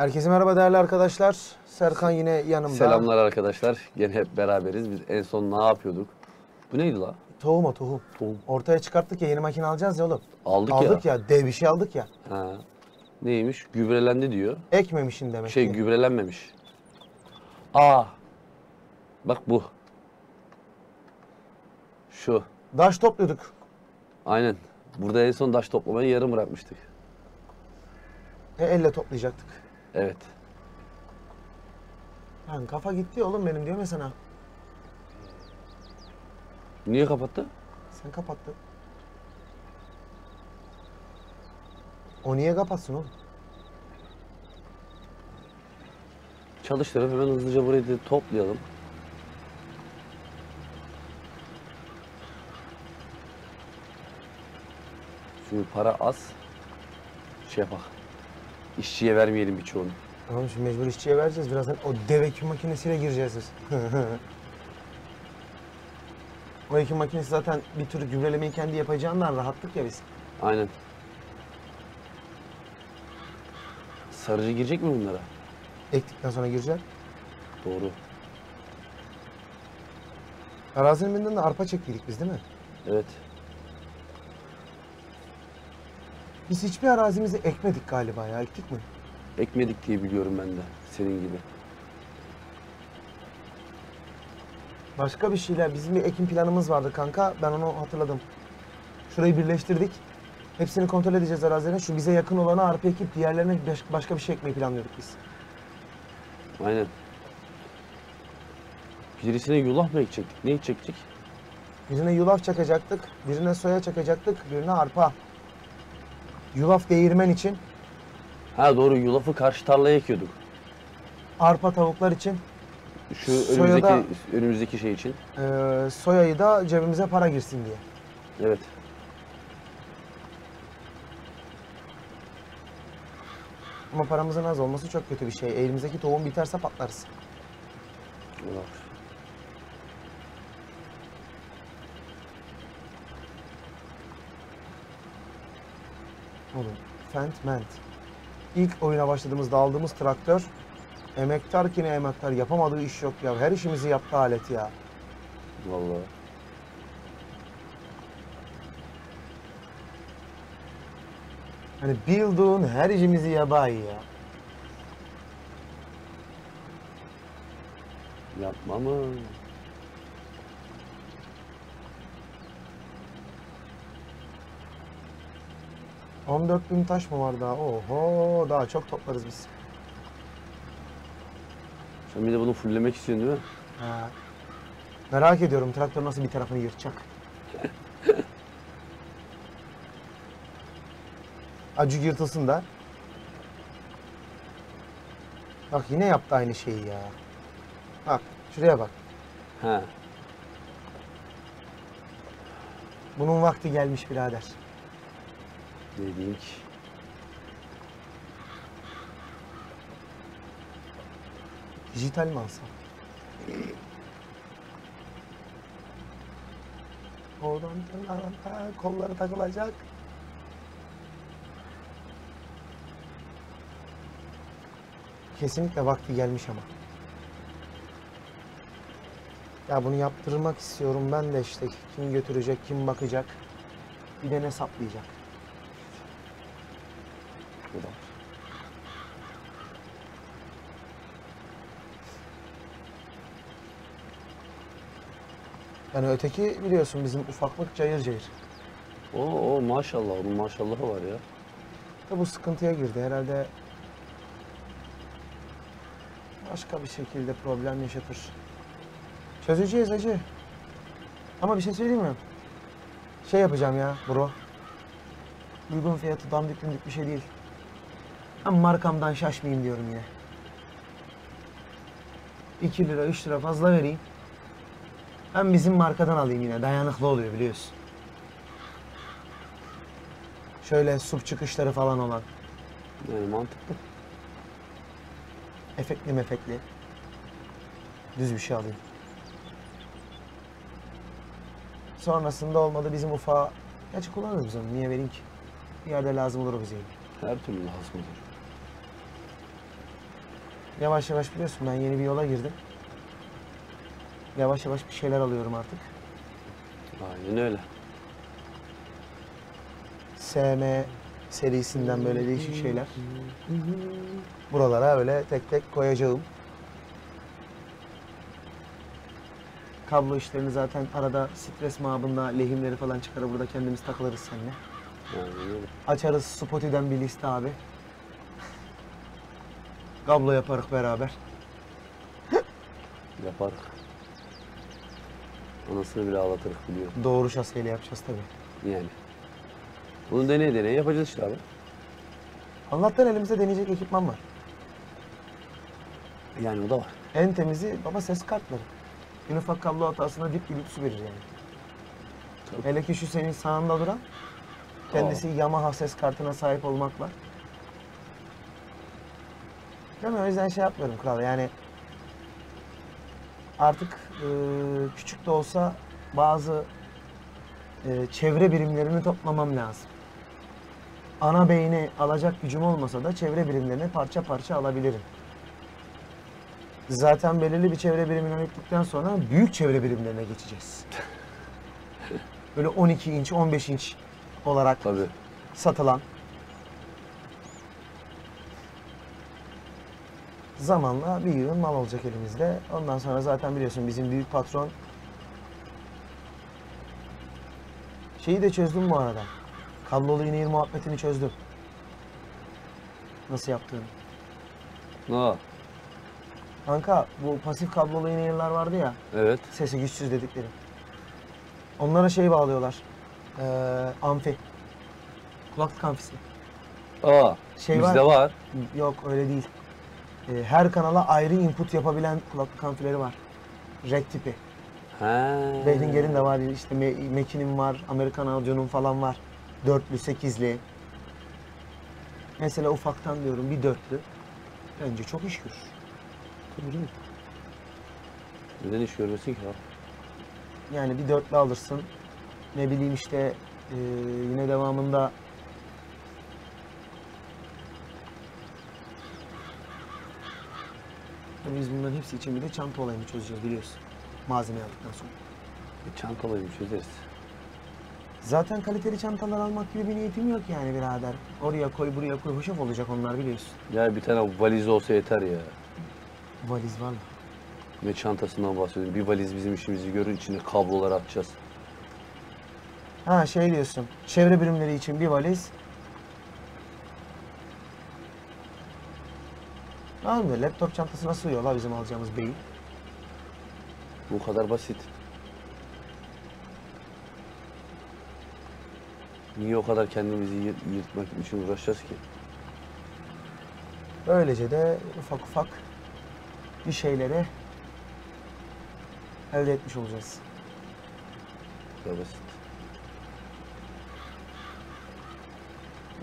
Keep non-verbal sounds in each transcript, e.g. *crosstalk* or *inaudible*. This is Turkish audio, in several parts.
Herkese merhaba değerli arkadaşlar. Serkan yine yanımda. Selamlar arkadaşlar. Gene hep beraberiz. Biz en son ne yapıyorduk? Bu neydi la? Tohum o tohum. Tohum. Ortaya çıkarttık ya yeni makine alacağız ya oğlum. Aldık, aldık ya. ya. dev bir şey aldık ya. Ha. Neymiş? Gübrelendi diyor. Ekmemişin demek Şey ki. gübrelenmemiş. Aa. Bak bu. Şu. Daş topluyorduk. Aynen. Burada en son taş toplamayı yarım bırakmıştık. E, elle toplayacaktık. Evet. Lan kafa gitti oğlum benim diyorum ya sana. Niye kapattı? Sen kapattın. O niye kapatsın oğlum? Çalıştırıp hemen hızlıca burayı da toplayalım. Çünkü para az. Şey yapak. İşçiye vermeyelim birçoğunu. Tamam şimdi mecbur işçiye vereceğiz. Birazdan o dev ekim makinesiyle gireceğiz biz. *laughs* o ekim makinesi zaten bir tür gübrelemeyi kendi yapacağından rahatlık ya biz. Aynen. Sarıcı girecek mi bunlara? Ektikten sonra girecek. Doğru. Arazinin birinden de arpa çektiydik biz değil mi? Evet. Biz hiçbir arazimizi ekmedik galiba ya. Ektik mi? Ekmedik diye biliyorum ben de. Senin gibi. Başka bir şeyler. Bizim bir ekim planımız vardı kanka. Ben onu hatırladım. Şurayı birleştirdik. Hepsini kontrol edeceğiz arazilerin. Şu bize yakın olanı arpa ekip diğerlerine baş- başka bir şey ekmeyi planlıyorduk biz. Aynen. Birisine yulaf mı ekecektik? Ne ekecektik? Birine yulaf çakacaktık, birine soya çakacaktık, birine arpa. Yulaf değirmen için, Ha doğru yulafı karşı tarlaya ekiyorduk. arpa tavuklar için, Şu Soya önümüzdeki da- önümüzdeki şey için. eee, soyayı da cebimize para girsin diye. Evet. Ama paramızın az olması çok kötü bir şey. Elimizdeki tohum biterse patlarız. Yulaf. Oğlum, Fent Ment. İlk oyuna başladığımızda aldığımız traktör, emektar ki ne emektar, yapamadığı iş yok ya. Her işimizi yaptı alet ya. Vallahi. Hani bildiğin her işimizi yabayı ya. Yapma mı? On dört bin taş mı var daha? Oho daha çok toplarız biz. Sen bir de bunu fulllemek istiyorsun değil mi? Ha. Merak ediyorum traktör nasıl bir tarafını yırtacak. *laughs* Acık yırtılsın da. Bak yine yaptı aynı şeyi ya. Bak şuraya bak. Ha. Bunun vakti gelmiş birader. Ki? Dijital mi alsam? Oradan tırnağına ta- kolları takılacak. Kesinlikle vakti gelmiş ama. Ya bunu yaptırmak istiyorum ben de işte. Kim götürecek, kim bakacak. Bir de ne saplayacak. Bu da. Yani öteki biliyorsun bizim ufaklık cayır cayır. Oo, oo maşallah onun maşallahı var ya. Da bu sıkıntıya girdi. Herhalde başka bir şekilde problem yaşatır. Çözeceğiz hacı. Ama bir şey söyleyeyim mi? Şey yapacağım ya bro. Uygun fiyatı dandik dundik bir şey değil. Ben markamdan şaşmayayım diyorum yine. 2 lira 3 lira fazla vereyim. Ben bizim markadan alayım yine. Dayanıklı oluyor biliyorsun. Şöyle sup çıkışları falan olan. Yani mantıklı. Efektli mefekli. Düz bir şey alayım. Sonrasında olmadı bizim ufağa... Gerçi kullanırız onu. Niye vereyim ki? Bir yerde lazım olur bize. Her türlü lazım olur. Yavaş yavaş biliyorsun ben yeni bir yola girdim. Yavaş yavaş bir şeyler alıyorum artık. Aynen öyle. SM serisinden böyle değişik şeyler. Buralara öyle tek tek koyacağım. Kablo işlerini zaten arada stres mabında lehimleri falan çıkarıp burada kendimiz takılırız seninle. Aynen öyle. Açarız Spotify'den bir liste abi. Kablo yaparız beraber. *laughs* Yaparız. Anasını bile ağlatırız biliyorum. Doğru şaseyle yapacağız tabii. Yani. Bunu deney deney yapacağız işte abi. Allah'tan elimizde deneyecek ekipman var. Yani o da var. En temizi baba ses kartları. En ufak kablo hatasına dip su verir yani. Tabii. Hele ki şu senin sağında duran kendisi Yamaha ses kartına sahip olmakla. Değil mi? O yüzden şey yapmıyorum kral yani artık e, küçük de olsa bazı e, çevre birimlerini toplamam lazım. Ana beyni alacak gücüm olmasa da çevre birimlerini parça parça alabilirim. Zaten belirli bir çevre birimine gittikten sonra büyük çevre birimlerine geçeceğiz. *laughs* Böyle 12 inç, 15 inç olarak Tabii. satılan. Zamanla bir yığın mal olacak elimizde. Ondan sonra zaten biliyorsun bizim büyük patron şeyi de çözdüm bu arada. Kablolu iğne muhabbetini çözdüm. Nasıl yaptığını. Aa, Kanka bu pasif kablolu iğne vardı ya. evet. Sesi güçsüz dedikleri. Onlara şey bağlıyorlar. Ee, amfi. Kulaklık amfisi. Aa, Şey bizde var. Yok öyle değil. Ee, her kanala ayrı input yapabilen kulaklık amfileri var. Rack tipi. Behringer'in de var, işte Me- Mekin'in var, Amerikan Audio'nun falan var. Dörtlü, sekizli. Mesela ufaktan diyorum bir dörtlü. Bence çok iş görür. Tabii. Neden iş görmesin ki? Yani bir dörtlü alırsın. Ne bileyim işte e, yine devamında Tabii Biz bunların hepsi için bir de çanta olayını çözeceğiz biliyorsun. Malzeme aldıktan sonra. Bir çantalayım çözeriz. Zaten kaliteli çantalar almak gibi bir niyetim yok yani birader. Oraya koy buraya koy hoşaf olacak onlar biliyorsun. Ya bir tane valiz olsa yeter ya. Valiz var mı? Ne çantasından bahsediyorum. Bir valiz bizim işimizi görür, içine kablolar atacağız. Ha şey diyorsun. Çevre birimleri için bir valiz. Abi laptop çantası nasıl sığıyor la bizim alacağımız beyin? Bu kadar basit. Niye o kadar kendimizi yırt- yırtmak için uğraşacağız ki? Böylece de ufak ufak bir şeyleri elde etmiş olacağız. Kadar basit.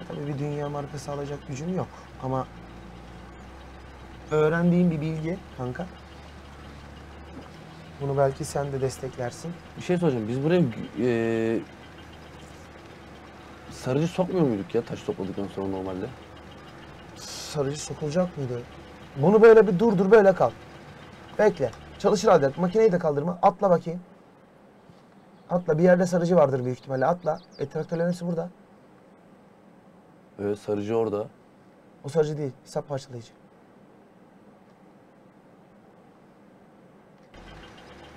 Tabii bir dünya markası alacak gücüm yok ama öğrendiğim bir bilgi kanka. Bunu belki sen de desteklersin. Bir şey soracağım. Biz buraya eee sarıcı sokmuyor muyduk ya taş topladıktan sonra normalde? Sarıcı sokulacak mıydı? Bunu böyle bir durdur böyle kal. Bekle. Çalışır adet. Makineyi de kaldırma. Atla bakayım. Atla. Bir yerde sarıcı vardır büyük ihtimalle. Atla. E traktörlerin hepsi burada. Evet sarıcı orada. O sarıcı değil. Sap parçalayıcı.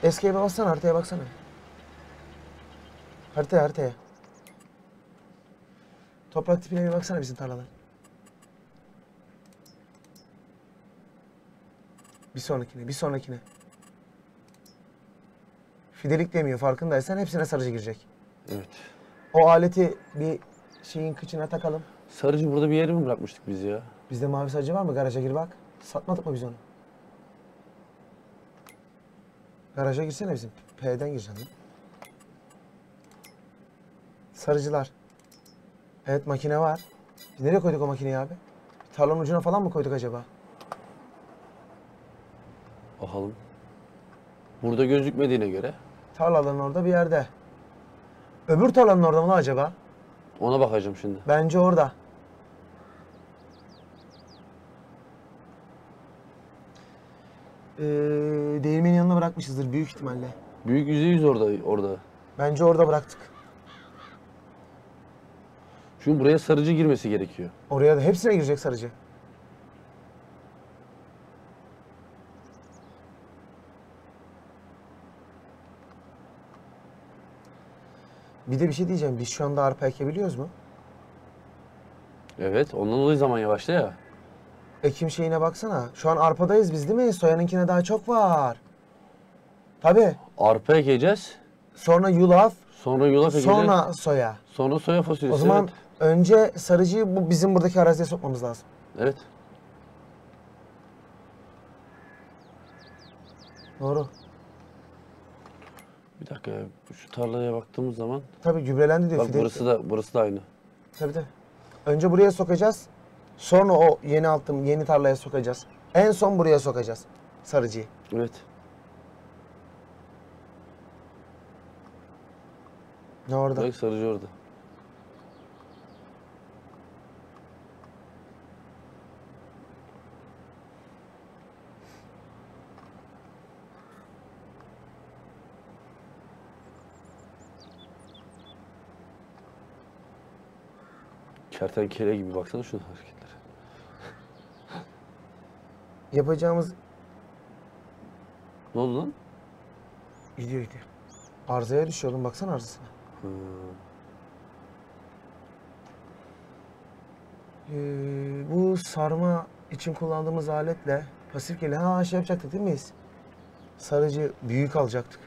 Escape'e bassana. Haritaya baksana. Haritaya haritaya. Toprak tipine bir baksana bizim tarladan. Bir sonrakine, bir sonrakine. Fidelik demiyor farkındaysan hepsine sarıcı girecek. Evet. O aleti bir şeyin kıçına takalım. Sarıcı burada bir yere mi bırakmıştık biz ya? Bizde mavi sarıcı var mı? Garaja gir bak. Satmadık mı biz onu? Garaja girsene bizim. P'den gireceksin. Sarıcılar. Evet makine var. Biz nereye koyduk o makineyi abi? Tarlanın ucuna falan mı koyduk acaba? Bakalım. Burada gözükmediğine göre Tarlaların orada bir yerde. Öbür tarlanın orada mı lan acaba? ona bakacağım şimdi. Bence orada. Ee, değirmenin yanına bırakmışızdır büyük ihtimalle. Büyük yüzde yüz orada orada. Bence orada bıraktık. Çünkü buraya sarıcı girmesi gerekiyor. Oraya da hepsine girecek sarıcı. Bir de bir şey diyeceğim. Biz şu anda arpa ekebiliyoruz mu? Evet ondan dolayı zaman yavaşla ya. Ekim şeyine baksana. Şu an arpadayız biz değil mi? Soyanınkine daha çok var. Tabii. Arpa ekeceğiz. Sonra yulaf, Sonra yulaf ekeceğiz. Sonra, sonra soya. soya fasulyesi. O zaman Evet. önce sarıcıyı bu bizim buradaki araziye sokmamız lazım. evet. Doğru. Bir dakika ya. Şu tarlaya baktığımız zaman Tabii gübrelendi diyor. bak Fide- burası da burası da aynı. Tabii tabii. Önce buraya sokacağız. Sonra o yeni altım, yeni tarlaya sokacağız. En son buraya sokacağız sarıcıyı. Evet. Ne orada? Bak sarıcı orada. Kertenkele gibi baksana şu hareketlere. Yapacağımız Ne oldu lan? gidiyor gidiyor. Arzaya düşüyor oğlum baksana arzasına. Ee, bu sarma için kullandığımız aletle pasif gele ha şey yapacaktık değil miyiz? Sarıcı büyük alacaktık.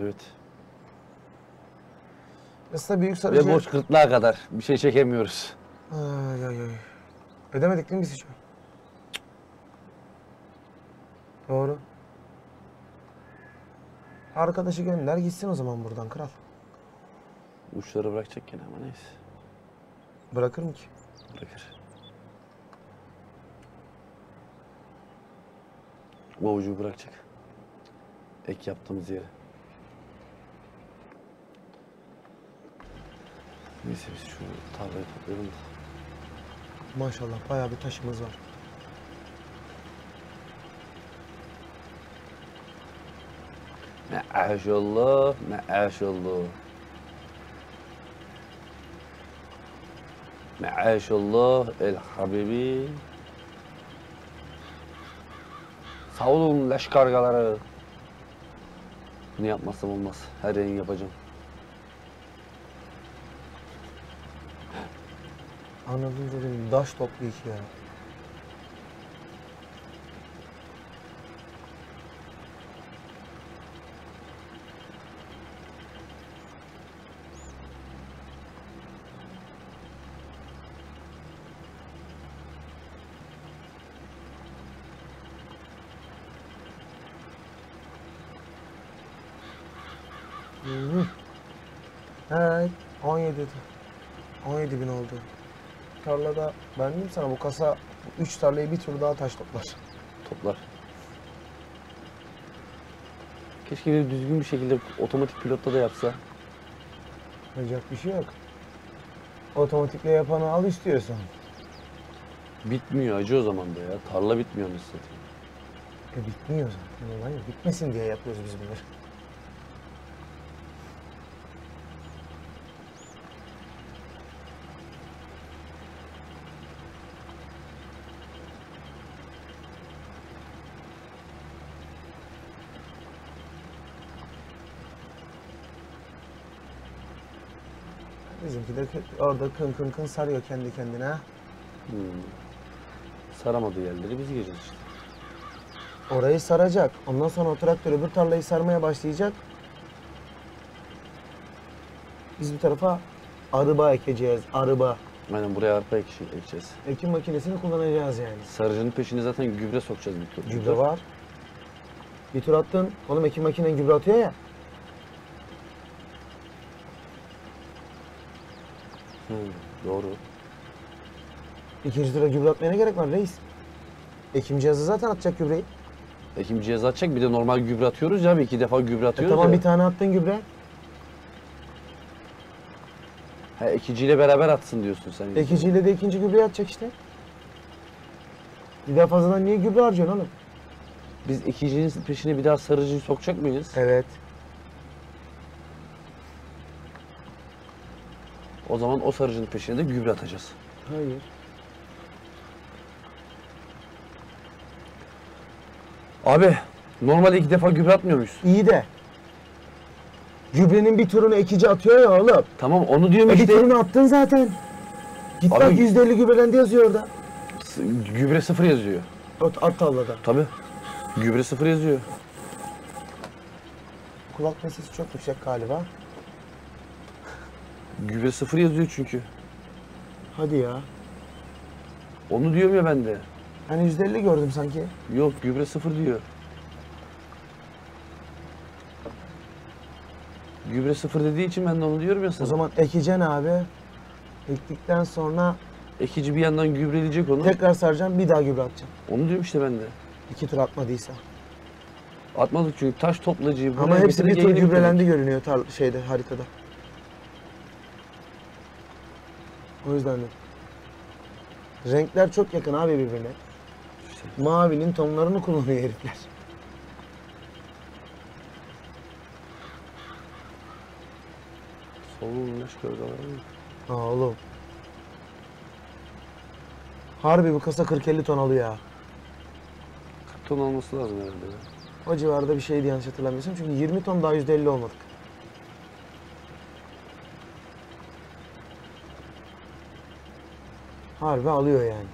Evet. Aslında büyük sarıcı... Ve boş gırtlağa kadar bir şey çekemiyoruz. Ay ay ay. Ödemedik değil mi biz hiç? Doğru. Arkadaşı gönder gitsin o zaman buradan kral. Uçları bırakacak gene ama neyse. Bırakır mı ki? Bırakır. O ucu bırakacak. Ek yaptığımız yere. Neyse biz şu tarlayı toplayalım da. Maşallah bayağı bir taşımız var. Maşallah, maşallah. Maşallah el habibi. Sağ olun leş kargaları. Bunu yapmazsam olmaz. Her yayın yapacağım. Anladım dedim daş toplu iki ya. Hı hı. Evet, 17 'di. 17 bin oldu. Tarlada ben diyeyim sana bu kasa 3 tarlayı bir tur daha taş toplar. Toplar. Keşke bir düzgün bir şekilde otomatik pilotta da yapsa. Yapacak bir şey yok. Otomatikle yapanı al istiyorsan. Bitmiyor acı o zaman da ya. Tarla bitmiyor nasıl satayım. E bitmiyor zaten olay. Bitmesin diye yapıyoruz biz bunları. Bizimki de orada kın kın kın sarıyor kendi kendine. Hmm. Saramadığı yerleri biz gireceğiz işte. Orayı saracak. Ondan sonra o traktör öbür tarlayı sarmaya başlayacak. Biz bu tarafa arıba ekeceğiz. Arıba. Aynen buraya arpa ekeceğiz. Ekim makinesini kullanacağız yani. Sarıcının peşine zaten gübre sokacağız bir tur. Gübre var. Bir tur attın. Oğlum ekim makinen gübre atıyor ya. Hı, doğru. İkinci tura gübre atmaya ne gerek var reis? Ekim cihazı zaten atacak gübreyi. Ekim cihazı atacak bir de normal gübre atıyoruz ya. Bir iki defa gübre E atıyoruz tamam ya. bir tane attın gübre. Ha, ekiciyle beraber atsın diyorsun sen. yani. Ekiciyle de ikinci gübreyi atacak işte. Bir daha fazladan niye gübre harcıyorsun oğlum? Biz ikincinin peşine bir daha sarıcıyı sokacak mıyız? Evet. O zaman o sarıcının peşine de gübre atacağız. Hayır. Abi normalde iki defa gübre atmıyor muyuz? İyi de. Gübrenin bir turunu ekici atıyor ya oğlum. Tamam onu diyorum E bir işte. turunu attın zaten. Git Abi- bak %50 gübrelendi yazıyor orada. S- Gübre sıfır yazıyor. At, at tavlada. Tabi. Gübre sıfır yazıyor. Kulak sesi çok yüksek galiba. Gübre sıfır yazıyor çünkü. Hadi ya. Onu diyorum ya ben de. Hani %50 gördüm sanki. Yok gübre sıfır diyor. Gübre sıfır dediği için ben de onu diyorum ya sana. O zaman ekeceksin abi. Ektikten sonra Ekici bir yandan gübreleyecek onu. tekrar saracaksın bir daha gübre atacaksın. Onu diyorum işte ben de. İki tur atmadıysa. Atmadık çünkü taş toplayıcıyı Ama hepsi bir tur gübrelendi görünüyor tar şeyde haritada. O yüzden de. Renkler çok yakın abi birbirine. Mavinin tonlarını kullanıyor herifler. Solun yaş gölgeleri. Aa oğlum. Harbi bu kasa 40-50 ton alıyor ya. 40 ton olması lazım herhalde. ya. O civarda bir şeydi yanlış hatırlamıyorsam. Çünkü 20 ton daha %50 olmadık. Harbi alıyor yani.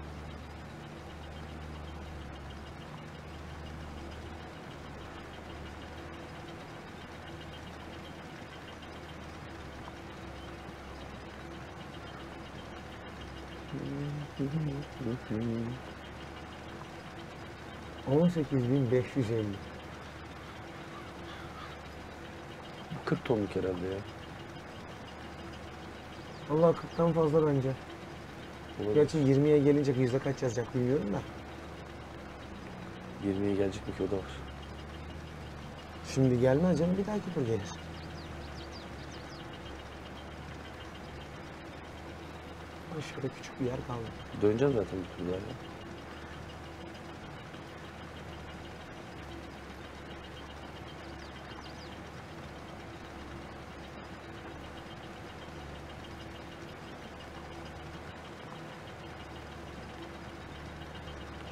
On sekiz bin beş yüz elli. 40 tonluk herhalde ya. Allah 40'tan fazla bence. Olabilir. Gerçi 20'ye gelince yüzde kaç yazacak bilmiyorum da. 20'ye gelecek mi ki o da var. Şimdi gelmez canım bir dahaki tur gelir. Şöyle küçük bir yer kaldı. Döneceğim zaten bir tur daha ya.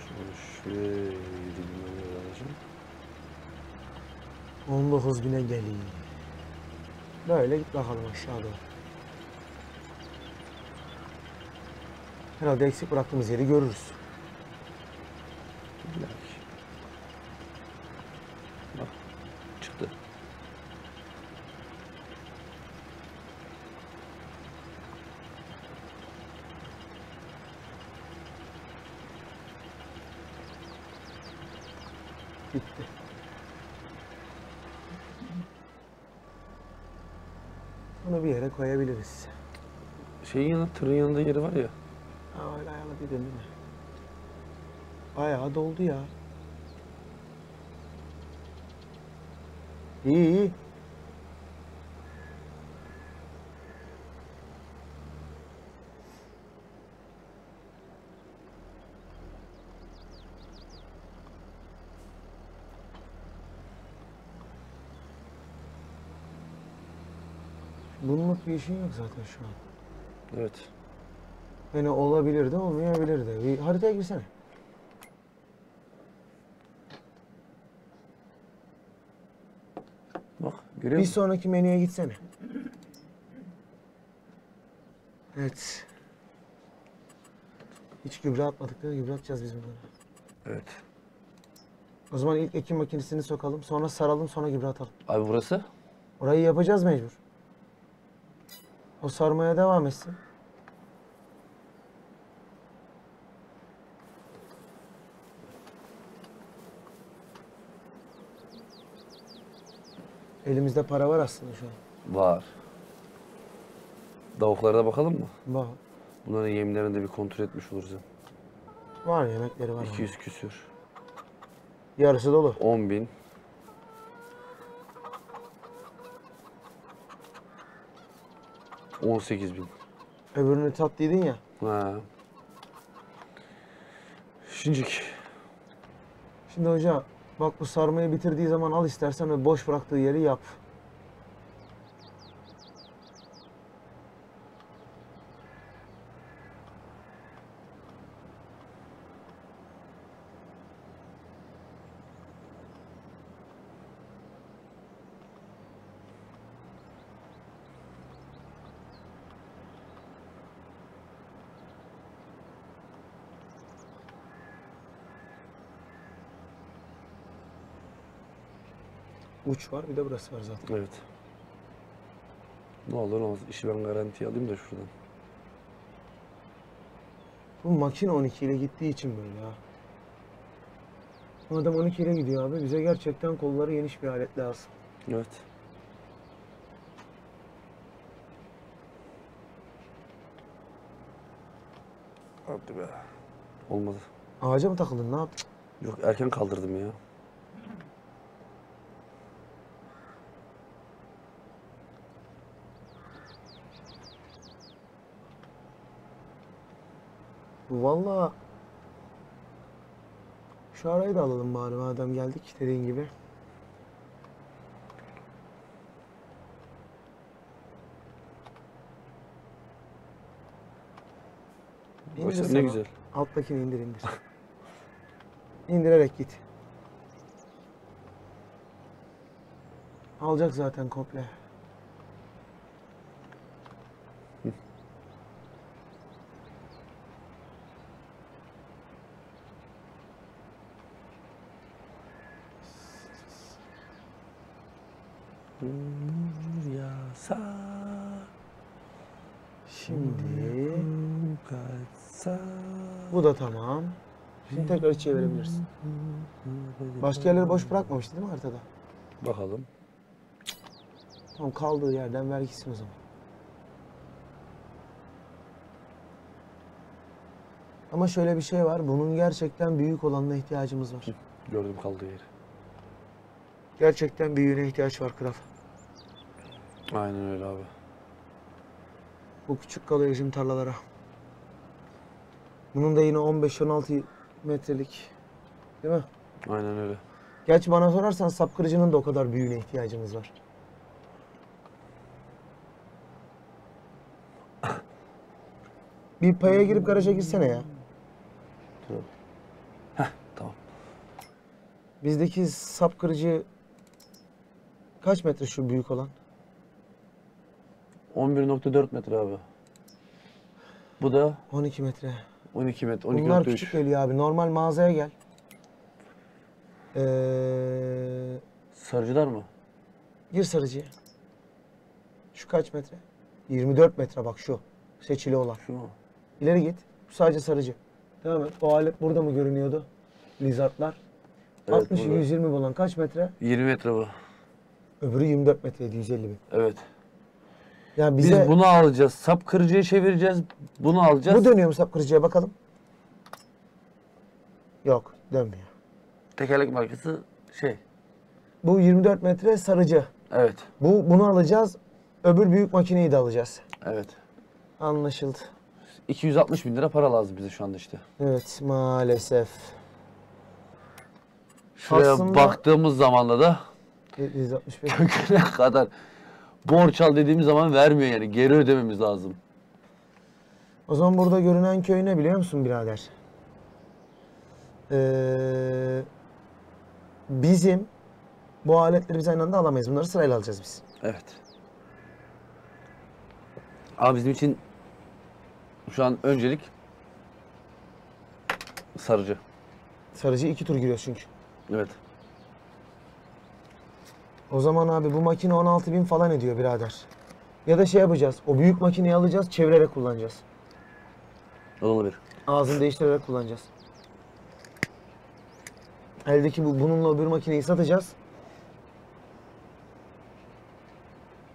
Şöyle şuraya gideyim alacağım. 19 bine geleyim. Böyle git bakalım aşağı doğru. Herhalde eksik bıraktığımız yeri görürüz. İlla ki. Bak çıktı. Bitti. Bunu bir yere koyabiliriz. Şeyin yanında, tırın yanında yeri var ya. Ha öyle ayarladın değil mi? Bayağı doldu ya. İyi iyi. Bunluk bir işin yok zaten şu an. Evet. Yani olabilir de olmayabilir de. Bir haritaya girsene. Bak görüyor Bir musun? sonraki menüye gitsene. Evet. Hiç gübre atmadık değil mi? Gübre atacağız biz bunları. Evet. O zaman ilk ekim makinesini sokalım. Sonra saralım sonra gübre atalım. Abi burası? Orayı yapacağız mecbur. O sarmaya devam etsin. Elimizde para var aslında şu an. Var. Tavuklara da bakalım mı? Bak. Bunların yemlerini de bir kontrol etmiş oluruz. Var yemekleri var. ama. 200 küsür. Yarısı dolu. 10 bin. On sekiz bin. Öbürünü tatlıydın ya. Ha. Şincik. Şimdi hoca Bak bu sarmayı bitirdiği zaman al istersen ve boş bıraktığı yeri yap. Uç var bir de burası var zaten. Evet. Ne olur ne olmaz. İşi ben garantiye alayım da şuradan. Bu makine 12 ile gittiği için böyle ha. Bu adam 12 ile gidiyor abi. Bize gerçekten kolları geniş bir alet lazım. Evet. Hadi be. Olmadı. Ağaca mı takıldın ne yaptın? Yok erken kaldırdım ya. Valla şu arayı da alalım bari madem geldik dediğin gibi. Sana. ne güzel. Alttakini indir indir. *laughs* İndirerek git. Alacak zaten komple. Bu da tamam. Şimdi tekrar içe verebilirsin. Başka yerleri boş bırakmamıştı değil mi haritada? Bakalım. Tamam kaldığı yerden ver gitsin o zaman. Ama şöyle bir şey var. Bunun gerçekten büyük olanına ihtiyacımız var. Gördüm kaldığı yeri. Gerçekten büyüğüne ihtiyaç var kral. Aynen öyle abi. Bu küçük kalıyor bizim tarlalara. Bunun da yine 15-16 metrelik. Değil mi? Aynen öyle. Gerçi bana sorarsan sap kırıcının da o kadar büyüğüne ihtiyacımız var. *coughs* Bir paya girip garaja girsene ya. Tamam. Bizdeki sap kırıcı kaç metre şu büyük olan? 11.4 metre abi. Bu da 12 metre. 12 metre. Bunlar 12.3. küçük geliyor abi. Normal mağazaya gel. Ee, Sarıcılar mı? gir sarıcıya. Şu kaç metre? 24 metre bak şu. Seçili olan. Şu mu? İleri git. Bu sadece sarıcı. Devam et. O alet burada mı görünüyordu? Lizardlar. Evet, 60 burada. 120 olan kaç metre? 20 metre bu. Öbürü 24 metreydi 150 bin. Evet. Ya Biz bize bunu alacağız. Sap kırıcıya çevireceğiz. Bunu alacağız. bu dönüyor mu sap kırıcıya bakalım? Yok dönmüyor. Tekerlek markası şey. Bu 24 metre sarıcı. Evet. Bu bunu alacağız. Öbür büyük makineyi de alacağız. Evet. Anlaşıldı. 260 bin lira para lazım bize şu anda işte. Evet maalesef. Şuraya Aslında- baktığımız zaman da 761. *laughs* köküne kadar borç al dediğimiz zaman vermiyor yani. Geri ödememiz lazım. O zaman burada görünen köy ne biliyor musun birader? Ee, bizim bu aletleri biz aynı anda alamayız. Bunları sırayla alacağız biz. Evet. Abi bizim için şu an öncelik sarıcı. Sarıcı iki tur giriyor çünkü. Evet. O zaman abi bu makine 16 bin falan ediyor birader. Ya da şey yapacağız. O büyük makineyi alacağız, çevirerek kullanacağız. Olabilir. Ağzını değiştirerek kullanacağız. Eldeki bu bununla öbür makineyi satacağız.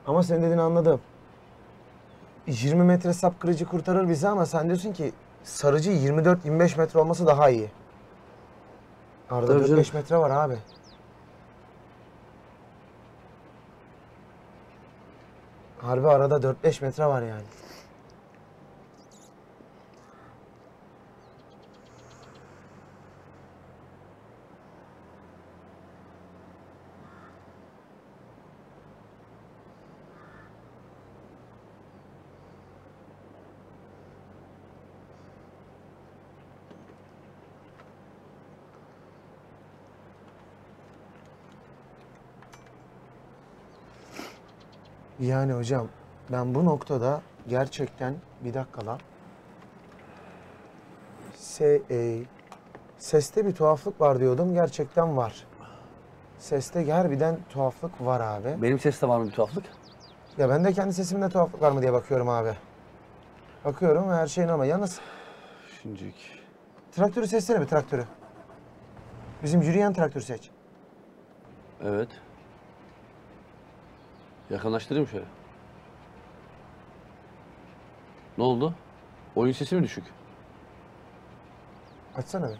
Ama sen dediğini anladım. 20 metre sap kırıcı kurtarır bizi ama sen diyorsun ki sarıcı 24-25 metre olması daha iyi. Arada Tabii canım. 4-5 metre var abi. Harbi arada 4-5 metre var yani. Yani hocam ben bu noktada gerçekten bir dakika lan. Se, e, seste bir tuhaflık var diyordum. Gerçekten var. Seste harbiden tuhaflık var abi. Benim seste var mı bir tuhaflık? Ya ben de kendi sesimde tuhaflık var mı diye bakıyorum abi. Bakıyorum her şey normal. Yalnız Şincik. traktörü seçsene bir traktörü. Bizim yürüyen traktörü seç. Evet. Yakınlaştırayım şöyle. Ne oldu? Oyun sesi mi düşük? Açsana bir.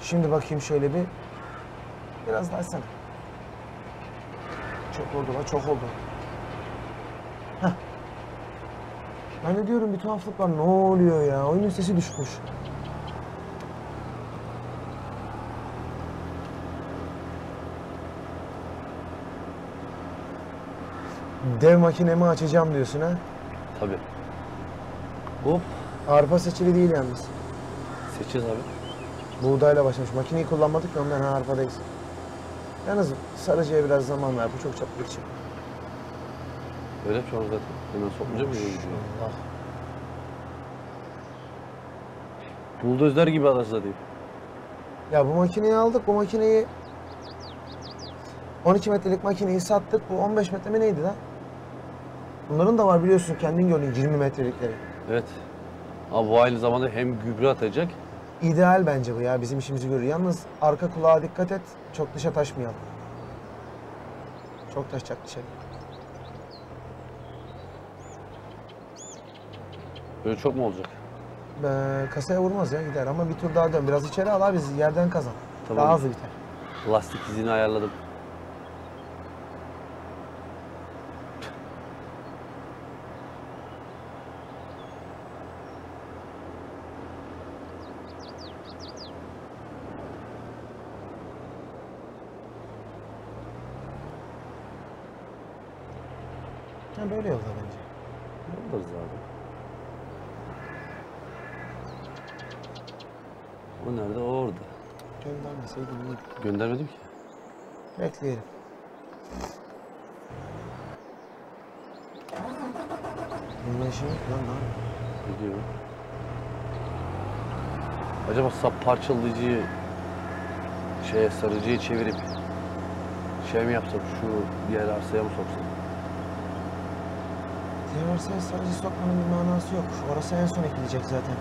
Şimdi bakayım şöyle bir. Biraz daha açsana. Çok oldu la çok oldu. Heh. Ben de diyorum bir tuhaflık var. Ne oluyor ya? Oyunun sesi düşmüş. Dev makinemi açacağım diyorsun ha? Tabii. Hop. Arpa seçili değil yalnız. Seçeceğiz abi. Buğdayla başlamış. Makineyi kullanmadık ya ondan ha, arpadayız. Yalnız sarıcıya biraz zaman ver. Bu çok çabuk geçecek. Öyle an zaten. Hemen sokmayacak mı? Allah. Buldozlar gibi arası değil. Ya bu makineyi aldık. Bu makineyi 12 metrelik makineyi sattık. Bu 15 metre mi neydi lan? Bunların da var biliyorsun kendin gördün 20 metrelikleri. Evet. Ama bu aynı zamanda hem gübre atacak. İdeal bence bu ya bizim işimizi görür. Yalnız arka kulağa dikkat et. Çok dışa taşmayalım. Çok taşacak dışarı. Böyle çok mu olacak? Be, kasaya vurmaz ya gider ama bir tur daha dön. Biraz içeri al abi yerden kazan. Tamam. Daha hızlı biter. Lastik izini ayarladım. Ha, böyle yolda bence. Yollarız abi. O nerede? O orada. Göndermeseydin iyiydi. Göndermedim ki. Bekleyelim. Bunun işi yok lan lan. Gidiyor. Acaba sap parçalayıcıyı şeye sarıcıya çevirip şey mi yapsam şu diğer arsaya mı soksam? Diğer arsaya sadece sokmanın bir manası yok. Orası en son ekilecek zaten.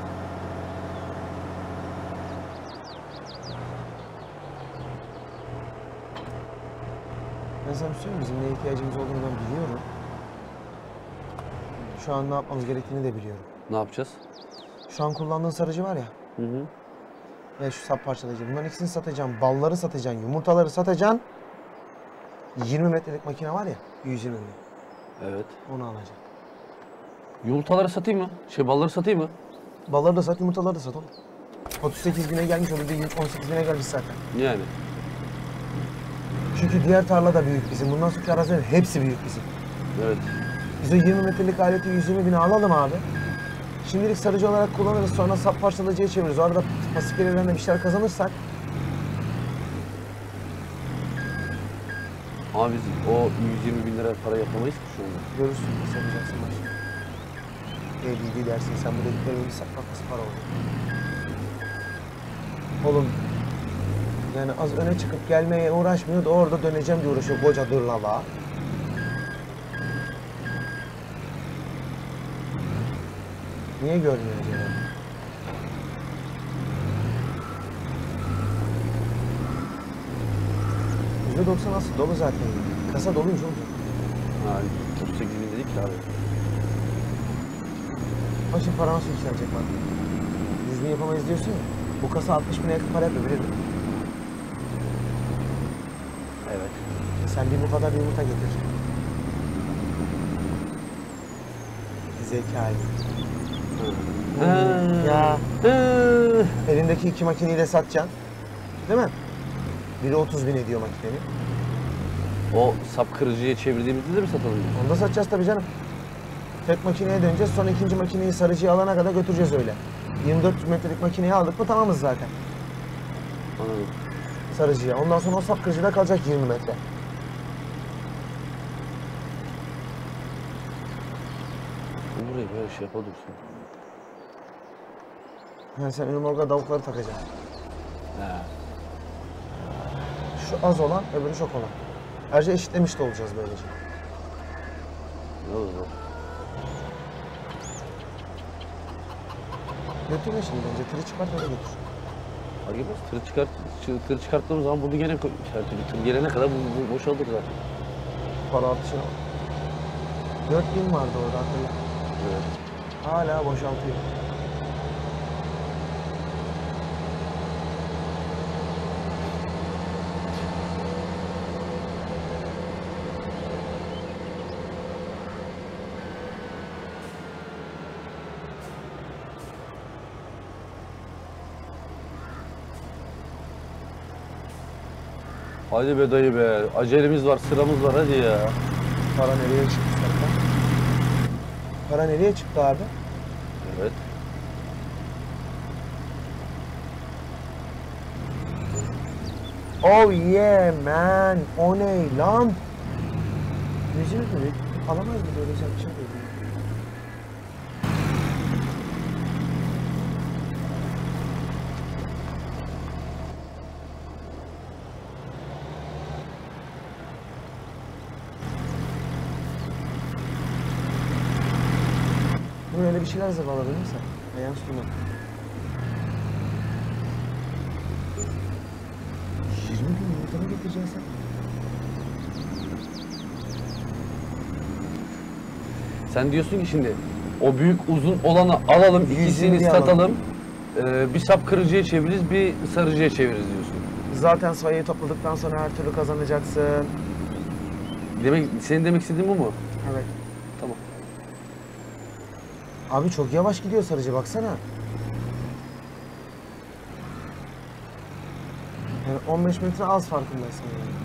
Ben sana şey söyleyeyim? Bizim neye ihtiyacımız olduğunu ben biliyorum. Şu an ne yapmamız gerektiğini de biliyorum. Ne yapacağız? Şu an kullandığın sarıcı var ya. Hı hı. Ve şu sap parçalayıcı. Bunların ikisini satacağım. Balları satacaksın. Yumurtaları satacaksın. 20 metrelik makine var ya. 120 bin. Evet. Onu alacaksın. Yumurtaları satayım mı? Şey balları satayım mı? Balları da sat, yumurtaları da sat oğlum. 38 bine gelmiş, orada 18 bine gelmiş zaten. Yani. Çünkü diğer tarla da büyük bizim. Bundan sonraki arazilerin hepsi büyük bizim. Evet. Biz o 20 metrelik aleti 120 bine alalım abi. Şimdilik sarıcı olarak kullanırız. Sonra sap parçalayıcıya çeviririz. O arada fasikülerinden bir şeyler kazanırsak Ama biz o 120 bin lira para yapamayız ki şu anda. görürsün nasıl yapacaksın başka. LED dersin. Sen bu dediklerimi bir satmak nasıl para olur? Oğlum yani az öne çıkıp gelmeye uğraşmıyor da orada döneceğim diye uğraşıyor koca dırlala. Niye görmüyor acaba? Yüzde doksan asıl dolu zaten. Kasa doluymuş oğlum. Ha, 38 bin dedik ki abi. Şimdi para nasıl yükselecek bak. 100 bin yapamayız diyorsun ya. Bu kasa 60 bine yakın para yapıyor musun? Evet. Sen bir bu kadar bir yumurta getir. Zekayı. Ya elindeki iki makineyi de satacaksın. Değil mi? Biri 30 bin ediyor makinenin. O sap kırıcıya çevirdiğimizde de mi satalım? Onu da satacağız tabii canım. Tek makineye döneceğiz. Sonra ikinci makineyi sarıcıya alana kadar götüreceğiz öyle. 24 metrelik makineyi aldık mı tamamız zaten. Anladım. Sarıcı'ya. Ondan sonra o sap kırıcıda kalacak 20 metre. Bu burayı böyle şey yapabilirsin. Yani sen önüm orada davukları takacaksın. He. Şu az olan, öbürü çok olan. Ayrıca eşitlemiş de olacağız böylece. Ne olur? Götürme şimdi bence. Tırı çıkart öyle götür. Fark etmez. Tır, çıkart, çı- tır çıkarttığım zaman bunu gene koy. Her türlü tır gelene kadar bu, bu boşalır zaten. Para artışına bak. 4000 vardı orada hatırla. Evet. Hala boşaltıyor. Hadi be dayı be. Acelemiz var, sıramız var hadi ya. Para nereye çıktı Serkan? Para nereye çıktı abi? Evet. Oh yeah man. O ne lan? Yüzünü mü? Alamaz mı böyle şey bir şey değil. Bunu öyle bir şeyler zıvaladın mı sen? Ayağın üstüne. 20 gün mı getireceksin sen? Diyorsun ki şimdi o büyük uzun olanı alalım, Yüzünü ikisini satalım. alalım. Ee, bir sap kırıcıya çeviririz, bir sarıcıya çeviririz diyorsun. Zaten sayıyı topladıktan sonra her türlü kazanacaksın. Demek senin demek istediğin bu mu? Evet. Abi çok yavaş gidiyor sarıcı baksana. Yani 15 metre az farkındaysan yani.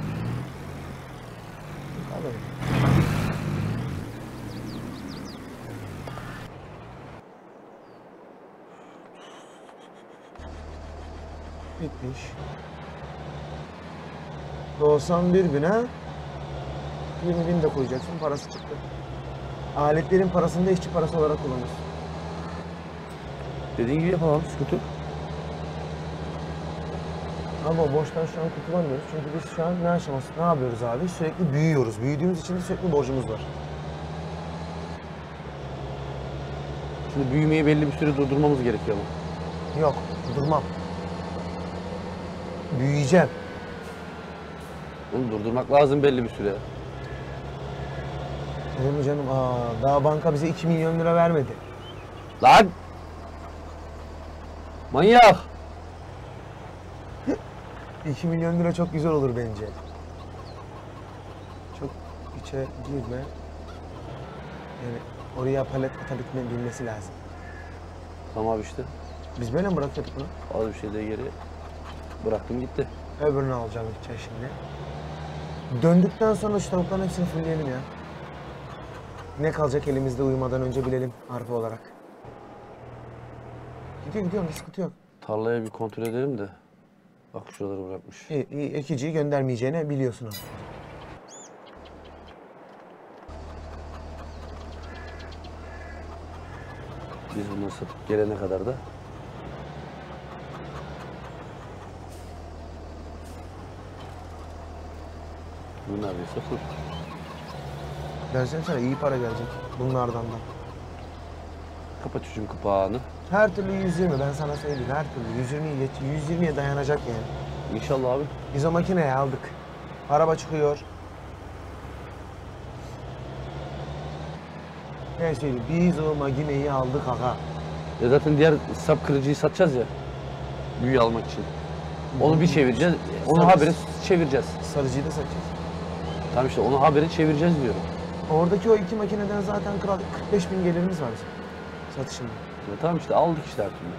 Bitmiş. 91 bine 20 bin de koyacaksın parası çıktı. Aletlerin parasını da işçi parası olarak kullanırsın. Dediğin gibi yapalım, sıkıntı. Ama boştan şu an kurtulamıyoruz. Çünkü biz şu an ne aşaması, ne yapıyoruz abi? Sürekli büyüyoruz. Büyüdüğümüz için de sürekli borcumuz var. Şimdi büyümeyi belli bir süre durdurmamız gerekiyor ama. Yok, durmam. Büyüyeceğim. Onu durdurmak lazım belli bir süre. Olur mu canım? Aa, daha banka bize 2 milyon lira vermedi. Lan! Manyak! 2 milyon lira çok güzel olur bence. Çok içe girme. Yani oraya palet atabilme bilmesi lazım. Tamam abi işte. Biz böyle mi bırakıyorduk bunu? Az bir şey de geri bıraktım gitti. Öbürünü alacağım gideceğim şimdi. Döndükten sonra şu tavukların hepsini fullleyelim ya. Ne kalacak elimizde uyumadan önce bilelim harfi olarak. Gidiyor gidiyor bir sıkıntı yok. Tarlaya bir kontrol edelim de. Bak şuraları bırakmış. İyi, iyi ekiciyi göndermeyeceğini biliyorsun abi. Biz bunları satıp gelene kadar da bu neredeyse full. Ben sana iyi para gelecek bunlardan da. Kapat çocuğum kapağını. Her türlü 120 ben sana söyleyeyim her türlü 120 geç 120'ye dayanacak yani. İnşallah abi. Biz o makineyi aldık. Araba çıkıyor. Ne söyleyeyim biz o makineyi aldık aga. Ya zaten diğer sap kırıcıyı satacağız ya. Büyü almak için. Onu bir çevireceğiz. Onu Sarı- haberi çevireceğiz. Sarıcıyı da satacağız. Tamam işte onu haberi çevireceğiz diyorum. Oradaki o iki makineden zaten kral 45 bin gelirimiz var bizim satışında. Ya tamam işte aldık işte her türlü.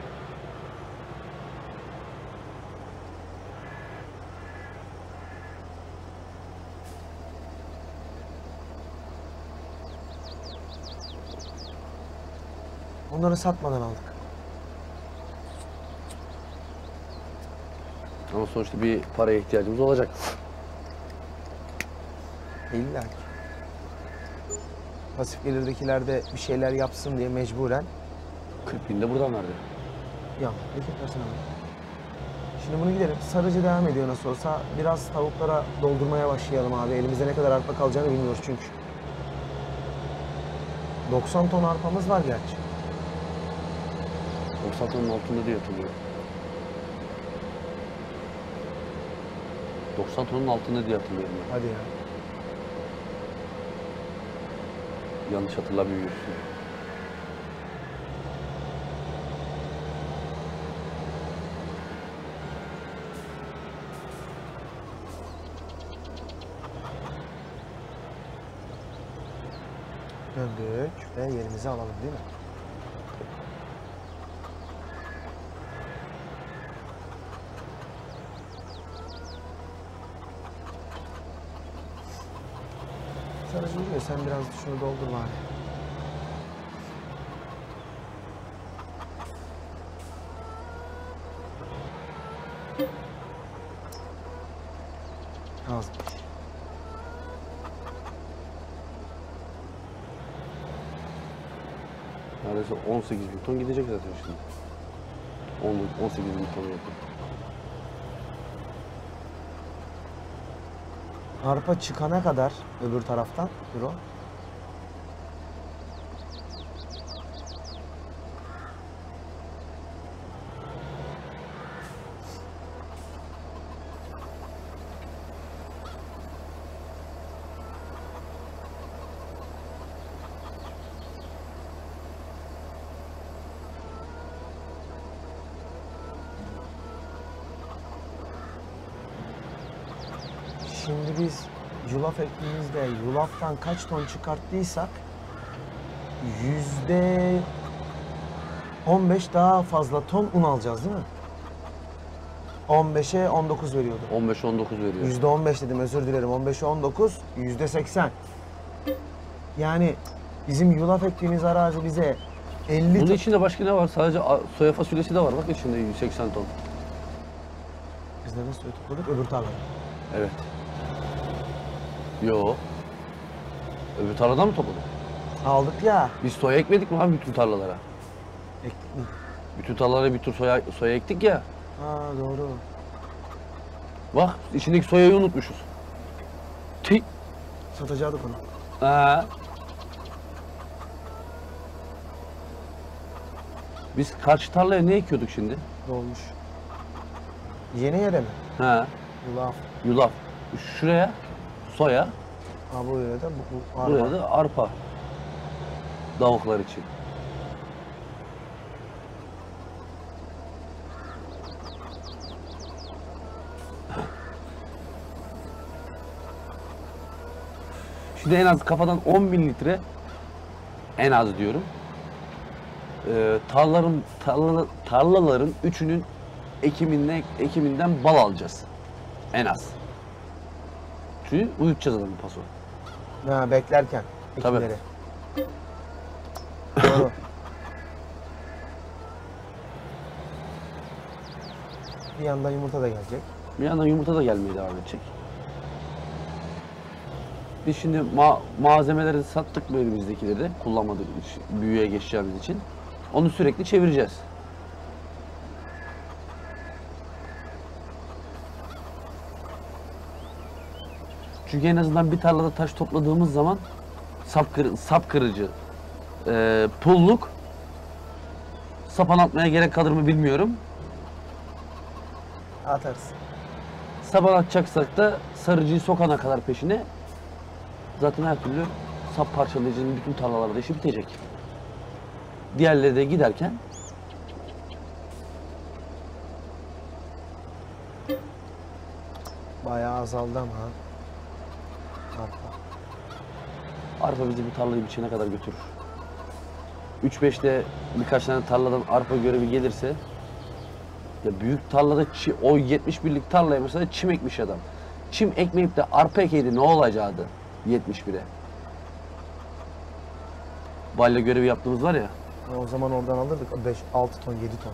Onları satmadan aldık. Ama sonuçta bir paraya ihtiyacımız olacak. İlla ki. Pasif gelirdekiler de bir şeyler yapsın diye mecburen 40 bin de buradan verdi. Ya ne yaparsın abi? Şimdi bunu gidelim. Sarıcı devam ediyor nasıl olsa. Biraz tavuklara doldurmaya başlayalım abi. Elimizde ne kadar arpa kalacağını bilmiyoruz çünkü. 90 ton arpamız var gerçi. 90 tonun altında diye hatırlıyorum. 90 tonun altında diye hatırlıyorum ben. Hadi ya. Yanlış hatırlamıyorsun. Döndük ve yerimizi alalım değil mi? Sarıcı yürüyor. Sen biraz şunu doldur bari. Azmış. Neredeyse 18 bin ton gidecek zaten şimdi. 10, 18 bin ton yakın. Arpa çıkana kadar öbür taraftan Euro. Şimdi biz yulaf yulaftan kaç ton çıkarttıysak yüzde 15 daha fazla ton un alacağız değil mi? 15'e 19 veriyordu. 15-19 veriyor. Yüzde 15 dedim özür dilerim. 15'e 19, yüzde 80. Yani bizim yulaf ektiğimiz arazi bize 50 Bunun ton... içinde başka ne var? Sadece a- soya fasulyesi de var. Bak içinde 180 ton. Biz neden suyu topladık? Öbür tarlada. Evet. Yo. Öbür tarladan mı topladın? Aldık ya. Biz soya ekmedik mi abi bütün tarlalara? Ektik mi? Bütün tarlalara bir tur soya, soya ektik ya. Ha doğru. Bak içindeki soyayı unutmuşuz. Tih. Satacaktık onu. Ha. Biz karşı tarlaya ne ekiyorduk şimdi? Dolmuş. Yeni yere mi? Ha. Yulaf. Yulaf. Şuraya soya, Ha buraya da bu, bu arpa. buraya da arpa. Davuklar için. Şimdi en az kafadan 10 bin litre en az diyorum. Ee, tarlaların tarla, tarlaların üçünün ekiminden ekiminden bal alacağız. En az. Çünkü uyutacağız adamı paso. Ha beklerken. Tabii. Ekinleri. *laughs* Doğru. Bir yandan yumurta da gelecek. Bir yandan yumurta da gelmeye devam edecek. Biz şimdi ma- malzemeleri sattık bu elimizdekileri de kullanmadık büyüye geçeceğimiz için. Onu sürekli çevireceğiz. Çünkü en azından bir tarlada taş topladığımız zaman sap, kır- sap kırıcı, eee, pulluk, sapan atmaya gerek kalır mı bilmiyorum. Atarız. Saban atacaksak da sarıcıyı sokana kadar peşine zaten her türlü sap parçalayıcının bütün tarlalarda işi bitecek. Diğerleri de giderken Bayağı azaldı ama. Arpa. arpa bizi bu tarlayı biçene kadar götürür. 3-5'te birkaç tane tarladan arpa görevi gelirse ya büyük tarlada çi- o 70 birlik tarlaya mesela çim ekmiş adam. Çim ekmeyip de arpa ekeydi ne olacaktı 71'e? Balya görevi yaptığımız var ya. O zaman oradan alırdık 5, 6 ton, 7 ton.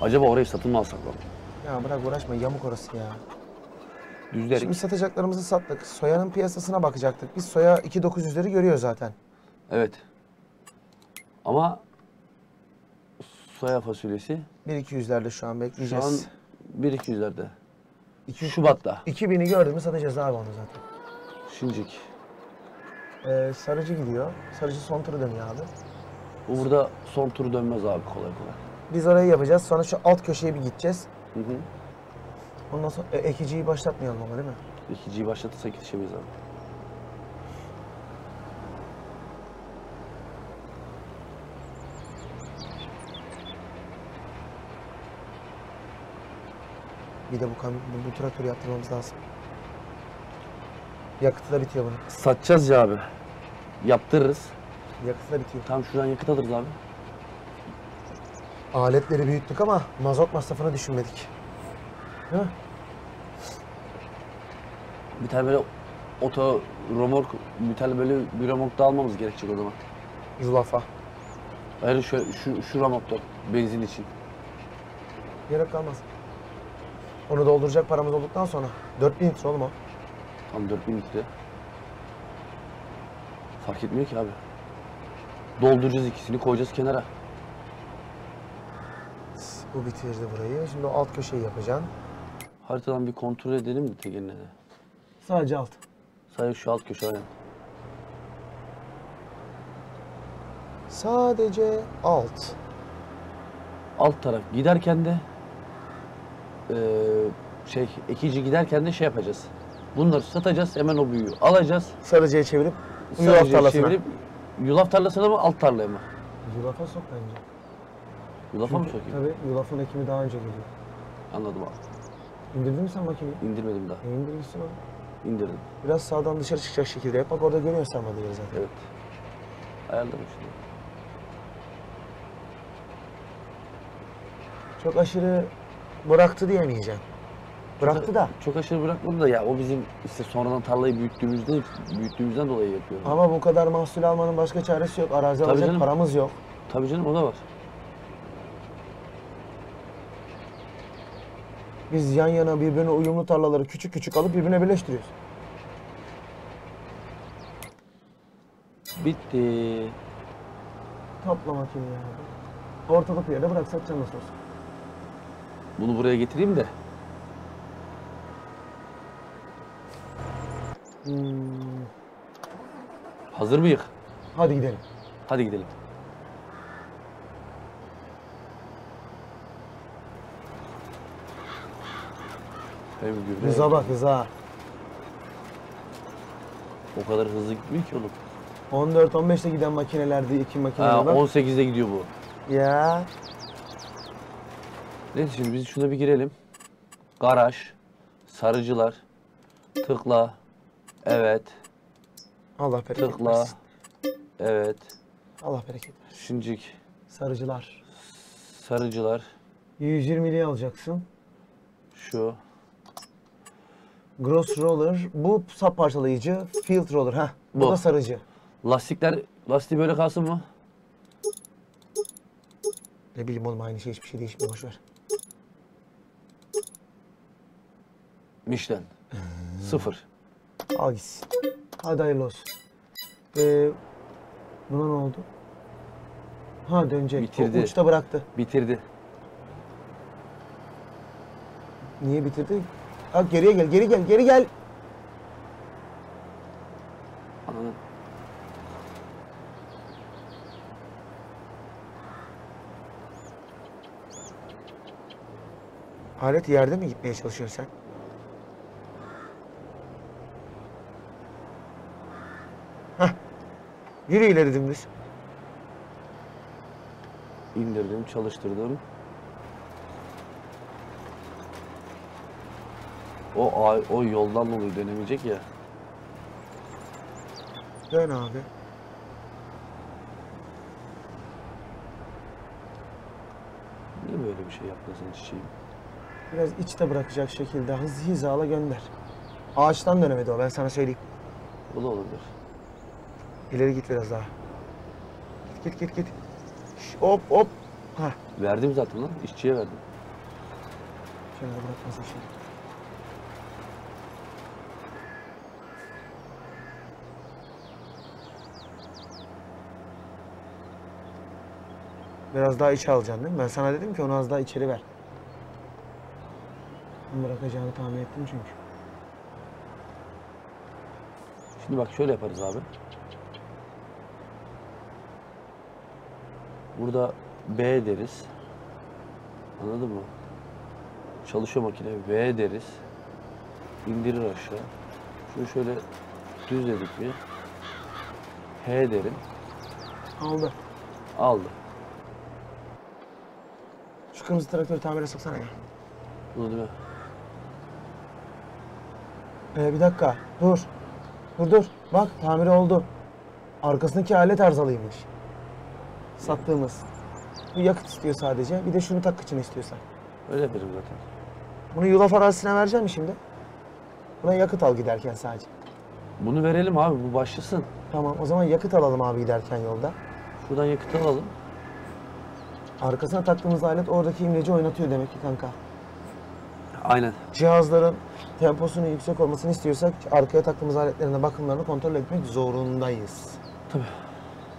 Acaba orayı satın mı alsak lan? Ya bırak uğraşma yamuk orası ya. Düzlerik. Şimdi satacaklarımızı sattık. Soyanın piyasasına bakacaktık. Biz soya 2.900'leri görüyor zaten. Evet. Ama soya fasulyesi 1.200'lerde şu an şu an bekleyeceğiz. 1-200'lerde. 200 Şubat'ta. 2000'i gördü mü satacağız abi onu zaten. Şincik. Ee, sarıcı gidiyor. Sarıcı son turu dönüyor abi. Bu burada son tur dönmez abi kolay kolay. Biz orayı yapacağız. Sonra şu alt köşeye bir gideceğiz. Hı hı. Ondan sonra e, ekiciyi başlatmayalım ama değil mi? İkinciyi başlatırsak yetişemeyiz abi. Bir de bu, kam bu, bu traktörü yaptırmamız lazım. Yakıtı da bitiyor bunun. Satacağız ya abi. Yaptırırız. Yakıtı da bitiyor. Tam şuradan yakıt alırız abi. Aletleri büyüttük ama mazot masrafını düşünmedik. Değil mi? Bir tane böyle oto romork, bir tane böyle bir romork da almamız gerekecek o zaman. Zulafa. Hayır şu, şu, şu romorkta benzin için. Gerek kalmaz. Onu dolduracak paramız olduktan sonra. 4000 litre oğlum o. Tam 4000 litre. Fark etmiyor ki abi. Dolduracağız ikisini koyacağız kenara. Bu bitirdi burayı. Şimdi o alt köşeyi yapacaksın. Haritadan bir kontrol edelim mi tekeline de? Sadece alt. Sadece şu alt köşe aynen. Sadece alt. Alt taraf giderken de eee, şey ekici giderken de şey yapacağız. Bunları satacağız hemen o büyüğü alacağız. Sarıcıya çevirip yulaf tarlasına. çevirip yulaf tarlasına mı alt tarlaya mı? Yulafa sok bence. Yulafa mı sokayım? Tabii yulafın ekimi daha önce geliyor. Anladım abi. İndirdin mi sen makineyi? İndirmedim daha. E, indirmişsin o. İndirdim. Biraz sağdan dışarı çıkacak şekilde yap. Bak orada görüyorsun sen modelleri zaten. Evet. Ayarladım şimdi. Çok aşırı bıraktı diyemeyeceğim. Bıraktı da. Çok aşırı bırakmadı da ya o bizim işte sonradan tarlayı büyüttüğümüzde büyüttüğümüzden dolayı yapıyor. Ama bu kadar mahsul almanın başka çaresi yok. Arazi Tabii alacak canım. paramız yok. Tabii canım o da var. Biz yan yana birbirine uyumlu tarlaları küçük küçük alıp birbirine birleştiriyoruz. Bitti. Topla makineyi abi. Ortalık bir yerde bırak satacaksın nasıl olsa. Bunu buraya getireyim de. Hmm. Hazır mıyız? Hadi gidelim. Hadi gidelim. Hem gübre Hıza bak hıza. o kadar hızlı gitmiyor ki oğlum. 14-15'te giden makinelerdi iki makineler Ha, bak. 18'de gidiyor bu. Ya. Neyse şimdi biz şuna bir girelim. Garaj, sarıcılar, tıkla, evet, Allah bereket tıkla, versin. evet, Allah bereket versin. şincik, Sarıcılar. sarıcılar, 120'liği alacaksın. şu, Gross roller. Bu sap parçalayıcı. Field roller. ha. Bu, Bu. da sarıcı. lastikler, lastiği böyle kalsın mı? Ne bileyim oğlum aynı şey hiçbir şey değişmiyor. Boş ver. Michelin, sıfır. Al gitsin. Hadi hayırlı olsun. Ee, buna ne oldu? Ha dönecek. Bitirdi. O uçta bıraktı. Bitirdi. Niye bitirdi? Ha geriye gel, geri gel, geri gel. Anladın? Alet yerde mi gitmeye çalışıyorsun sen? Hah. Yürü ileri dümdüz. İndirdim, çalıştırdım. O ay- o yoldan dolayı dönemeyecek ya. Dön abi. Niye böyle bir şey yaptın sen çiçeğim? Biraz içte bırakacak şekilde hız hizala gönder. Ağaçtan dönemedi o ben sana söyleyeyim. O da olabilir. İleri git biraz daha. Git git git git. Şş, hop hop. Ha. Verdim zaten lan. işçiye verdim. Kenara bırakmasın şimdi. Biraz daha içe alacaksın değil mi? Ben sana dedim ki onu az daha içeri ver. Ben bırakacağını tahmin ettim çünkü. Şimdi bak şöyle yaparız abi. Burada B deriz. Anladın mı? Çalışıyor makine. V deriz. İndirir aşağı. Şunu şöyle düz dedik mi? H derim. Aldı. Aldı. Kırmızı traktörü tamire soksana ya. Bunu değil mi? Ee, bir dakika. Dur. Dur dur. Bak tamiri oldu. Arkasındaki alet arızalıymış. Sattığımız. Bu yakıt istiyor sadece. Bir de şunu tak kıçını istiyorsan. Öyle yaparım zaten. Bunu yulaf arazisine vereceğim mi şimdi? Buna yakıt al giderken sadece. Bunu verelim abi bu başlasın. Tamam o zaman yakıt alalım abi giderken yolda. Şuradan yakıt alalım. Arkasına taktığımız alet oradaki imleci oynatıyor demek ki kanka. Aynen. Cihazların temposunun yüksek olmasını istiyorsak arkaya taktığımız aletlerin de bakımlarını kontrol etmek zorundayız. Tabii.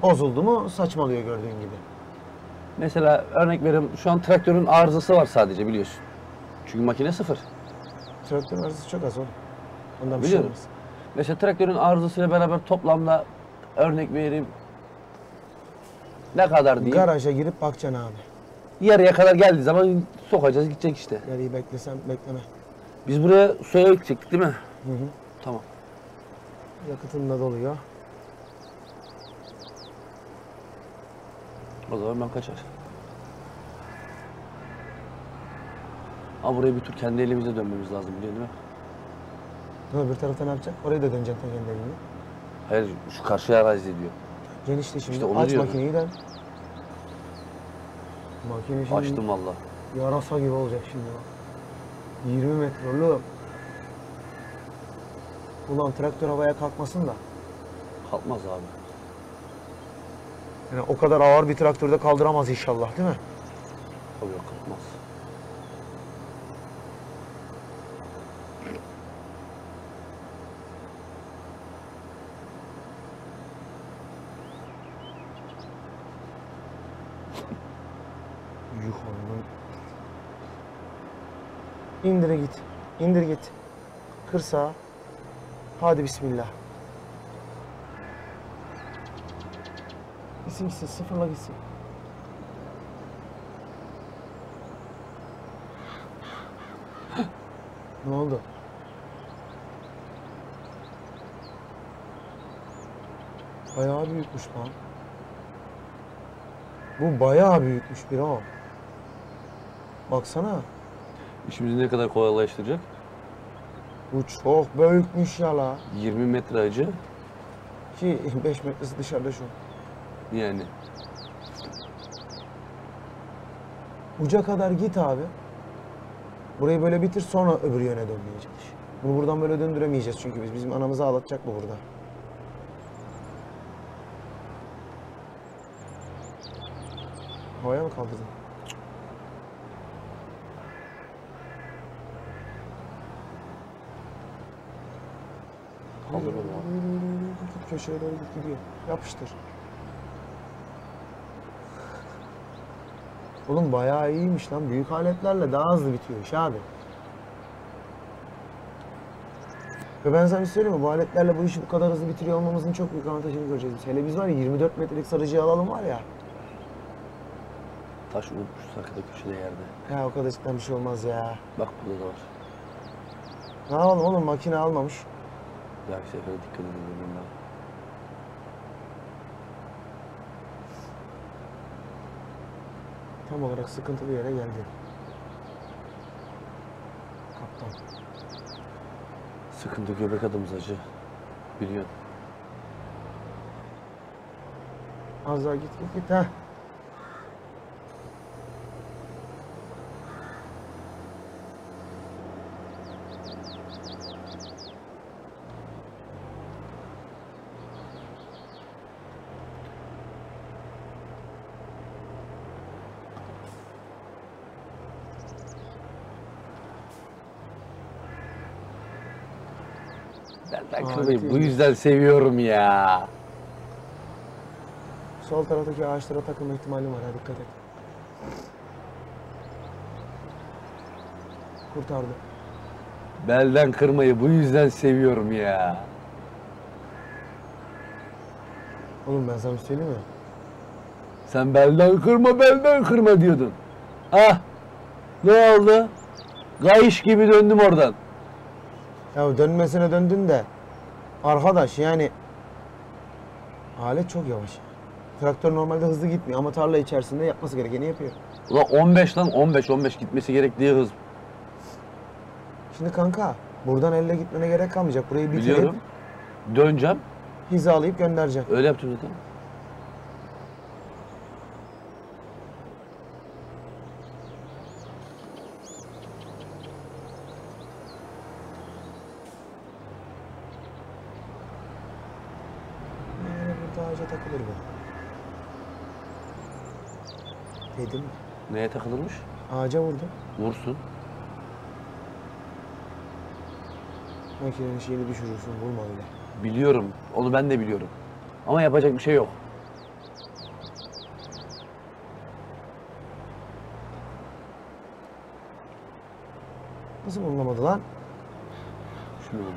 Bozuldu mu saçmalıyor gördüğün gibi. Mesela örnek veriyorum şu an traktörün arızası var sadece biliyorsun. Çünkü makine sıfır. Traktörün arızası çok az oğlum. Ondan bir şey Biliyorum. olmaz. Mesela traktörün arızasıyla beraber toplamda örnek vereyim ne kadar diyeyim. Garaja girip bakacaksın abi. Yarıya kadar geldiği zaman sokacağız gidecek işte. Yarıyı beklesem bekleme. Biz buraya soya ekecektik değil mi? Hı hı. Tamam. Yakıtın da doluyor. O zaman ben kaçar. Ama buraya bir tur kendi elimizle dönmemiz lazım biliyor değil mi? Öbür tarafta ne yapacak? Oraya da döneceksin kendi eline. Hayır şu karşıya arazi diyor. Genişle şimdi. İşte onu Aç diyorum. makineyi dön. Makine şimdi Açtım valla. yarasa gibi olacak şimdi bak. 20 metre oğlum. Ulan traktör havaya kalkmasın da. Kalkmaz abi. Yani o kadar ağır bir traktörde kaldıramaz inşallah değil mi? Tabii kalkmaz. Yuh onun. İndire git. İndir git. Kır sağa. Hadi bismillah. Gitsin gitsin sıfırla gitsin. ne oldu? Bayağı büyükmüş lan. Bu bayağı büyükmüş bir o. Baksana. İşimizi ne kadar kolaylaştıracak? Bu çok büyükmüş ya la. 20 metre acı Ki *laughs* 5 metresi dışarıda şu. yani. Uca kadar git abi. Burayı böyle bitir sonra öbür yöne dönmeye çalış. Bunu buradan böyle döndüremeyeceğiz çünkü biz. Bizim anamızı ağlatacak bu burada. Havaya mı kaldırdın? Kaldıralım abi. Git köşeye doğru git gidiyor. Yapıştır. Oğlum bayağı iyiymiş lan. Büyük aletlerle daha hızlı bitiyor iş abi. Ve ben sana bir şey söyleyeyim mi? Bu aletlerle bu işi bu kadar hızlı bitiriyor olmamızın çok büyük avantajını göreceğiz. biz. Hele biz var ya 24 metrelik sarıcıyı alalım var ya. Taş unutmuşuz arkada köşede yerde. Ya o kadar cidden bir şey olmaz ya. Bak burada da var. Ne yapalım oğlum makine almamış. Dahaki sefere dikkat edin bunlara. Tam olarak sıkıntılı yere geldi. Kaptan. Sıkıntı göbek adımız acı. Biliyorsun. Az daha git git git. Heh. Kırmayı bu yüzden seviyorum ya. Sol taraftaki ağaçlara takılma ihtimalim var ha dikkat et. Kurtardı. Belden kırmayı bu yüzden seviyorum ya. Oğlum ben sana bir şey söyleyeyim mi? Sen belden kırma belden kırma diyordun. Ah ne oldu? Kayış gibi döndüm oradan. Ya dönmesine döndün de arkadaş yani alet çok yavaş. Traktör normalde hızlı gitmiyor ama tarla içerisinde yapması gerekeni yapıyor. Ulan 15 lan 15 15 gitmesi gerektiği hız. Şimdi kanka buradan elle gitmene gerek kalmayacak. Burayı bitirip Biliyorum. Döneceğim. hizalayıp göndereceğim. Öyle yapacağım zaten. Yani burada ağaca takılır bu. Dedim mi? Neye takılırmış? Ağaca vurdu. Vursun. Makinenin şeyini düşürürsün vurma öyle. Biliyorum. Onu ben de biliyorum. Ama yapacak bir şey yok. Nasıl bulunamadı lan? Şunu buldu.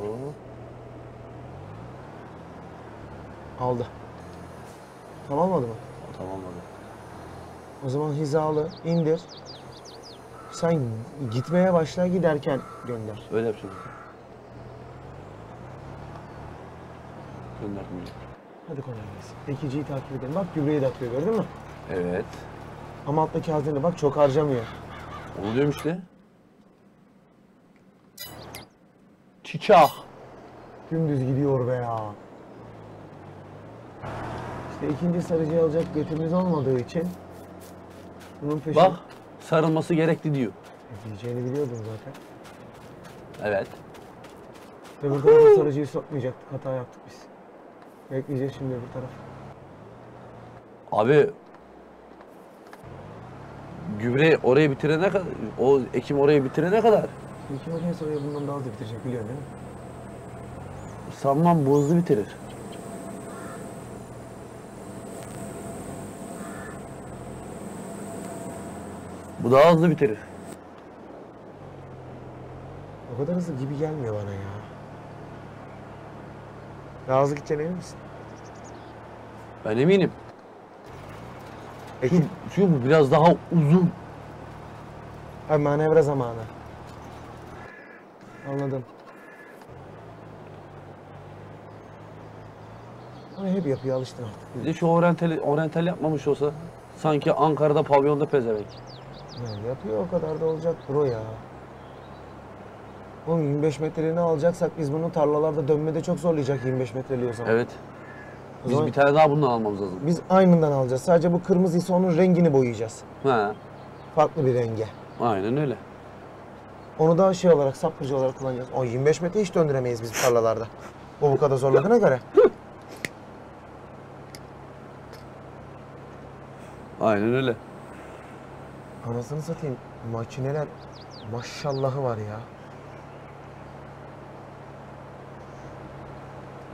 Oo. Aldı. Tamam olmadı mı? Tamam hadi. O zaman hizalı indir. Sen gitmeye başla giderken gönder. Öyle yapacağım zaten. Gönderdim. Hadi kolay gelsin. Ekiciyi takip edelim. Bak gübreyi de atıyor gördün mü? Evet. Ama alttaki hazine bak çok harcamıyor. Onu diyorum işte. Çiçak. Dümdüz gidiyor be ya. İşte ikinci sarıcıyı alacak götümüz olmadığı için bunun peşine... Bak sarılması gerekli diyor. E, Diyeceğini biliyordum zaten. Evet. Öbür tarafa sarıcıyı sokmayacaktık. Hata yaptık biz. Bekleyeceğiz şimdi öbür taraf. Abi gübre orayı bitirene kadar, o ekim orayı bitirene kadar İki makine sonra bundan daha hızlı bitirecek biliyorsun değil mi? sanmam bu hızlı bitirir. Bu daha hızlı bitirir. O kadar hızlı gibi gelmiyor bana ya. Daha hızlı gideceğine emin misin? Ben eminim. Şu, Ekim. şu bu biraz daha uzun. Ha manevra zamanı. Anladım. Onu hep yapıyor alıştın artık. Bir de şu oryantal, oryantal yapmamış olsa sanki Ankara'da pavyonda pezevenk. Ya yapıyor o kadar da olacak bro ya. Oğlum 25 metreliğini alacaksak biz bunu tarlalarda dönmede çok zorlayacak 25 metreliği o zaman. Evet. O Biz zaman bir tane daha bundan almamız lazım. biz aynından alacağız. Sadece bu kırmızıysa onun rengini boyayacağız. Ha, Farklı bir renge. aynen öyle. Onu da şey olarak sapkıcı olarak kullanacağız. O 25 metre hiç döndüremeyiz biz tarlalarda. Bu bu kadar zorladığına göre. Aynen öyle. Anasını satayım. Makineler maşallahı var ya.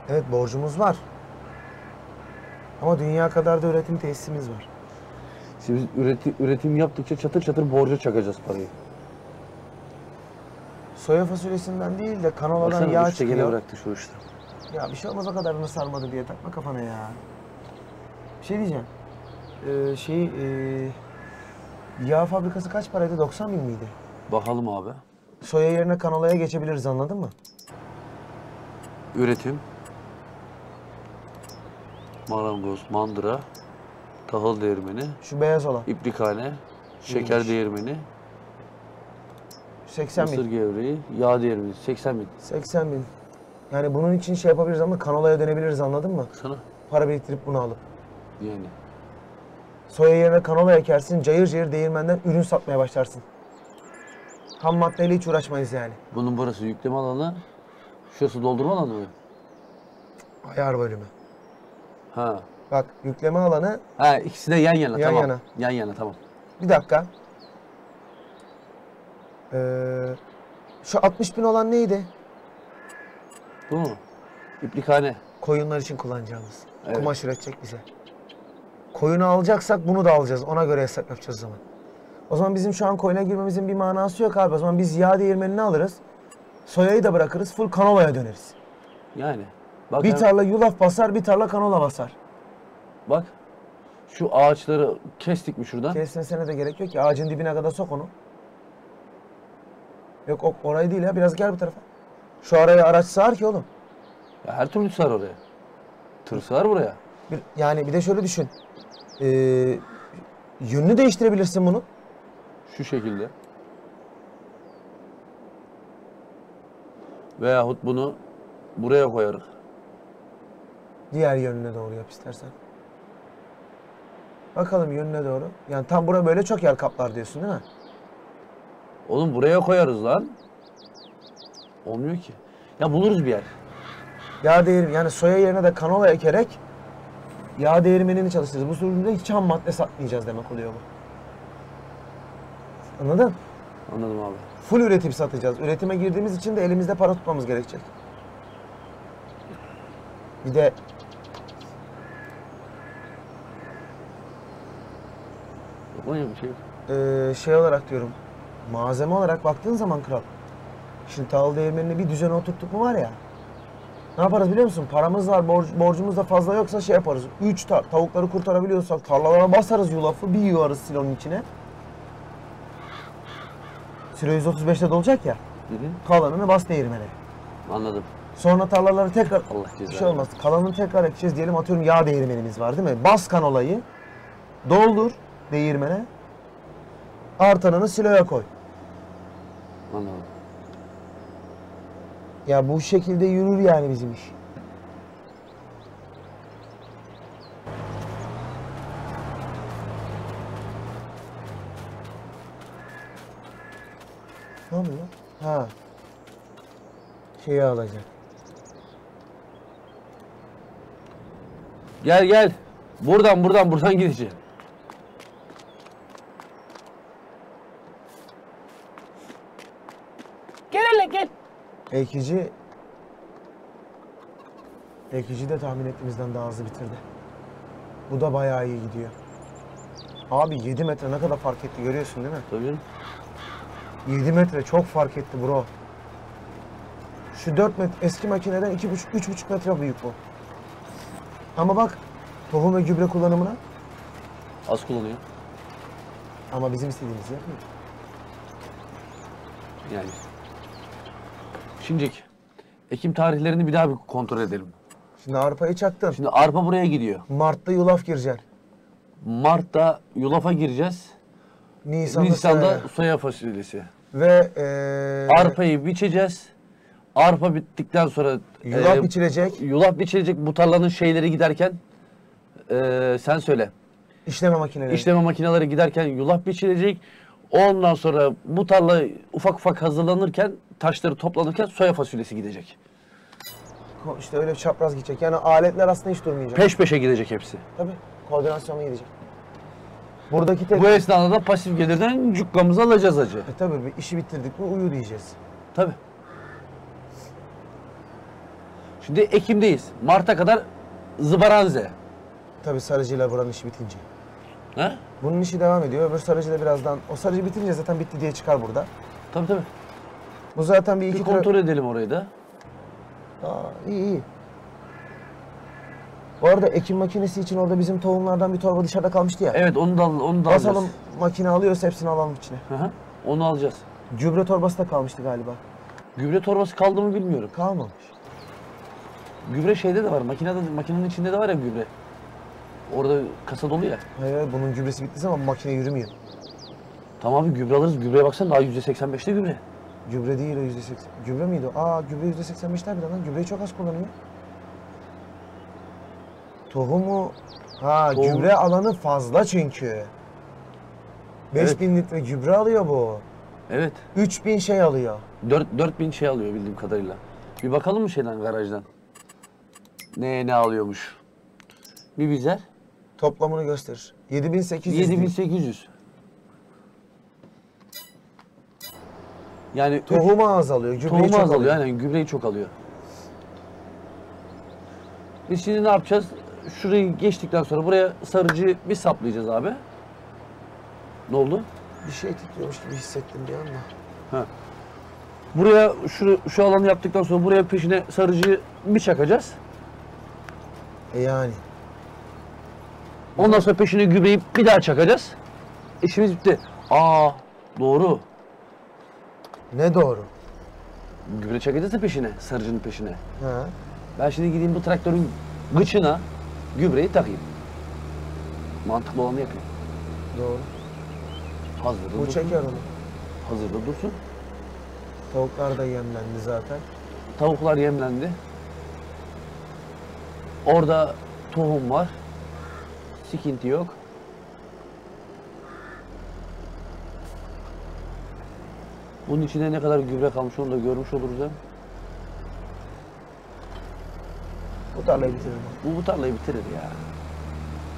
Evet borcumuz var. Ama dünya kadar da üretim tesisimiz var. Şimdi biz üretim, üretim yaptıkça çatır çatır borca çakacağız parayı. Soya fasulyesinden değil de kanoladan Baksana yağ üstte gene çıkıyor. bıraktı şu işte. Ya bir şey olmaz o kadarını sarmadı diye takma kafana ya. Bir şey diyeceğim. Ee, şey ee, yağ fabrikası kaç paraydı? 90 bin miydi? Bakalım abi. Soya yerine kanolaya geçebiliriz anladın mı? Üretim. Marangoz, mandıra, tahıl değirmeni, Şu beyaz olan. iplikhane, şeker İyiymiş. değirmeni, 80 mısır bin. gevreği, yağ değirmeni. 80 bin. 80 bin. Yani bunun için şey yapabiliriz ama kanolaya dönebiliriz anladın mı? Sana Para biriktirip bunu alıp. yani. Soya yerine kanola ekersin, cayır cayır değirmenden ürün satmaya başlarsın. Ham maddeyle hiç uğraşmayız yani. Bunun burası yükleme alanı, şurası doldurma alanı mı? Ayar bölümü. Ha. Bak yükleme alanı Ha ikisi de yan yana Yan tamam. yana. Yan yana tamam. bir dakika. Ee, şu 60 bin olan neydi? Bu mu? İplikhane. Koyunlar için kullanacağımız. Evet. Kumaş üretecek bize. Koyunu alacaksak bunu da alacağız. Ona göre hesap yapacağız o zaman. O zaman bizim şu an koyuna girmemizin bir manası yok abi. O zaman biz yağ değirmenini alırız. Soyayı da bırakırız. Full kanolaya döneriz. Yani. Bak, Bir tarla yulaf basar, bir tarla kanola basar. bak. Şu ağaçları kestik mi şuradan? Kesmesine de gerek yok ki. Ağacın dibine kadar sok onu. Yok o, orayı değil ya. Biraz gel bu tarafa. Şu araya araç sığar ki oğlum. Ya her türlü sığar oraya. Tır sığar buraya. Bir, yani bir de şöyle düşün. Ee, yönünü değiştirebilirsin bunu. Şu şekilde. Veyahut bunu buraya koyarız. Diğer yönüne doğru yap istersen. Bakalım yönüne doğru. Yani tam bura böyle çok yer kaplar diyorsun değil mi? Oğlum buraya koyarız lan. Olmuyor ki. Ya buluruz bir yer. Yağ değirmeni yani soya yerine de kanola ekerek yağ değirmenini çalıştırırız. Bu sürümde hiç ham madde satmayacağız demek oluyor bu. Anladın? Anladım abi. Full üretim satacağız. Üretime girdiğimiz için de elimizde para tutmamız gerekecek. Bir de Yapamıyor bir şey eee, şey olarak diyorum. Malzeme olarak baktığın zaman kral. Şimdi tahıl değirmenini bir düzene oturttuk mu var ya. Ne yaparız biliyor musun? Paramız var, borç- borcumuz da fazla yoksa şey yaparız. Üç ta- tavukları kurtarabiliyorsak tarlalara basarız yulafı, bir yuvarız silonun içine. Silo 135'te dolacak ya. Hı hı. Kalanını bas değirmene. Anladım. Sonra tarlaları tekrar Allah cezanı şey olmaz. Kalanını tekrar ekeceğiz diyelim atıyorum yağ değirmenimiz var değil mi? Bas kanolayı. Doldur değirmene. Artanını siloya koy. Anladım. Ya bu şekilde yürür yani bizim iş. Ne yapıyor? Ha. Şeyi alacak. Gel gel. Buradan buradan buradan gideceğim. Gel hele gel. Ekici Ekici de tahmin ettiğimizden daha hızlı bitirdi. Bu da bayağı iyi gidiyor. Abi 7 metre ne kadar fark etti görüyorsun değil mi? Tabii canım. 7 metre çok fark etti bro. Şu 4 metre eski makineden 2,5 3,5 metre büyük bu. Ama bak tohum ve gübre kullanımına Az kullanıyor. ama bizim istediğimizi yapmıyor. Yani. Şimdilik. Ekim tarihlerini bir daha bir kontrol edelim. Şimdi arpayı çaktın. Şimdi arpa buraya gidiyor. Mart'ta yulaf gireceksin. Mart'ta yulafa gireceğiz. Nisan'da, Nisan'da soya. soya fasulyesi. ve eee Arpayı biçeceğiz. Arpa bittikten sonra yulaf e, biçilecek. yulaf biçilecek bu tarlanın şeyleri giderken e, sen söyle. işleme makineleri. İşleme makineleri giderken yulaf biçilecek. Ondan sonra bu tarla ufak ufak hazırlanırken taşları toplanırken soya fasulyesi gidecek. İşte öyle çapraz gidecek. Yani aletler aslında hiç durmayacak. Peş peşe gidecek hepsi. Tabii. Koordinasyonla gidecek. Buradaki tek... Bu esnada da pasif gelirden cukkamızı alacağız acı. E tabii bir işi bitirdik mi uyu diyeceğiz. Tabii. Şimdi Ekim'deyiz. Mart'a kadar zıbaranze. Tabii sarıcıyla buranın işi bitince. Ha? Bunun işi devam ediyor. Öbür sarıcı da birazdan... O sarıcı bitince zaten bitti diye çıkar burada. Tabii tabii. Bu zaten bir Bir iki kontrol tra- edelim orayı da. Aa, iyi iyi. Bu arada ekim makinesi için orada bizim tohumlardan bir torba dışarıda kalmıştı ya. Evet onu da al- onu da Basalım alacağız. makine alıyorsa hepsini alalım içine. Hı hı. Onu alacağız. Gübre torbası da kalmıştı galiba. Gübre torbası kaldı mı bilmiyorum. Kalmamış. Gübre şeyde de var. Makinede makinenin içinde de var ya gübre. Orada kasa dolu ya. Hayır hayır, bunun gübresi bittiği zaman makine yürümüyor. Tamam abi gübre alırız. Gübreye baksana daha %85'te gübre. Gübre değil o yüzde seksen. Gübre miydi o? Aa gübre yüzde seksen beşler bir lan. Gübreyi çok az kullanıyor. Tohumu... Ha Tohum- gübre alanı fazla çünkü. 5000 litre gübre alıyor bu. Evet. 3000 şey alıyor. 4 4000 şey alıyor bildiğim kadarıyla. Bir bakalım mı şeyden garajdan? Ne ne alıyormuş? Bir bizer. Toplamını gösterir. 7800. 7800. Yani Tohumu azalıyor, gübreyi tohumu çok azalıyor. alıyor. Aynen gübreyi çok alıyor. Biz şimdi ne yapacağız? Şurayı geçtikten sonra buraya sarıcıyı bir saplayacağız abi. Ne oldu? Bir şey titriyormuş gibi hissettim bir anda. Ha. Buraya şu, şu alanı yaptıktan sonra buraya peşine sarıcıyı bir çakacağız. E yani. Ondan sonra peşine gübreyi bir daha çakacağız. İşimiz bitti. Aa doğru. Ne doğru. Gübre çakacağız peşine, sarıcının peşine. Ha. Ben şimdi gideyim bu traktörün gıçına gübreyi takayım. Mantıklı olanı yapayım. Doğru. Hazırda Bu dursun. çeker onu. Hazırda dursun. Tavuklar da yemlendi zaten. Tavuklar yemlendi. Orada tohum var. Sıkıntı yok. Bunun içinde ne kadar gübre kalmış onu da görmüş oluruz hem. Bu tarlayı bitiririm. Bu bu tarlayı bitirir ya.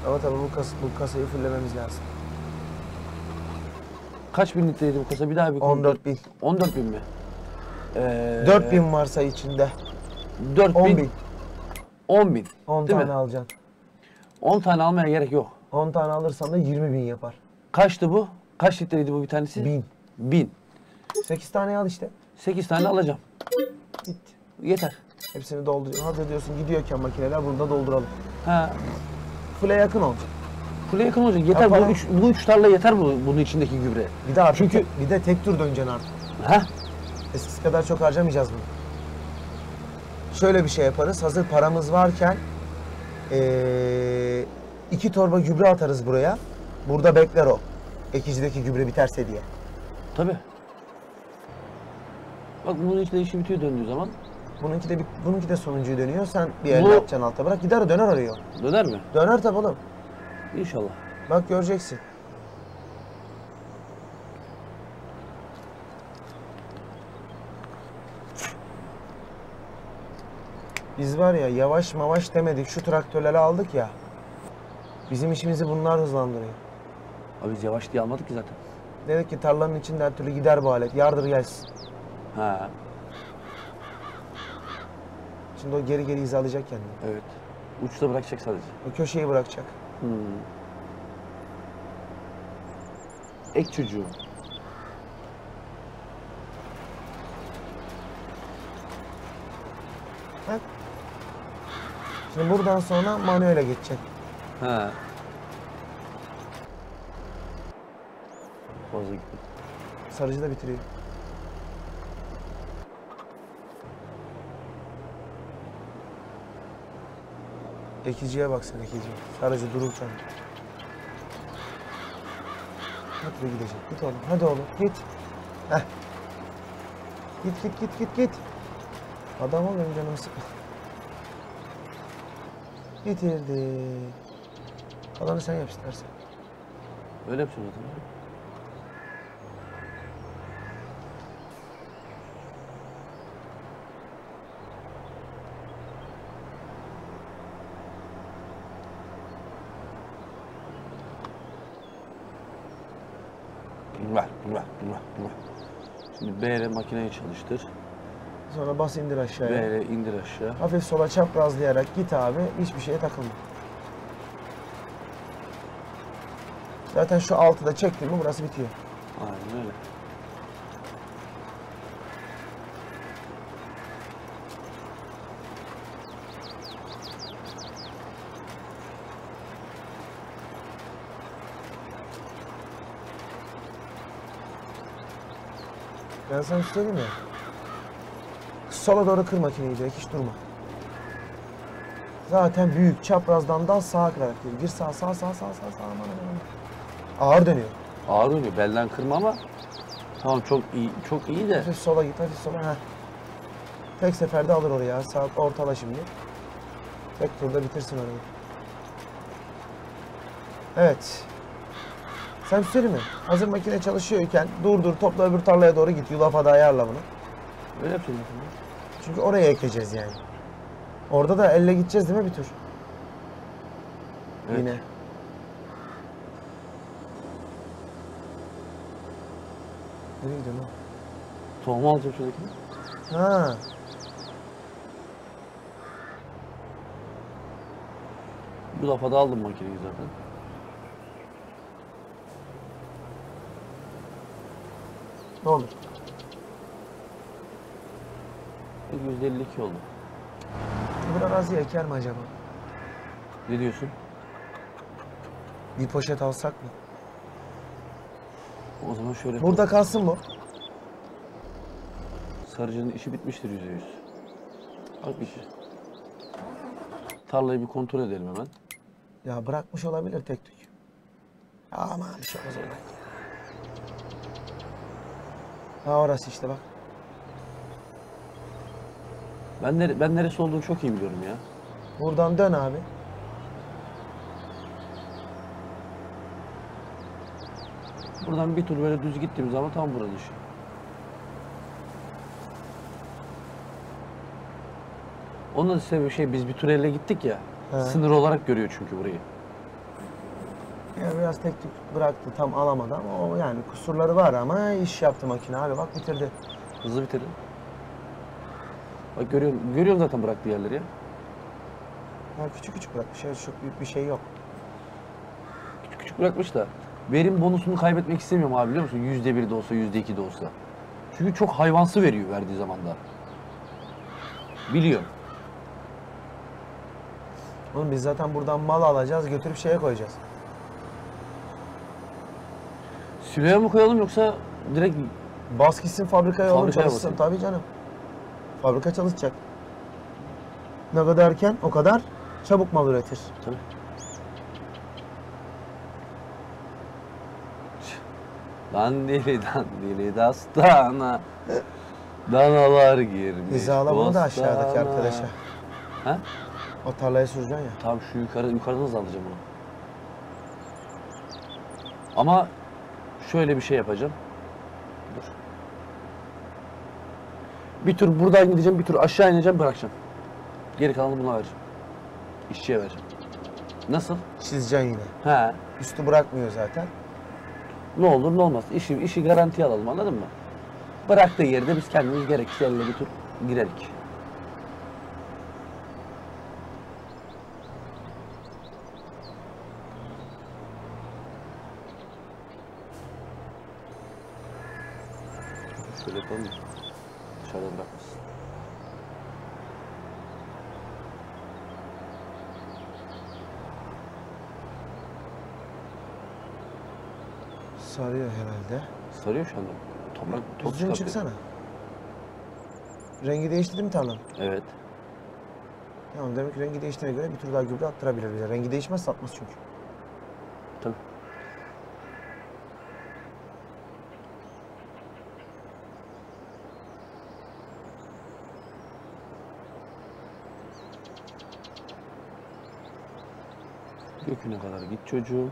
Ama tabii bu, kas, bu kasayı fullememiz lazım. Kaç bin litreydi bu kasa? Bir daha bir 14 bin. 14 bin mi? Ee, 4 bin varsa içinde. 4 10 bin. bin. 10 bin. 10 Değil tane mi? alacaksın. 10 tane almaya gerek yok. 10 tane alırsan da 20 bin yapar. Kaçtı bu? Kaç litreydi bu bir tanesi? Bin. 1000. 8 tane al işte. 8 tane alacağım. Git. Yeter. Hepsini dolduruyorsun. Hadi diyorsun gidiyorken makineler burada dolduralım. Ha. Full'e yakın olacak. Kule yakın olacak. Yeter bu üç, bu üç tarla yeter bu bunun içindeki gübre. Bir de artık Çünkü- tek- bir de tek tur döneceksin artık. Ha? Eskisi kadar çok harcamayacağız bunu. Şöyle bir şey yaparız. Hazır paramız varken eee, iki torba gübre atarız buraya. Burada bekler o. Ekicideki gübre biterse diye. Tabii. Bak bunun içinde işi bitiyor döndüğü zaman. Bununki de bir, bununki de sonuncuyu dönüyor. Sen bir Bu- atacaksın alta bırak. Gider döner oraya. Döner mi? Döner tabi oğlum. İnşallah. Bak göreceksin. Biz var ya yavaş mavaş demedik şu traktörleri aldık ya. Bizim işimizi bunlar hızlandırıyor. Abi biz yavaş diye almadık ki zaten. Dedik ki tarlanın içinde her türlü gider bu alet. Yardır gelsin. Ha. Şimdi o geri geri hizalayacak kendini. Evet. Uçta bırakacak sadece. O köşeyi bırakacak. Hmm. Ek çocuğu. Bak. Şimdi buradan sonra manuele geçecek. Ha. Fazla gitti. Sarıcı da bitiriyor. Ekiciye bak sen ekici. Sarıcı dururken. Hadi gidecek. Git oğlum. Hadi oğlum. Git. Heh. Git git git git git. Adam ol benim canımı sıkma. Bitirdi. Kalanı sen yap istersen. Öyle yapacağım zaten. Ver, ver, ver, ver. Şimdi B ile makineyi çalıştır. Sonra bas indir aşağıya. ile indir aşağı. Hafif sola çaprazlayarak git abi. Hiçbir şeye takılma. Zaten şu altıda çektin mi burası bitiyor. Aynen öyle. Ben sana şey söyleyeyim mi? Sola doğru kır makineyi direkt hiç durma. Zaten büyük çaprazdan dal sağa kırarak gir. Gir sağ sağ sağ sağ sağ sağ aman aman. Ağır dönüyor. Ağır oynuyor. Belden kırma ama tamam çok iyi çok iyi de Hafif sola git hafif sola. Heh. Tek seferde alır oraya. Sağ ortala şimdi. Tek turda bitirsin orayı. Evet. Sen mi? Hazır makine çalışıyorken dur dur topla öbür tarlaya doğru git. Yulafa da ayarla bunu. öyle zaten. Çünkü oraya ekeceğiz yani. Orada da elle gideceğiz değil mi bir tur? Evet. Yine. Nereye gidiyorsun oğlum? Tohumu alacağım şuradakini. Ha. Bu defa da aldım makineyi zaten. Ne olur. Bak %52 oldu. Bu arazi eker mi acaba? Ne diyorsun? Bir poşet alsak mı? O zaman şöyle Burada kalsın bu. Sarıcının işi bitmiştir yüzde yüz. Bak bir şey. Tarlayı bir kontrol edelim hemen. Ya bırakmış olabilir tek tük. Aman bir şey olmaz. Ha orası işte bak. Ben nere, ben neresi olduğunu çok iyi biliyorum ya. Buradan dön abi. Buradan bir tur böyle düz gittiğimiz zaman tam buranın işi. Onun da sebebi şey biz bir tur elle gittik ya. He. Sınır olarak görüyor çünkü burayı. Ya biraz tek tük bıraktı tam alamadı ama o yani kusurları var ama iş yaptı makine abi bak bitirdi. Hızlı bitirin. Bak görüyorum, görüyorum zaten bıraktığı yerleri ya. Ya küçük küçük bırakmış ya çok büyük bir şey yok. Küçük küçük bırakmış da. Verim bonusunu kaybetmek istemiyorum abi biliyor musun? Yüzde bir de olsa, yüzde iki de olsa. Çünkü çok hayvansı veriyor verdiği zamanda. Biliyorum. Oğlum biz zaten buradan mal alacağız götürüp şeye koyacağız. Siloya mı koyalım yoksa direkt Bas gitsin fabrikaya oğlum Fabrikaya çalışsın basayım. tabii canım. Fabrika çalışacak. Ne kadar erken o kadar çabuk mal üretir. Tabii. Dandili dandili dastana Danalar girmiş Hizala bunu da aşağıdaki arkadaşa. Ha? O tarlaya süreceksin ya. Tamam şu yukarı, yukarıdan hızlı alacağım onu. Ama şöyle bir şey yapacağım. Dur. Bir tur buradan gideceğim, bir tur aşağı ineceğim, bırakacağım. Geri kalanı buna vereceğim. İşçiye vereceğim. Nasıl? Çizeceksin yine. He. Üstü bırakmıyor zaten. Ne olur ne olmaz. İşi, işi garantiye alalım anladın mı? Bıraktığı yerde biz kendimiz gerekirse elle bir tur girerik. Şöyle yapalım mı? Dışarıda bırakmasın. Sarıyor herhalde. Sarıyor şu anda. Toprak Düzgün çıkartıyor. çıksana. Rengi değişti mi tarlanın? Evet. Tamam demek ki rengi değiştiğine göre bir tur daha gübre attırabilir bize. Rengi değişmez satmaz çünkü. Tabii. Göküne kadar git çocuğum.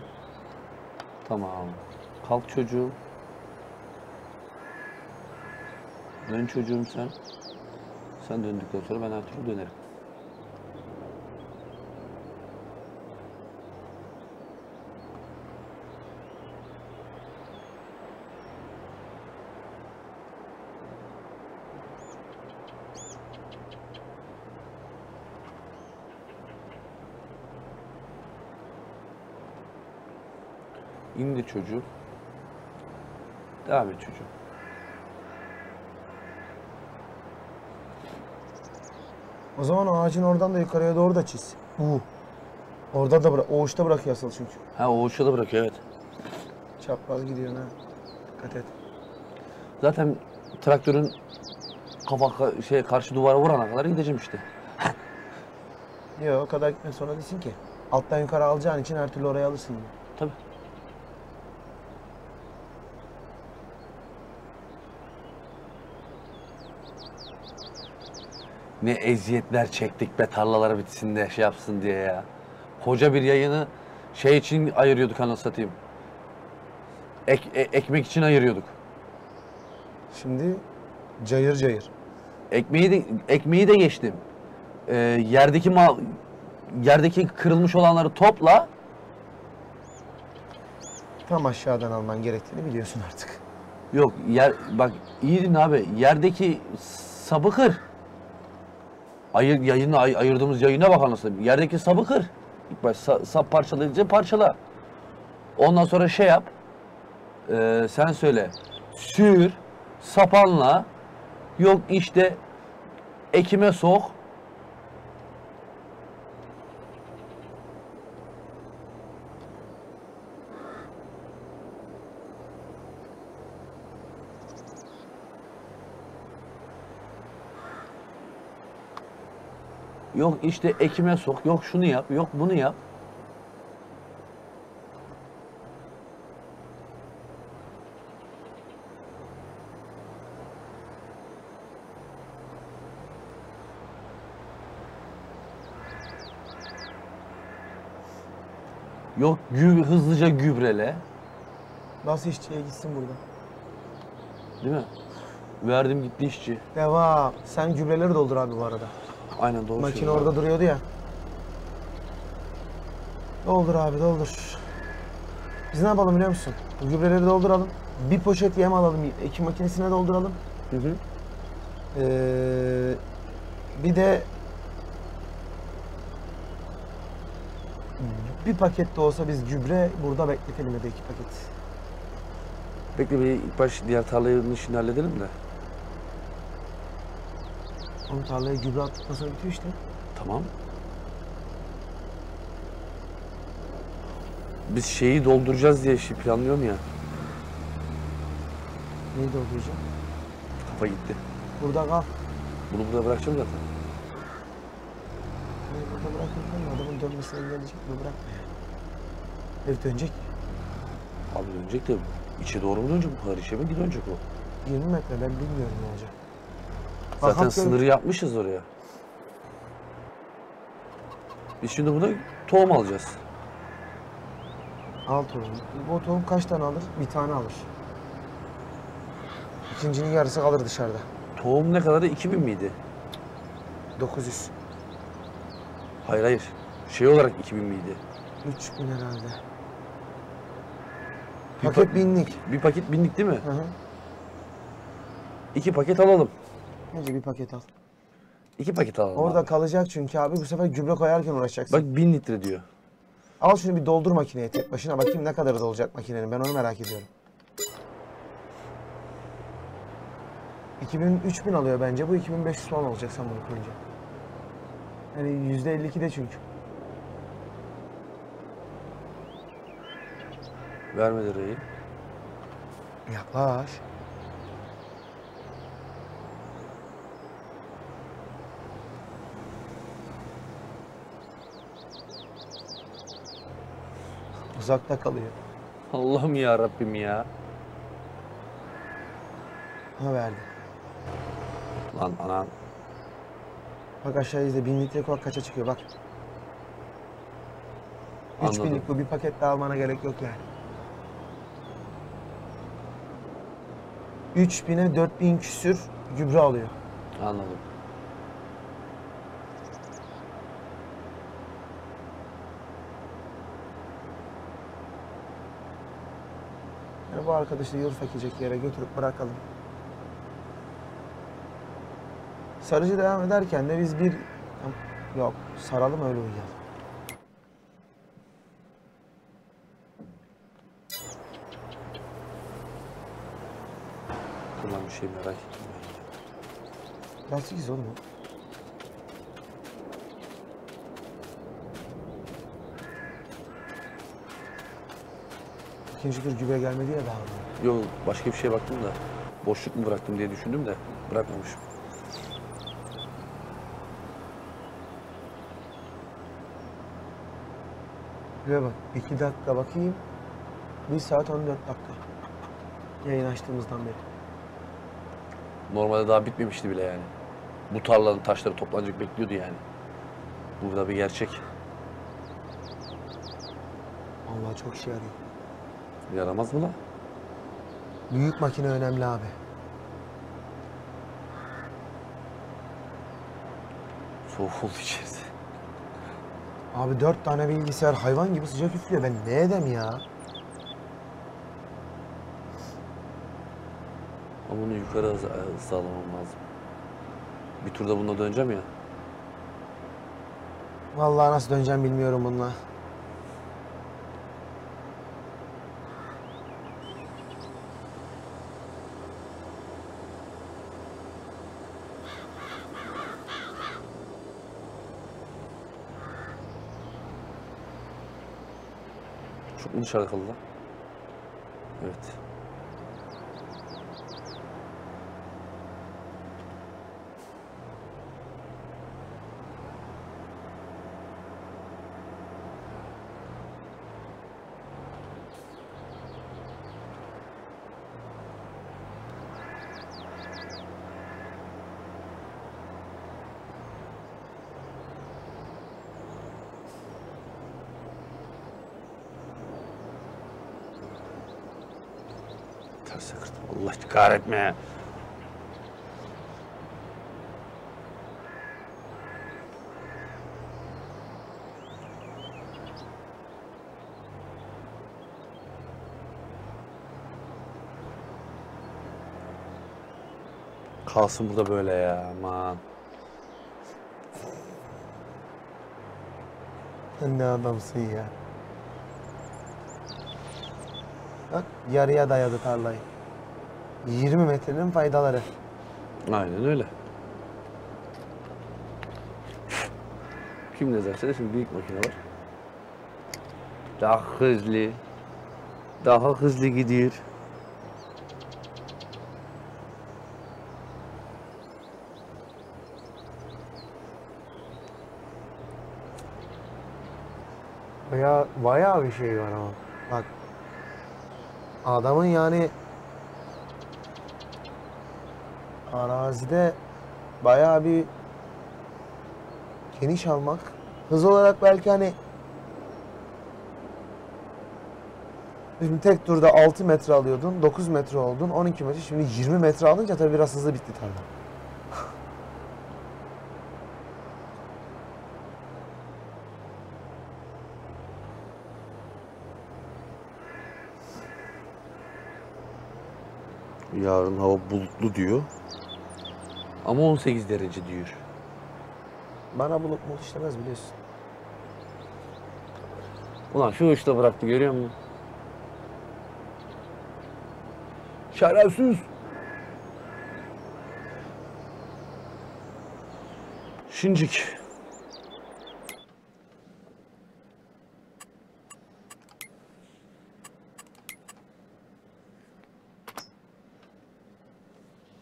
Tamam. Kalk çocuğum. Dön çocuğum sen. Sen döndükten sonra ben her türlü dönerim. İndir çocuğum. Devam et çocuğum. O zaman ağacın oradan da yukarıya doğru da çiz. Uh. Orada da bırak. O uçta bırakıyor asıl çünkü. Ha o uçta da bırakıyor evet. Çapraz gidiyorsun ha. Dikkat et. Zaten traktörün kafa ka- şey karşı duvara vurana kadar gideceğim işte. Yok o kadar gitmek sonra değilsin ki. Alttan yukarı alacağın için her türlü oraya alırsın. yine. Ne eziyetler çektik be tarlalar bitsin de şey yapsın diye ya. Koca bir yayını şey için ayırıyorduk anasını satayım. Ek, e- ekmek için ayırıyorduk. Şimdi cayır cayır. Ekmeği de ekmeği de geçtim. Ee, yerdeki mal yerdeki kırılmış olanları topla. Tam aşağıdan alman gerektiğini biliyorsun artık. Yok yer bak iyi dinle abi. Yerdeki sabı kır. Ayır, yayını, ay- ayırdığımız yayına bak anasını. Yerdeki sabı kır. İlk sa- sap parçalayınca parçala. Ondan sonra şey yap. Ee, sen söyle. Sür. Sapanla. Yok işte ekime sok. Yok işte ekime sok. Yok şunu yap. Yok bunu yap. Yok gü hızlıca gübrele. Nasıl işçiye gitsin burada? Değil mi? Verdim gitti işçi. Devam. Sen gübreleri doldur abi bu arada. Aynen doğru Makine söylüyorsun. orada duruyordu ya. Doldur abi doldur. Biz ne yapalım biliyor musun? Bu gübreleri dolduralım. Bir poşet yem alalım. Ekim makinesine dolduralım. Hı hı. Ee, bir de bir paket de olsa biz gübre burada bekletelim ya da iki paket. Bekle bir ilk baş diğer tarlanın işini halledelim de. Onun tarlaya gübre attıktan sonra bitiyor işte. Tamam. Biz şeyi dolduracağız diye şey planlıyorum ya. Neyi dolduracağım? Kafa gitti. Burada kal. Bunu burada bırakacağım zaten. Neyi burada bırakırken adamın dönmesine engelleyecek mi? Bırakma ya. Ev dönecek. Abi dönecek de içe doğru mu dönecek bu kadar işe mi dönecek o? 20 metre ben bilmiyorum ne olacak. Zaten Bakalım. sınırı yapmışız oraya. Biz şimdi buna tohum alacağız. Al tohum. Bu tohum kaç tane alır? Bir tane alır. İkincinin yarısı kalır dışarıda. Tohum ne kadar? 2000 miydi? 900. Hayır hayır. Şey olarak 2000 miydi? 3000 herhalde. Bir Paket pa- binlik. Bir paket bindik değil mi? Hı hı. İki paket alalım. Bence bir paket al. İki paket alalım. Orada abi. kalacak çünkü abi bu sefer gübre koyarken uğraşacaksın. Bak 1000 litre diyor. Al şunu bir doldur makineye tek başına bakayım ne kadar dolacak makinenin ben onu merak ediyorum. 2000 3000 alıyor bence bu 2500 falan olacak sen bunu koyunca. Yani %52 de çünkü. Vermedi reyi. Yaklaş. Uzakta kalıyor. Allah'ım ya Rabbim ya. Ha verdi. Lan anan. Bak aşağı izle 1000 litre koy kaça çıkıyor bak. Anladım. 3000'lik bu bir paket daha almana gerek yok yani. 3000'e 4000 küsür gübre alıyor. Anladım. Bu arkadaşı yılf ekecek yere götürüp bırakalım. Sarıcı devam ederken de biz bir... Yok saralım öyle uyuyalım. Ulan bir şey merak ettim ben ya. Oğlum o. İkinci tur gübre gelmedi ya daha. Yok başka bir şeye baktım da boşluk mu bıraktım diye düşündüm de bırakmamışım. Şuraya bak. 2 dakika bakayım. 1 saat 14 dakika. Yayın açtığımızdan beri. Normalde daha bitmemişti bile yani. Bu tarlanın taşları toplanacak bekliyordu yani. Bu da bir gerçek. Allah çok işe yarıyor. Yaramaz mı lan? Büyük makine önemli abi. Soğuk oldu içerisi. Abi dört tane bilgisayar hayvan gibi sıcak üflüyor. Ben ne edem ya? Ama onu yukarı hız sağlamam lazım. Bir turda bununla döneceğim ya. Vallahi nasıl döneceğim bilmiyorum bununla. Çok mu dışarıda kaldı lan? Evet. Ters kırdım. Allah kahretme. Kalsın burada böyle ya aman. Sen ne adamsın ya. Bak yarıya dayadı tarlayı. 20 metrenin faydaları. Aynen öyle. Kim ne derse şimdi büyük makine var. Daha hızlı. Daha hızlı gidiyor. Baya, bayağı bir şey var ama. Bak. Adamın yani arazide bayağı bir geniş almak. Hız olarak belki hani Şimdi tek turda 6 metre alıyordun, 9 metre oldun, 12 metre. Şimdi 20 metre alınca tabii biraz hızlı bitti tarla. Yarın hava bulutlu diyor. Ama 18 derece diyor. Bana bulut bulut işlemez biliyorsun. Ulan şu uçta bıraktı görüyor musun? Şerefsiz. Şincik.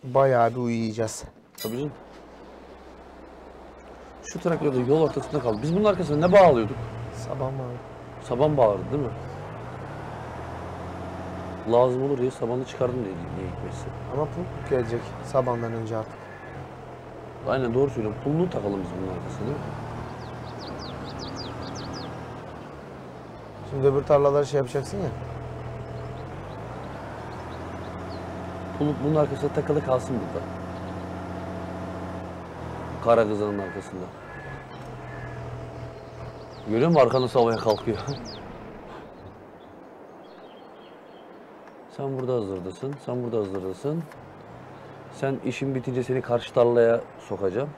Bayağı bir uyuyacağız. Tabii canım. Şu traktörde yol ortasında kaldı. Biz bunun arkasına ne bağlıyorduk? Sabah mı? Saban bağırdı değil mi? Lazım olur diye sabanı çıkardım diye niye gitmesi. Ama pul gelecek sabahından önce artık. Aynen doğru söylüyorum. Pulunu takalım biz bunun arkasına değil mi? Şimdi öbür tarlaları şey yapacaksın ya. Pul bunun arkasına takılı kalsın burada. Kara kızanın arkasında. Görüyor musun arkanı havaya kalkıyor. *laughs* sen burada hazırdasın, sen burada hazırdasın. Sen işin bitince seni karşı tarlaya sokacağım.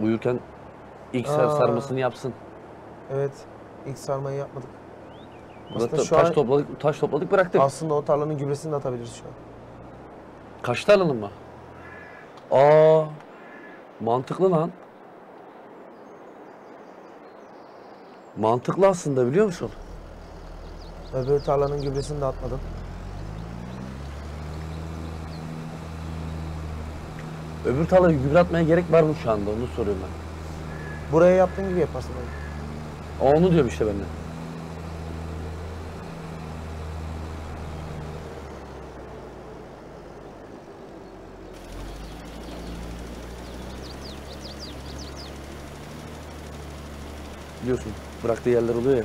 Uyurken ilk Aa. sarmasını yapsın. Evet. ilk sarmayı yapmadık. Burada Aslında şu taş an- topladık, taş topladık bıraktık. Aslında o tarlanın gübresini de atabiliriz şu an. Kaç tarlanın mı? Aa, mantıklı lan. Mantıklı aslında biliyor musun? Öbür tarlanın gübresini de atmadım. Öbür tarlayı gübre atmaya gerek var mı şu anda onu soruyorum ben. Buraya yaptığın gibi yaparsın. onu diyorum işte ben de. Biliyorsun bıraktığı yerler oluyor ya.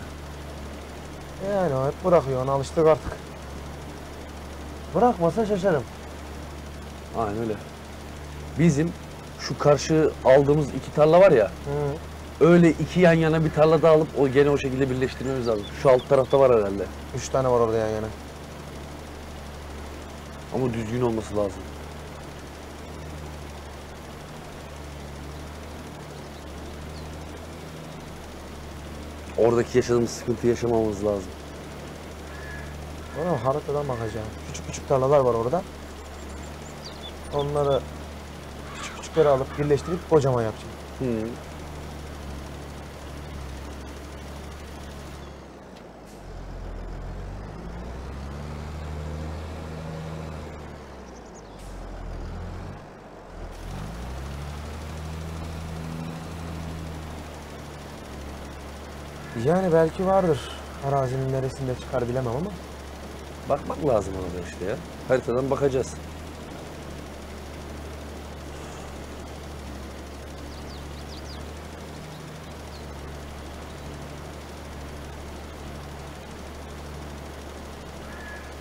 Yani o hep bırakıyor. Ona alıştık artık. Bırakmasa şaşarım. Aynen öyle. Bizim şu karşı aldığımız iki tarla var ya. Hı. Öyle iki yan yana bir tarla daha alıp o gene o şekilde birleştirmemiz lazım. Şu alt tarafta var herhalde. Üç tane var orada yan yana. Ama düzgün olması lazım. Oradaki yaşadığımız sıkıntı yaşamamız lazım. Ona haritadan bakacağım. Küçük küçük tarlalar var orada. Onları küçük küçükleri alıp birleştirip kocaman yapacağım. Hı. Yani belki vardır. Arazinin neresinde çıkar bilemem ama. Bakmak lazım ona da işte ya. Haritadan bakacağız.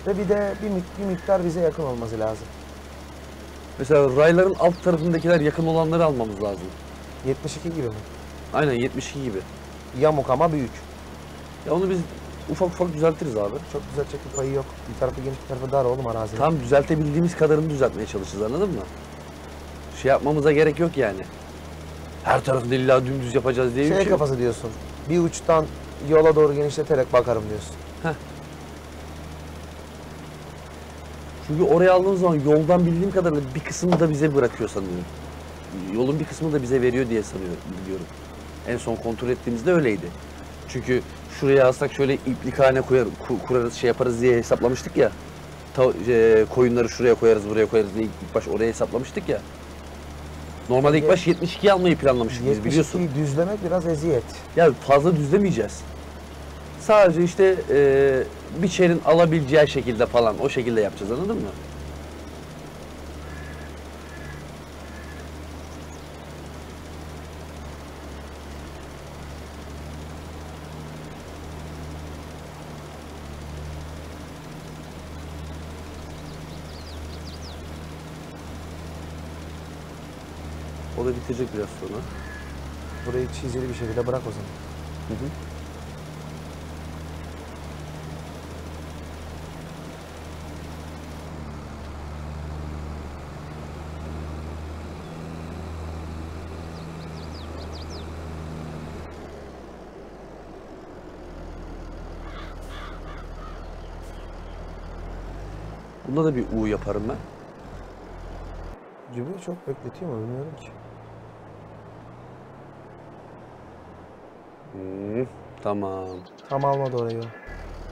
Ve bir de bir, mik- bir miktar bize yakın olması lazım. Mesela rayların alt tarafındakiler yakın olanları almamız lazım. 72 gibi mi? Aynen 72 gibi. Yamuk ama büyük. Ya onu biz ufak ufak düzeltiriz abi. Çok güzel çekil payı yok. Bir tarafı geniş bir tarafı dar oğlum arazinin. Tam düzeltebildiğimiz kadarını düzeltmeye çalışacağız anladın mı? Şey yapmamıza gerek yok yani. Her tarafını illa dümdüz yapacağız diye bir Şey şey yok. kafası diyorsun. Bir uçtan yola doğru genişleterek bakarım diyorsun. Çünkü oraya aldığımız zaman yoldan bildiğim kadarıyla bir kısmını da bize bırakıyor sanıyorum. Yolun bir kısmını da bize veriyor diye sanıyorum, biliyorum. En son kontrol ettiğimizde öyleydi. Çünkü şuraya alsak şöyle iplikhane koyar, ku- kurarız, şey yaparız diye hesaplamıştık ya. Ta- e, koyunları şuraya koyarız, buraya koyarız diye ilk baş oraya hesaplamıştık ya. Normalde ilk baş 72 almayı planlamıştık biz biliyorsun. 72'yi düzlemek biraz eziyet. Ya fazla düzlemeyeceğiz. Sadece işte e, biçerin alabileceği şekilde falan o şekilde yapacağız anladın mı? Da bitecek biraz sonra. Burayı çizili bir şekilde bırak o zaman. Hı hı. Bunda da bir U yaparım ben. Gübre çok bekletiyor mu bilmiyorum ki. Hı, tamam. Tam almadı orayı.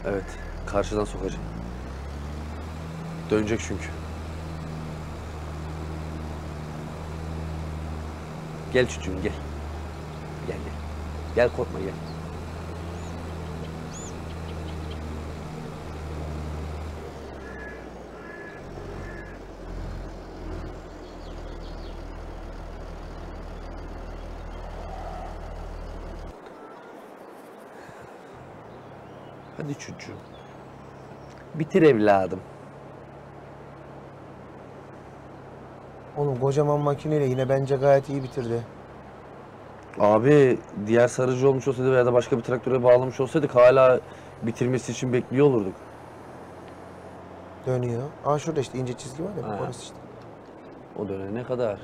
Evet. Karşıdan sokacağım. Dönecek çünkü. Gel çocuğum gel. Gel gel. Gel korkma gel. Hadi çocuğum. Bitir evladım. Oğlum kocaman makineyle yine bence gayet iyi bitirdi. Abi diğer sarıcı olmuş olsaydı veya da başka bir traktöre bağlamış olsaydık hala bitirmesi için bekliyor olurduk. Dönüyor. Aa şurada işte ince çizgi var ya Ha. orası işte. O dönene kadar.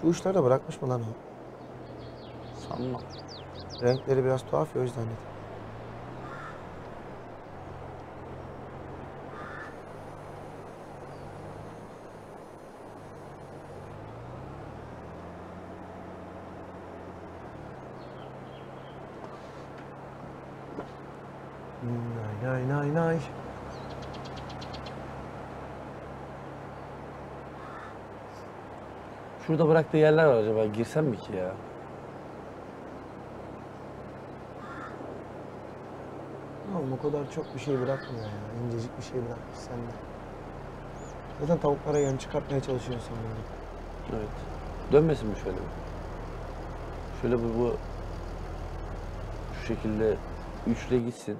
Şu uçları da bırakmış mı lan o? Sanma. Renkleri biraz tuhaf ya o yüzden dedim. Nay nay nay. Şurada bıraktığı yerler var acaba. Girsem mi ki ya? Oğlum o kadar çok bir şey bırakmıyor ya. İncecik bir şey bırakmış sende. Zaten tavuklara yem çıkartmaya çalışıyorsun sanırım. Evet. Dönmesin mi şöyle? Şöyle bu, bu şu şekilde üçle gitsin.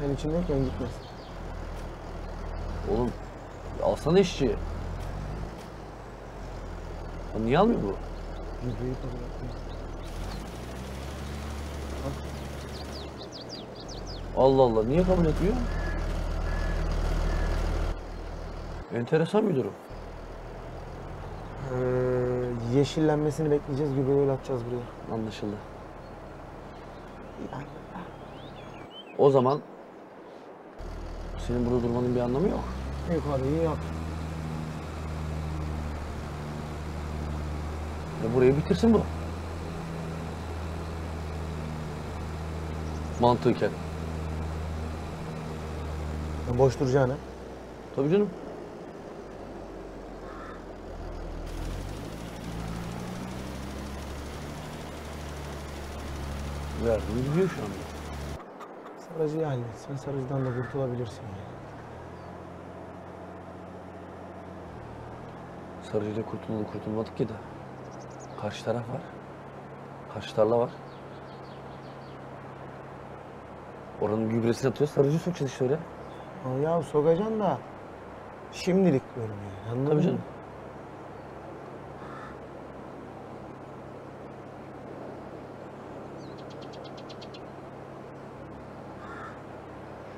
Sen içindeyken gitmez. Oğlum alsana işçi. Lan niye almıyor bu? Gübreyi kabul. Allah Allah niye kabul etmiyor? Enteresan bir durum. Ee, yeşillenmesini bekleyeceğiz. Gübreyi atacağız buraya. Anlaşıldı. O zaman senin burada durmanın bir anlamı yok. Yok abi iyi yap. Ya burayı bitirsin bu. Mantıken. Ya boş duracağına. Tabii canım. Verdim gidiyor şu anda. Sarıcıyı halletsen sarıcıdan da kurtulabilirsin yani. Sarıcıyla kurtulmadı kurtulmadık ki de. Karşı taraf var. Karşı tarla var. Oranın gübresini atıyor. Sarıcı sokacağız işte öyle. Ya sokacaksın da şimdilik diyorum yani. Anladın Tabii mı? canım.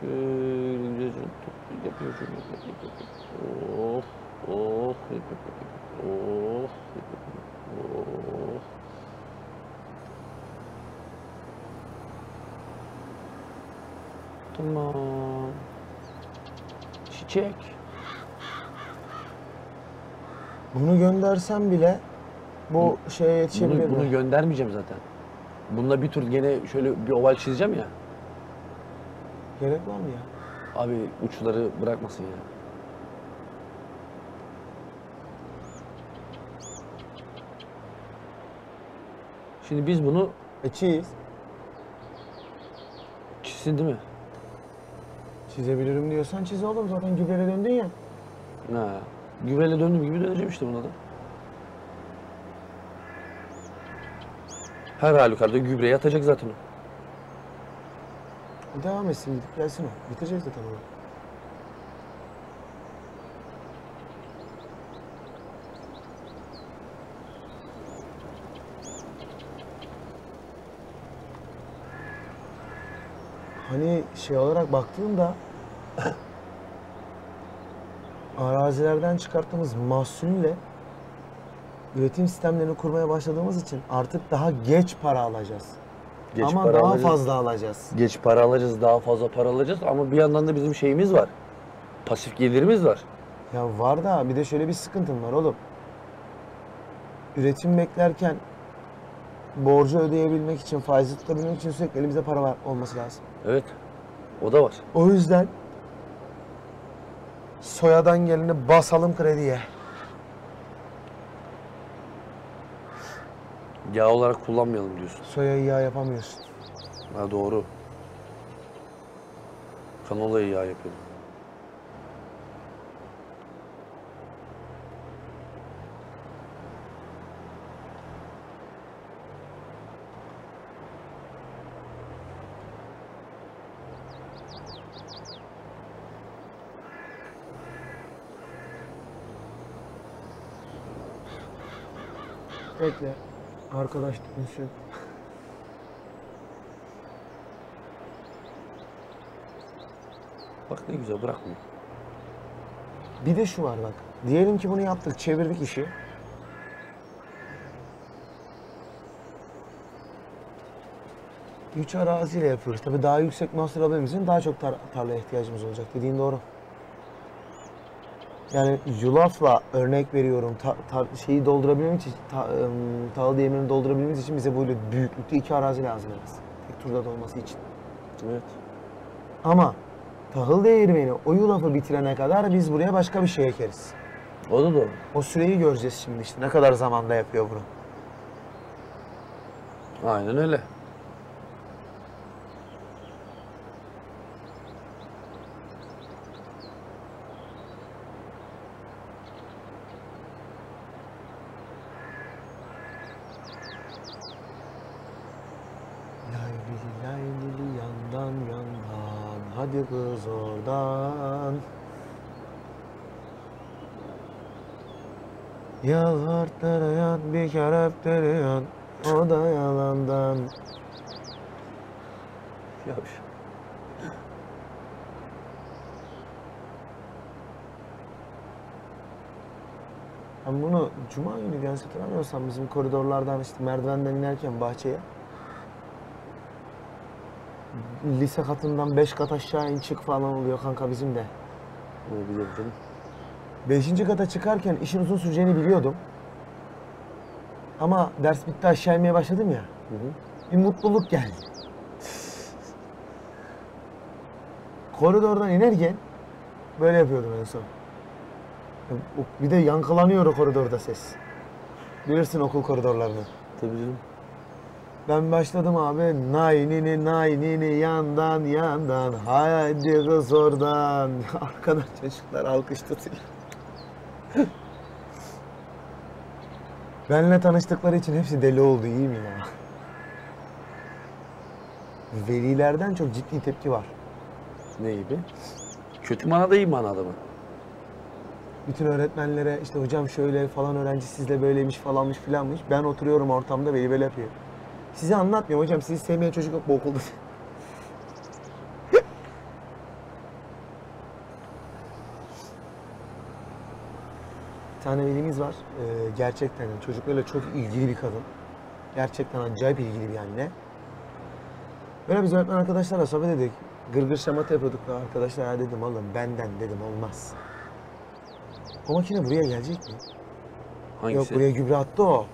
Şöyle güzelce toplu yapıyor şöyle yapıyor, yapıyor, yapıyor. Oh, oh, oh, oh. Tamam. Çiçek. Bunu göndersem bile bu şeye yetişebilir Bunu, bunu göndermeyeceğim zaten. Bununla bir tur gene şöyle bir oval çizeceğim ya. Gerek var mı ya? Abi uçları bırakmasın ya. Şimdi biz bunu E çiz. çizsin değil mi? Çizebilirim diyorsan çiz oğlum. Zaten gübrele döndün ya. Ha. Güvele döndüğüm gibi döneceğim işte buna da. Her halükarda gübreye atacak zaten o. Devam etsin gidip gelsin o. Bitecek zaten onu. Hani şey olarak baktığımda *coughs* arazilerden çıkarttığımız mahsulle üretim sistemlerini kurmaya başladığımız için artık daha geç para alacağız. Geç Ama para daha alacağız. fazla alacağız. Geç para alacağız, daha fazla para alacağız ama bir yandan da bizim şeyimiz var. Pasif gelirimiz var. Ya var da bir de şöyle bir sıkıntım var oğlum. Üretim beklerken borcu ödeyebilmek için, faizi tutabilmek için sürekli elimizde para var, olması lazım. Evet. O da var. O yüzden soyadan geleni basalım krediye. Yağ olarak kullanmayalım diyorsun. Soyayı yağ yapamıyorsun. Ha doğru. Kanola yağ yapıyorum. Bekle. Arkadaş dönsün. Bak ne güzel bırakmıyor. Bir de şu var bak. Diyelim ki bunu yaptık, çevirdik işi. Üç araziyle yapıyoruz. Tabii daha yüksek mahsul alabilmemiz için daha çok tar- tarlaya ihtiyacımız olacak. Dediğin doğru. Yani yulafla örnek veriyorum. Ta- tar- şeyi doldurabilmemiz için, ta- ım, tahıl değirmenini doldurabilmemiz için bize böyle büyüklükte iki arazi lazım en az. Tek turda da olması için. Evet. Ama tahıl değirmeni o yulafı bitirene kadar biz buraya başka bir şey ekeriz. O da doğru. O süreyi göreceğiz şimdi işte ne kadar zamanda yapıyor bunu. Aynen öyle. Laylili laylili yandan yandan hadi kız oradan. Yalvartlara yan bir kere öptürüyorsun o da yalandan. Yavaş. Ben bunu cuma hatırlamıyorsam bizim koridorlardan işte merdivenden inerken bahçeye lise katından 5 kat aşağı in çık falan oluyor kanka bizim de. Onu biliyorum canım. Beşinci kata çıkarken işin uzun süreceğini biliyordum. Ama ders bitti aşağı inmeye başladım ya. Hı hı. Bir mutluluk geldi. Koridordan inerken böyle yapıyordum en son. Bir de yankılanıyor o koridorda ses. Bilirsin okul koridorlarını. Tabii canım. Ben başladım abi. Nay nini nay nini yandan yandan. Haydi kız oradan. *laughs* Arkadan çocuklar alkış tutuyor. *laughs* Benle tanıştıkları için hepsi deli oldu iyi mi ya? Velilerden çok ciddi tepki var. Ne gibi? Kötü manada iyi manada mı? Bütün öğretmenlere işte hocam şöyle falan öğrenci sizde böyleymiş falanmış filanmış. Ben oturuyorum ortamda veli böyle yapıyor. Size anlatmıyorum hocam sizi sevmeyen çocuk yok bu okulda. Bir tane velimiz var. Ee, gerçekten yani çok ilgili bir kadın. Gerçekten acayip ilgili bir anne. Böyle biz öğretmen arkadaşlarla sohbet edik. Gırgır şamata yapıyorduk. Ya Arkadaşlar ya dedim oğlum benden dedim olmaz. O makine buraya gelecek mi? Hangisi? Yok buraya gübre attı o.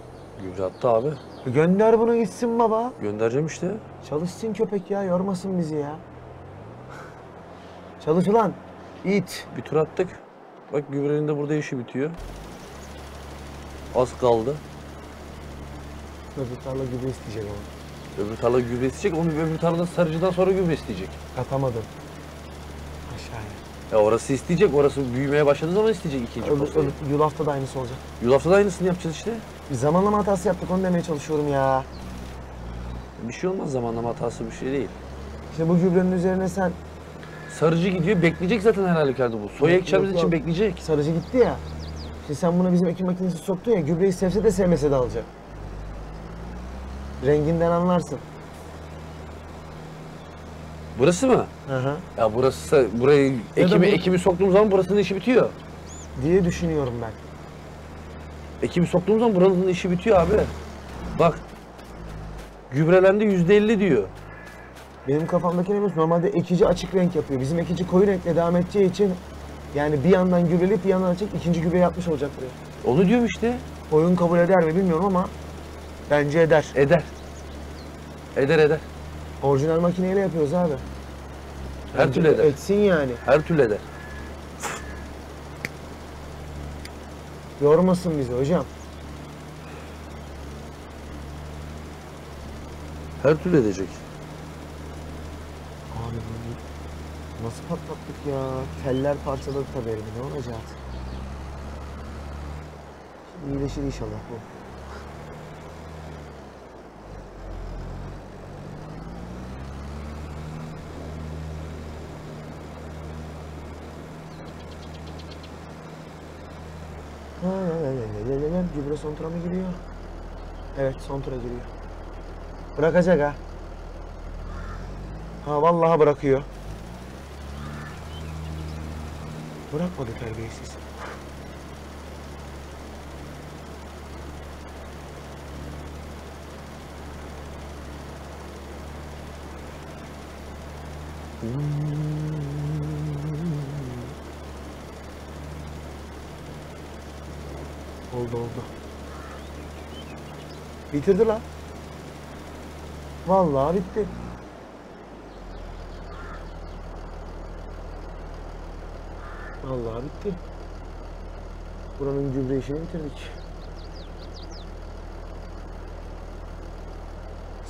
Gübre attı abi. E Gönder bunu gitsin baba. Göndereceğim işte. Çalışsın köpek ya yormasın bizi ya. Çalış ulan. it. Bir tur attık. Bak gübrenin de burada işi bitiyor. Az kaldı. Öbür tarla gübre isteyecek ama. Öbür tarla gübre isteyecek. Onu öbür tarlada sarıcıdan sonra gübre isteyecek. Atamadım. Ya orası isteyecek. Orası büyümeye başladığı zaman isteyecek ikinci Öbür, postayı. öbür, yulafta da aynısı olacak. Yulafta da aynısını yapacağız işte. Bir zamanlama hatası yaptık onu demeye çalışıyorum ya. Bir şey olmaz zamanlama hatası bir şey değil. İşte bu gübrenin üzerine sen Sarıcı gidiyor bekleyecek zaten her halükarda bu. Soya ekeceğimiz için bekleyecek. sarıcı gitti ya. Şimdi sen bunu bizim ekim makinesi soktun ya gübreyi sevse de sevmese de alacak. Renginden anlarsın. Burası mı? Hı hı. Ya burası burayı ekimi bu- ekimi soktuğum zaman burasının işi bitiyor. Diye düşünüyorum ben. Ekimi soktuğum zaman buranın işi bitiyor abi. Bak. Gübrelendi yüzde elli diyor. Benim kafamdaki ne? Normalde ekici açık renk yapıyor. Bizim ekici koyu renkle devam edeceği için yani bir yandan gübreleyip bir yandan açık ikinci gübre yapmış olacak buraya. Onu diyorum işte. Oyun kabul eder mi bilmiyorum ama bence eder. Eder. Eder eder. Orijinal makineyle yapıyoruz abi. Her türlü eder. Etsin yani. Her türlü eder. Yormasın bizi hocam. Her türlü edecek. Abi bunu nasıl patlattık ya? Teller parçaladı tabii elimi. Ne olacak? İyileşir inşallah bu. Gübre son tura mı giriyor? Evet son tura giriyor. Bırakacak ha. Ha vallahi bırakıyor. Bırakmadı terbiyesiz. Oldu oldu. Bitirdi lan. Vallahi bitti. Vallahi bitti. Buranın gübre işini bitirdik.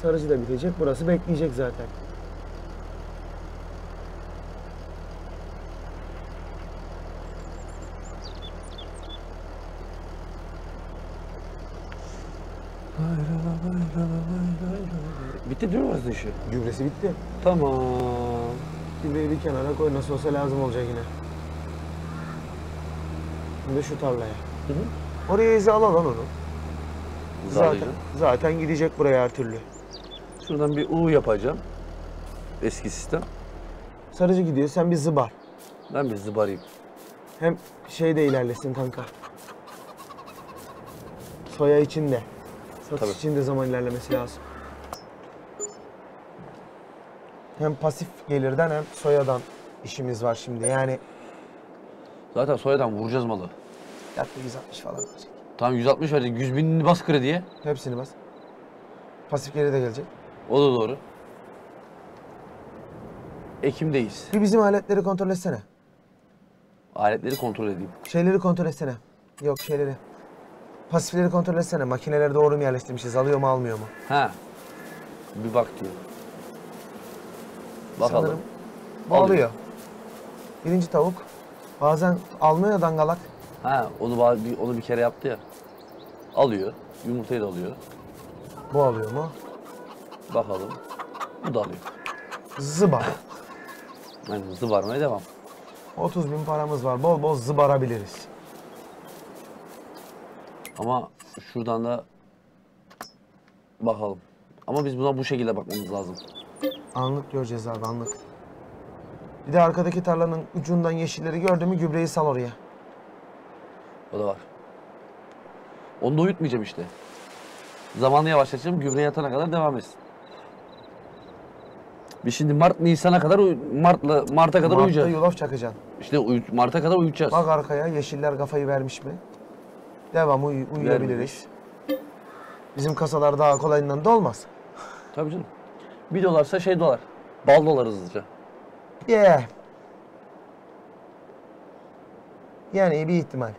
Sarıcı da bitecek. Burası bekleyecek zaten. Bitti değil mi işi? Gübresi bitti. Tamam. Gübreyi bir kenara koy. Nasıl olsa lazım olacak yine. Şimdi şu tarlaya. Hı hı. Oraya al lan onu. Zaten, Zaten. zaten gidecek buraya her türlü. Şuradan bir U yapacağım. eski sistem. Sarıcı gidiyor sen bir zıbar. Ben bir zıbarayım. Hem şey de ilerlesin kanka. Soya için de. Satış Tabii. için de zaman ilerlemesi lazım. Hem pasif gelirden hem soyadan işimiz var şimdi. Yani Zaten soyadan vuracağız malı. yaklaşık 160 falan olacak. Tam 160 verecek. 100 binini bas krediye. Hepsini bas. Pasif geri de gelecek. O da doğru. Ekim'deyiz. Bir bizim aletleri kontrol etsene. Aletleri kontrol edeyim. Şeyleri kontrol etsene. Yok şeyleri. Pasifleri kontrol etsene. Makineleri doğru mu yerleştirmişiz? Alıyor mu almıyor mu? Ha. Bir bak diyor. Bakalım. Sanırım alıyor. Birinci tavuk. Bazen almıyor dangalak. Ha, onu onu bir kere yaptı ya. Alıyor. Yumurtayı da alıyor. Bu alıyor mu? Bakalım. Bu da alıyor. Zıba. Yani zıbarmaya devam. 30 bin paramız var. Bol bol zıbarabiliriz. Ama şuradan da bakalım. Ama biz buna bu şekilde bakmamız lazım. Anlık göreceğiz abi anlık. Bir de arkadaki tarlanın ucundan yeşilleri gördü mü gübreyi sal oraya. O da var. Onu da uyutmayacağım işte. Zamanı yavaşlatacağım. Gübre yatana kadar devam etsin. Biz şimdi Mart Nisan'a kadar Mart'la Mart'a kadar Mart'ta uyuyacağız. yulaf çakacaksın. İşte uyu- Mart'a kadar uyuyacağız. Bak arkaya yeşiller kafayı vermiş mi? Devam uy- uyuyabiliriz. Bizim kasalar daha kolayından dolmaz. Tabii canım. Bir dolarsa şey dolar. Bal dolar hızlıca. Yeah. Yani bir ihtimal.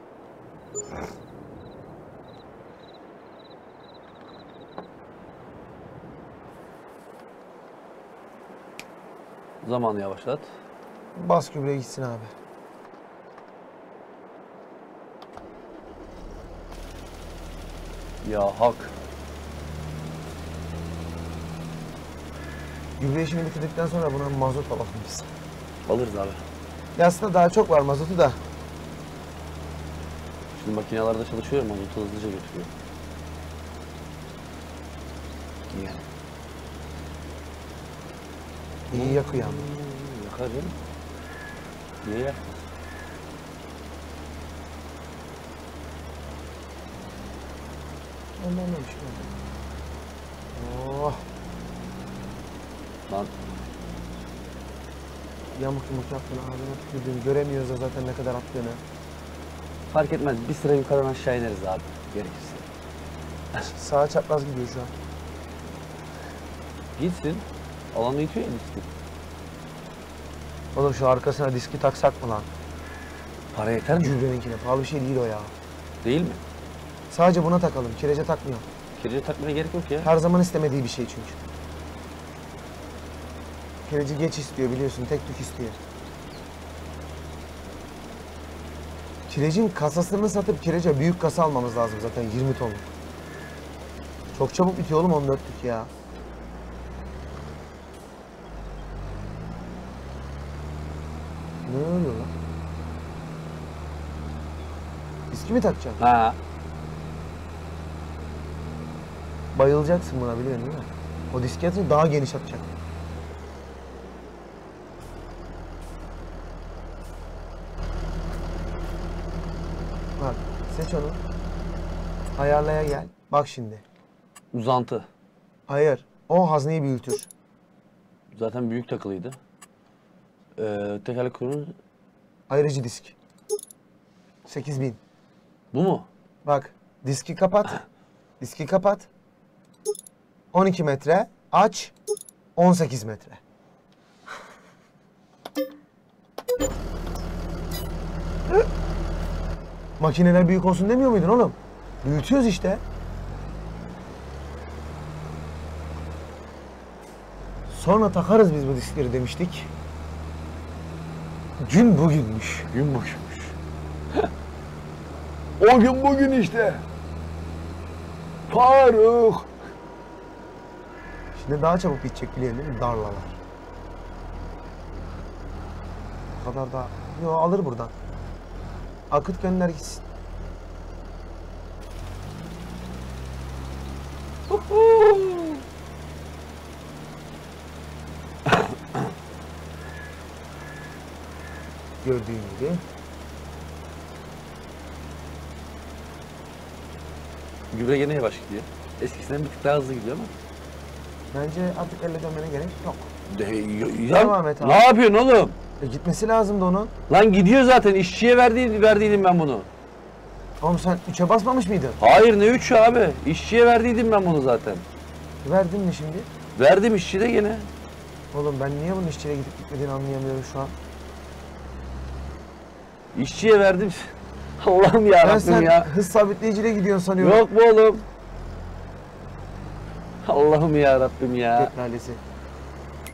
Zamanı yavaşlat. Bas gübre gitsin abi. Ya hak. Gübre işini bitirdikten sonra buna mazot alalım biz. Alırız abi. Ya aslında daha çok var mazotu da. Şimdi makinelerde çalışıyor mazotu hızlıca götürüyor. Yani. İyi yakıyor ama. Yakar canım. Niye yakmaz? Ondan da bir şey. Oh, Lan yamuk yumuk yaptın ağzına tükürdün. Göremiyoruz da zaten ne kadar attığını. fark etmez. Bir sıra yukarıdan aşağı ineriz abi. Gerekirse. Sağa çapraz gidiyor şu an. Gitsin. Alanı itiyor ya gitsin. Oğlum şu arkasına diski taksak mı lan? Para yeter mi? Gübren'inkine. Pahalı bir şey değil o ya. Değil mi? Sadece buna takalım. Kirece takmıyor. Kirece takmaya gerek yok ya. Her zaman istemediği bir şey çünkü. Kireci geç istiyor biliyorsun. Tek tük istiyor. Kirecin kasasını satıp kirece büyük kasa almamız lazım zaten 20 tonluk. Çok çabuk bitiyor oğlum 14'lük ya. Ne oluyor lan? Diski mi takacaksın? Ha. Bayılacaksın buna biliyorsun değil mi? O disketi daha geniş atacak. Seç onu. Ayarlaya gel. Bak şimdi. Uzantı. Hayır. O hazneyi büyütür. Zaten büyük takılıydı. Ee, tekerlek kuyruğu Ayrıcı disk. 8000. bu mu? Bak diski kapat. *clears throat* Diski kapat. 12 metre. Aç. 18 metre. *clears throat* Makineler büyük olsun demiyor muydun oğlum? Büyütüyoruz işte. Sonra takarız biz bu diskleri demiştik. Gün bugünmüş. Gün boşmuş. *laughs* o gün bugün işte. Faruk. Şimdi daha çabuk bitecek biliyorsun değil mi? Darlalar. Bu kadar da... Yo alır buradan. Akıt gönder gitsin. Gördüğün gibi. Gübre gene yavaş gidiyor. Eskisinden bir tık daha hızlı gidiyor ama. Bence artık elle dönmene gerek yok. De, ya, Devam et abi. Ne yapıyorsun oğlum? E gitmesi lazımdı onun. Lan gidiyor zaten. İşçiye verdi, verdiydim ben bunu. Oğlum sen 3'e basmamış mıydın? Hayır ne üç abi. İşçiye verdiydim ben bunu zaten. Verdin mi şimdi? Verdim işçi de gene. Oğlum ben niye bunun işçiye gidip gitmediğini anlayamıyorum şu an. İşçiye verdim. *laughs* Allah'ım ya Ben Rabbim sen ya. hız sabitleyiciyle gidiyorsun sanıyorum. Yok mu oğlum? Allah'ım ya Rabbim ya. Lalesi.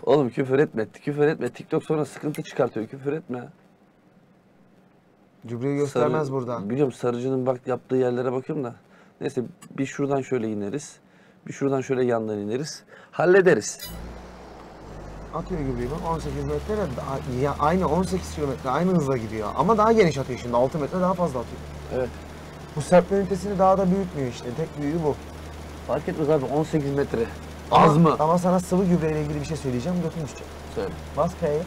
Oğlum küfür etme, küfür etme. TikTok sonra sıkıntı çıkartıyor. Küfür etme. Cübreyi göstermez Sarı- burada. Biliyorum sarıcının bak yaptığı yerlere bakıyorum da. Neyse bir şuradan şöyle ineriz. Bir şuradan şöyle yandan ineriz. Hallederiz. Atıyor gübreyi bak 18 metre da- ya aynı 18 kilometre aynı hızla gidiyor. Ama daha geniş atıyor şimdi 6 metre daha fazla atıyor. Evet. Bu serpme ünitesini daha da büyütmüyor işte. Tek büyüğü bu. Fark etmez abi 18 metre. Az mı? Ama sana sıvı gübreyle ilgili bir şey söyleyeceğim. Götün düşecek. Söyle. Bas P'ye.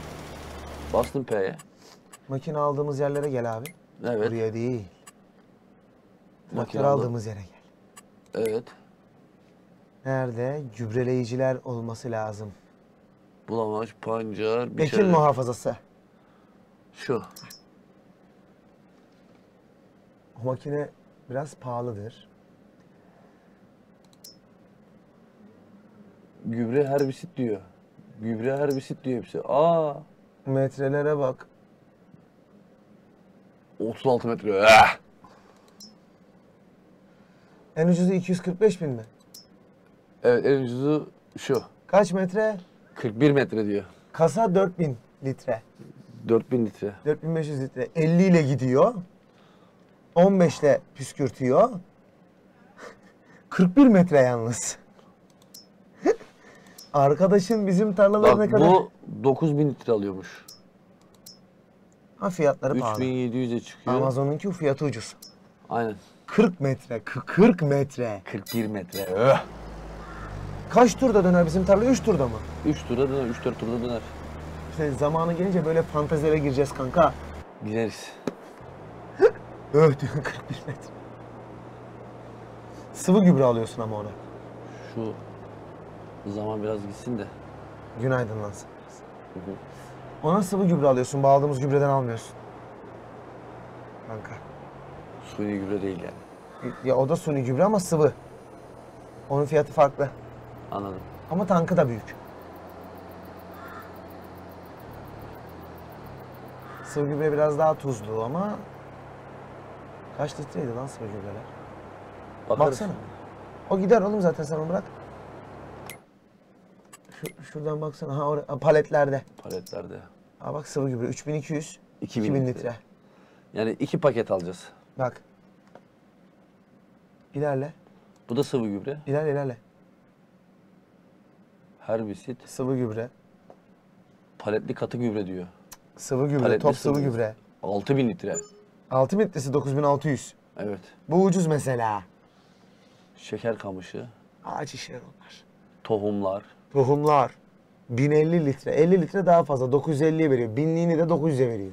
Bastım P'ye. Makine aldığımız yerlere gel abi. Evet. Buraya değil. Makine aldım. aldığımız yere gel. Evet. Nerede? Gübreleyiciler olması lazım. Bulamaç, pancar, bir Ekim şeyler. muhafazası. Şu. O makine biraz pahalıdır. Gübre herbisit diyor. Gübre herbisit diyor hepsi. Aa. Metrelere bak. 36 metre. Ah! En ucuzu 245 bin mi? Evet en ucuzu şu. Kaç metre? 41 metre diyor. Kasa 4000 litre. 4000 litre. 4500 litre. 50 ile gidiyor. 15 ile püskürtüyor. 41 metre yalnız. Arkadaşın bizim tarlalar ne Bak kadar? bu 9000 litre alıyormuş. Ha fiyatları pahalı. 3700'e çıkıyor. Amazon'unki fiyatı ucuz. Aynen. 40 metre. kı- 40 metre. 41 metre. Öh. Kaç turda döner bizim tarla? 3 turda mı? 3 tura döner, 3-4 turda döner. İşte zamanı gelince böyle fantezilere gireceğiz kanka. Gideriz. *laughs* Öh diyor 41 metre. Sıvı gübre alıyorsun ama ona. Şu zaman biraz gitsin de. Gün aydınlansın. Hı hı. Ona sıvı gübre alıyorsun. Bağladığımız gübreden almıyorsun. Kanka. Suni gübre değil yani. Ya o da suni gübre ama sıvı. Onun fiyatı farklı. Anladım. Ama tankı da büyük. Sıvı gübre biraz daha tuzlu ama kaç litreydi lan sıvı gübreler? Bakarız. Baksana. O gider oğlum zaten sen onu bırak. Şu, şuradan baksana. Ha oraya, paletlerde. Paletlerde. Ha bak sıvı gübre 3200 2000 2000 litre. litre. Yani iki paket alacağız. Bak. İlerle. Bu da sıvı gübre. İlerle ilerle. Herbisit. Sıvı gübre. Paletli katı gübre diyor. Sıvı gübre. Paletli top sıvı sıvı. gübre. 6000 litre. 6 litresi 9600. Evet. Bu ucuz mesela. Şeker kamışı. Ağaç işler onlar. Tohumlar. Tohumlar. 1050 litre. 50 litre daha fazla. 950'ye veriyor. Binliğini de 900'e veriyor.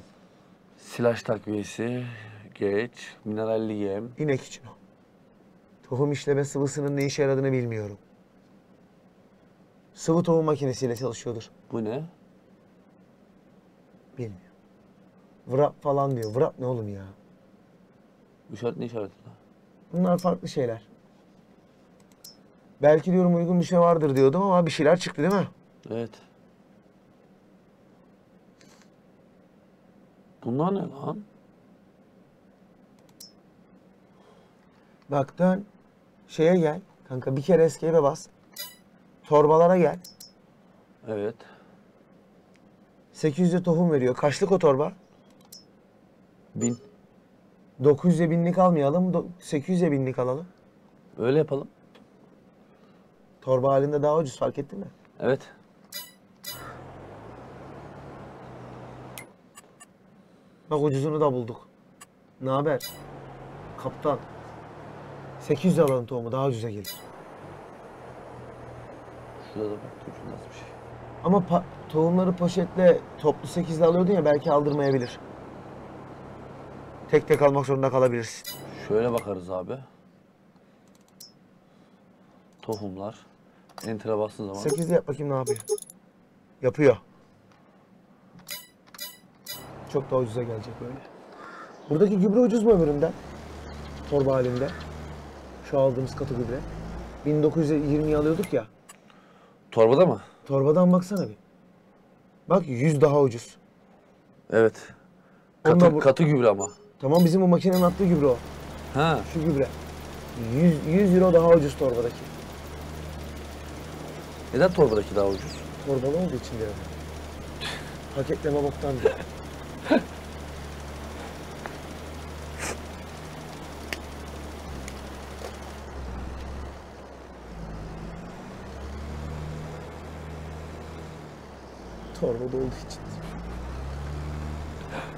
Silaj takviyesi. Geç. Mineralli yem. İnek için o. Tohum işleme sıvısının ne işe yaradığını bilmiyorum. Sıvı tohum makinesiyle çalışıyordur. Bu ne? Bilmiyorum. Vrap falan diyor. Vrap ne oğlum ya? Bu işaret ne işareti lan? Bunlar farklı şeyler. Belki diyorum uygun bir şey vardır diyordum ama bir şeyler çıktı değil mi? Evet. Bunlar ne lan? Bak dön. Şeye gel. Kanka bir kere escape'e bas. Torbalara gel. Evet. 800'e tohum veriyor. Kaçlık o torba? Bin. 900'e binlik almayalım. do- 800'e binlik alalım. Öyle yapalım. Torba halinde daha ucuz fark ettin mi? Evet. Bak ucuzunu da bulduk. Ne haber? Kaptan. 800 alalım tohumu daha ucuza gelir. Şurada da bak. Dur, nasıl bir şey. Ama pa- tohumları poşetle toplu 8'le alıyordun ya belki aldırmayabilir. tek tek almak zorunda kalabilirsin. Şöyle bakarız abi. Tohumlar. Enter'a bastığın zaman 8'de yap bakayım ne yapıyor. Yapıyor. Çok daha ucuza gelecek böyle. Buradaki gübre ucuz mu öbüründen? Torba halinde. Şu aldığımız katı gübre. 1920'yi alıyorduk ya. torbada mı? Torbadan baksana bir. Bak 100 daha ucuz. Evet. Katı, bu- katı gübre ama. Tamam bizim bu makinenin attığı gübre o. Ha. Şu gübre. 100, 100 euro daha ucuz torbadaki. Neden torbadaki daha ucuz? Torbalı olduğu için diyorum. Paketleme boktan diyor. *laughs* Torbada olduğu için.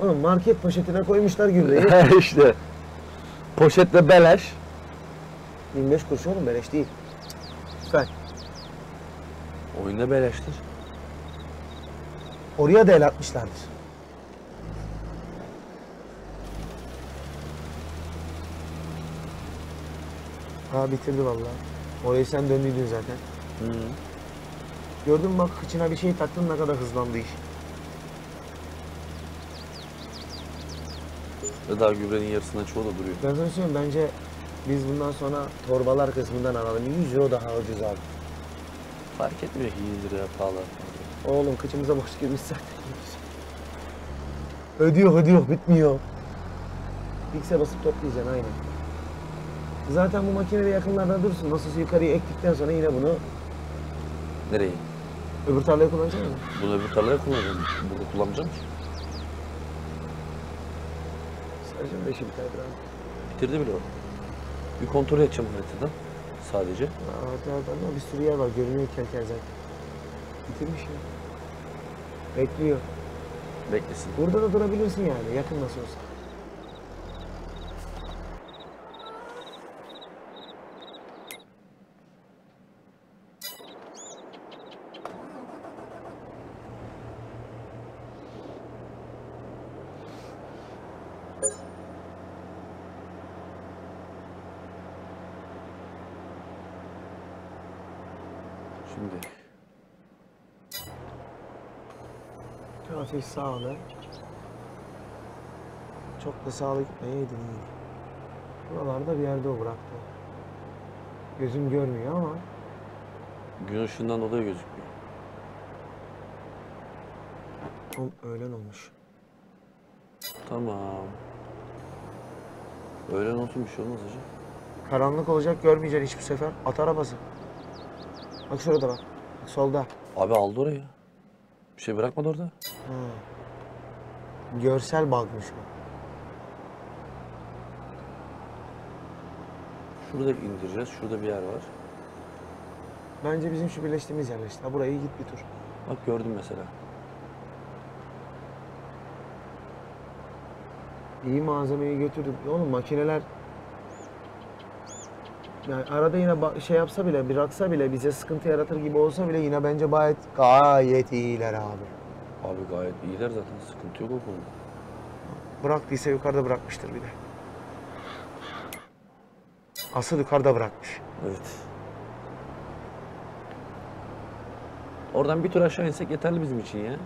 Oğlum market poşetine koymuşlar gübreyi. *laughs* işte. Poşetle beleş. 25 kuruş oğlum beleş değil. Güzel. Oyunda beleştir. Oraya da el atmışlardır. Ha bitirdi vallahi. Orayı sen döndüydün zaten. Hı. Gördün mü bak kıçına bir şey taktın ne kadar hızlandı iş. Ve daha gübrenin yarısından çoğu da duruyor. Ben sana söyleyeyim bence biz bundan sonra torbalar kısmından alalım. 100 euro daha ucuz abi. Fark etmiyor ki 100 liraya pahalı. Oğlum kıçımıza boş girmiş zaten. Ödüyor ödüyor bitmiyor. X'e basıp toplayacaksın aynen. Zaten bu makine de yakınlarda dursun. Nasılsa yukarıya ektikten sonra yine bunu Nereye? öbür tarlaya kullanacaksın mı? Bunu öbür tarlaya kullanacağım. Burada kullanmayacağım ki. Sadece beşi biter biraz. Bitirdi bile o. Bir kontrol edeceğim haritadan. Sadece. Hatta bir sürü yer var. Görünüyor kerker zaten. Bitirmiş ya. Bekliyor. Beklesin. Burada da durabilirsin yani. Yakın nasıl olsa. Şimdi. Hafif sağlı. Çok da sağlı gitmeye değil. Buralarda bir yerde o bıraktı. Gözüm görmüyor ama Gün ışığından dolayı gözükmüyor. o öğlen olmuş. Tamam. Öğlen olsun bir şey olmaz hacı. Karanlık olacak görmeyeceksin hiçbir sefer. At arabası. Bak şurada bak. Bak solda. Abi aldı orayı. Bir şey bırakmadı orada. Görsel bug'mış bu. Şurada indireceğiz. Şurada bir yer var. Bence bizim şu birleştiğimiz yerler işte. Ha, Burayı git bir tur. Bak gördüm mesela. İyi malzemeyi götürdük. Oğlum makineler yani arada yine şey yapsa bile, bıraksa bile bize sıkıntı yaratır gibi olsa bile yine bence gayet gayet iyiler abi. Abi gayet iyiler zaten. Sıkıntı yok o konuda. Bıraktıysa yukarıda bırakmıştır bir de. Asıl yukarıda bırakmış. Evet. Oradan bir tur aşağı insek yeterli bizim için ya.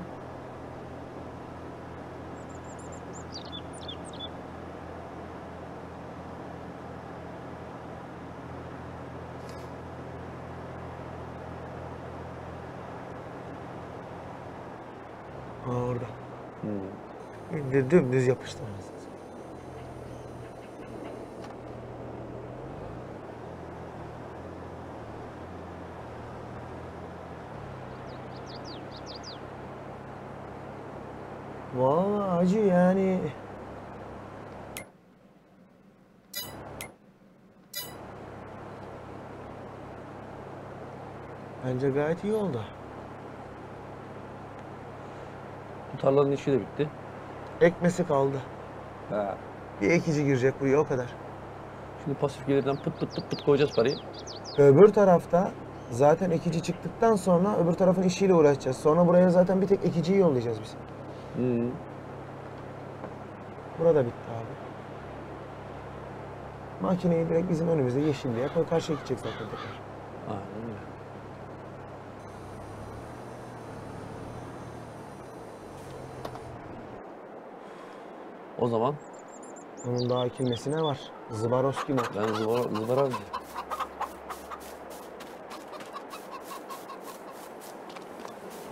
Ha orada. İndir dümdüz yapıştı. Vallahi acı yani. Bence gayet iyi oldu. Bu tarlanın işi de bitti. Ekmesi kaldı. Ha. Bir ekici girecek buraya o kadar. Şimdi pasif gelirden pıt pıt pıt pıt koyacağız parayı. Öbür tarafta zaten ekici çıktıktan sonra öbür tarafın işiyle uğraşacağız. Sonra buraya zaten bir tek ekiciyi yollayacağız biz. Hmm. Burada bitti abi. Makineyi direkt bizim önümüzde yeşilliğe koy karşıya gidecek zaten tekrar. Aynen öyle. O zaman Onun daha ekilmesine var. Zbaroski mi? ben zıvara, zıvara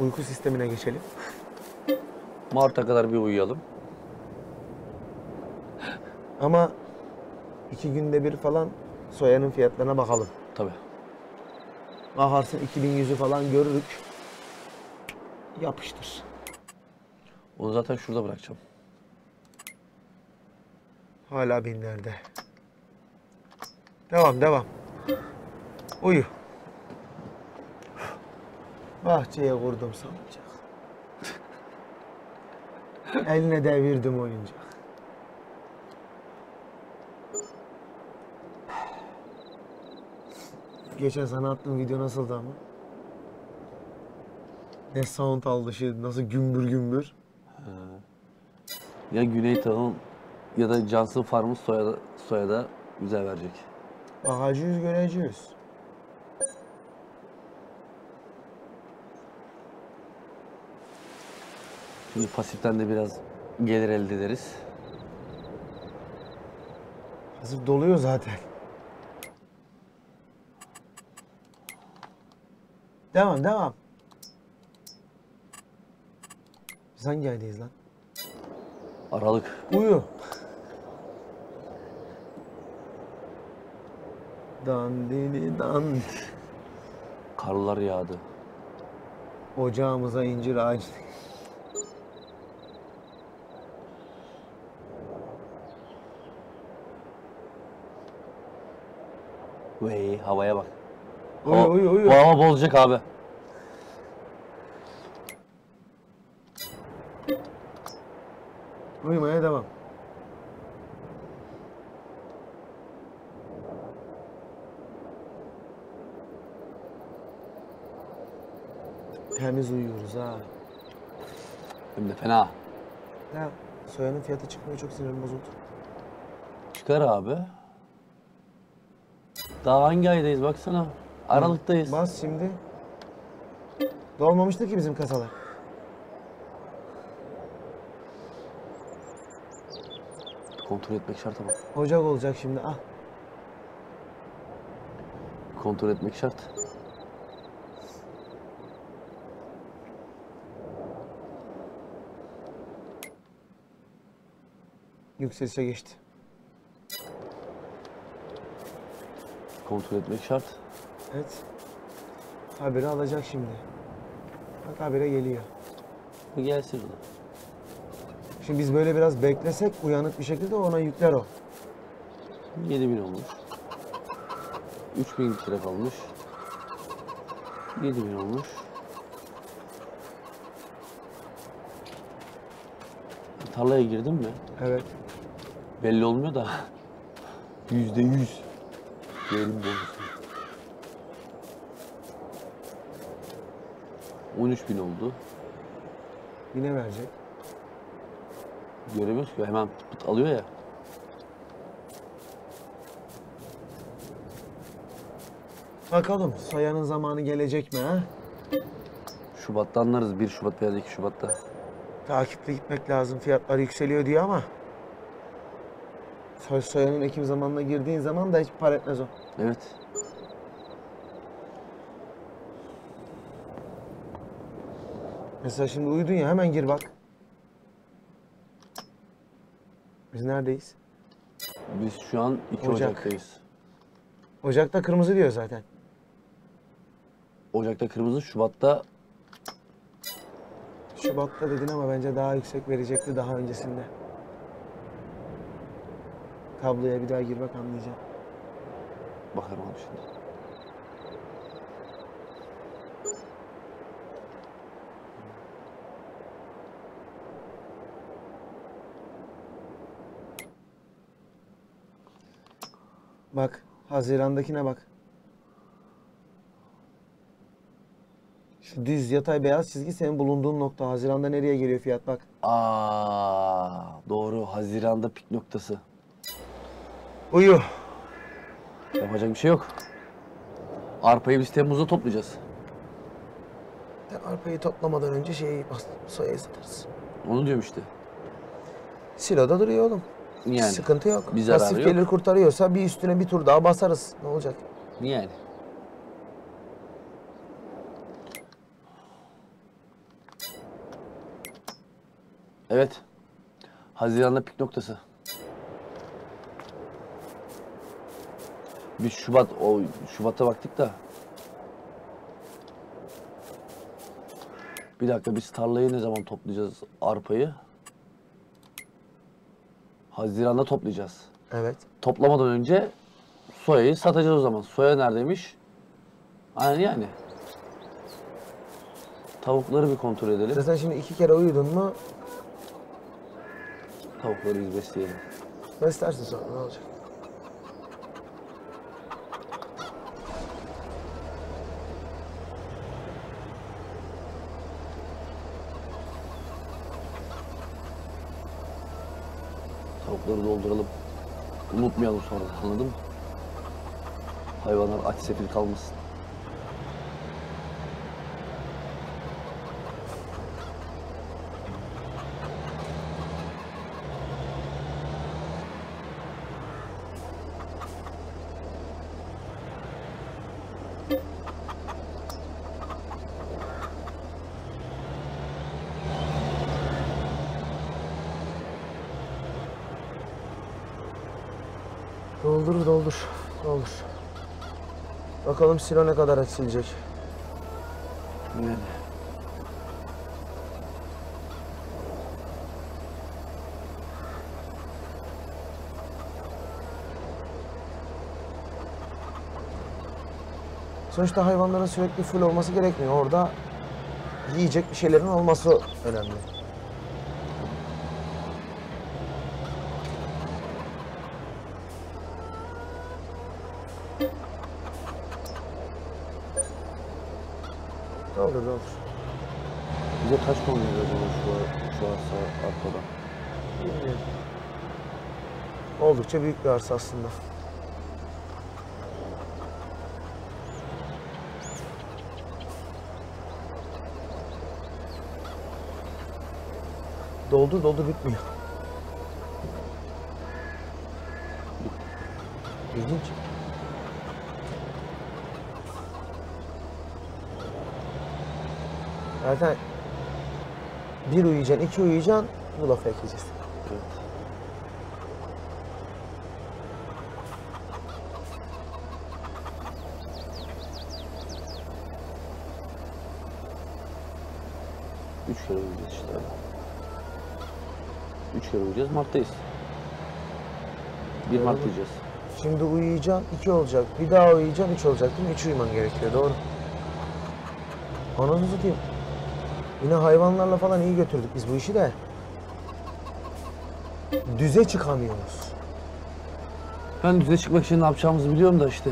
Uyku sistemine geçelim. Mart'a kadar bir uyuyalım. Ama iki günde bir falan soyanın fiyatlarına bakalım. Tabii. Bakarsın 2100'ü falan görürük. Yapıştır. Onu zaten şurada bırakacağım. Hala binlerde. Devam devam. Uyu. Bahçeye kurdum salıncak. Eline devirdim oyuncak. Geçen sana attığım video nasıldı ama? Ne sound aldı şey, nasıl gümbür gümbür. Ya Güney Tağ'ın ya da Johnson Farm'ın soya, soya da güzel verecek. Bakacağız göreceğiz. Şimdi pasiften de biraz gelir elde ederiz. Hazır doluyor zaten. Devam devam. Biz hangi aydayız lan? Aralık. Uyu. Dandini dan. Karlar yağdı. Ocağımıza incir ağacı. Vey havaya bak. Uyu uyu uyu. Bu hava bozacak abi. Uyumaya devam. Temiz uyuyoruz ha. Hem de fena. Ya soyanın fiyatı çıkmıyor çok sinirim bozuldu. Çıkar abi. Daha hangi aydayız baksana. Aralıktayız. Bas şimdi. Dolmamıştı ki bizim kasalar. Kontrol etmek şart ama. Ocak olacak şimdi. Ah. Kontrol etmek şart. Yükselişe geçti. Kontrol etmek şart. Evet. Haberi alacak şimdi. Bak habere geliyor. Bu gelsin. Şimdi biz böyle biraz beklesek uyanık bir şekilde ona yükler o. 7000 olmuş. 3000 lira kalmış. 7000 olmuş. Tarlaya girdin mi? Evet. Belli olmuyor da. Yüzde yüz. Verim bonusu. 13 bin oldu. Yine verecek. Göremiyoruz ki hemen pıt pıt alıyor ya. Bakalım soyanın zamanı gelecek mi ha? Şubat'ta anlarız. 1 Şubat veya 2 Şubat'ta. Takipli gitmek lazım fiyatlar yükseliyor diye ama. Soy soyanın ekim zamanına girdiğin zaman da hiç par etmez o. Evet. Mesela şimdi uyudun ya hemen gir bak. Biz neredeyiz? Biz şu an 2 Ocak. Ocak'tayız. Ocakta kırmızı diyor zaten. Ocak'ta kırmızı, Şubat'ta Şubat'ta dedin ama bence daha yüksek verecekti daha öncesinde. Tabloya bir daha gir bak anlayacağım. bakarım abi şimdi. Bak Haziran'dakine bak. Şu düz yatay beyaz çizgi senin bulunduğun nokta. Haziran'da nereye geliyor fiyat bak. Aa, doğru. Haziran'da pik noktası. Uyu. Yapacak bir şey yok. Arpayı biz Temmuz'da toplayacağız. Ya Arpayı toplamadan önce şeyi bas, soyayı satarız. Onu diyorum işte. Siloda duruyor oğlum. Yani. Sıkıntı yok. Bir zararı Pasif yok. gelir kurtarıyorsa bir üstüne bir tur daha basarız. Ne olacak? Yani. Evet. Haziran'da pik noktası. Biz Şubat, o Şubat'a baktık da. Bir dakika biz tarlayı ne zaman toplayacağız arpayı? Haziran'da toplayacağız. Evet. Toplamadan önce soyayı satacağız o zaman. Soya neredeymiş? Aynen yani. Tavukları bir kontrol edelim. Zaten şimdi iki kere uyudun mu Tavukları biz besleyelim. beslersin sonra ne olacak? Tavukları dolduralım. Unutmayalım sonra anladın mı? Hayvanlar aç sefil kalmasın. Doldur doldur. Doldur. Bakalım silo ne kadar açılacak. Yani. Sonuçta hayvanların sürekli full olması gerekmiyor. Orada yiyecek bir şeylerin olması önemli. Doldur. Bize kaç ton veriyor acaba şu, şu arsa arkada? Bilmiyorum. Oldukça büyük bir arsa aslında. Doldur doldur bitmiyor. İlginç. Zaten bir uyuyacaksın, iki uyuyacaksın, bu lafı ekleyeceğiz. Evet. Üç kere uyuyacağız işte. Üç kere uyuyacağız. Mart'tayız. Bir Mart diyeceğiz. Şimdi uyuyacaksın, iki olacak. Bir daha uyuyacaksın, üç olacak değil mi? Üç uyuman gerekiyor, doğru. Ananı satayım. Yine hayvanlarla falan iyi götürdük biz bu işi de. Düze çıkamıyoruz. Ben düze çıkmak için ne yapacağımızı biliyorum da işte.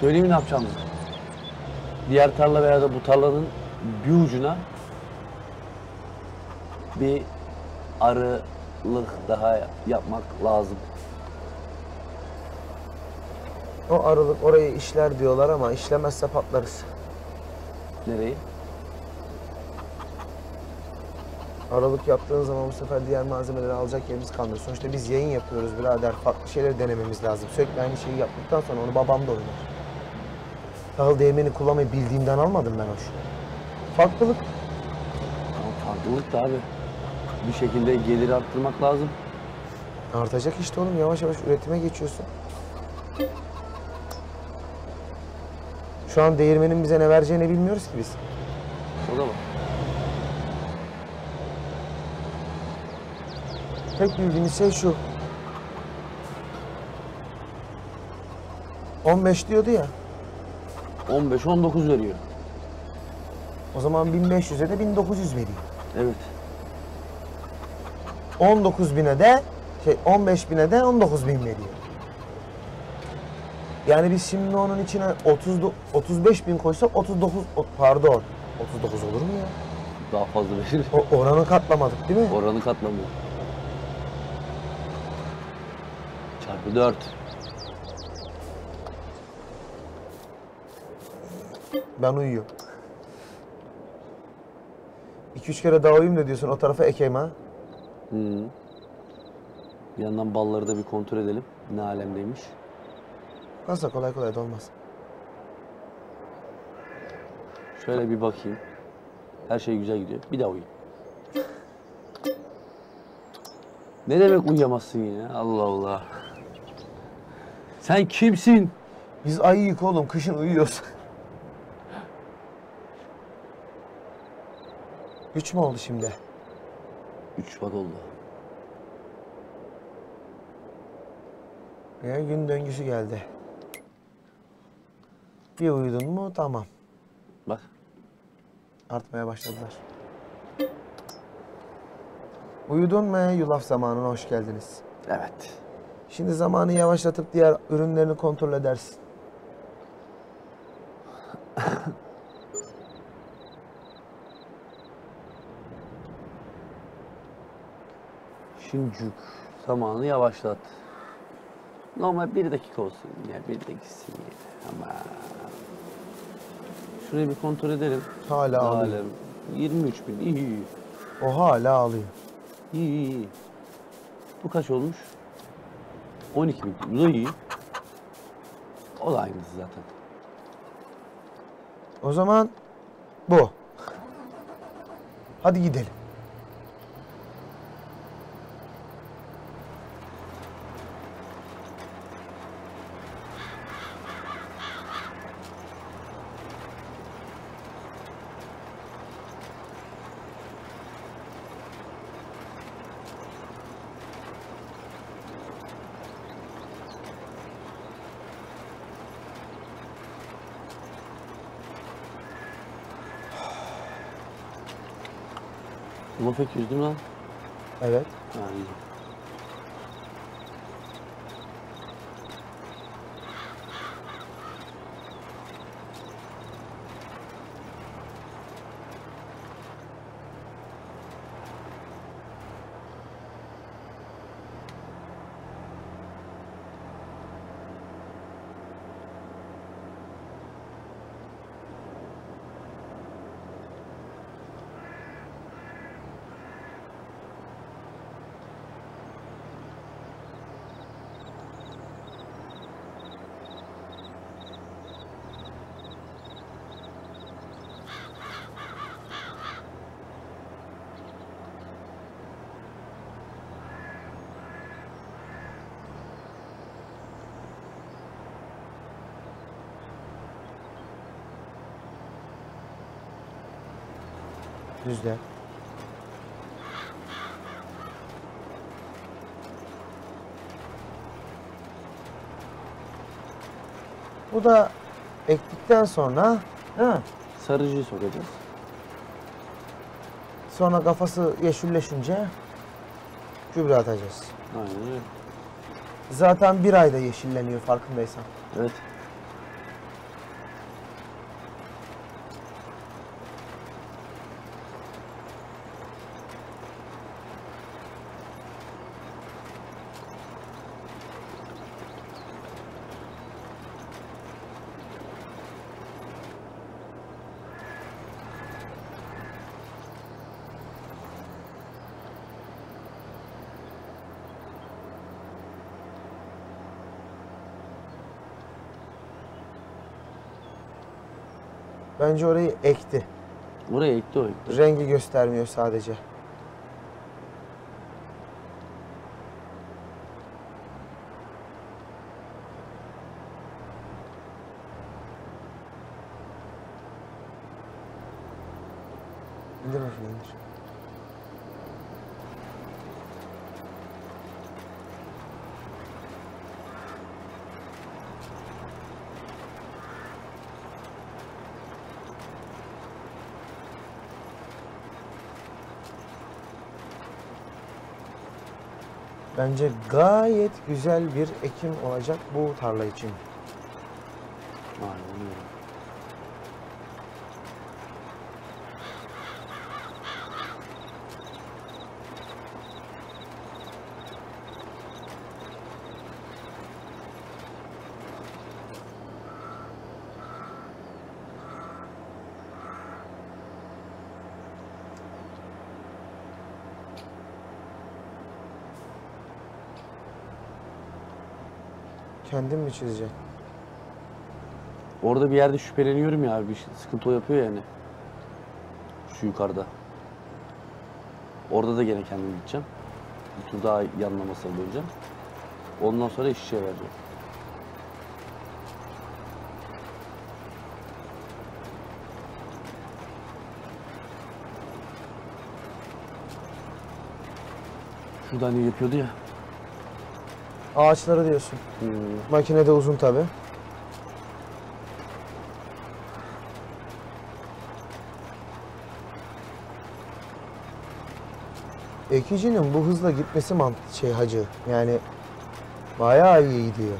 Söyleyeyim ne yapacağımızı? Diğer tarla veya da bu tarlanın bir ucuna bir arılık daha yapmak lazım. O aralık orayı işler diyorlar ama işlemezse patlarız. Nereyi? Aralık yaptığın zaman bu sefer diğer malzemeleri alacak yerimiz kalmıyor. Sonuçta biz yayın yapıyoruz birader. Farklı şeyler denememiz lazım. Sürekli aynı şeyi yaptıktan sonra onu babam da oynar. Tahıl değirmeni kullanmayı bildiğimden almadım ben o şeyi. Farklılık. Ama farklılık da abi. Bir şekilde geliri arttırmak lazım. Artacak işte oğlum. Yavaş yavaş üretime geçiyorsun. Şu an değirmenin bize ne vereceğini bilmiyoruz ki biz. O da var. Tek bildiğimiz şey şu. 15 diyordu ya. 15-19 veriyor. O zaman 1500'e de 1900 veriyor. Evet. 19 bine de şey 15 bine de 19 bin veriyor. Yani biz şimdi onun içine 30 35 bin koysak 39 o- pardon 39 olur mu ya? Daha fazla verir. O oranı katlamadık değil mi? Oranı katlamıyor. 4. Ben uyuyorum. 2-3 kere daha uyuyayım da diyorsun o tarafa ekeyim ha. Hı. Bir yandan balları da bir kontrol edelim. Ne alemdeymiş. Nasıl kolay kolay da olmaz. Şöyle bir bakayım. Her şey güzel gidiyor. Bir daha uyuyayım. Ne demek uyuyamazsın ya? Allah Allah. Sen kimsin? Biz ayıyık oğlum kışın uyuyoruz. *laughs* 3 mü oldu şimdi? 3 Şubat oldu. Ya gün döngüsü geldi. Bir uyudun mu tamam. Bak. Artmaya başladılar. Uyudun mu yulaf zamanına hoş geldiniz. Evet. Şimdi zamanı yavaşlatıp diğer ürünlerini kontrol edersin. *coughs* Şimcük. Zamanı yavaşlat. Normal bir dakika olsun. Ya bir dakika. Ama. Şurayı bir kontrol edelim. Hala ağlıyor. Alem. 23 bin. İyi iyi. O hala ağlıyor. İyi iyi. iyi. Bu kaç olmuş? 12 bin. Bu da iyi. O da aynısı zaten. O zaman bu. Hadi gidelim. Buna pek yüzdüm lan. Evet. Ha, iyi. Bu da ektikten sonra değil mi? Sarıcıyı sokacağız. Sonra kafası yeşilleşince gübre atacağız. Aynen öyle. Zaten bir ayda yeşilleniyor farkındaysan. Evet. Bence orayı ekti. Buraya ekti o ekti. Rengi göstermiyor sadece. İndir bakayım indir. Bence gayet güzel bir ekim olacak bu tarla için. Aynen öyle. Çizeceksin? Orada bir yerde şüpheleniyorum ya abi. Bir sıkıntı o yapıyor yani. Şu yukarıda. Orada da gene kendim gideceğim. Bir tur daha yanlamasına döneceğim. Ondan sonra işçiye vereceğim. Şurada hani yapıyordu ya. Ağaçları diyorsun. Hmm. Makine de uzun tabi. Ekicinin bu hızla gitmesi mant şey hacı. Yani bayağı iyi gidiyor.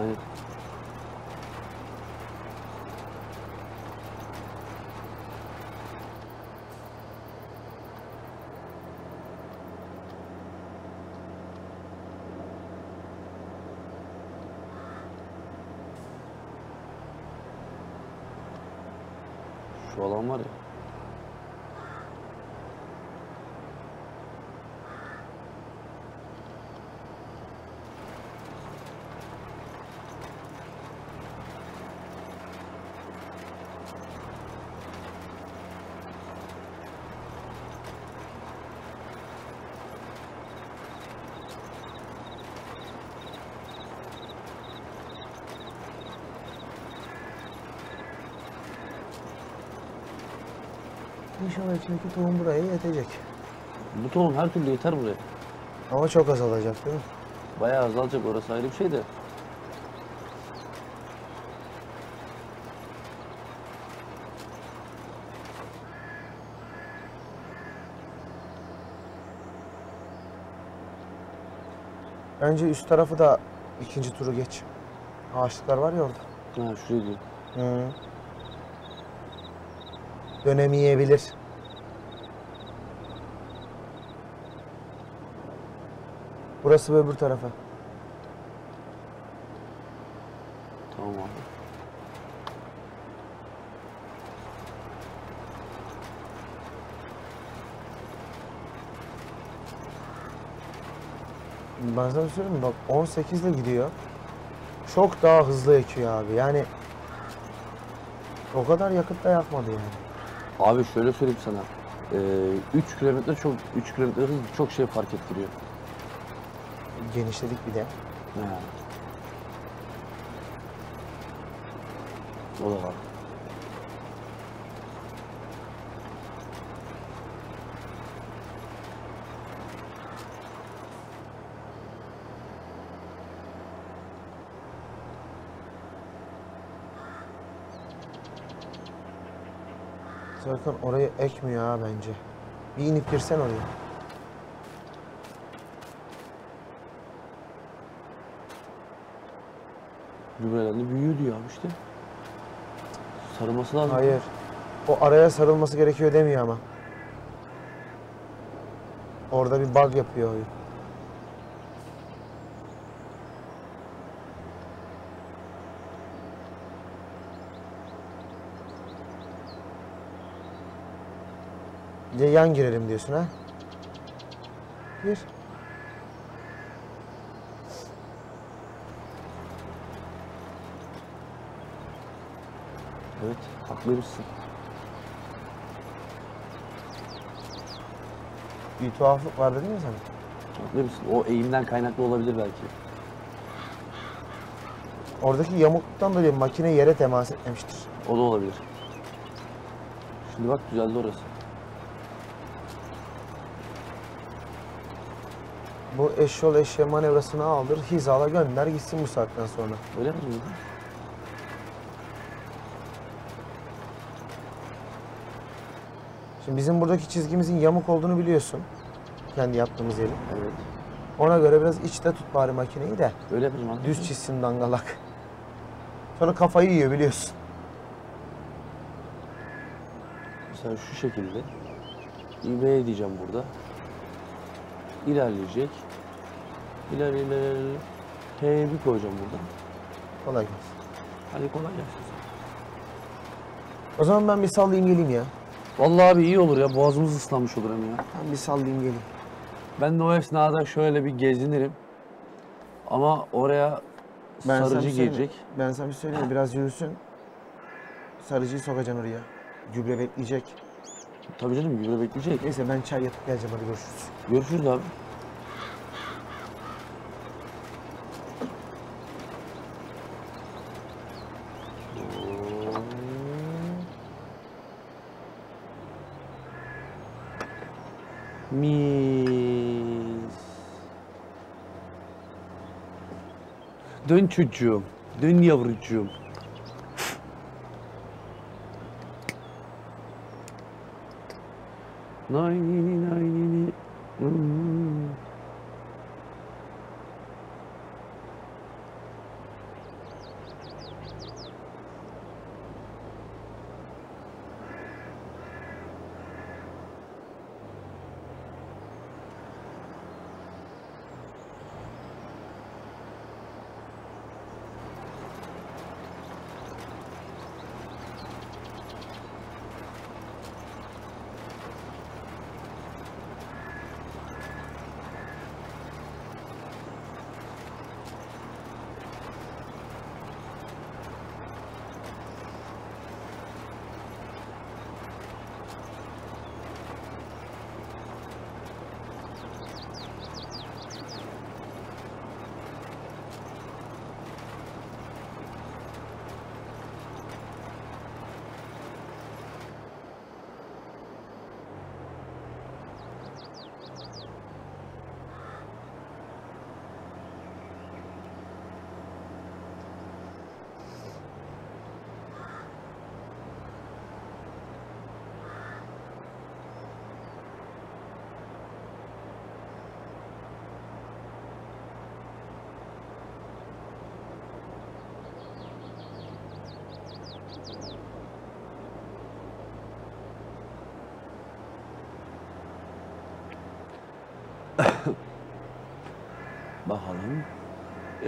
Aynen. Şu alan var ya. İnşallah içindeki tohum buraya yetecek. Bu tohum her türlü yeter buraya. Ama çok azalacak değil mi? Bayağı azalacak orası ayrı bir şey de. Bence üst tarafı da ikinci turu geç. Ağaçlıklar var ya orada. Ha şuraya diyor. Hı. Dönemeyebilir. Burası öbür tarafa. Tamam abi. Ben sana şey söyleyeyim mi? Bak 18 ile gidiyor. Çok daha hızlı ekiyor abi. Yani o kadar yakıt da yakmadı yani. Abi şöyle söyleyeyim sana. Ee, 3 kilometre çok 3 kilometre hız çok şey fark ettiriyor. Genişledik bir de. Ha. O da var. Serkan orayı ekmiyor ha bence. Bir inip girsen oraya. Gübrelerinde büyüyor diyor abi işte. Sarılması lazım. Hayır. O araya sarılması gerekiyor demiyor ama. Orada bir bug yapıyor oyun. Bir de yan girelim diyorsun ha? Gir. Evet, haklıymışsın. Bir tuhaflık var değil mi sana? Haklıymışsın. O eğimden kaynaklı olabilir belki. Oradaki yamukluktan dolayı makine yere temas etmemiştir. O da olabilir. Şimdi bak düzeldi orası. Bu eşyol eşeğe manevrasını aldır, hizala gönder gitsin bu saatten sonra. Öyle mi? Şimdi bizim buradaki çizgimizin yamuk olduğunu biliyorsun. Kendi yaptığımız yerin. Evet. Ona göre biraz içte tut bari makineyi de Öyle yapacağım abi. düz çizsin dangalak. Sonra kafayı yiyor biliyorsun. Mesela şu şekilde İB diyeceğim burada. İlerleyecek. İler iler iler. T'ye bir koyacağım burada. Kolay gelsin. Hadi kolay gelsin. O zaman ben bir sallayayım geleyim ya. Vallahi abi iyi olur ya. Boğazımız ıslanmış olur hem ya. Ben bir sallayayım geleyim. Ben de o esnada şöyle bir gezinirim. Ama oraya Ben sana sarıcı bir söyleyeyim mi? gelecek. Ben sana bir söyleyeyim mi? Biraz yürüsün. Sarıcıyı sokacaksın oraya. Gübre bekleyecek. Tabii canım gübre bekleyecek. Neyse ben çay yapıp geleceğim hadi görüşürüz. Görüşürüz abi. Çocuğum. Dön yavrucuğum. Nay ni nay hmm.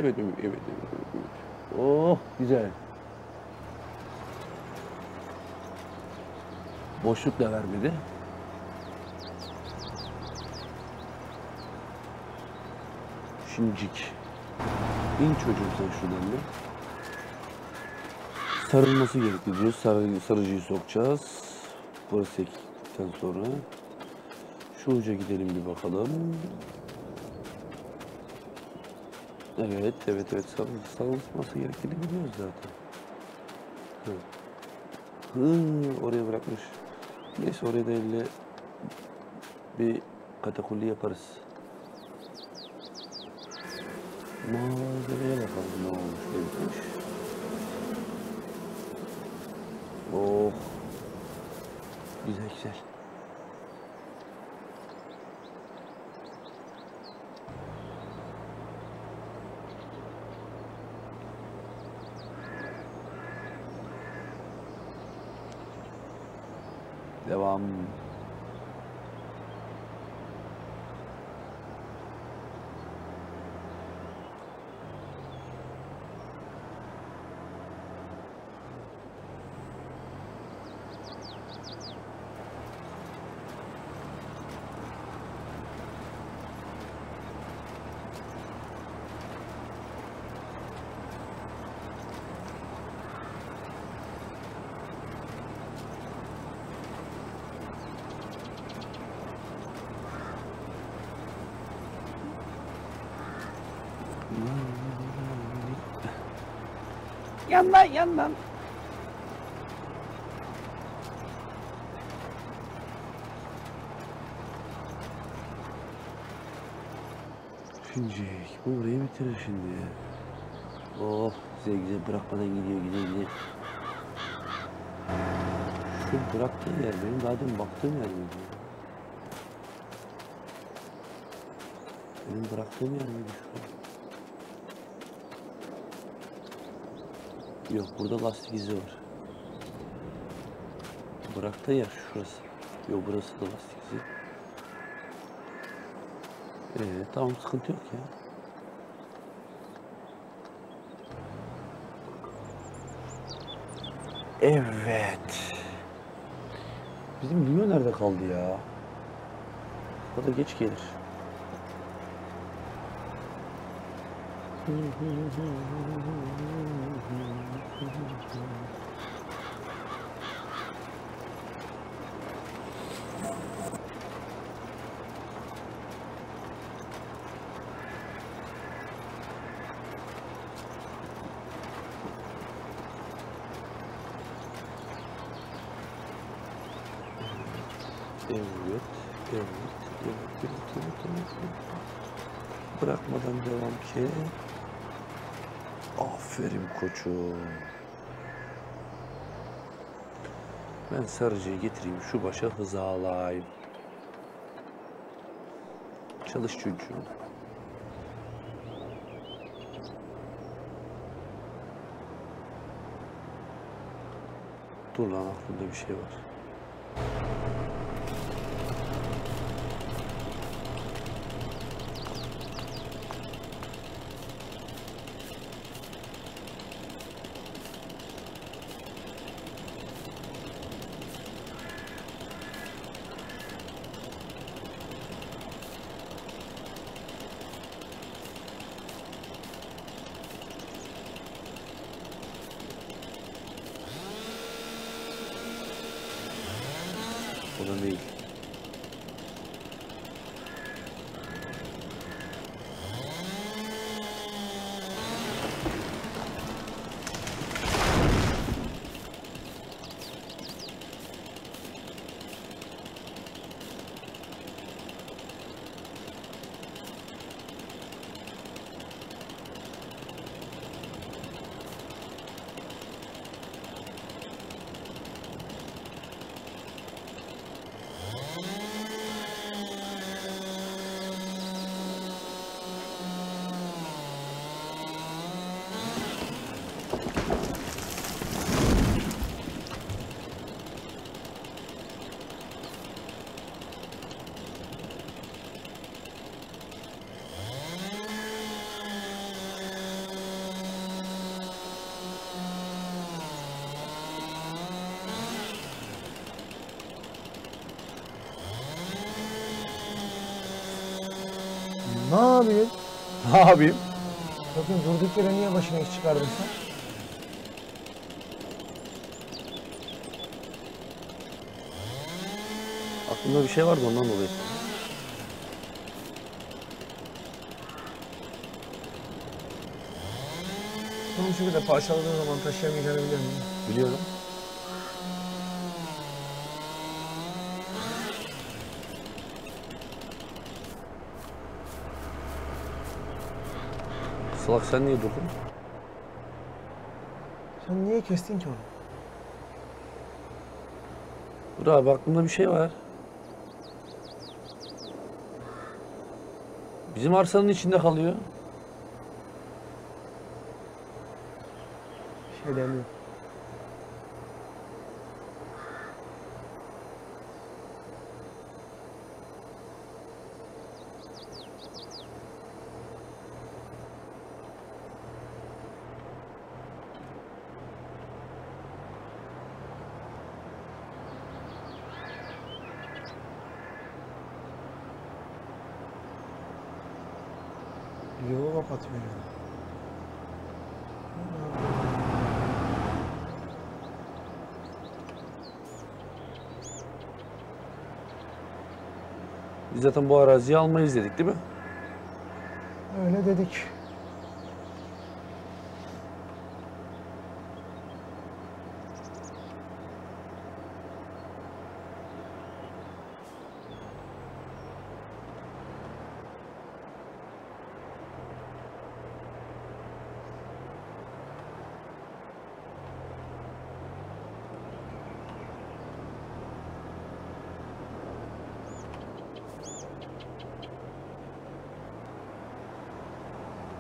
Evet, evet, evet. Oh, güzel. Boşluk da vermedi. Şincik. İn çocuğum sen şuradan bir. Sarılması gerekiyor diyor. Sarı, sarıcıyı sokacağız. Burası ektikten sonra. Şu uca gidelim bir bakalım. Evet, evet, evet. Sarıl, sarılması gerektiğini biliyoruz zaten. Hı. Hı, oraya bırakmış. Neyse oraya da elle bir katakulli yaparız. Malzemeye bakalım ne olmuş ne bitmiş. Oh. Güzel güzel. Devam. Yandan yandan. Fincik, bu burayı bitirir şimdi. Oh, güzel güzel bırakmadan gidiyor, güzel güzel. Şu bıraktığı yer benim daha demin baktığım yer miydi? Benim bıraktığım yer miydi şu? Yok, burada lastik izi var. Bıraktığı yer şurası. Yok, burası da lastik izi. Ee, tamam sıkıntı yok ya. Evet. Bizim Lino nerede kaldı ya? O da geç gelir. Evet, evet, evet, evet, evet, evet. Bırakmadan devam ki. Aferin koçum. Ben sarıcıyı getireyim şu başa hız alayım. Çalış çocuğum. Dur lan aklımda bir şey var. O da değil. Ne yapıyorsun? Yapayım? Bakın durduk yere niye başına iş çıkardın sen? Aklımda bir şey vardı ondan dolayı. Bunu şu kadar parçaladığın zaman taşıyamayacağını biliyor musun? Biliyorum. Salak sen niye durdun? Sen niye kestin ki onu? Dur abi aklımda bir şey var. Bizim arsanın içinde kalıyor. Bir şey demiyorum. Yolu kapatıyor ya. Biz zaten bu araziyi almayız dedik değil mi? Öyle dedik.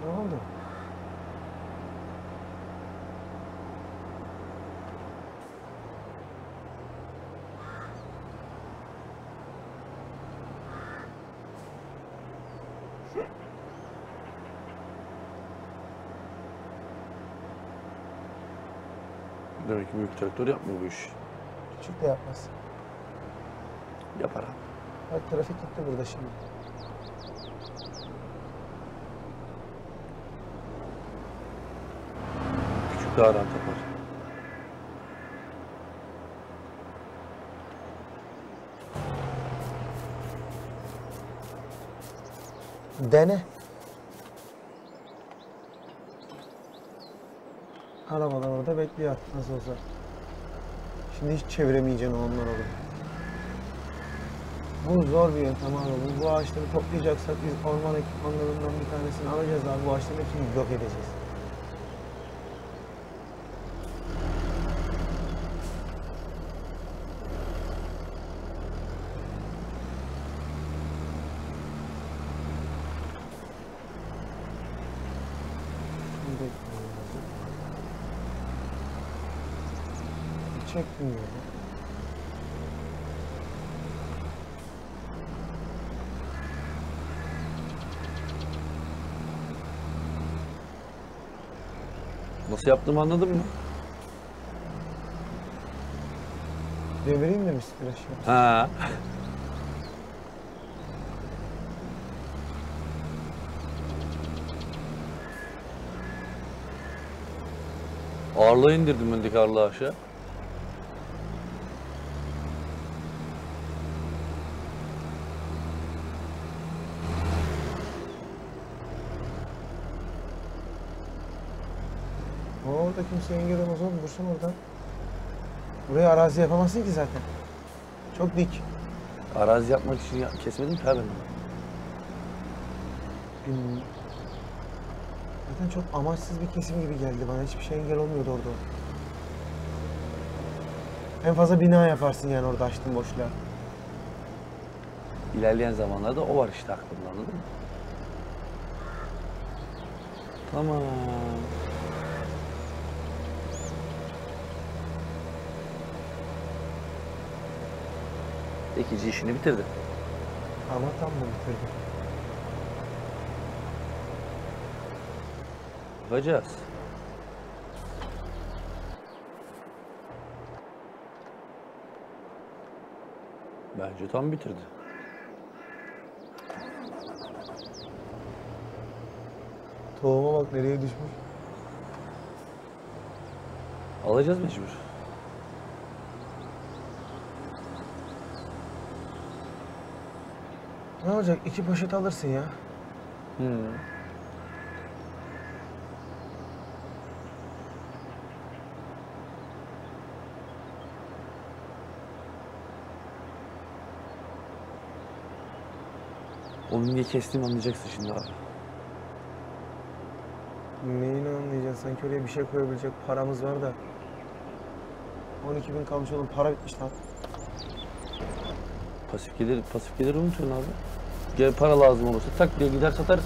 Ne oldu? Demek ki büyük traktör yapmıyor bu iş. Küçük de yapmaz. Yapar abi. Bak trafik gitti burada şimdi. Garan tapar. Dene. Arabalar orada bekliyor nasıl olsa. Şimdi hiç çeviremeyeceksin onlar olur. Bu zor bir yöntem abi. Bu ağaçları toplayacaksak biz orman ekipmanlarından bir tanesini alacağız abi. Bu ağaçların hepsini yok edeceğiz. Şimdi çektim ya. Nasıl yaptığımı anladın mı? Devireyim de mi yapsın? Ha. Ağırlığı indirdim öndeki ağırlığı aşağı. Orada kimse engel olmaz oğlum. Vursun oradan. Buraya arazi yapamazsın ki zaten. Çok dik. Arazi yapmak için ya- kesmedim ki abi. Hmm. Zaten çok amaçsız bir kesim gibi geldi bana. Hiçbir şey engel olmuyordu orada. En fazla bina yaparsın yani orada açtığın boşluğa. İlerleyen zamanlarda o var işte aklımda anladın mı? Tamam. Ekici işini bitirdi. Ama tam mı bitirdi? Yapacağız. Bence tam bitirdi. Tohuma bak nereye düşmüş. Alacağız mecbur. Olacak? İki poşet alırsın ya. Hı. Onu niye kestiğimi anlayacaksın şimdi abi. Neyini anlayacaksın? Sanki oraya bir şey koyabilecek paramız var da. 12 bin kalmış oğlum. Para bitmiş lan. Pasif gelir, pasif gelir unutuyorsun abi. Gel para lazım olursa tak diye gider satarız.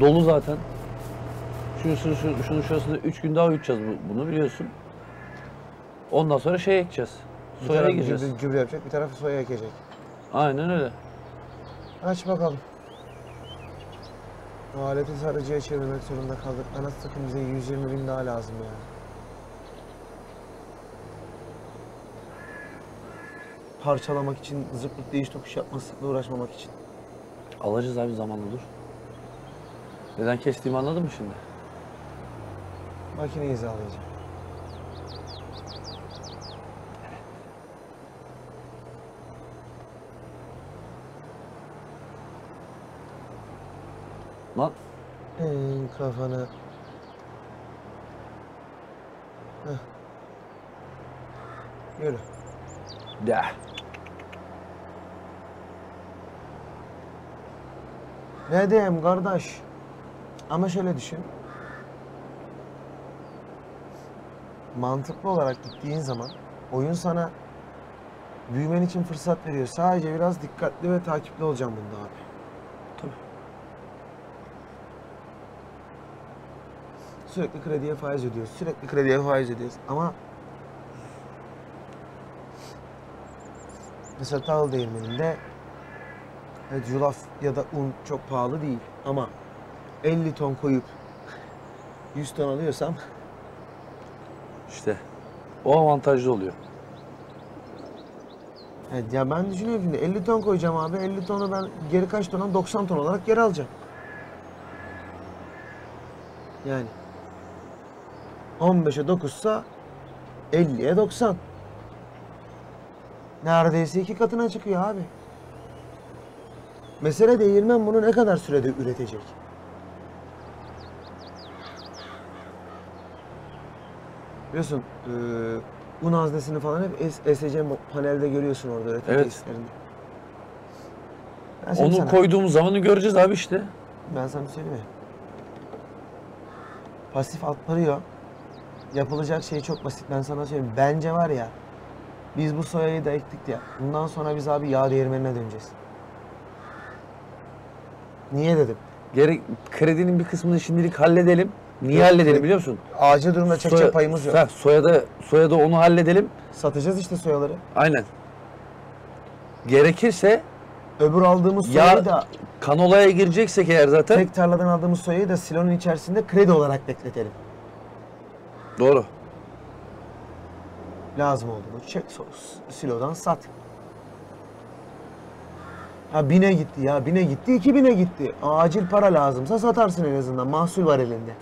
Dolu zaten. Şunu, şunu, şunu, şunu şurasında 3 gün daha bu- bunu biliyorsun. Ondan sonra şey ekeceğiz. Bir tarafı gireceğiz. gübre, gübre yapacak, bir tarafı soya ekecek. Aynen öyle. Aç bakalım. Aleti sarıcıya çevirmek zorunda kaldık. Anasını satayım bize 120 bin daha lazım ya. Parçalamak için, zıplık değiş tokuş yapmasıyla uğraşmamak için. Alacağız abi zamanla dur. Neden kestiğimi anladın mı şimdi? Makineyi hizalayacağım. Lan En kafana. Heh. Yürü. de. Ne diyeyim kardeş? Ama şöyle düşün. Mantıklı olarak gittiğin zaman oyun sana büyümen için fırsat veriyor. Sadece biraz dikkatli ve takipli olacağım bunda abi. Tabii. Sürekli krediye faiz ödüyoruz. Sürekli krediye faiz ödüyoruz. Ama mesela tahıl değirmeninde evet, yulaf ya da un çok pahalı değil. Ama 50 ton koyup 100 ton alıyorsam İşte o avantajlı oluyor. evet, ya ben düşünüyorum şimdi 50 ton koyacağım abi. 50 tonu ben geri kaç tona 90 ton olarak geri alacağım. Yani 15'e 9'sa 50'ye 90. Neredeyse iki katına çıkıyor abi. Mesele değirmen bunu ne kadar sürede üretecek? Biliyorsun eee un haznesini falan hep SC panelde görüyorsun orada üretim Evet. tesislerinde. Ben Onu sana. koyduğumuz zamanı göreceğiz abi işte. Ben sana söyleyeyim mi? Pasif atlarıyor. Yapılacak şey çok basit. Ben sana söyleyeyim. Bence var ya. Biz bu soyayı da ektik ya. Bundan sonra biz abi yağ değirmenine döneceğiz. Niye dedim? Gerek kredinin bir kısmını şimdilik halledelim. Niye halledelim biliyor musun? Acil durumda çekecek Soya- payımız yok. Ha, soyada, soyada onu halledelim. Satacağız işte soyaları. Aynen. Gerekirse Öbür aldığımız Ya- soyayı da kanolaya gireceksek eğer zaten. tek tarladan aldığımız soyayı da silonun içerisinde kredi olarak bekletelim. Doğru. Lazım olduğunu çek. Silodan sat. Ha bine gitti ya bine gitti iki bine gitti. Acil para lazımsa satarsın en azından mahsul var elinde.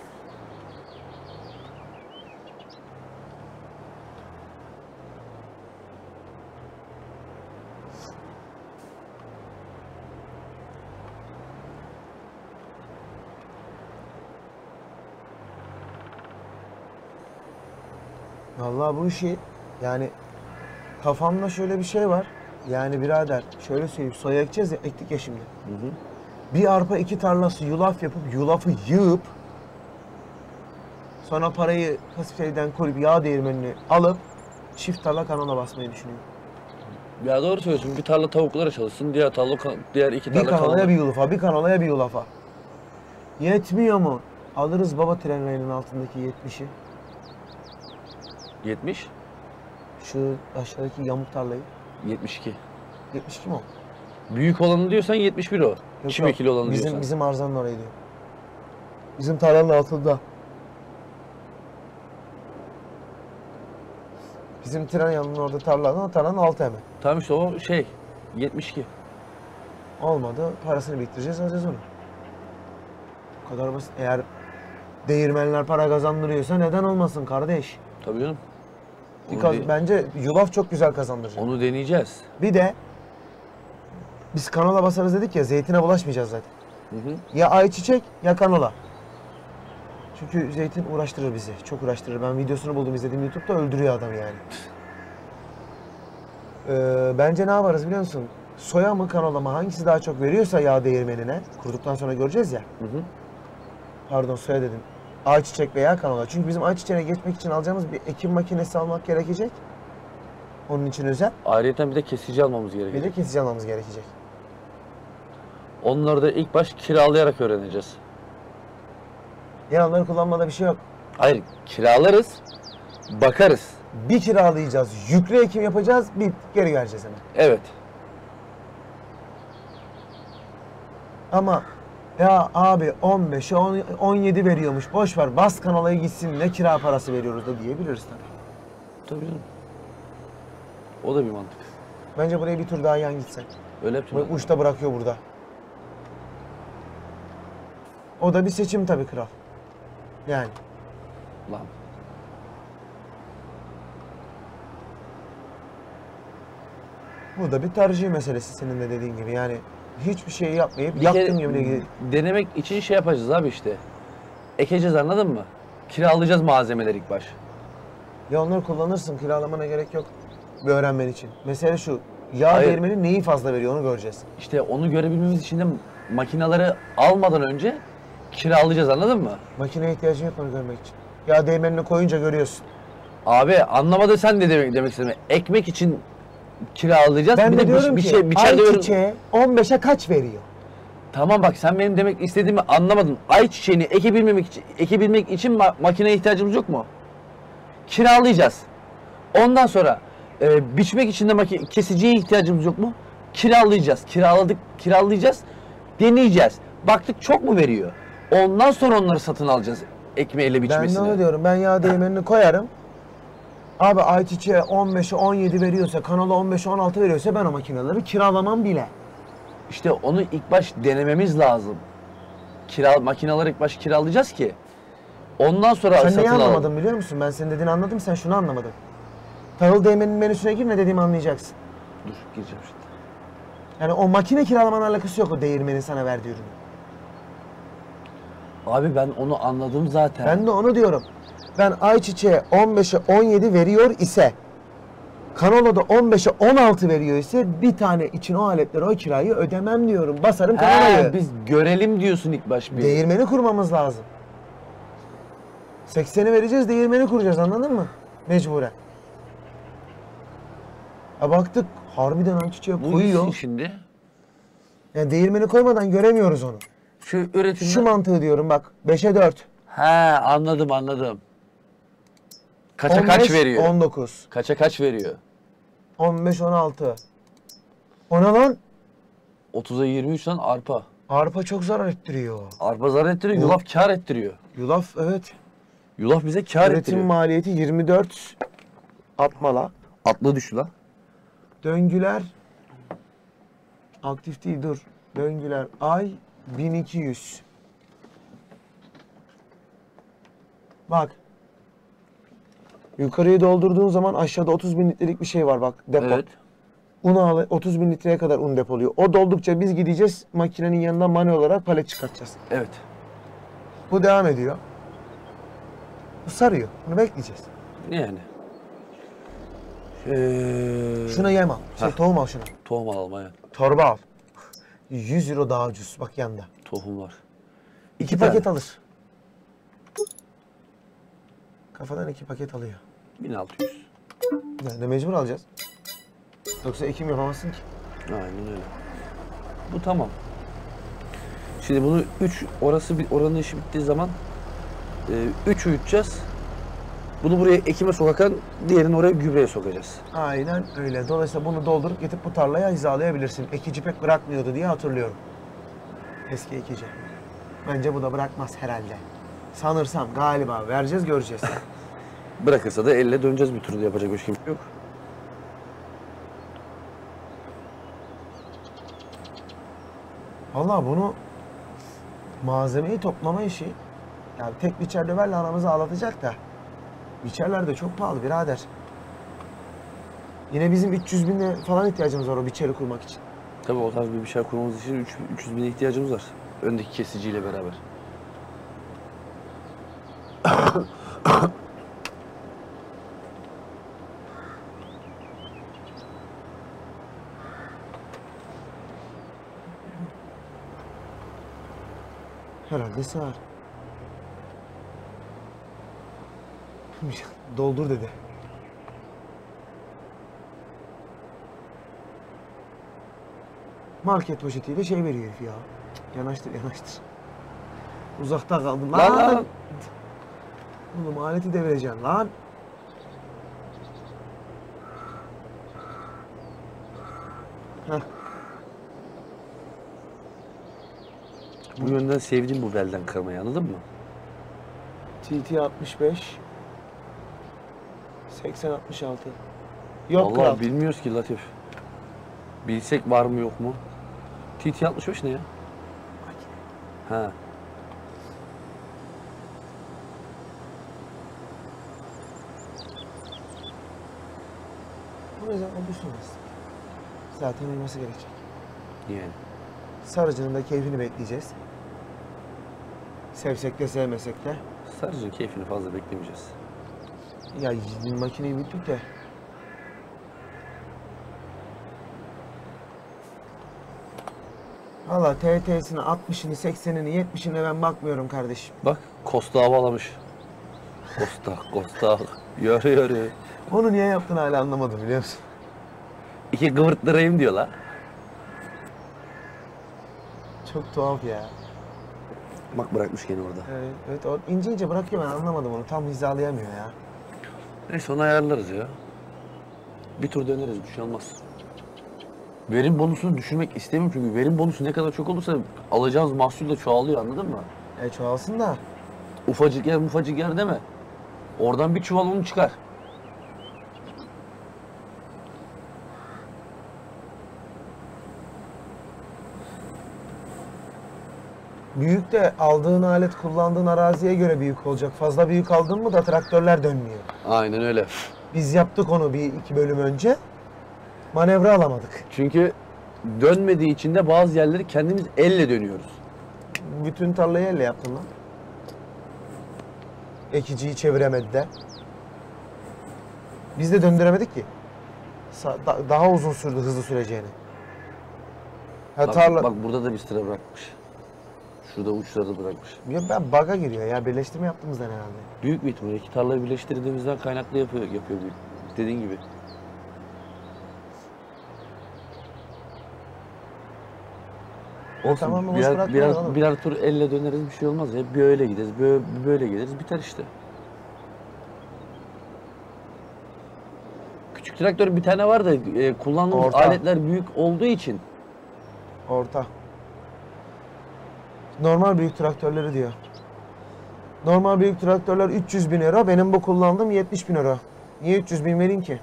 Vallahi bu işi yani kafamda şöyle bir şey var. Yani birader şöyle söyleyeyim soya ekeceğiz ya ektik ya şimdi. Hı hı. Bir arpa iki tarlası yulaf yapıp yulafı yığıp sonra parayı kasifeyden koyup yağ değirmenini alıp çift tarla kanona basmayı düşünüyorum. Ya doğru söylüyorsun. Bir tarla tavuklara çalışsın, diğer tarla diğer iki Bir tarla kanalaya kanala. bir yulafa, bir kanalaya bir yulafa. Yetmiyor mu? Alırız baba tren rayının altındaki 70'i. 70, Şu aşağıdaki yamuk tarlayı. 72. 72 mi o? Büyük olanı diyorsan 71 o. Yok, Çim yok. ekili olanı bizim, diyorsan. Bizim arzanın orayı diyor. Bizim tarlanın altında. Bizim tren yanının orada tarlanın, o tarlanın altı hemen. Tamam işte o şey 72. Olmadı, parasını biriktireceğiz, alacağız onu. Bu kadar basit. Eğer değirmenler para kazandırıyorsa neden olmasın kardeş? Tabii canım. Kaz- de- bence yulaf çok güzel kazandıracak. onu deneyeceğiz. Bir de biz kanola basarız dedik ya, zeytine bulaşmayacağız zaten. Hı hı. Ya ayçiçek ya kanola. Çünkü zeytin uğraştırır bizi. Çok uğraştırır. Ben videosunu buldum izledim YouTube'da öldürüyor adam yani. Ee, bence ne yaparız biliyor musun? Soya mı kanola mı hangisi daha çok veriyorsa yağ değirmenine kurduktan sonra göreceğiz ya. Hı hı. Pardon soya dedim. Ayçiçek veya kanola. Çünkü bizim ayçiçeğe geçmek için alacağımız bir ekim makinesi almak gerekecek. Onun için özel. Ayrıca bir de kesici almamız Bir gerekiyor. de kesici almamız gerekecek. Onları da ilk baş kiralayarak öğreneceğiz. Yani onları kullanmada bir şey yok. Hayır, kiralarız, bakarız. Bir kiralayacağız, yüklü ekim yapacağız, bir geri vereceğiz hemen. Evet. Ama ya abi 15'e 10 17 veriyormuş. Boş ver bas kanalaya gitsin ne kira parası veriyoruz da diyebiliriz tabii. Tabii canım. O da bir mantık. Bence buraya bir tur daha yan gitsen. Öyle yapacağım. Bak uçta bırakıyor burada. O da bir seçim tabii kral. Yani Lan. bu da bir tercih meselesi senin de dediğin gibi. Yani hiçbir şey yapmayıp Bir yaktım yemin ederim. denemek için şey yapacağız abi işte. Ekeceğiz anladın mı? Kiralayacağız malzemeleri ilk baş. Ya onları kullanırsın kiralamana gerek yok bir öğrenmen için. Mesele şu. Yağ Hayır. değirmeni neyi fazla veriyor onu göreceğiz. İşte onu görebilmemiz için de makinaları almadan önce kiralayacağız anladın mı? Makineye ihtiyacın yok onu görmek için. Yağ değirmenini koyunca görüyorsun. Abi anlamadı sen de demek, demek istedim. Ekmek için kiralayacağız. Ben bir de de diyorum bir, ki şey, biçer diyorum. ayçiçeğe 15'e kaç veriyor? Tamam bak sen benim demek istediğimi anlamadın. Ayçiçeğini ekebilmemek için, ekebilmek için ma- makineye ihtiyacımız yok mu? Kiralayacağız. Ondan sonra e, biçmek için de maki- kesiciye ihtiyacımız yok mu? Kiralayacağız. Kiraladık, kiralayacağız. Deneyeceğiz. Baktık çok mu veriyor? Ondan sonra onları satın alacağız ekmeğiyle Ben biçmesini. de onu diyorum. Ben yağ değirmenini koyarım. Abi ayçiçeğe 15'e 17 veriyorsa, kanala 15'e 16 veriyorsa ben o makineleri kiralamam bile. İşte onu ilk baş denememiz lazım. Kira, makinaları ilk baş kiralayacağız ki Ondan sonra Sen neyi satın alalım. anlamadın biliyor musun? Ben senin dediğini anladım, sen şunu anlamadın. Tahıl değmenin menüsüne gir ne dediğimi anlayacaksın. Dur gireceğim şimdi. Yani o makine kiralamanın alakası yok o değirmenin sana verdiği ürünün. Abi ben onu anladım zaten. Ben de onu diyorum. Ben ayçiçeğe 15'e 17 veriyor ise Kanalo'da 15'e 16 veriyor ise bir tane için o aletleri o kirayı ödemem diyorum. Basarım He, Kanalo'yu. biz görelim diyorsun ilk baş bir. Değirmeni kurmamız lazım. 80'i vereceğiz, değirmeni kuracağız anladın mı? Mecburen. Ha baktık harbiden ayçiçeğe Bu koyuyor. şimdi. Yani değirmeni koymadan göremiyoruz onu. Şu üretimden... Şu mantığı diyorum bak 5'e 4. He anladım anladım. Kaça kaç 15, veriyor? 19. Kaça kaç veriyor? 15 16. Ona lan 30'a 23 lan arpa. arpa çok zarar ettiriyor. Arpa zarar ettiriyor, Bu- yulaf kar ettiriyor. Yulaf evet. Yulaf bize kar Üretim ettiriyor. maliyeti 24 atmala. Atla düştü lan. Döngüler aktif değil dur. Döngüler ay 1200. Bak. Yukarıyı doldurduğun zaman aşağıda 30 bin litrelik bir şey var bak depo. Evet. Un al 30 bin litreye kadar un depoluyor. O doldukça biz gideceğiz makinenin yanından manuel olarak palet çıkartacağız. Evet. Bu devam ediyor. Bu sarıyor. Bunu bekleyeceğiz. Yani. Ee, Şuna yem al. Şey, Heh. tohum al şuna. Tohum alalım aynen. Torba al. 100 euro daha ucuz. Bak yanda. Tohum var. İki, tane. paket alır. Kafadan iki paket alıyor. 1600. Yani mecbur alacağız. Yoksa ekim yapamazsın ki. Aynen öyle. Bu tamam. Şimdi bunu 3 orası bir oranın işi bittiği zaman 3 uyutacağız. Bunu buraya ekime sokarken diğerini oraya gübreye sokacağız. Aynen öyle. Dolayısıyla bunu doldurup getirip bu tarlaya hizalayabilirsin. Ekici pek bırakmıyordu diye hatırlıyorum. Eski ekici. Bence bu da bırakmaz herhalde. Sanırsam galiba vereceğiz göreceğiz. *laughs* Bırakırsa da elle döneceğiz bir turda yapacak bir şey yok. Vallahi bunu malzemeyi toplama işi yani tek biçer döverle aramızı ağlatacak da biçerler de çok pahalı birader. Yine bizim 300 bine falan ihtiyacımız var o biçeri kurmak için. Tabii o tarz bir şey kurmamız için 3, 300 bine ihtiyacımız var. Öndeki kesiciyle beraber. *coughs* Herhalde sığar. Doldur dedi. Market poşetiyle şey veriyor herif ya. Yanaştır yanaştır. Uzakta kaldım. Lan lan. Oğlum aleti devireceksin lan. Heh. Bu yönden sevdim bu belden kırmayı anladın mı? TT 65 80 66 Yok Vallahi kral. bilmiyoruz ki Latif. Bilsek var mı yok mu? TT 65 ne ya? Ha. Bu ne zaman olursun Zaten uyması gerekecek. Yani. Sarıcının da keyfini bekleyeceğiz. Sevsek de sevmesek de. Sarıcın keyfini fazla beklemeyeceğiz. Ya makineyi büyüttük de. Valla TT'sine 60'ını 80'ini 70'ine ben bakmıyorum kardeşim. Bak Costa havalamış. Costa, Costa. Yürü yürü. Onu niye yaptın hala anlamadım biliyor musun? İki kıvırttırayım diyor la. Çok tuhaf ya. Bak bırakmış gene orada. Evet, evet o ince ince bırakıyor ben anlamadım onu. Tam hizalayamıyor ya. Neyse onu ayarlarız ya. Bir tur döneriz bir şey olmaz. Verim bonusunu düşürmek istemiyorum çünkü verim bonusu ne kadar çok olursa alacağımız mahsul de çoğalıyor anladın mı? E çoğalsın da. Ufacık yer ufacık yer deme. Oradan bir çuval un çıkar. Büyük de aldığın alet kullandığın araziye göre büyük olacak. Fazla büyük aldın mı da traktörler dönmüyor. Aynen öyle. Biz yaptık onu bir iki bölüm önce. Manevra alamadık. Çünkü dönmediği için de bazı yerleri kendimiz elle dönüyoruz. Bütün tarlayı elle yaptın lan. Ekiciyi çeviremedi de. Biz de döndüremedik ki. Sa- da- daha uzun sürdü hızlı süreceğini. Ha, Bak, tarla... bak burada da bir sıra bırakmış. Şurada uçlarda bırakmış. Ya ben baga giriyor ya. Birleştirme yaptığımızdan herhalde. Büyük bir ihtimal iki tarlayı birleştirdiğimizden kaynaklı yapıyor, yapıyor büyük. Dediğin gibi. Olsun. Tamam, boş birer, bırakma birer, oğlum. birer tur elle döneriz bir şey olmaz ya. Bir öyle gideriz, bir, ö- bir böyle geliriz biter işte. Küçük traktör bir tane var da e, kullandığımız Orta. aletler büyük olduğu için Orta. Normal büyük traktörleri diyor. Normal büyük traktörler 300 bin euro. Benim bu kullandığım 70 bin euro. Niye 300 bin vereyim ki?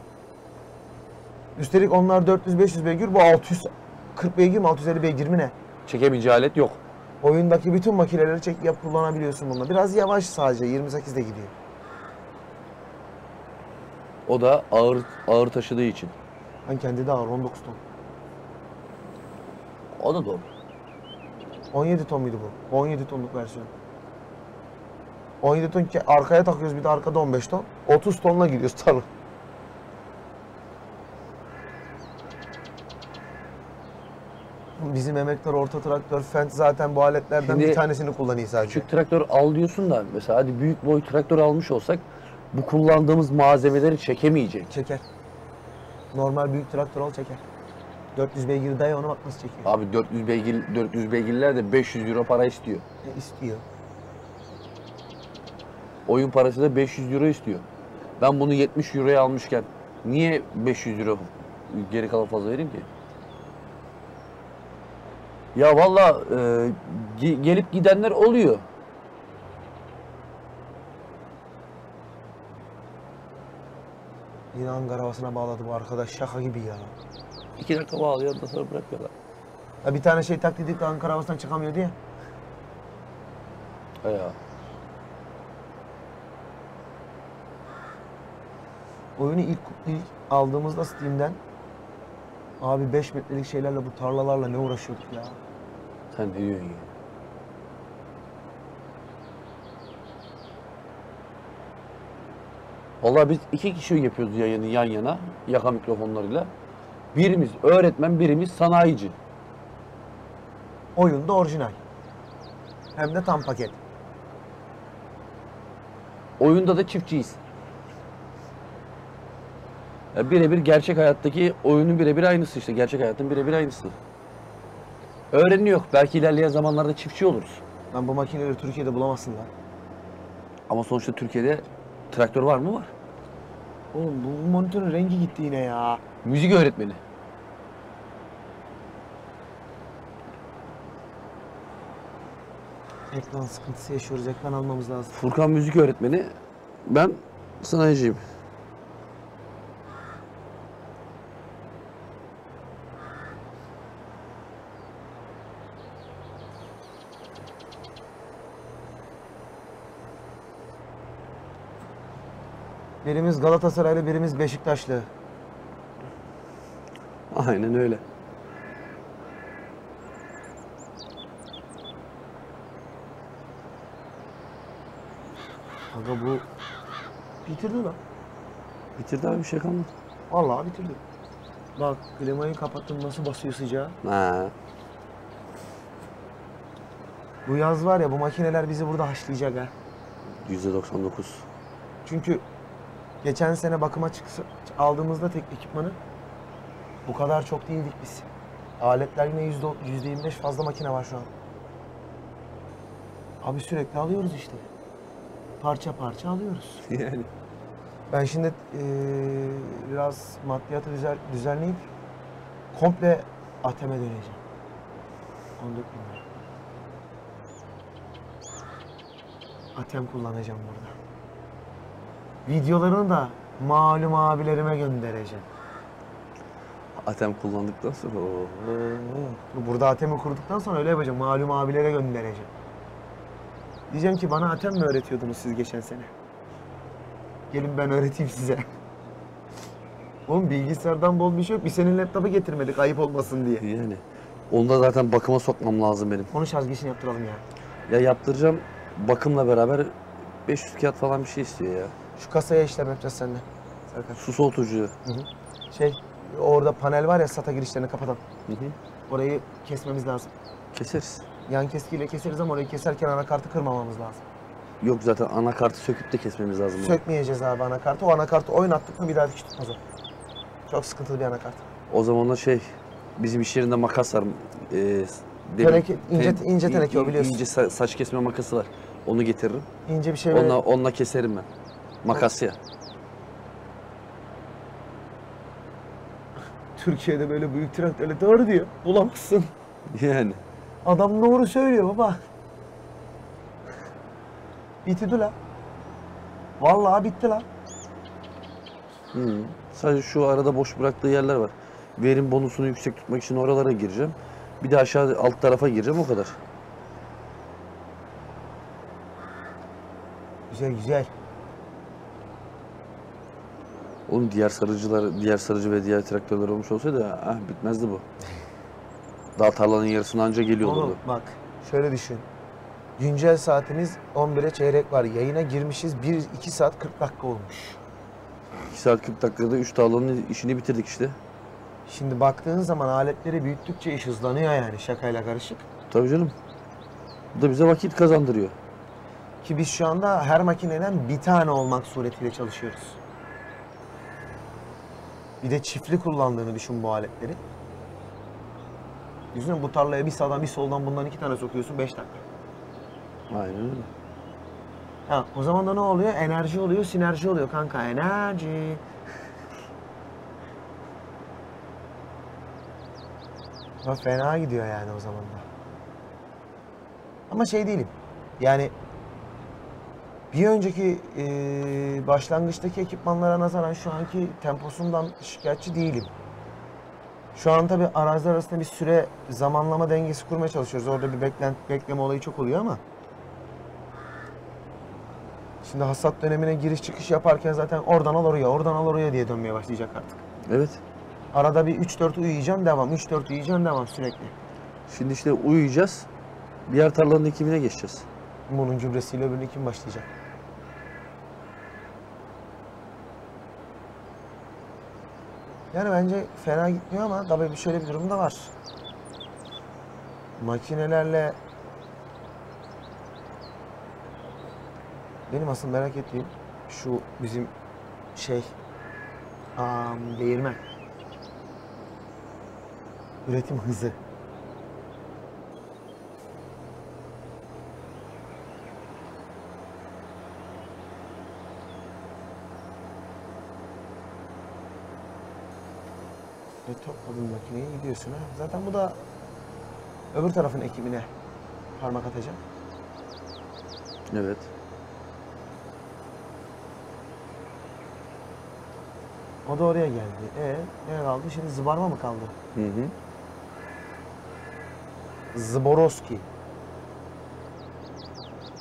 Üstelik onlar 400-500 beygir. Bu 640 beygir mi 650 beygir mi ne? çekemeyeceği alet yok. Oyundaki bütün makineleri çek yap kullanabiliyorsun bununla. Biraz yavaş sadece 28'de gidiyor. O da ağır ağır taşıdığı için. Ben kendi de ağır 19 ton. O da doğru. 17 ton muydu bu? 17 tonluk versiyon. 17 ton ki arkaya takıyoruz bir de arkada 15 ton. 30 tonla gidiyoruz tarla. Bizim emektar orta traktör Fendt zaten bu aletlerden Şimdi bir tanesini kullanıyor sadece. Küçük traktör al diyorsun da mesela hadi büyük boy traktör almış olsak bu kullandığımız malzemeleri çekemeyecek. Çeker. Normal büyük traktör al çeker. 400 beygir daya onu bak nasıl çekiyor. Abi 400 beygir 400 beygirler de 500 euro para istiyor. Ne istiyor? Oyun parası da 500 euro istiyor. Ben bunu 70 euroya almışken niye 500 euro geri kalan fazla vereyim ki? Ya valla e, ge- gelip gidenler oluyor. Yine Ankara havasına bağladı bu arkadaş şaka gibi ya. İki dakika bağlıyor ondan sonra bırakıyorlar. ya bir tane şey taklit de Ankara havasından çıkamıyor diye. Ha ya. Oyunu ilk, ilk aldığımızda Steam'den abi 5 metrelik şeylerle bu tarlalarla ne uğraşıyorduk ya. Sen ne diyorsun ya? Vallahi biz iki kişi yapıyoruz yayını yan yana yaka mikrofonlarıyla. Birimiz öğretmen, birimiz sanayici. Oyunda orijinal. Hem de tam paket. Oyunda da çiftçiyiz. Ya birebir gerçek hayattaki oyunun birebir aynısı işte. Gerçek hayatın birebir aynısı. Öğreniyor. Belki ilerleyen zamanlarda çiftçi oluruz. Ben bu makineleri Türkiye'de bulamazsın lan. Ama sonuçta Türkiye'de traktör var mı? Var. Oğlum bu monitörün rengi gitti yine ya. Müzik öğretmeni. Ekran sıkıntısı yaşıyoruz. Ekran almamız lazım. Furkan müzik öğretmeni. Ben sanayiciyim. Birimiz Galatasaraylı, birimiz Beşiktaşlı. Aynen öyle. Aga bu bitirdi lan. Bitirdi abi bir şey kalmadı. Vallahi bitirdi. Bak klimayı kapattım nasıl basıyor sıcağı. Ha. Bu yaz var ya bu makineler bizi burada haşlayacak ha. %99. Çünkü geçen sene bakıma çıksa, aldığımızda tek ekipmanı bu kadar çok değildik biz. Aletler yine yüzde, yüzde yirmi beş fazla makine var şu an. Abi sürekli alıyoruz işte. Parça parça alıyoruz. *laughs* yani. Ben şimdi eee, biraz maddiyatı düzel, düzenleyip komple ATM'e döneceğim. 14 bin lira. ATM kullanacağım burada. Videolarını da malum abilerime göndereceğim. Atem kullandıktan sonra ooo. Burada ATM'i kurduktan sonra öyle yapacağım. Malum abilere göndereceğim. Diyeceğim ki bana atem mi öğretiyordunuz siz geçen sene? Gelin ben öğreteyim size. Oğlum bilgisayardan bol bir şey yok. Bir senin laptopu getirmedik ayıp olmasın diye. Yani. Onu da zaten bakıma sokmam lazım benim. Onu şarj girişini yaptıralım ya. Ya yaptıracağım bakımla beraber 500 kağıt falan bir şey istiyor ya. Şu kasaya işlem yapacağız seninle. Serkan. Su soğutucu. Şey orada panel var ya SATA girişlerini kapatan. Hı hı. Orayı kesmemiz lazım. Keseriz. Yan keskiyle keseriz ama orayı keserken anakartı kırmamamız lazım. Yok zaten anakartı söküp de kesmemiz lazım. Sökmeyeceğiz abi anakartı. O anakartı oynattık mı bir daha dikiş tutmaz o. Çok sıkıntılı bir anakart. O zaman da şey bizim iş yerinde makas var. Demir- Teneke- ince- ten- ince teneke o biliyorsun. İnce sa- saç kesme makası var. Onu getiririm. İnce bir şey böyle. Onunla, onunla keserim ben. Makas ya. Türkiye'de böyle büyük traktörle doğru diyor. Bulamazsın. Yani. Adam doğru söylüyor baba. Bitti la. Vallahi bitti la. Hı. Sadece şu arada boş bıraktığı yerler var. Verim bonusunu yüksek tutmak için oralara gireceğim. Bir de aşağı alt tarafa gireceğim o kadar. Güzel güzel. Oğlum diğer sarıcılar, diğer sarıcı ve diğer traktörler olmuş olsaydı ah bitmezdi bu. Daha tarlanın yarısına anca geliyor Oğlum olurdu. bak şöyle düşün. Güncel saatimiz 11'e çeyrek var. Yayına girmişiz 1-2 saat 40 dakika olmuş. 2 saat 40 dakikada 3 tarlanın işini bitirdik işte. Şimdi baktığın zaman aletleri büyüttükçe iş hızlanıyor yani şakayla karışık. Tabii canım. Bu da bize vakit kazandırıyor. Ki biz şu anda her makineden bir tane olmak suretiyle çalışıyoruz. Bir de çiftli kullandığını düşün bu aletleri. Düşünsene bu tarlaya bir sağdan bir soldan bundan iki tane sokuyorsun 5 dakika. Aynen öyle. Ha, o zaman da ne oluyor? Enerji oluyor, sinerji oluyor kanka. Enerji. Ya fena gidiyor yani o zaman da. Ama şey değilim. Yani bir önceki e, başlangıçtaki ekipmanlara nazaran şu anki temposundan şikayetçi değilim. Şu an tabii araziler arasında bir süre zamanlama dengesi kurmaya çalışıyoruz. Orada bir beklen, bekleme olayı çok oluyor ama Şimdi hasat dönemine giriş çıkış yaparken zaten oradan al oraya, oradan al oraya diye dönmeye başlayacak artık. Evet. Arada bir 3-4 uyuyacaksın devam, 3-4 uyuyacaksın devam sürekli. Şimdi işte uyuyacağız. Diğer tarlanın ekimine geçeceğiz. Bunun gübresiyle öbürüne kim başlayacak? Yani bence fena gitmiyor ama tabii bir şöyle bir durum da var. Makinelerle benim asıl merak ettiğim şu bizim şey am, değirmen. Üretim hızı. Ve topladın makineyi gidiyorsun ha. Zaten bu da öbür tarafın ekibine parmak atacak. Evet. O da oraya geldi. E ne kaldı? Şimdi zıbarma mı kaldı? Hı hı. Zboroski.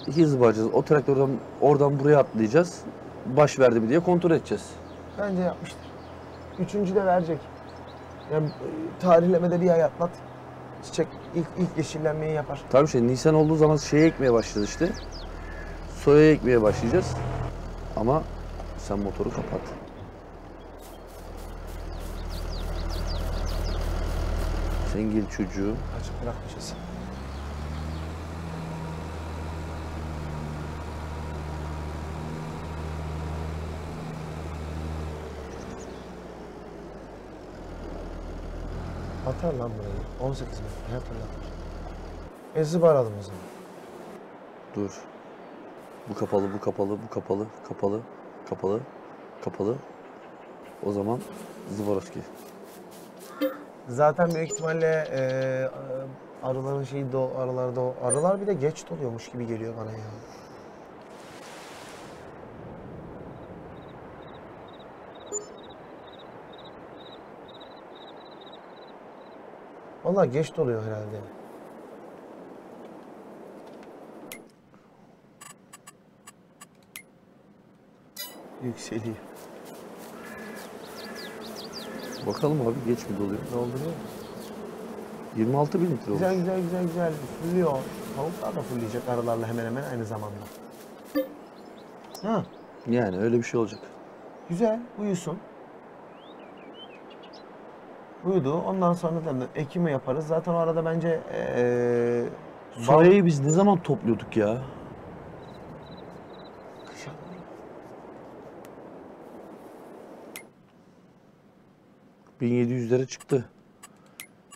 İki hızlı bağlayacağız. O traktörden oradan buraya atlayacağız. Baş verdi mi diye kontrol edeceğiz. Bence yapmıştır. Üçüncü de verecek. Yani tarihlemede bir ay atlat. Çiçek ilk, ilk yeşillenmeyi yapar. Tabii şey Nisan olduğu zaman şeye ekmeye başlayacağız işte. Soya ekmeye başlayacağız. Ama sen motoru kapat. Sen gel çocuğu. Açık bırakmışız. Atar lan burayı. 18 metre. Her türlü atar. E zıbaralım o zaman. Dur. Bu kapalı, bu kapalı, bu kapalı, kapalı, kapalı, kapalı. O zaman Zvarovski. Zaten büyük ihtimalle e, arıların şeyi de o arılarda o. Arılar bir de geç doluyormuş gibi geliyor bana ya. Valla geç doluyor herhalde. Yükseliyor. Bakalım abi geç mi doluyor? Dolduruyor. 26 bin litre olmuş. Güzel güzel güzel güzel. Fulluyor. Tavuklar da fullleyecek aralarla hemen hemen aynı zamanda. Ha. Yani öyle bir şey olacak. Güzel. Uyusun. Uyudu. Ondan sonra da ekimi yaparız. Zaten o arada bence ee, Soyayı biz ne zaman topluyorduk ya? Kışa doğru. 1700'lere çıktı.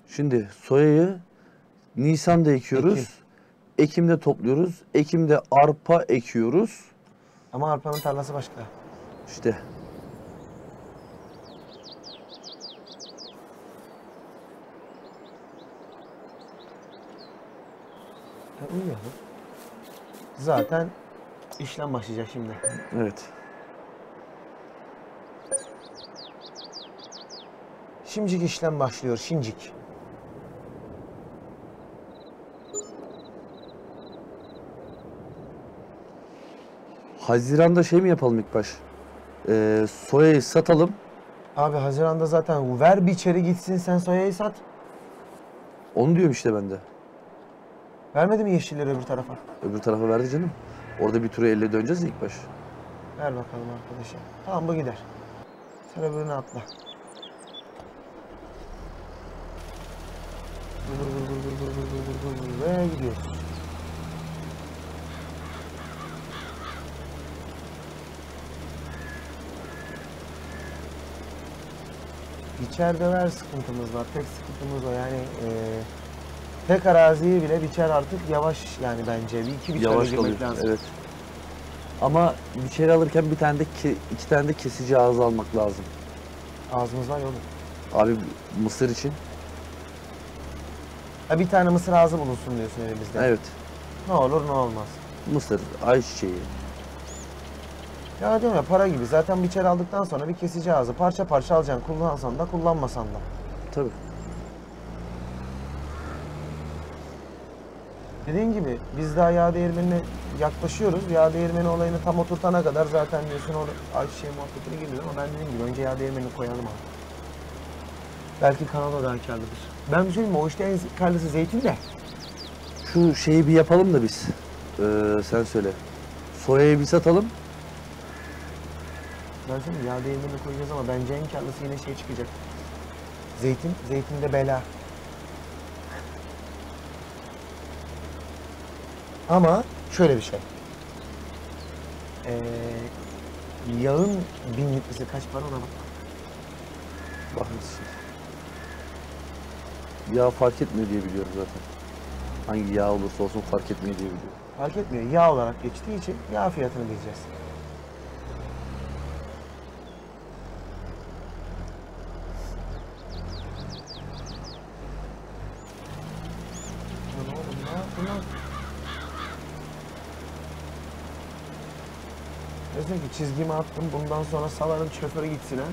Şimdi soyayı Nisan'da ekiyoruz. Ekim. Ekim'de topluyoruz. Ekim'de arpa ekiyoruz. Ama arpanın tarlası başka. İşte uyuyalım. Zaten işlem başlayacak şimdi. evet. Şimdicik işlem başlıyor. Şimdicik. Haziran'da şey mi yapalım ilk baş? Ee, soyayı satalım. Abi Haziran'da zaten ver biçeri gitsin sen soyayı sat. Onu diyorum işte ben de. Vermedi mi yeşilleri öbür tarafa? Öbür tarafa verdi canım. Orada bir tura elle döneceğiz ilk baş. Ver bakalım arkadaşa. Tamam bu gider. Sen öbürüne atla. Vur vur vur vur vur vur vur vur vur ve gidiyoruz. İçeride ver sıkıntımız var. Tek sıkıntımız o yani eee tek araziyi bile biçer artık yavaş yani bence. Bir iki biçer Yavaş girmek kalıyor. lazım. Evet. Ama içeri alırken bir tane de ke- iki tane de kesici ağzı almak lazım. Ağzımız var ya oğlum. Abi mısır için. Ha bir tane mısır ağzı bulunsun diyorsun elimizde. Evet. Ne olur ne olmaz. Mısır, ayçiçeği. Ya diyorum ya para gibi. Zaten biçer aldıktan sonra bir kesici ağzı parça parça alacaksın. Kullansan da kullanmasan da. Tabii. Dediğin gibi biz daha yağ değirmenine yaklaşıyoruz. Yağ değirmeni olayını tam oturtana kadar zaten diyorsun orada ayçiçeği muhabbetine geliyor ama ben dediğim gibi önce yağ değirmenini koyalım abi. Belki kanala daha karlıdır. Ben bir şey diyeyim mi? O işte en karlısı zeytin de. Şu şeyi bir yapalım da biz. Ee, sen söyle. Soyayı bir satalım. Ben söyleyeyim yağ değirmenine koyacağız ama bence en karlısı yine şey çıkacak. Zeytin, zeytinde bela. Ama şöyle bir şey. Ee, yağın bin litresi kaç para ona bak. Bakın siz. Yağ fark etmiyor diye biliyorum zaten. Hangi yağ olursa olsun fark etmiyor diye biliyorum. Fark etmiyor. Yağ olarak geçtiği için yağ fiyatını bileceğiz. Lan oğlum ne yaptın lan? Diyorsun ki çizgimi attım bundan sonra salarım şoförü gitsin ha.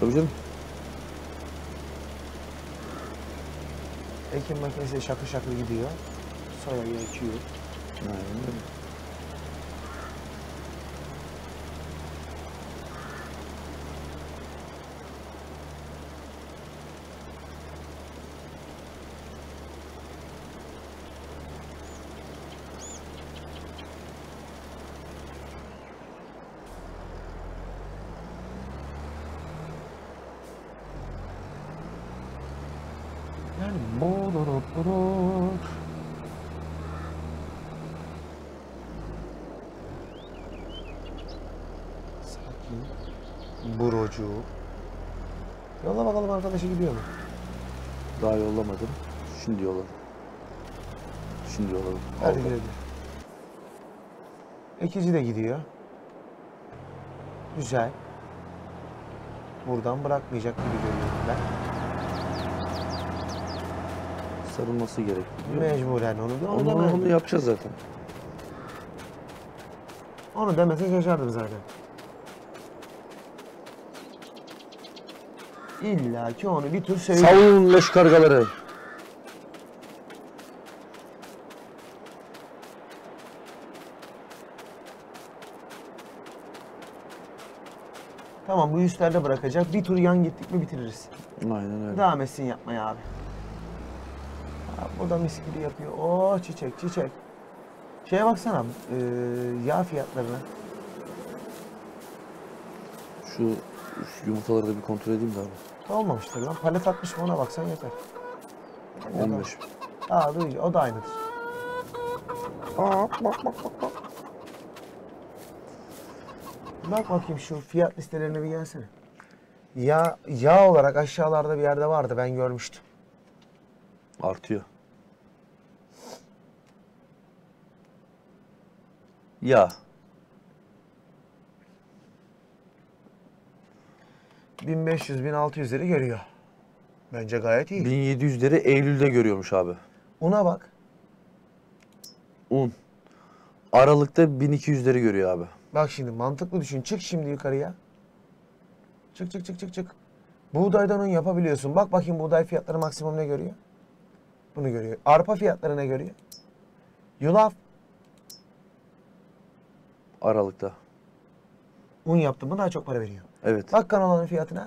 Tabii canım. Ekim makinesi şakır şakır gidiyor. Soyayı ekiyor. Aynen öyle. Sakin. Burucu. Yolla bakalım arkadaşı gidiyor mu? Daha yollamadım. Şimdi yolladım. Şimdi yolladım. Hadi güle. Ekici de gidiyor. Güzel. Buradan bırakmayacak gibi görüyorum ben. Sarılması gerek. Mecburen onu, onu, Onu, deme- onu yapacağız zaten. onu demese şaşardım zaten. İlla ki onu bir tür söyle. Savun leş kargaları. Tamam bu üstlerde bırakacak. Bir tur yan gittik mi bitiririz. Aynen öyle. Devam etsin yapmaya abi. Bu da mis gibi yapıyor. Oo çiçek çiçek. Şeye baksana e, yağ fiyatlarına. Şu, şu yumurtaları da bir kontrol edeyim de abi. Olmamıştır lan. Palet atmış mı ona baksan yeter. 15. Aa duyucu o da aynıdır. Aa, bak bak bak bak. Bak bakayım şu fiyat listelerine bir gelsene. Yağ, yağ olarak aşağılarda bir yerde vardı ben görmüştüm. Artıyor. Ya 1500-1600 lira görüyor. Bence gayet iyi. 1700'leri Eylül'de görüyormuş abi. Una bak. Un. Aralık'ta 1200'leri görüyor abi. Bak şimdi mantıklı düşün. Çık şimdi yukarıya. Çık çık çık çık çık. Buğdaydan un yapabiliyorsun. Bak bakayım buğday fiyatları maksimum ne görüyor? Bunu görüyor. Arpa fiyatları ne görüyor? Yulaf Aralık'ta. un yaptın mı daha çok para veriyor. Evet. Bak kanolanın fiyatına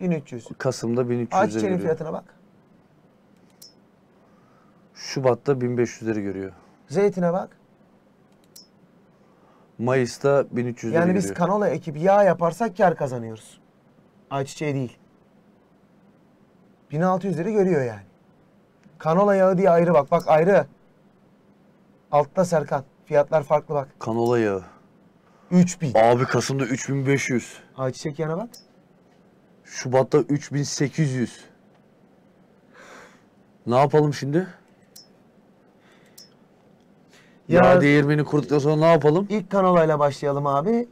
1300. Kasım'da 1300'leri Ayçiçeğinin görüyor. fiyatına bak. Şubat'ta 1500'leri görüyor. Zeytine bak. Mayıs'ta 1300'leri Yani görüyor. biz kanola ekip yağ yaparsak kar kazanıyoruz. Ayçiçeği değil. 1600 lira görüyor yani. Kanola yağı diye ayrı bak. Bak ayrı. Altta Serkan. Fiyatlar farklı bak. Kanola yağı. 3000. Abi Kasım'da 3500. Ayçiçek yağına bak. Şubat'ta 3800. Ne yapalım şimdi? Ya- Yağ değirmeni kurduktan sonra ne yapalım? İlk kanolayla başlayalım abi.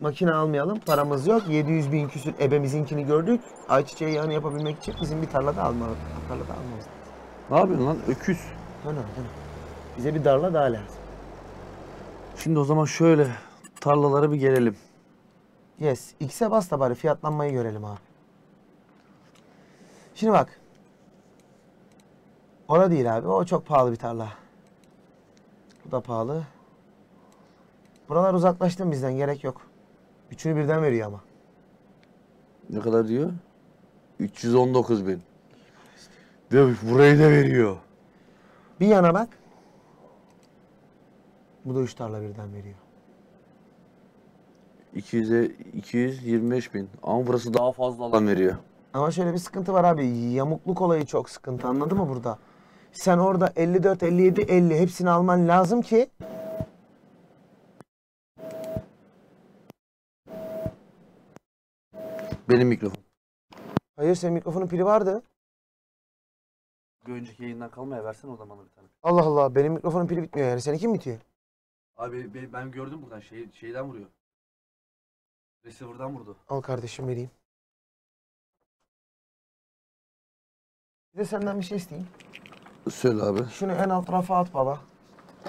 Makine almayalım. Paramız yok. 700 bin küsür ebemizinkini gördük. Ayçiçeği yağını yapabilmek için bizim bir tarlada almalı. Tarlada almamız lazım. Ne yapıyorsun lan öküz? Dön abi dön. Bize bir darla daha lazım. Şimdi o zaman şöyle tarlalara bir gelelim. Yes. X'e bas da bari fiyatlanmayı görelim abi. Şimdi bak. Ona değil abi. O çok pahalı bir tarla. Bu da pahalı. Buralar uzaklaştı bizden. Gerek yok. Üçünü birden veriyor ama. Ne kadar diyor? 319 bin. Diyor burayı da veriyor. Bir yana bak. Bu da üç tarla birden veriyor. 200'e 225 bin. Ama burası daha fazla alan veriyor. Ama şöyle bir sıkıntı var abi. Yamukluk olayı çok sıkıntı. Anladın mı burada? Sen orada 54, 57, 50 hepsini alman lazım ki Benim mikrofon. Hayır senin mikrofonun pili vardı. Bir önceki yayından kalmaya versene o zaman bir tane. Allah Allah benim mikrofonun pili bitmiyor yani. Seninki mi bitiyor? Abi ben, ben gördüm buradan şey, şeyden vuruyor. Receiver'dan vurdu. Al kardeşim vereyim. Bir de senden bir şey isteyeyim. Söyle abi. Şunu en alt rafa at baba.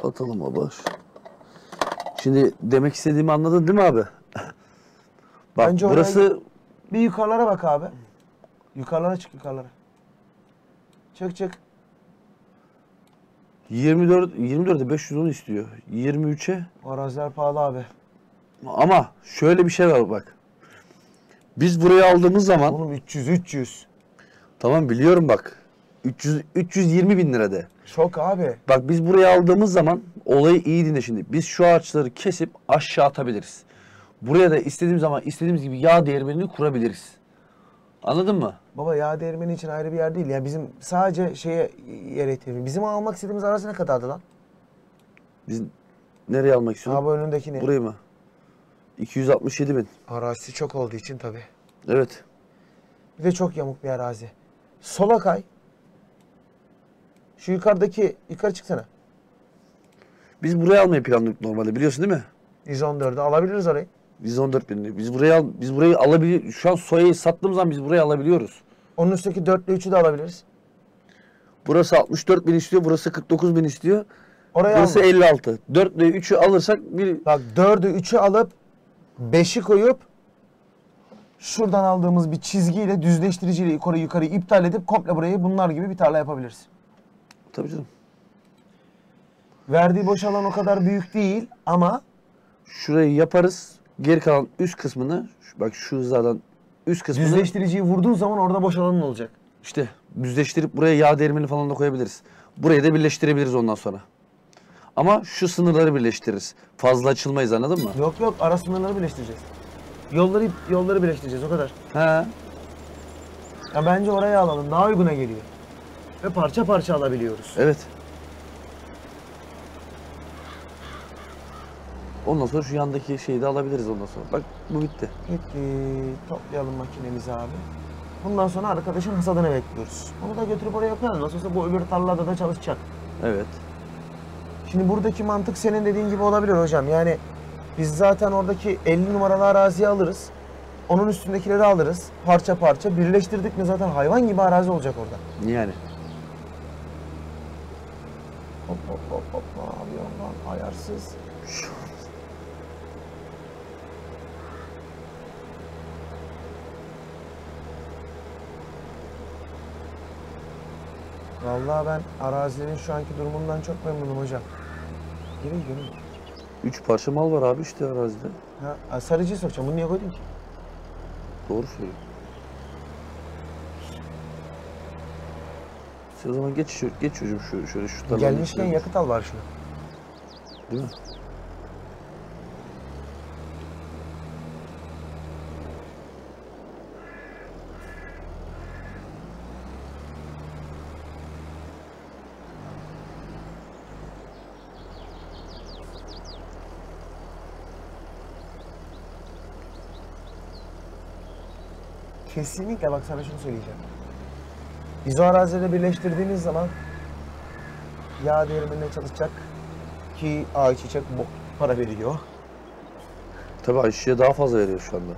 Atalım baba. Şimdi demek istediğimi anladın değil mi abi? *laughs* Bak Bence burası Bir yukarılara bak abi. Yukarılara çık yukarılara. Çık çık. 24 24'e 510 istiyor. 23'e O araziler pahalı abi. ama şöyle bir şey var bak. Biz burayı aldığımız zaman Oğlum 300 300. tamam biliyorum bak. 300 320 bin lira de. Şok abi. Bak biz burayı aldığımız zaman olayı iyi dinle şimdi. Biz şu ağaçları kesip aşağı atabiliriz. Buraya da istediğimiz zaman istediğimiz gibi yağ değirmenini kurabiliriz. Anladın mı? Baba yağ değirmeni için ayrı bir yer değil. Yani bizim sadece şeye yer ihtiyacımız. Bizim almak istediğimiz arası ne kadardı lan? Biz nereye almak istiyoruz? Abi önündekini. Burayı mı? 267 bin. Arazisi çok olduğu için tabii. Evet. Bir de çok yamuk bir arazi. Sola kay. Şu yukarıdaki, yukarı çıksana. Biz burayı almayı planladık normalde biliyorsun değil mi? 114'ü alabiliriz orayı. 114 bin. Biz burayı al, biz burayı alabilir. Şu an soyayı sattığımız zaman biz burayı alabiliyoruz. Onun üstteki 4'lü 3'ü de alabiliriz. Burası 64 bin istiyor, burası 49 bin istiyor. Orayı Burası alma. 56. 4 ile 3'ü alırsak bir Bak 4'ü 3'ü alıp 5'i koyup şuradan aldığımız bir çizgiyle düzleştiriciyle yukarı yukarı iptal edip komple burayı bunlar gibi bir tarla yapabiliriz. tabii canım. Verdiği boş alan o kadar büyük değil ama Şurayı yaparız. Geri kalan üst kısmını şu- bak şu hizadan üst kısmını Düzleştiriciyi vurduğun zaman orada boş alanın olacak. işte düzleştirip buraya yağ değirmeni falan da koyabiliriz. Burayı da birleştirebiliriz ondan sonra. Ama şu sınırları birleştiririz. Fazla açılmayız anladın mı? Yok yok ara sınırları birleştireceğiz. Yolları yolları birleştireceğiz o kadar. He. Ya bence oraya alalım daha uyguna geliyor. Ve parça parça alabiliyoruz. Evet. Ondan sonra şu yandaki şeyi de alabiliriz ondan sonra. Bak bu bitti. Gitti. Toplayalım makinemizi abi. Bundan sonra arkadaşın hasadını bekliyoruz. Onu da götürüp oraya koyalım. Nasıl olsa bu öbür tarlada da çalışacak. Evet. Şimdi buradaki mantık senin dediğin gibi olabilir hocam. Yani biz zaten oradaki 50 numaralı araziyi alırız. Onun üstündekileri alırız. Parça parça. Birleştirdik mi zaten hayvan gibi arazi olacak orada. Yani. Hop hop hop hop. Yapıyorsun lan? Ayarsız. Vallahi ben arazilerin şu anki durumundan çok memnunum hocam. Geri geri. Üç parça mal var abi işte arazide. Ha, sarıcıyı sokacağım. Bunu niye koydun ki? Doğru söylüyor. Sen o zaman geç, geç çocuğum şu, şöyle şu tarlanın Gelmişken içine. yakıt al var şunu. Değil mi? Kesinlikle bak sana şunu söyleyeceğim. Biz o arazileri birleştirdiğimiz zaman yağ değirmenine çalışacak ki ayçiçek bok para veriyor. Tabii Ayşe'ye daha fazla veriyor şu anda.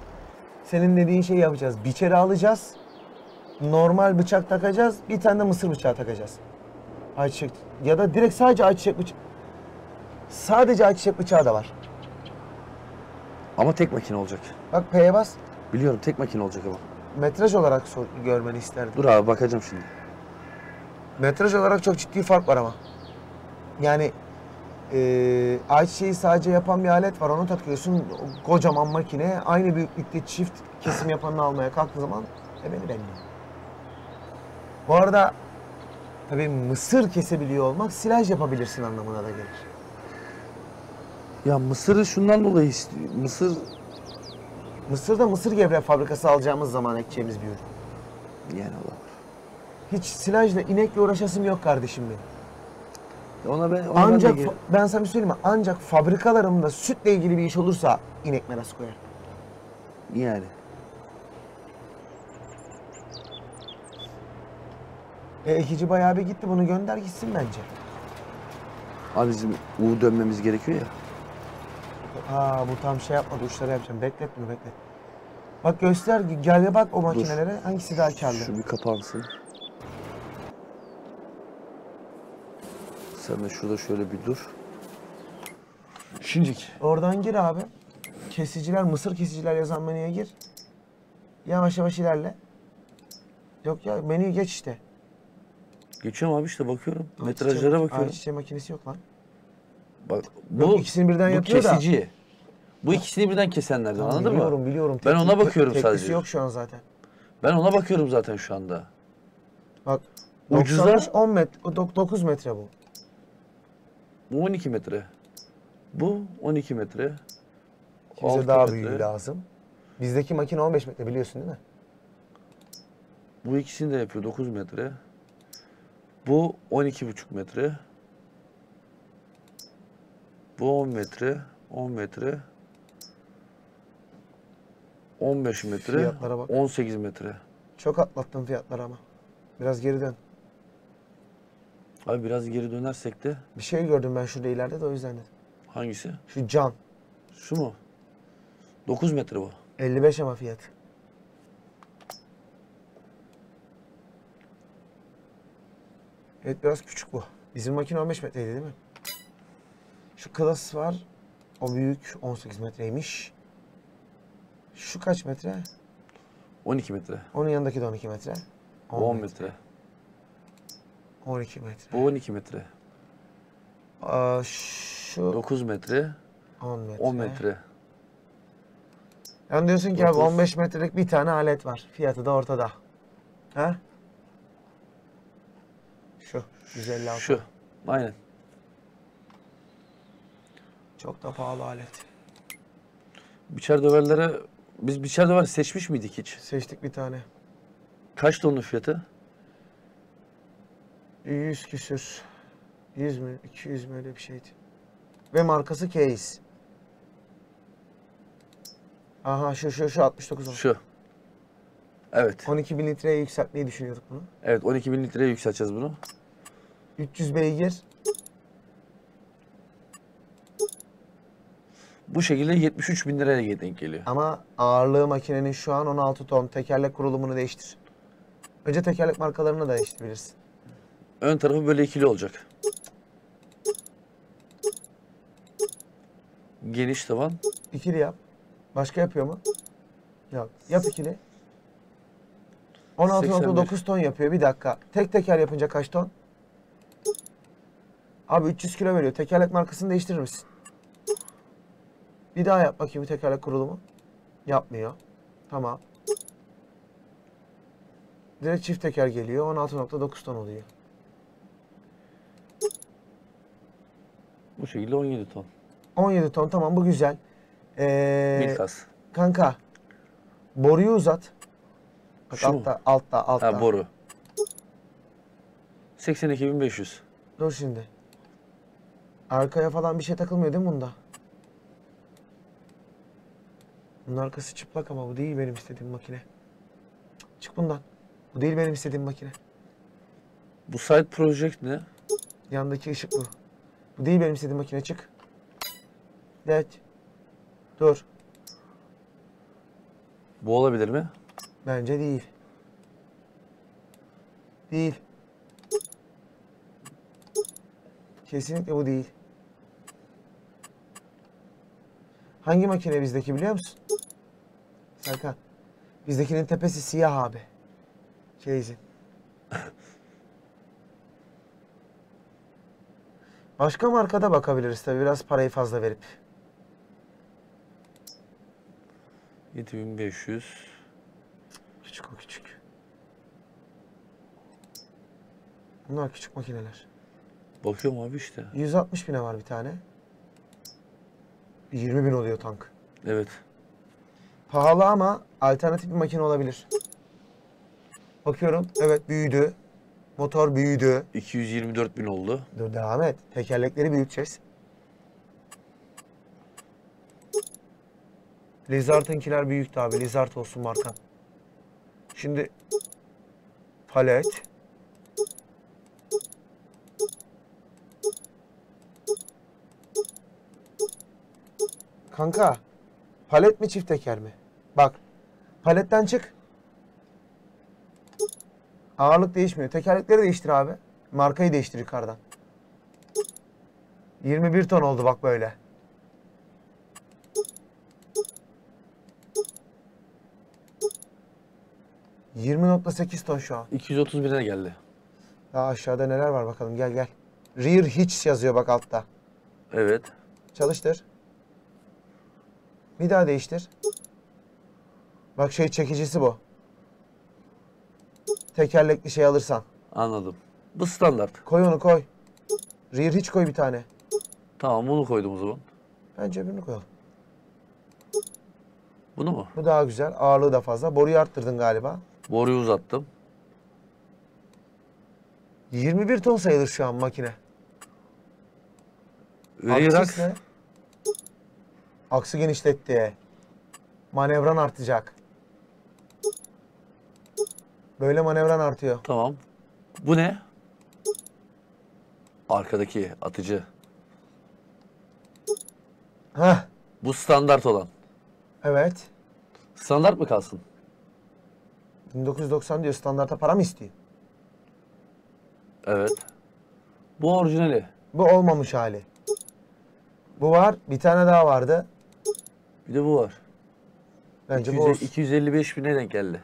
Senin dediğin şeyi yapacağız. Biçeri alacağız. Normal bıçak takacağız. Bir tane de mısır bıçağı takacağız. Ayçiçek ya da direkt sadece ayçiçek bıçağı. Sadece ayçiçek bıçağı da var. Ama tek makine olacak. Bak P'ye bas. Biliyorum tek makine olacak ama. Metraj olarak sor, görmeni isterdim. Dur abi bakacağım şimdi. Metraj olarak çok ciddi fark var ama. Yani eee ayçiçeği sadece yapan bir alet var. Onu takıyorsun. Kocaman makine. Aynı büyüklükte çift kesim yapanını almaya kalktığı zaman e beni belli. Bu arada tabii mısır kesebiliyor olmak silaj yapabilirsin anlamına da gelir. Ya Mısır'ı şundan dolayı istiyor. Mısır Mısır'da mısır gevreği fabrikası alacağımız zaman ekeceğimiz bir ürün. yani Allah. Hiç silajla inekle uğraşasım yok kardeşim benim. Ona ben ona Ancak ben ben sana bir söyleyeyim mi? Ancak fabrikalarımda sütle ilgili bir iş olursa inek merası koyar. yani. E, ekici bayağı bir gitti. Bunu gönder gitsin bence. Abi bizim U dönmemiz gerekiyor ya. Aa bu tam şey yapmadı. Uçları yapacağım. Beklet bunu beklet. Bak göster. Gel ve bak o makinelere. Hangisi daha karlı? Şu bir kapansın. Sen de şurada şöyle bir dur. Şimdilik. Oradan gir abi. Kesiciler, mısır kesiciler yazan menüye gir. Yavaş yavaş ilerle. Yok ya menüyü geç işte. Geçiyorum abi işte bakıyorum. Metrajlara bakıyorum. Ayçiçeği makinesi yok lan. Bak Yok, ikisini birden bu yapıyor da. kesici. Bu ikisini birden kesenlerden Tamam, anladın biliyorum, mı? biliyorum. Ben ona bakıyorum teklisi sadece. yok şu an zaten. Ben ona bakıyorum zaten şu anda. Bak. 95, 10 metre, 9 metre bu. Bu 12 metre. Bu 12 metre. Bize daha metre. büyüğü lazım. Bizdeki makine 15 metre biliyorsun değil mi? Bu ikisini de yapıyor 9 metre. Bu 12,5 metre. Bu 10 metre, 10 metre. 15 metre, Fiyatlara bak. 18 metre. Çok atlattın fiyatları ama. Biraz geri dön. Abi biraz geri dönersek de Bir şey gördüm ben şurada ileride de o yüzden dedim. hangisi? Şu can. Şu mu? 9 metre bu. 55 ama fiyat. Evet biraz küçük bu. Bizim makine 15 metreydi değil mi? Şu klas var. O büyük 18 metreymiş. Şu kaç metre? 12 metre. Onun yanındaki de 12 metre. Bu 10 metre. 12 metre. Bu 12 metre. Aa, şu 9 metre, 10 metre. 10 metre. Yani diyorsun ki abi 30. 15 metrelik bir tane alet var. Fiyatı da ortada. Ha? Şu. 156. Şu. Aynen. Çok da pahalı alet. Biçer döverlere biz biçer döver seçmiş miydik hiç? Seçtik bir tane. Kaçtı onun fiyatı? 100 küsür. 100 mü? 200 mü öyle bir şeydi. Ve markası Case. Aha şu şu şu 69 olmuş. Şu. Evet. 12 bin litreye yükseltmeyi düşünüyorduk bunu. Evet 12 bin litreye yükselteceğiz bunu. 300 beygir. Bu şekilde 73 bin liraya denk geliyor. Ama ağırlığı makinenin şu an 16 ton. Tekerlek kurulumunu değiştir. Önce tekerlek markalarını da değiştirebilirsin. Ön tarafı böyle ikili olacak. Geniş tavan. İkili yap. Başka yapıyor mu? Yok. Yap ikili. 16.9 ton yapıyor. Bir dakika. Tek teker yapınca kaç ton? Abi 300 kilo veriyor. Tekerlek markasını değiştirir misin? Bir daha yap bakayım tekerlek kurulumu. Yapmıyor. Tamam. Direkt çift teker geliyor. 16.9 ton oluyor. Bu şekilde 17 ton. 17 ton tamam bu güzel. Ee, Milkas. kanka boruyu uzat. Bak Şu mu? altta, altta, altta. Ha boru. 82.500. Dur şimdi. Arkaya falan bir şey takılmıyor değil mi bunda? Bunun arkası çıplak ama bu değil benim istediğim makine. Çık bundan. Bu değil benim istediğim makine. Bu side project ne? Yandaki ışık bu. Bu değil benim istediğim makine. Çık. Evet. Dur. Bu olabilir mi? Bence değil. Değil. Kesinlikle bu değil. Hangi makine bizdeki biliyor musun? Serkan. Bizdekinin tepesi siyah abi. Case'in. Başka markada bakabiliriz tabii biraz parayı fazla verip. 7500. Küçük o küçük. Bunlar küçük makineler. Bakıyorum abi işte. 160 bine var bir tane. 20 bin oluyor tank. Evet. Pahalı ama alternatif bir makine olabilir. Bakıyorum. Evet büyüdü. Motor büyüdü. 224 bin oldu. Dur devam et. Tekerlekleri büyüteceğiz. Lizard'ınkiler büyüktü abi. Lizard olsun markan. Şimdi palet. Kanka, palet mi çift teker mi? Bak, paletten çık. Ağırlık değişmiyor. Tekerlekleri değiştir abi. Markayı değiştir yukarıdan. 21 ton oldu bak böyle. ...20.8 ton şu an. 230 bine geldi. Daha aşağıda neler var bakalım gel gel. Rear hitch yazıyor bak altta. Evet. Çalıştır. Bir daha değiştir. Bak şey çekicisi bu. Tekerlekli şey alırsan. Anladım. Bu standart. Koy onu koy. Rear hitch koy bir tane. Tamam bunu koydum o zaman. Bence öbürünü koyalım. Bunu mu? Bu daha güzel. Ağırlığı da fazla. Boruyu arttırdın galiba. Boruyu uzattım. 21 ton sayılır şu an makine. Rear? Aksı genişletti. Manevran artacak. Böyle manevran artıyor. Tamam. Bu ne? Arkadaki atıcı. Heh, Bu standart olan. evet. Standart mı kalsın? 1990 diyor standarta para mı istiyor? Evet. Bu orijinali. Bu olmamış hali. Bu var. Bir tane daha vardı. Bir de bu var. Bence 200 bu olsun. 255 bine denk geldi.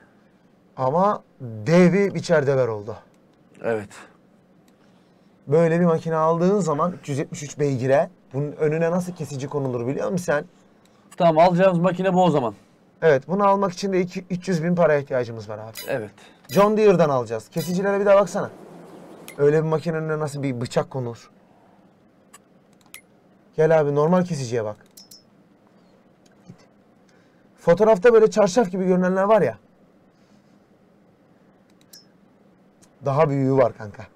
Ama devi biçer döver oldu. Evet. Böyle bir makine aldığın zaman 373 beygire bunun önüne nasıl kesici konulur biliyor musun sen? Tamam alacağımız makine bu o zaman. Evet bunu almak için de iki- 300 bin para ihtiyacımız var abi. Evet. John Deere'dan alacağız. Kesicilere bir daha baksana. Öyle bir makinenin önüne nasıl bir bıçak konur. Gel abi normal kesiciye bak. Git. Fotoğrafta böyle çarşaf gibi görünenler var ya. Daha büyüğü var kanka.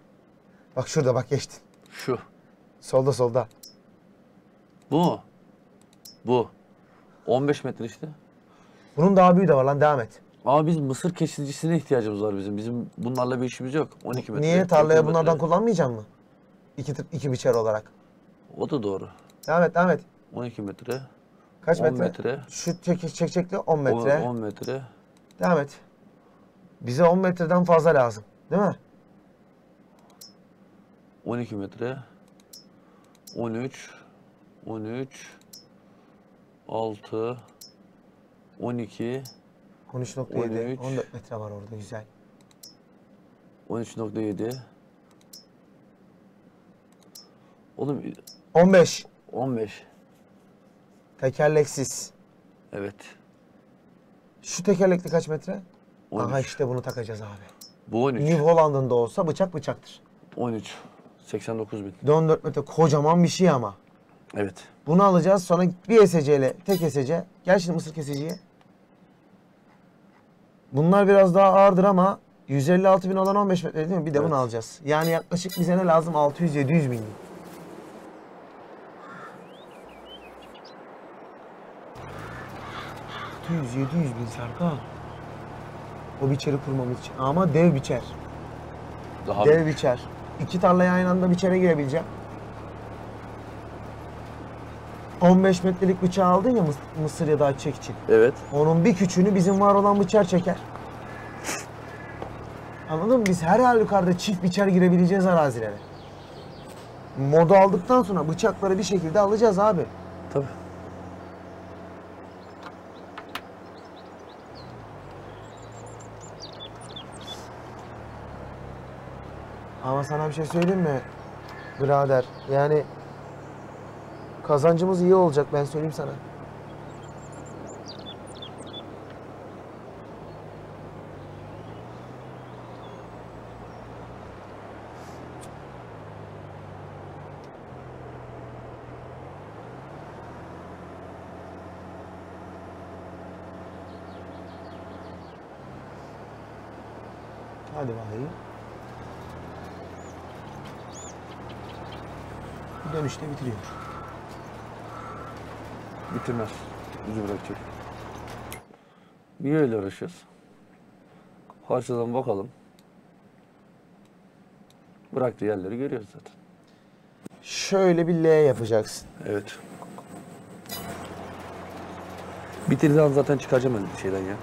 Bak şurada bak geçtin. Şu. Solda solda. Bu mu? Bu. 15 metre işte. Bunun daha büyüğü de var lan devam et. Ama biz mısır kesicisine ihtiyacımız var bizim. Bizim bunlarla bir işimiz yok. 12 metre. Niye tarlaya 9 metre. bunlardan kullanmayacak mı? İki, iki biçer olarak. O da doğru. Devam et devam et. 12 metre. Kaç 10 metre? metre. Şu çek, çekçekli 10 10 metre. 10 metre. Devam et. Bize 10 metreden fazla lazım. Değil mi? 12 metre. 13. 13. 6. 12. 13.7. 13. 14 metre var orada güzel. 13.7. Oğlum 15. 15. Tekerleksiz. Evet. Şu tekerlekli kaç metre? 13. Aha işte bunu takacağız abi. Bu 13. New Holland'ın da olsa bıçak bıçaktır. 13. 89 bin. 14 metre kocaman bir şey ama. Evet. Bunu alacağız sonra bir SC ile tek SC. Gel şimdi mısır kesiciye. Bunlar biraz daha ağırdır ama 156 bin olan 15 metre değil mi? Bir de bunu Evet. alacağız. Yani yaklaşık bize ne lazım? 600-700 bin. 600-700 bin Serkan. O biçeri kurmamız için. Ama dev biçer. Daha Dev biçer. İki tarlaya aynı anda biçere girebileceğim. 15 metrelik bıçağı aldın ya mıs- mısır ya da ayçiçek için. Evet. Onun bir küçüğünü bizim var olan bıçar çeker. Anladın mı? Biz her halükarda çift biçer girebileceğiz arazilere. Modu aldıktan sonra bıçakları bir şekilde alacağız abi. Tabii. Ama sana bir şey söyleyeyim mi? Birader yani kazancımız iyi olacak ben söyleyeyim sana. 13'te bitiriyor. Bitirmez. Bizi bırakacak. Niye öyle uğraşıyoruz? Harçadan bakalım. Bıraktığı yerleri görüyoruz zaten. Şöyle bir L yapacaksın. Evet. Bitirdiği zaten çıkaracağım ben şeyden ya.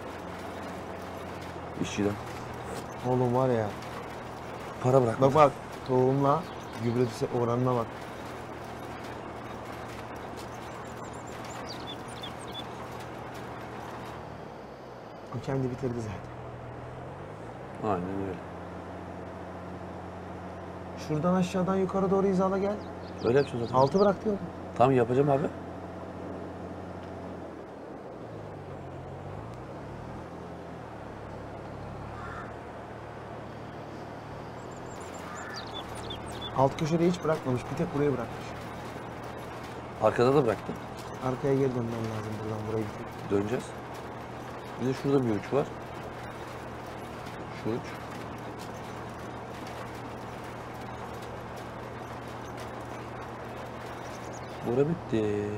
İşçiden. Oğlum var ya. Para bırak. Bak bak tohumla gübresi oranına bak. Kendi bitirdi zaten. Aynen öyle. Şuradan aşağıdan yukarı doğru hizala gel. Öyle yapacağız zaten. Altı bırak diyorum. Tamam yapacağım abi. Alt köşede hiç bırakmamış. Bir tek burayı bırakmış. Arkada da bıraktım. Arkaya geri dönmem lazım buradan burayı bitir. Döneceğiz. Bir de şurada bir uç var. Şu uç. Bura bitti.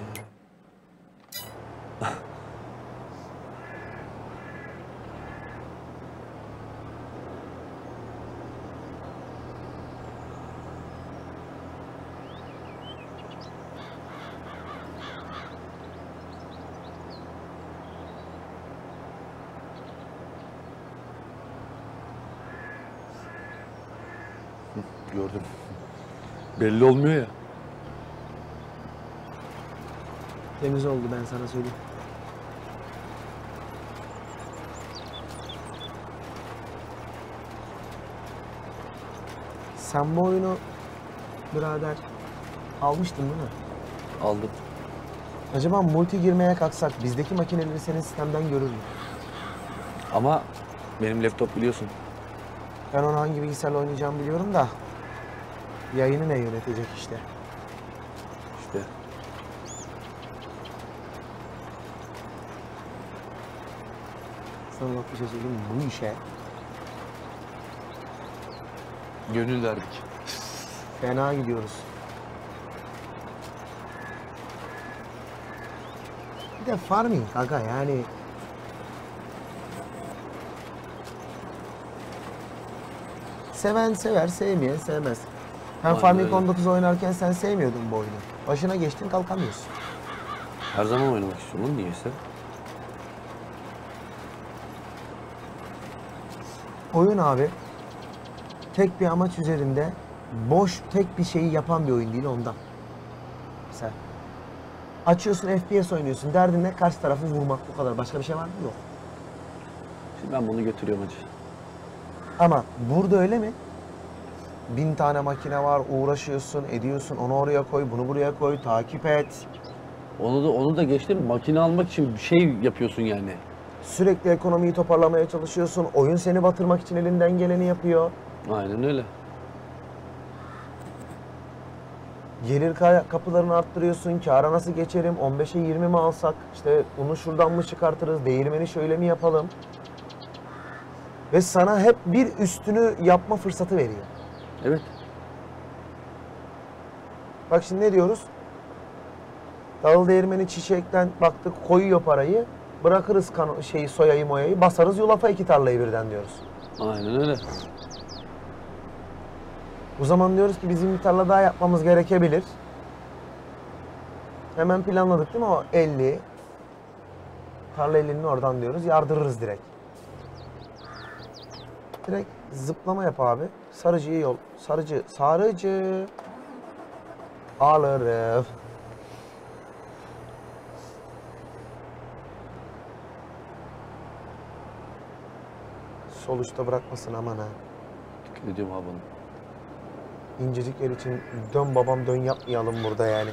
Gördüm. Belli olmuyor ya. Temiz oldu ben sana söyleyeyim. Sen bu oyunu birader almıştın değil mi? Aldım. Acaba multi girmeye kalksak bizdeki makineleri senin sistemden görür mü? Ama benim laptop biliyorsun. Ben onu hangi bilgisayarla oynayacağımı biliyorum da yayını ne yönetecek işte. İşte Sana bak bir şey söyleyeyim bu işe gönül verdik. fena gidiyoruz. Bir de farming kanka yani Seven sever, sevmeyen sevmez. Farming öyle. 19 oynarken sen sevmiyordun bu oyunu. Başına geçtin kalkamıyorsun. Her zaman oynamak istiyorum niyeyse. Oyun abi tek bir amaç üzerinde boş tek bir şeyi yapan bir oyun değil ondan. Mesela açıyorsun FPS oynuyorsun derdin ne karşı tarafı vurmak bu kadar başka bir şey var mı yok. Şimdi ben bunu götürüyorum hacı. Ama burada öyle mi? Bin tane makine var uğraşıyorsun ediyorsun onu oraya koy bunu buraya koy takip et. Onu da onu da geçtim. Makine almak için bir şey yapıyorsun yani. Sürekli ekonomiyi toparlamaya çalışıyorsun. Oyun seni batırmak için elinden geleni yapıyor. Aynen öyle. Gelir kapılarını arttırıyorsun. Kâra nasıl geçerim? 15'e 20 mi alsak? İşte bunu şuradan mı çıkartırız? Değirmeni şöyle mi yapalım? Ve sana hep bir üstünü yapma fırsatı veriyor. Evet. Bak şimdi ne diyoruz? Davul değirmeni çiçekten baktık koyuyor parayı. Bırakırız kan şeyi soyayı moyayı basarız yulafa iki tarlayı birden diyoruz. Aynen öyle. O zaman diyoruz ki bizim bir tarla daha yapmamız gerekebilir. Hemen planladık değil mi o 50. Tarla 50'nin oradan diyoruz yardırırız direkt. Direkt zıplama yap abi. Sarıcı'yı yol. Sarıcı, sarıcı. Alırım. Sol uçta bırakmasın aman ha. Dikkat ediyorum abi bunu. İncecik el için dön babam dön yapmayalım burada yani.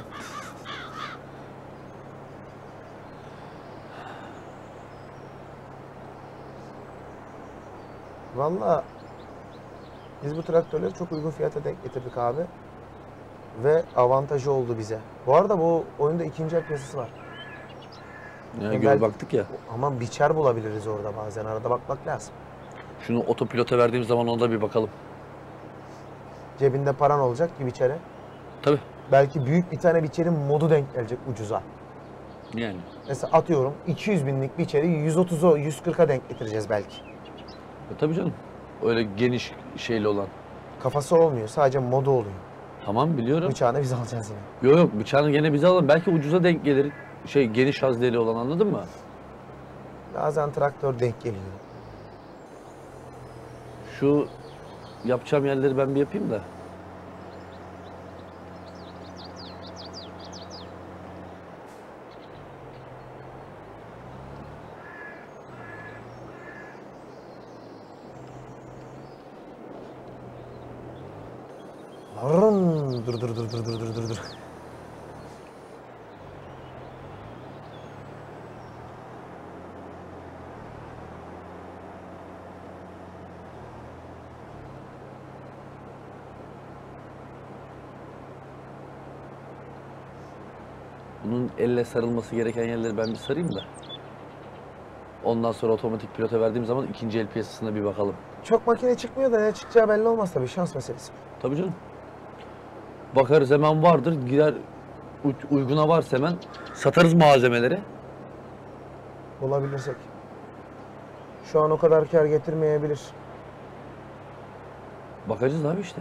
Valla biz bu traktörleri çok uygun fiyata denk getirdik abi. Ve avantajı oldu bize. Bu arada bu oyunda ikinci el piyasası var. Ya E gör belki- baktık ya. Ama biçer bulabiliriz orada bazen. Arada bakmak lazım. Şunu otopilota verdiğim zaman ona da bir bakalım. Cebinde paran olacak ki biçere. Tabii. Belki büyük bir tane biçerin modu denk gelecek ucuza. Yani. Mesela atıyorum 200 binlik bir içeri 130'a 140'a denk getireceğiz belki. E, tabii canım. Öyle geniş şeyli olan. Kafası olmuyor sadece modu oluyor. Tamam biliyorum. Bıçağını biz alacağız yine. Yok yok bıçağını gene bize alalım. Belki ucuza denk gelir. Şey geniş hazneli olan anladın mı? Bazen traktör denk geliyor. Şu yapacağım yerleri ben bir yapayım da. Arın. Dur dur dur dur dur dur dur dur. Bunun elle sarılması gereken yerleri ben bir sarayım da. Ondan sonra otomatik pilota verdiğim zaman ikinci el piyasasına bir bakalım. Çok makine çıkmıyor da ne çıkacağı belli olmaz tabii şans meselesi. Tabii canım. Bakarız hemen vardır. Gider uyguna varsa hemen satarız malzemeleri. Bulabilirsek. Şu an o kadar kar getirmeyebilir. Bakacağız abi işte.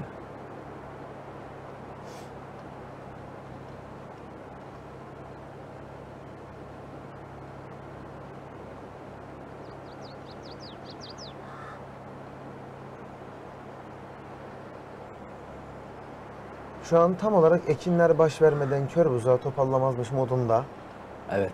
Şu an tam olarak ekinler baş vermeden kör buzağı topallamazmış modunda. Evet.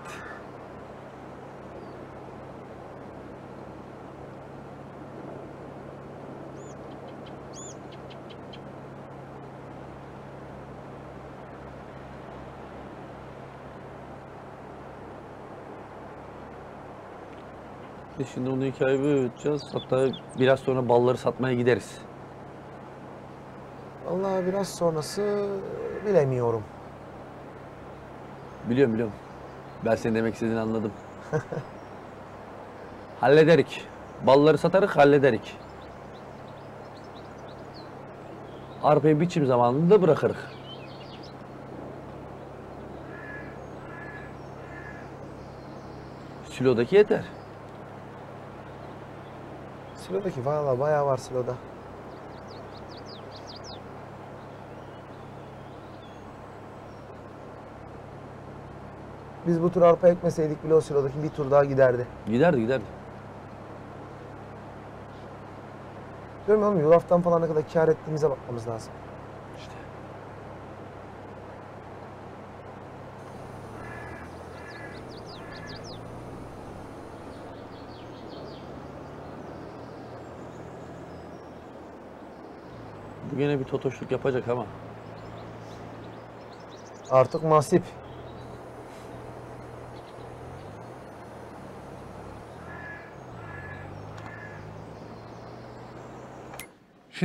Şimdi onu hikayeyi büyüteceğiz. Hatta biraz sonra balları satmaya gideriz. Biraz sonrası bilemiyorum. Biliyorum biliyorum. Ben senin demek istediğini anladım. *laughs* hallederik. Balları satarık hallederik. Arpayı biçim zamanında bırakırık. Silodaki yeter. Silodaki valla bayağı var siloda. Biz bu tur arpa ekmeseydik bile o silodaki bir tur daha giderdi. Giderdi giderdi. Diyorum ya oğlum yulaftan falan ne kadar kar ettiğimize bakmamız lazım. İşte. Bu gene bir totoşluk yapacak ama. Artık nasip.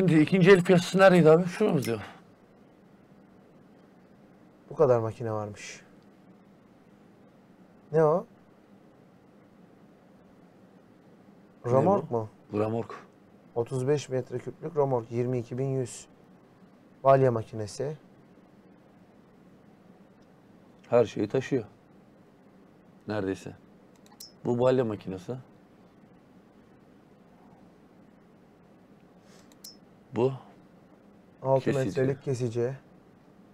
Şimdi ikinci el piyasası neredeydi abi? Şunu mu diyor? Bu kadar makine varmış. Ne o? Romork mu? Gramork. 35 metreküplük romork 22.100. Balya makinesi. Her şeyi taşıyor. Neredeyse. Bu balya makinesi. Bu. 6 Kesici. metrelik kesici.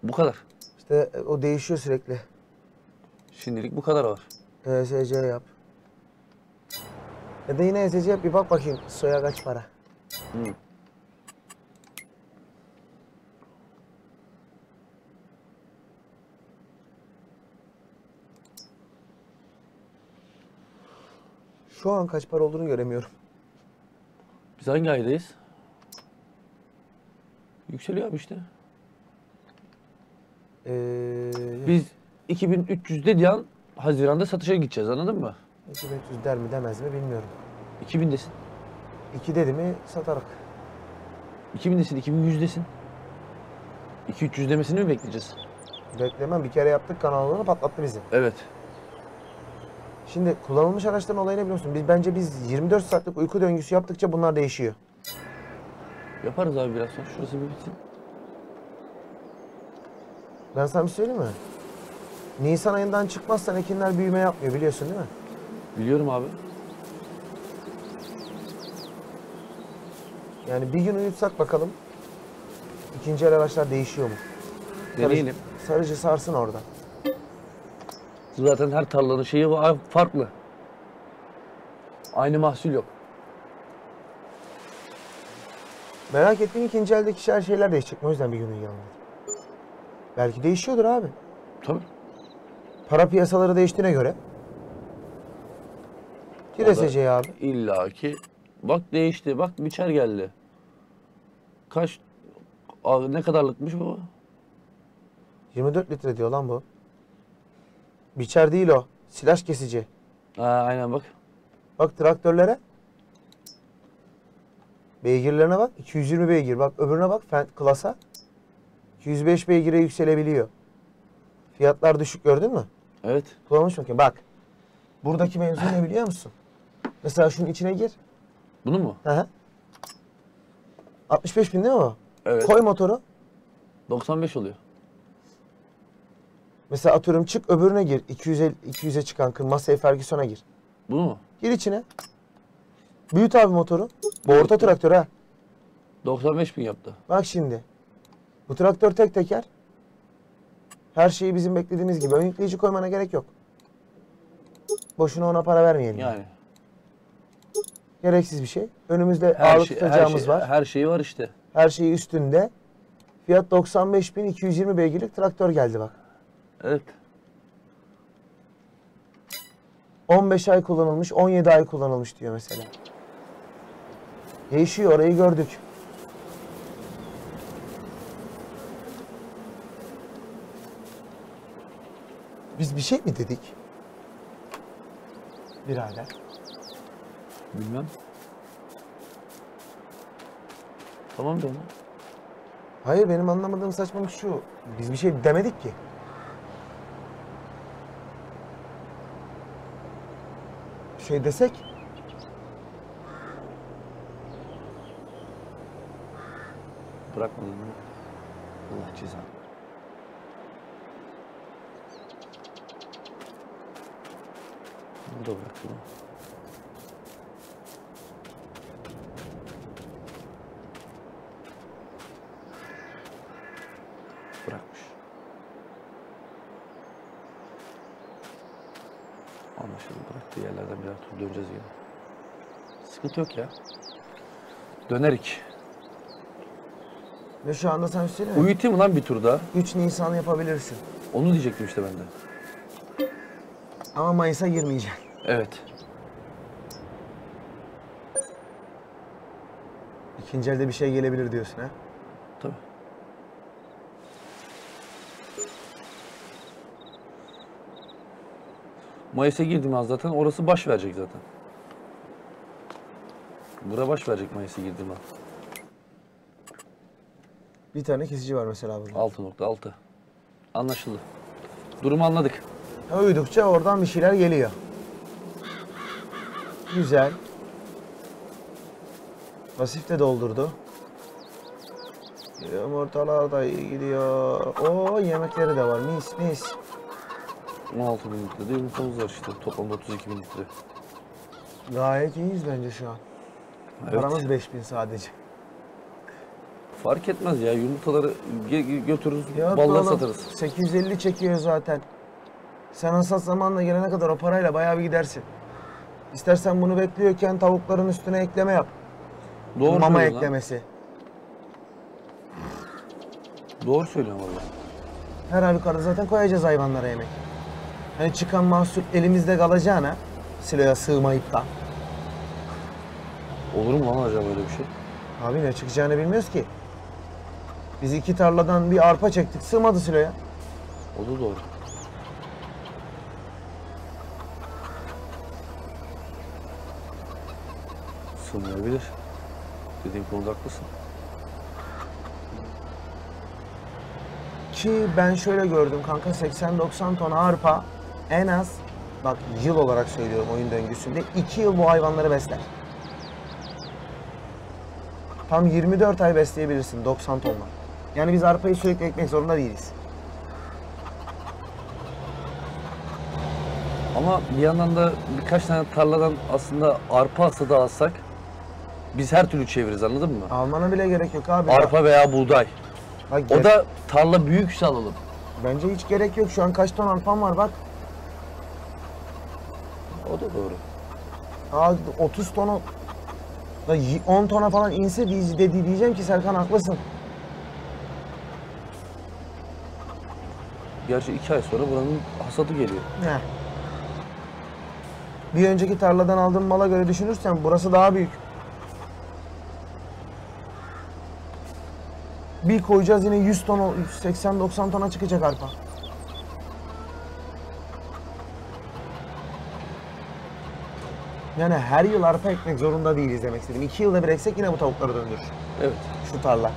Bu kadar. İşte e, o değişiyor sürekli. Şimdilik bu kadar var. ESC yap. Ya da yine ESC yap bir bak bakayım soya kaç para. Hı. Şu an kaç para olduğunu göremiyorum. Biz hangi aydayız? Yükseliyor abi işte. Ee, Biz 2300 dediği an Haziran'da satışa gideceğiz anladın mı? 2300 der mi demez mi bilmiyorum. 2000'desin. 2 dedi mi satarık. 2000'desin, 2100'desin. 2-300 demesini mi bekleyeceğiz? Beklemem bir kere yaptık kanalını patlattı bizi. Evet. Şimdi kullanılmış araçların olayı ne biliyorsun? Biz bence biz 24 saatlik uyku döngüsü yaptıkça bunlar değişiyor. Yaparız abi biraz sonra. Şurası bir bitsin. Ben sana bir şey söyleyeyim mi? Nisan ayından çıkmazsan ekinler büyüme yapmıyor biliyorsun değil mi? Biliyorum abi. Yani bir gün uyutsak bakalım ikinci el araçlar değişiyor mu? Deneyelim. Sarıcı, sarıcı sarsın orada. Zaten her tarlanın şeyi var- farklı. Aynı mahsul yok. Merak ettiğim ikinci eldeki her şeyler değişecek mi? O yüzden bir gün dedim. Belki değişiyordur abi. Tabii. Para piyasaları değiştiğine göre. Gir O da- SC'ye abi. İlla ki. Bak değişti. Bak biçer geldi. Kaç Aa, ne kadarlıkmış bu? 24 litre diyor lan bu. Biçer değil o. Silaj kesici. Ha, aynen bak. Bak traktörlere. Beygirlerine bak. 220 beygir. Bak öbürüne bak. Class'a. 205 beygire yükselebiliyor. Fiyatlar düşük gördün mü? Evet. Kullanmış makine. Bak. Buradaki mevzu ne biliyor musun? Mesela şunun içine gir. Bunu mu? Hı hı. 65 bin değil mi o? Evet. Koy motoru. 95 oluyor. Mesela atıyorum çık öbürüne gir. 250 200'e çıkan. Massey Ferguson'a gir. Bunu mu? Gir içine. Büyüt abi motoru. Bu orta traktör ha. 95 bin yaptı. Bak şimdi. Bu traktör tek teker. Her şeyi bizim beklediğimiz gibi. Ön yükleyici koymana gerek yok. Boşuna ona para vermeyelim. Yani. Gereksiz bir şey. Önümüzde Her, ağırlık şey, her, tutacağımız şey, var. her şeyi var işte. Her şeyi üstünde. Fiyat 95.220 beygirlik traktör geldi bak. Evet. 15 ay kullanılmış, 17 ay kullanılmış diyor mesela. Değişiyor orayı gördük. Biz bir şey mi dedik? Birader. Bilmem. Tamam onu. Hayır benim anlamadığım saçmalık şu. Biz bir şey demedik ki. Şey desek Bırakmadın mı? Allah cezanı. Bu da bıraktı lan. Bırakmış. Anlaşıldı. Bıraktığı yerlerden birer tur döneceğiz yine. Sıkıntı yok ya. Dönerik. Ve şu anda sen Hüseyin Uyutayım mı lan bir tur daha? 3 Nisan yapabilirsin. Onu diyecektim işte ben de. Ama Mayıs'a girmeyeceksin. Evet. İkinci elde bir şey gelebilir diyorsun ha. Tabii. Mayıs'a girdim az zaten. Orası baş verecek zaten. Bura baş verecek Mayıs'a girdim an. Bir tane kesici var mesela burada. 6.6. Anlaşıldı. Durumu anladık. Uyudukça oradan bir şeyler geliyor. Güzel. Pasif de doldurdu. Yumurtalar da iyi gidiyor. O yemekleri de var. Mis mis. 16 bin litre de yumurtamız var işte. Toplamda 32 bin litre. Gayet iyiyiz bence şu an. Evet. Paramız 5000 sadece. Fark etmez ya. Yumurtaları ge- götürürüz, Yok oğlum, satarız. 850 çekiyor zaten. Sen hasat zamanla gelene kadar o parayla bayağı bir gidersin. İstersen bunu bekliyorken tavukların üstüne ekleme yap. Doğru Mama söylüyorsun lan. eklemesi. Doğru söylüyorsun valla. Her halükarda zaten koyacağız hayvanlara yemek. Hani çıkan mahsul elimizde kalacağına siloya sığmayıp da. Olur mu lan acaba öyle bir şey? Abi ne çıkacağını bilmiyoruz ki. Biz iki tarladan bir arpa çektik sığmadı siloya. O da doğru. Sığmayabilir. Dediğin konuda haklısın. Ki ben şöyle gördüm kanka 80-90 ton arpa en az bak yıl olarak söylüyorum oyun döngüsünde 2 yıl bu hayvanları besler. Tam 24 ay besleyebilirsin 90 tonla. Yani biz arpayı sürekli ekmek zorunda değiliz. Ama bir yandan da birkaç tane tarladan aslında arpa hasadı alsak biz her türlü çeviririz anladın mı? Almana bile gerek yok abi. Arpa veya buğday. Bak, O da tarla büyükse alalım. bence hiç gerek yok. Şu an kaç ton arpam var bak. O da doğru. Aa, 30 tonu da y- 10 tona falan inse diye- dedi diyeceğim ki Serkan haklısın. Gerçi iki ay sonra buranın hasadı geliyor. Heh. Bir önceki tarladan aldığım mala göre düşünürsen burası daha büyük. Bir koyacağız yine 100 ton, 80-90 tona çıkacak arpa. Yani her yıl arpa ekmek zorunda değiliz demek istedim. İki yılda bir eksek yine bu tavukları döndürür. Evet. Şu tarla.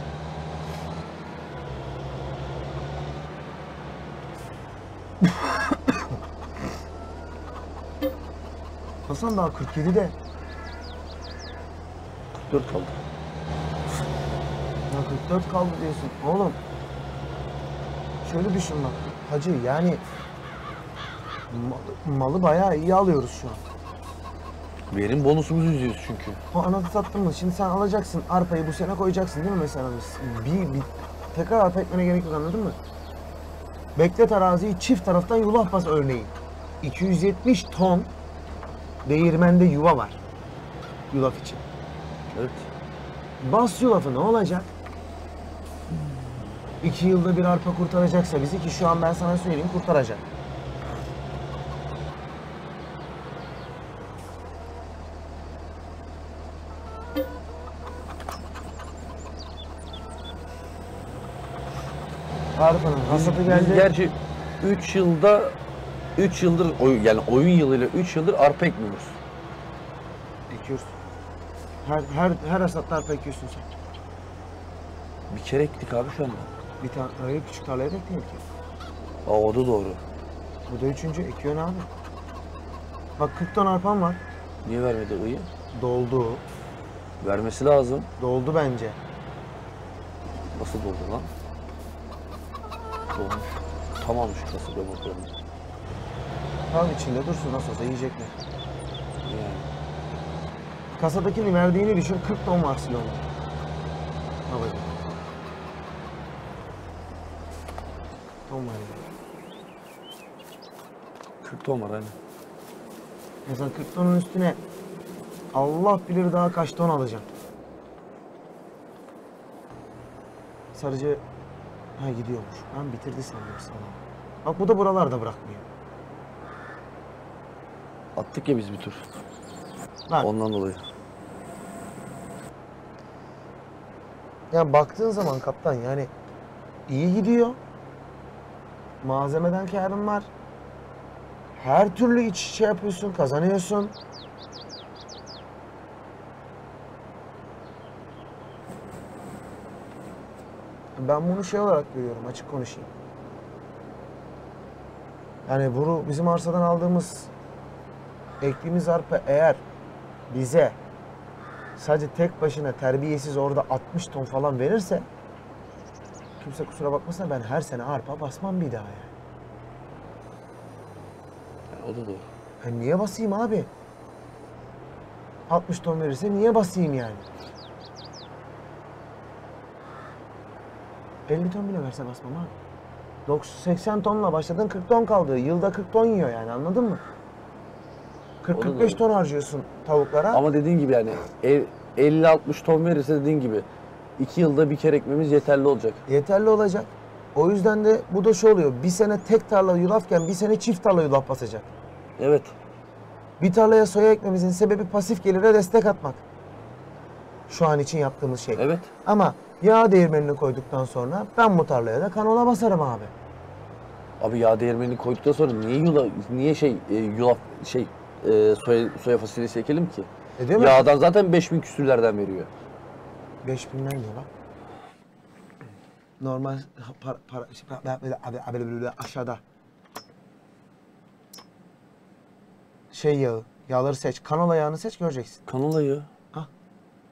Hasan daha 47'de. 44 kaldı. Ya 44 kaldı diyorsun. Oğlum. Şöyle düşün bak. Hacı yani malı, malı bayağı iyi alıyoruz şu an. Verim bonusumuzu yüzüyoruz çünkü. O anatı sattın mı? Şimdi sen alacaksın arpayı bu sene koyacaksın değil mi mesela? Bir, bir tekrar arpa ekmene gerek yok anladın mı? Beklet araziyi çift taraftan yulaf bas örneğin. 270 ton değirmende yuva var. Yulaf için. Evet. Bas yulafı ne olacak? İki yılda bir arpa kurtaracaksa bizi ki şu an ben sana söyleyeyim kurtaracak. Arpanın hasatı geldi. gerçi 3 yılda 3 yıldır oy- yani oyun yılıyla 3 yıldır arpa ekmiyoruz. Ekiyorsun. Her her her hasatta arpa ekiyorsun sen. Bir kere ektik abi şu anda. Bir tane öyle küçük tarlaya da ekmiyor ki. Aa o da doğru. Bu da üçüncü ekiyorsun abi. Bak 40 ton arpam var. Niye vermedi ıyı? Doldu. Vermesi lazım. Doldu bence. Nasıl doldu lan? Dolmuş. Tamammış nasıl bakıyorum. Tamam içinde dursun nasıl olsa yiyecekler. Yani. Kasadakini verdiğini düşün 40 ton var silonda. Babacım. Ton var ya. 40 ton var hani. Mesela 40 tonun üstüne Allah bilir daha kaç ton alacağım. Sarıcı ha gidiyormuş. Ben bitirdi sandım sana. Bak bu da buralarda bırakmıyor. Attık ya biz bir tur. Bak Ondan dolayı. yani baktığın zaman kaptan yani iyi gidiyor. Malzemeden karın var. Her türlü iç şey yapıyorsun, kazanıyorsun. Ben bunu şey olarak görüyorum, açık konuşayım. Yani bunu bizim arsadan aldığımız ektiğimiz arpa eğer bize sadece tek başına terbiyesiz orada 60 ton falan verirse kimse kusura bakmasın ben her sene arpa basmam bir daha yani. Yani o da doğru. Ben niye basayım abi? 60 ton verirse niye basayım yani? 50 ton bile verse basmam abi. 90 80 tonla başladın 40 ton kaldı. Yılda 40 ton yiyor yani anladın mı? O da 40-45 doğru. ton harcıyorsun tavuklara. Ama dediğin gibi yani el- 50-60 ton verirse dediğin gibi 2 yılda bir kere ekmemiz yeterli olacak. Yeterli olacak. O yüzden de bu da şu oluyor. Bir sene tek tarla yulafken bir sene çift tarla yulaf basacak. Evet. Bir tarlaya soya ekmemizin sebebi pasif gelire destek atmak. Şu an için yaptığımız şey. Evet. Ama yağ değirmenini koyduktan sonra ben bu tarlaya da kanola basarım abi. Abi yağ değirmenini koyduktan sonra niye yula, niye şey e, yulaf şey e, soya, soya fasulyesi ekelim ki? E değil mi? Yağdan zaten 5000 küsürlerden veriyor. 5000'den diyor lan. Normal para, para, böyle aşağıda. Şey yağı, yağları seç. Kanola yağını seç göreceksin. Kanola yağı.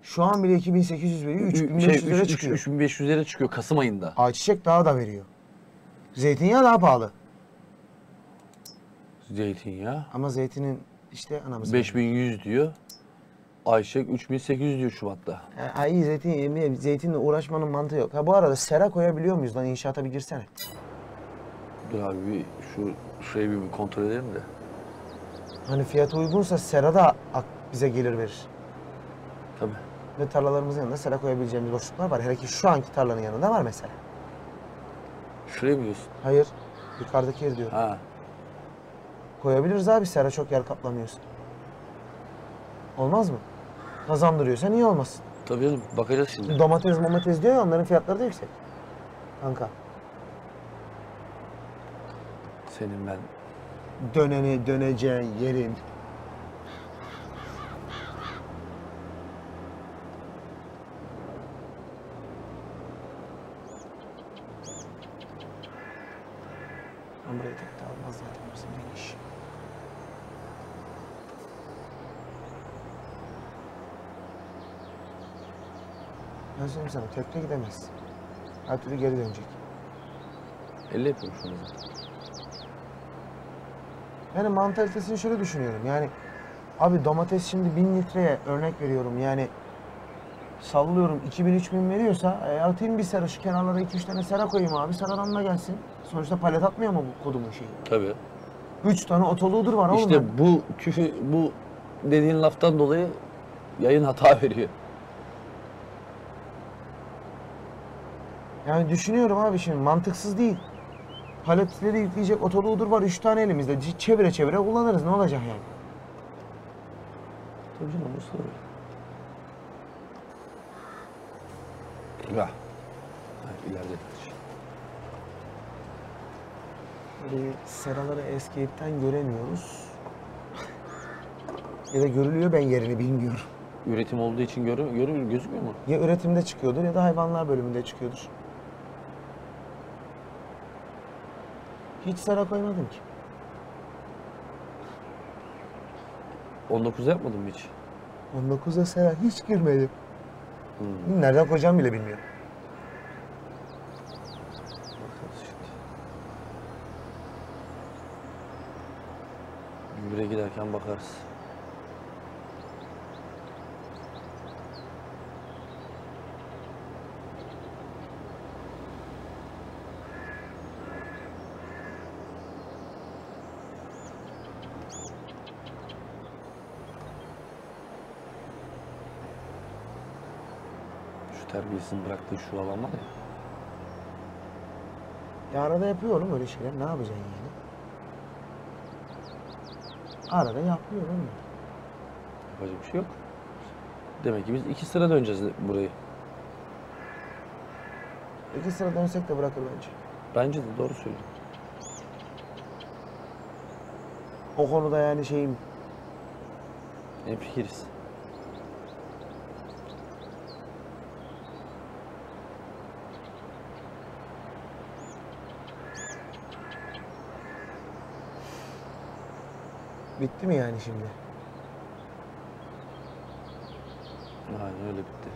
Şu an bile 2800 veriyor, 3500 şey, lira çıkıyor. 3500 lira çıkıyor Kasım ayında. Ayçiçek daha da veriyor. Zeytinyağı daha pahalı. Zeytinyağı. Ama zeytinin işte anamız. 5100 diyor. Ayşek 3800 diyor Şubat'ta. Ha, ay iyi zeytin zeytinle uğraşmanın mantığı yok. Ha bu arada sera koyabiliyor muyuz lan inşaata bir girsene. Dur abi bir şu şurayı bir, bir kontrol edelim de. Hani fiyatı uygunsa sera da bize gelir verir. Tabii. Ve tarlalarımızın yanında sera koyabileceğimiz boşluklar var. Hele ki şu anki tarlanın yanında var mesela. Şuraya mı diyorsun? Hayır, yukarıdaki yer diyorum. Ha. Koyabiliriz abi sera çok yer kaplamıyorsa. Olmaz mı? Kazandırıyorsa niye olmasın? Tabii canım bakacağız şimdi. Domates, domates diyor ya onların fiyatları da yüksek. Kanka. Senin ben Döneni döneceğin yerin. Ben buraya tek de almaz zaten bizim geniş. Söyleyeyim sana köprü gidemez. Her türlü geri dönecek. elle yapıyorum şu an zaten. Yani mantalitesini şöyle düşünüyorum. Yani abi domates şimdi 1000 litreye örnek veriyorum. Yani sallıyorum 2000-3000 veriyorsa e, atayım bir sera şu kenarlara 2-3 tane sera koyayım abi. Seradan da gelsin. Sonuçta palet atmıyor mu bu kodumun şeyi? Tabii. 3 tane otoluğudur var oğlum. İşte bu küfü bu dediğin laftan dolayı yayın hata *laughs* veriyor. Yani düşünüyorum abi şimdi mantıksız değil. Paletleri yükleyecek otoluğudur var 3 tane elimizde. Çevire çevire kullanırız ne olacak yani? Tabii canım bu soru. Ya. Ha, ileride. Böyle seraları Escape'ten göremiyoruz. Ya da görülüyor ben yerini bilmiyorum. Üretim olduğu için görü, görü, gözükmüyor mu? Ya üretimde çıkıyordur ya da hayvanlar bölümünde çıkıyordur. Hiç sıra koymadım ki. 19'a yapmadın mı hiç? 19'a sıra hiç girmedim. Hmm. Nereden koyacağımı bile bilmiyorum. Gübre giderken bakarız. Terbiyesini bıraktığı şu alan var ya. Ya arada yapıyor oğlum öyle şeyler. Ne yapacaksın yani? Arada yapıyor değil mi? Yapacak bir şey yok. Demek ki biz iki sıra döneceğiz burayı. İki sıra dönsek de bırakır bence. Bence de doğru söylüyorsun. O konuda yani şeyim En fikiriz. Bitti mi yani şimdi? Aynen öyle bitti.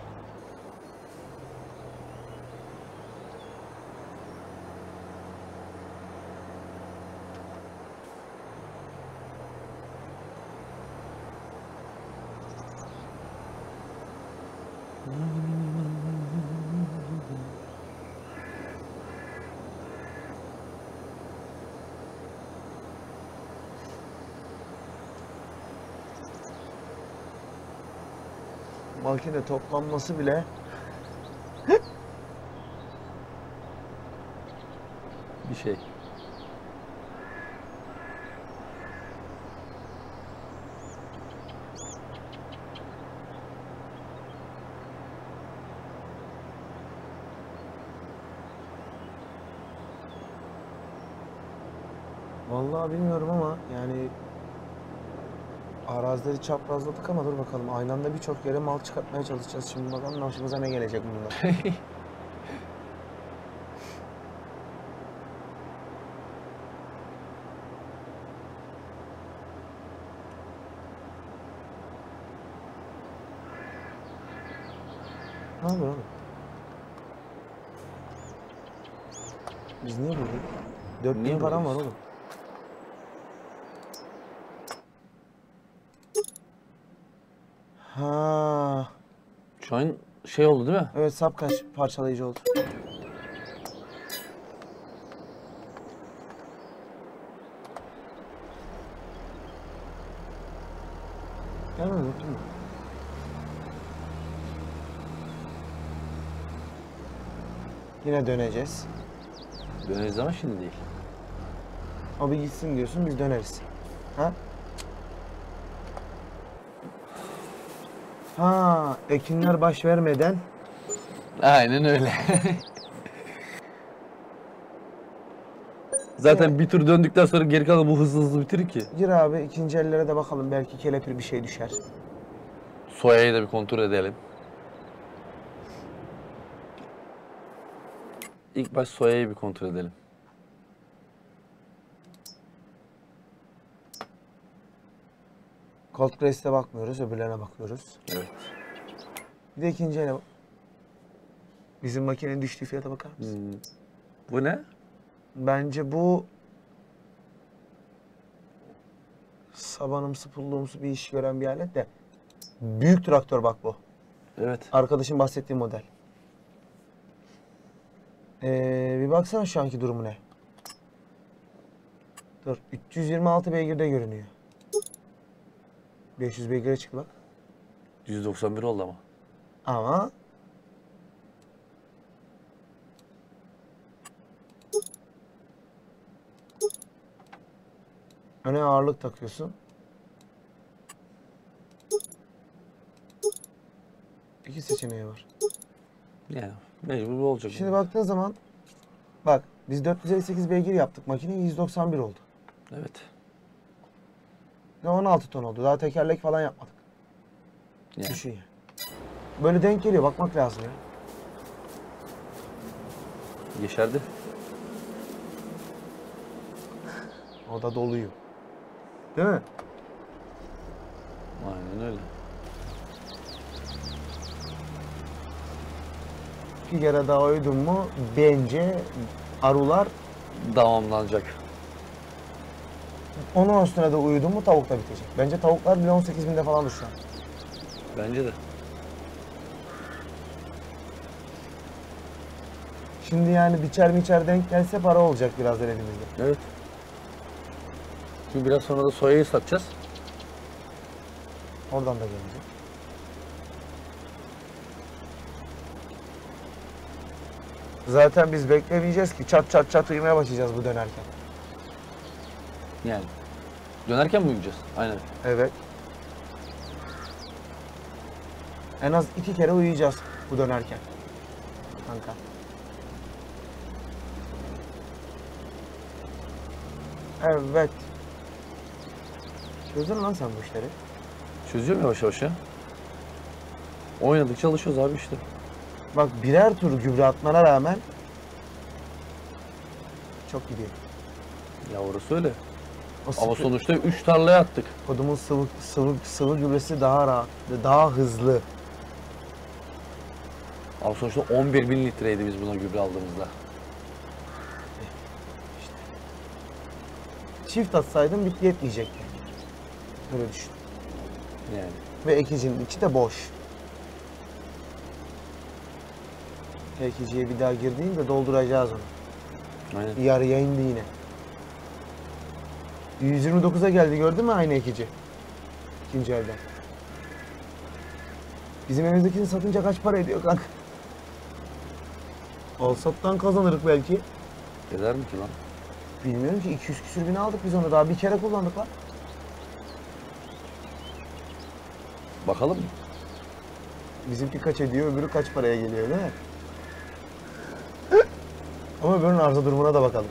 Makine toplanması bile *laughs* Bir şey. Vallahi bilmiyorum ama yani arazileri çaprazladık ama dur bakalım. Aynı anda birçok yere mal çıkartmaya çalışacağız. Şimdi bakalım başımıza ne gelecek bundan. *laughs* ne yapıyor oğlum? Biz niye buradayız? 4000 Niye param var buradayız? oğlum. Ha, Şu an şey oldu değil mi? evet sap kaç parçalayıcı oldu. Gelmedi mi? Yine döneceğiz. Döneriz ama şimdi değil. O bir gitsin diyorsun biz döneriz. Ha? Ha, ekinler baş vermeden Aynen öyle. *laughs* Zaten bir tur döndükten sonra geri kalan bu hızlı hızlı bitirir ki. gir abi ikinci ellere de bakalım belki kelepir bir şey düşer. Soyayı da bir kontrol edelim. İlk baş soyayı bir kontrol edelim. Cold Grace'e bakmıyoruz, öbürlerine bakıyoruz. Evet. Bir de ikinci ele bak. Bizim makinenin düştüğü fiyata bakar mısın? Hmm. Bu ne? Bence bu sabanımsı pulluğumsu bir iş gören bir alet de büyük traktör bak bu. Evet. Arkadaşın bahsettiği model. Ee, bir baksana şu anki durumu ne? Dur. 326 beygirde görünüyor. 500 beygire çıktı bak. 191 oldu ama. Ama öne ağırlık takıyorsun. İki seçeneği var. Yani mecbur bu olacak. Şimdi baktığın zaman bak biz 458 beygir yaptık. Makine 191 oldu. Evet. Ne 16 ton oldu. Daha tekerlek falan yapmadık. Yani. Düşün ya. Böyle denk geliyor. Bakmak lazım ya. Yeşerdi. O da doluyor. Değil mi? Aynen öyle. Bir kere daha uydun mu bence arılar Devamlanacak. onun üstüne de uyudun mu tavuk da bitecek. Bence tavuklar bile 18 binde falan şu an. Bence de. Şimdi yani biçer miçer denk gelse para olacak birazdan elimizde. Evet. Şimdi biraz sonra da soyayı satacağız. Oradan da gelecek. Zaten biz beklemeyeceğiz ki çat çat çat uyumaya başlayacağız bu dönerken. Yani. Dönerken mi uyuyacağız? Aynen. Evet. En az iki kere uyuyacağız bu dönerken. Kanka. Evet. Çözdün lan sen bu işleri. Çözüyorum yavaş yavaş ya. Oynadık çalışıyoruz abi işte. Bak birer tur gübre atmana rağmen çok gidiyor. Ya orası öyle. O Ama sıfır- sonuçta 3 tarlaya attık. Kodumun sıvı, sıvı, sıvı gübresi daha rahat, daha hızlı. Ama sonuçta 11 bin litreydi biz buna gübre aldığımızda. Çift atsaydım bit yetmeyecekti. Öyle düşün. Yani. Ve ekicinin içi de boş. Ekiciye bir daha girdiğinde dolduracağız onu. Aynen. Yarıya indi yine. 129'a geldi gördün mü aynı ekici? İkinci elden. Bizim evimizdekini satınca kaç para ediyor kanka? Alsattan kazanırız belki. Eder mi ki lan? Bilmiyorum ki 200 küsür bin aldık biz onu daha bir kere kullandık lan. Bakalım? Bizimki kaç ediyor öbürü kaç paraya geliyor değil mi? Ama öbürünün arıza durumuna da bakalım.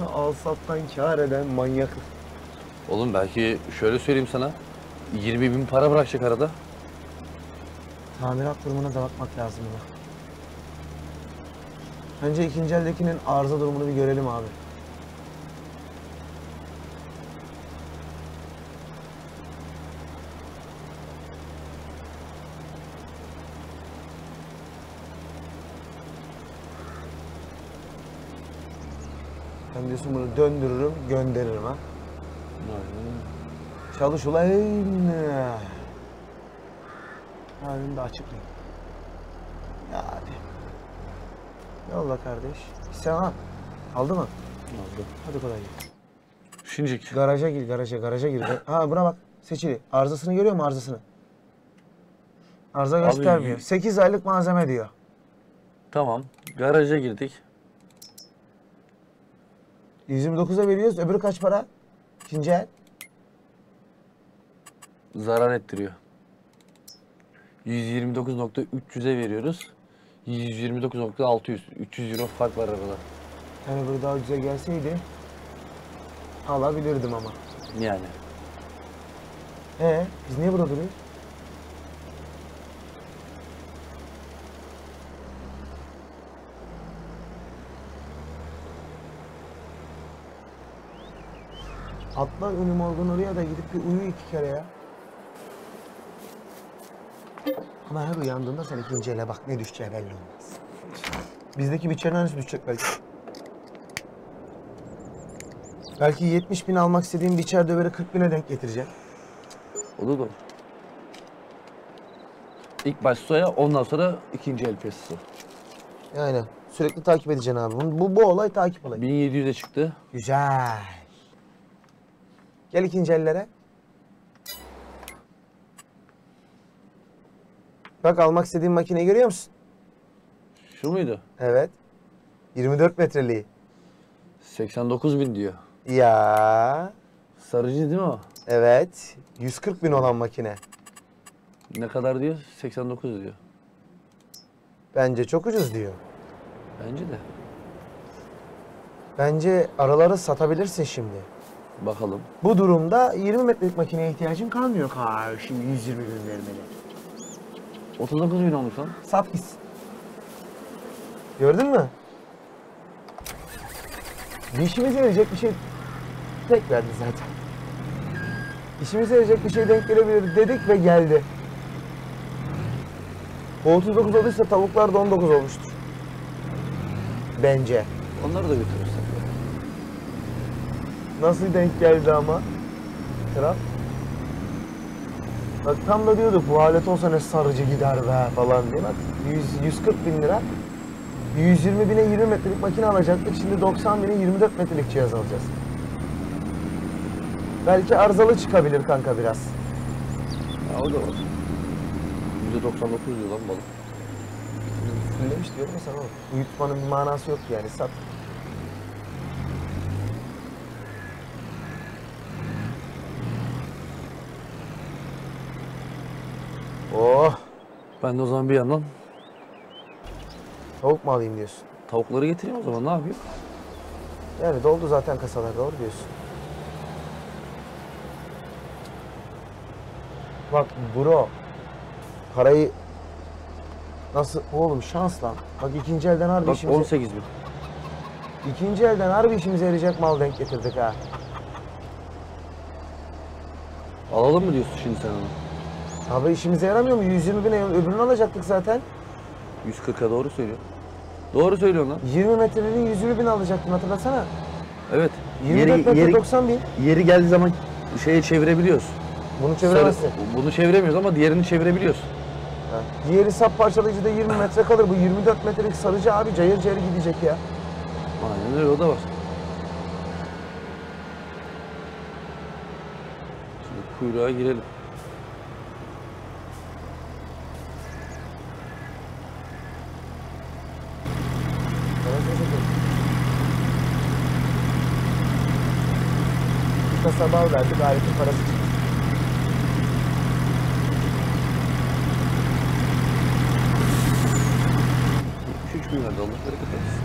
Ya Alsattan kar eden manyak. Oğlum belki şöyle söyleyeyim sana. 20 bin para bırakacak arada. Tamirat durumuna da bakmak lazım buna. Önce ikinci eldekinin arıza durumunu bir görelim abi. Ben diyorsun bunu döndürürüm, gönderirim ha. Aynen. Çalış ulan. Halini de açıklayayım. Ya hadi. Yolla kardeş. Sen al. Aldı mı? Oldu. Hadi kolay gelsin. Şincik. Garaja gir, garaja, garaja gir. Ha buna bak. Seçili. Arızasını görüyor musun arızasını? Arıza Abi, göstermiyor. y- 8 aylık malzeme diyor. Tamam. Garaja girdik. 129'a veriyoruz. Öbürü kaç para? İkinci el. Zarar ettiriyor. 129.300'e veriyoruz. 129.600. 300 euro fark var arada. Yani öbürü daha güzel gelseydi alabilirdim ama. Yani. Ee, biz niye burada duruyoruz? Atla önüm olgun oraya da gidip bir uyu iki kere ya. Ama her uyandığında sen ikinci ele bak ne düşeceği belli olmaz. Bizdeki bir çeneniz düşecek belki. Belki 70 bin almak istediğim biçer döveri 40 bine denk getireceğim. Olur da. İlk baş soya ondan sonra ikinci el piyasası. Aynen. Sürekli takip edeceksin abi. Bu, bu, bu olay takip olayı. 1700'e çıktı. Güzel. Gel ikinci ellere. Bak almak istediğin makineyi görüyor musun? Şu muydu? Evet. 24 metreliği. 89 bin diyor. Ya. Sarıcı değil mi o? Evet. 140 bin olan makine. Ne kadar diyor? 89 diyor. Bence çok ucuz diyor. Bence de. Bence araları satabilirsin şimdi. Bakalım. Bu durumda 20 metrelik makineye ihtiyacın kalmıyor kardeşim 120 bin vermeli. 39 bin olmuş lan. Sat gitsin. Gördün mü? Bir işimize yarayacak bir şey tek verdi zaten. İşimize yarayacak bir şey denk gelebilir dedik ve geldi. O 39 olduysa tavuklar da 19 olmuştur. Bence. Onları da götürürsün. Nasıl denk geldi ama? Kral. Bak tam da diyorduk bu alet olsa ne sarıcı gider be falan diye. Bak 100, 140 bin lira. 120 bine 20 metrelik makine alacaktık. Şimdi 90 bine 24 metrelik cihaz alacağız. Belki arızalı çıkabilir kanka biraz. Ya o da var. %99 diyor lan balık. Fullemiş diyorum ya sana. Uyutmanın bir manası yok yani sat. Oh! Ben de o zaman bir yandan Tavuk mu alayım diyorsun? tavukları getireyim o zaman ne yapayım? Yani doldu zaten kasalar doğru diyorsun. Bak bro. Parayı nasıl oğlum şans lan. Bak ikinci elden harbi Bak işimize 18 bin. ikinci elden harbi işimize yarayacak mal denk getirdik ha. Alalım mı diyorsun şimdi sen onu? Abi işimize yaramıyor mu? 120 bine öbürünü alacaktık zaten. 140'a doğru söylüyor. Doğru söylüyorsun lan. 20 metrenin 120 bin alacaktın hatırlasana. Evet. 24 Yeri, metre yeri, 90 bin. yeri geldiği zaman şeye çevirebiliyoruz. Bunu çeviremezsin. Sarı- bunu çeviremiyoruz ama diğerini çevirebiliyoruz. Ha. Diğeri sap parçalayıcıda 20 metre kalır. Bu 24 metrelik sarıcı abi cayır cayır gidecek ya. Aynen öyle o da var. Şimdi kuyruğa girelim. Kasa bal verdik, aletin parası çıktı. Şu üç bin verdi Allah bereket versin.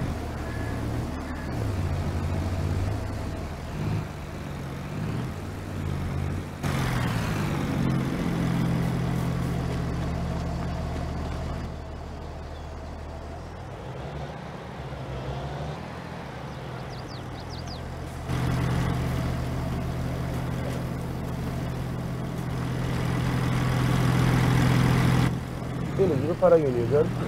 Deli gibi para geliyor gördün mü?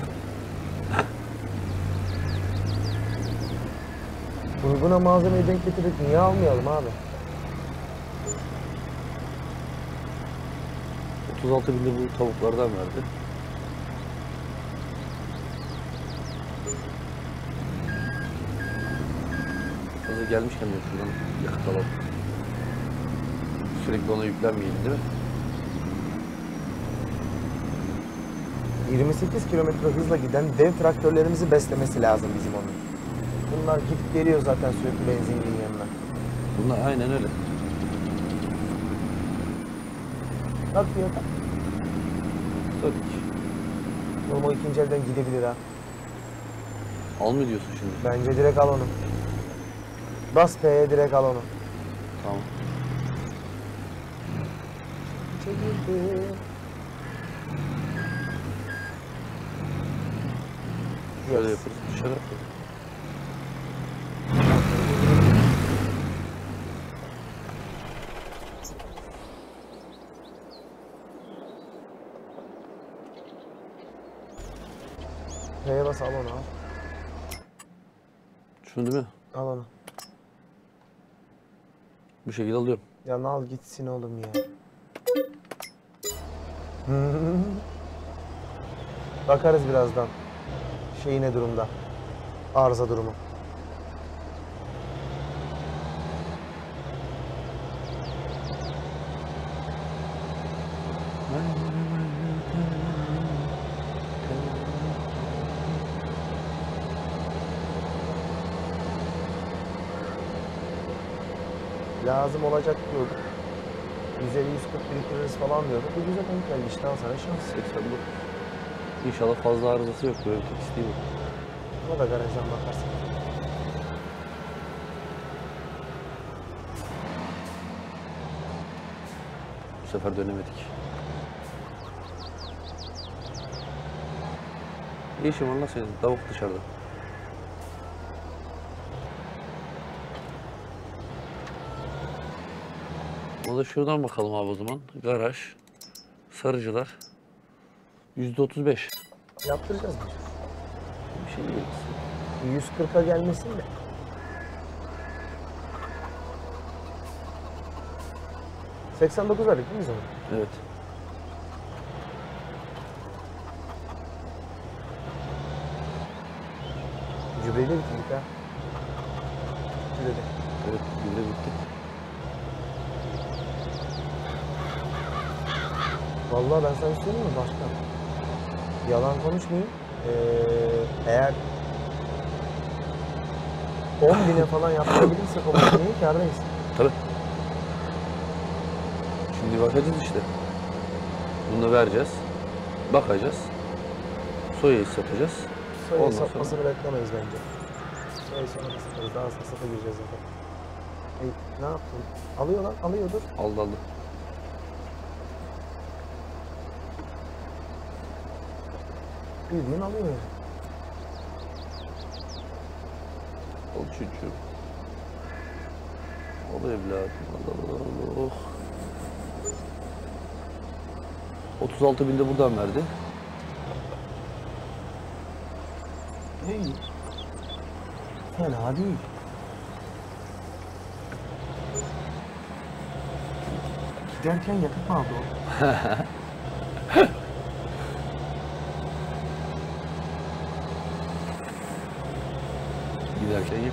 Uyguna malzemeyi denk getirdik, niye almayalım abi? 36 bin de bu tavuklardan verdi. Hazır gelmişken de şuradan yakıt alalım. Sürekli ona yüklenmeyelim değil mi? 28 kilometre hızla giden dev traktörlerimizi beslemesi lazım bizim onun. Bunlar gidip geliyor zaten sürekli benzinliğin yanına. Bunlar aynen öyle. Bak fiyata. Tabii Oğlum o ikinci elden gidebilir ha. Al mı diyorsun şimdi? Bence direkt al onu. Bas P'ye direkt al onu. Tamam. Çekildi. Şöyle Yes. yaparız. Atalım. P'ye bas al onu al. Şunu değil mi? Al onu. Bu şekilde alıyorum. Ya al gitsin oğlum ya. *laughs* Bakarız birazdan. Şey ne durumda? Arıza durumu. Lazım olacak diyorduk. 150 140 biriktiririz falan diyorduk. Bu güzel denk geldi işte al sana şans. 89. İnşallah fazla arızası yok böyle bir şey isteğim. Ona da garajdan bakarsın. Bu sefer dönemedik. Ne işin var lan senin? Tavuk dışarıda. O da şuradan bakalım abi o zaman. Garaj, Sarıcılar. Yüzde otuz beş. Yaptıracağız biz. Bir şey değil. 140'a gelmesin de. ...89 verdik değil mi ona? Evet. Gübreyi de bitirdik ha. Gübre de. Evet, gübre bitti. Vallahi ben sana söyleyeyim mi başkan? Yalan konuşmayayım. Ee, eğer 10 bine falan yaptırabilirsek o makineyi kârdayız. Tabii. Şimdi bakacağız işte. Bunu vereceğiz. Bakacağız. Soyayı satacağız. Soya Ondan satmasını beklemeyiz bence. Soya sonra satarız. Daha sonra sata gireceğiz zaten. E, ne yaptın? Alıyor lan, alıyordur. Aldı aldı. Bildiğin alıyor. Al çocuğum. Al evladım. Al al al. Oh. 36 bin de buradan verdi. İyi. Fena değil. Giderken mı aldı o? *laughs*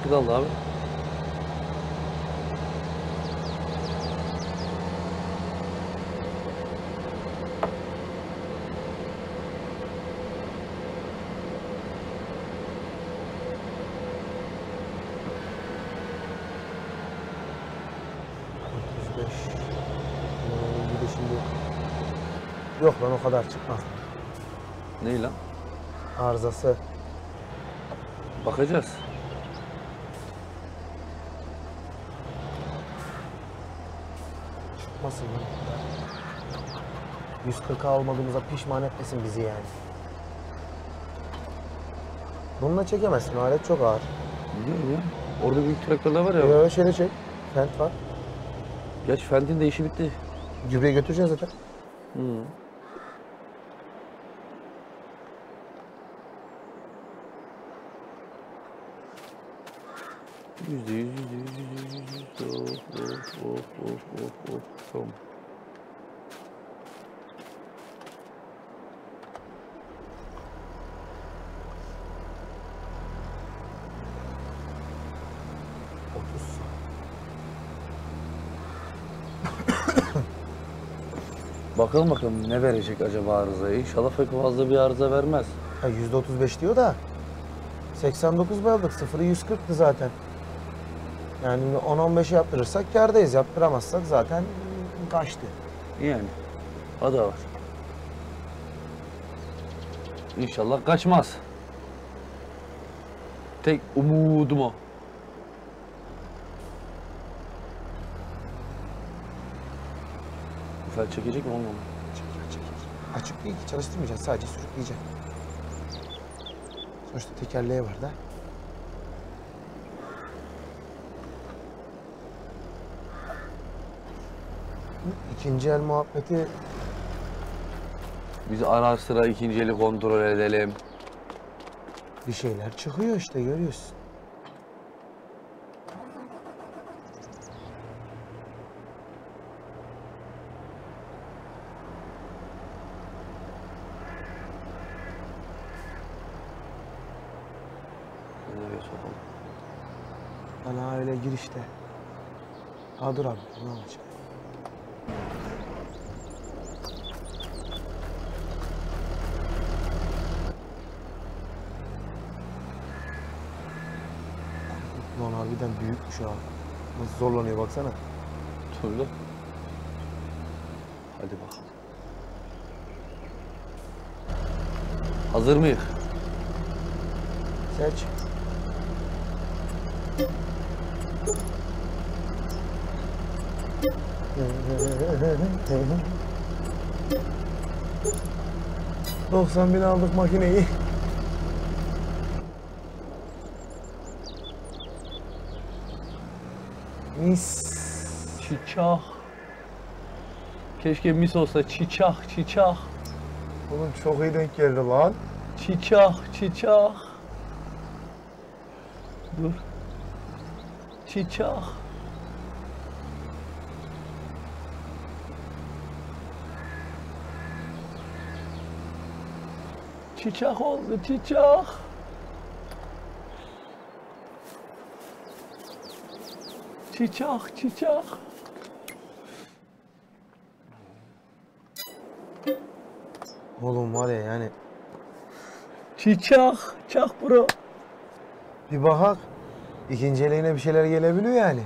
Yakıt aldı abi. Yok lan o kadar çıkmaz. Ney lan? Arızası. Bakacağız. Çıkmasın lan. 140 almadığımıza pişman etmesin bizi yani. Bununla çekemezsin. Alet çok ağır. Biliyorum ya. Orada büyük traktörler var ya. Ya şöyle çek. Fent var. Gerçi Fendt'in de işi bitti. Gübreyi götüreceğiz zaten. Hı. Yüzde yüz, yüzde yüz, yüzde yüz, yüzde yüz. Of, of, of, of, of. Tamam. Bakalım bakalım ne verecek acaba arızayı. İnşallah pek fazla bir arıza vermez. Ha %35 diyor da 89 aldık. Sıfırı 140'tı zaten. Yani 10-15 yaptırırsak kârdayız. Yaptıramazsak zaten kaçtı. Yani. O da var. İnşallah kaçmaz. Tek umudum o. Fel çekecek mi olmam mı? Çekil, çekil. Açık değil ki çalıştırmayacaksın. Sadece sürükleyeceksin. Sonuçta tekerleği var da. İkinci el muhabbeti Biz ara sıra ikinci eli kontrol edelim. bir şeyler çıkıyor işte görüyorsun. Nereye sokalım? Bana öyle gir işte. Ha dur abi ne olacak? Lan harbiden büyükmüş ha. Nasıl zorlanıyor baksana. Turlu. Hadi bakalım. Hazır mıyız? Seç. *laughs* ...90 bin aldık makineyi. Mis. Çiçak. Keşke mis olsa çiçak, çiçak. Oğlum çok iyi denk geldi lan. Çiçak, çiçak. Dur. Çiçak. Çiçak oldu, çiçak. Çiçak, çiçak. Oğlum var ya yani Çiçak, çak bro. bir bakak ikinci eleğine bir şeyler gelebiliyor yani.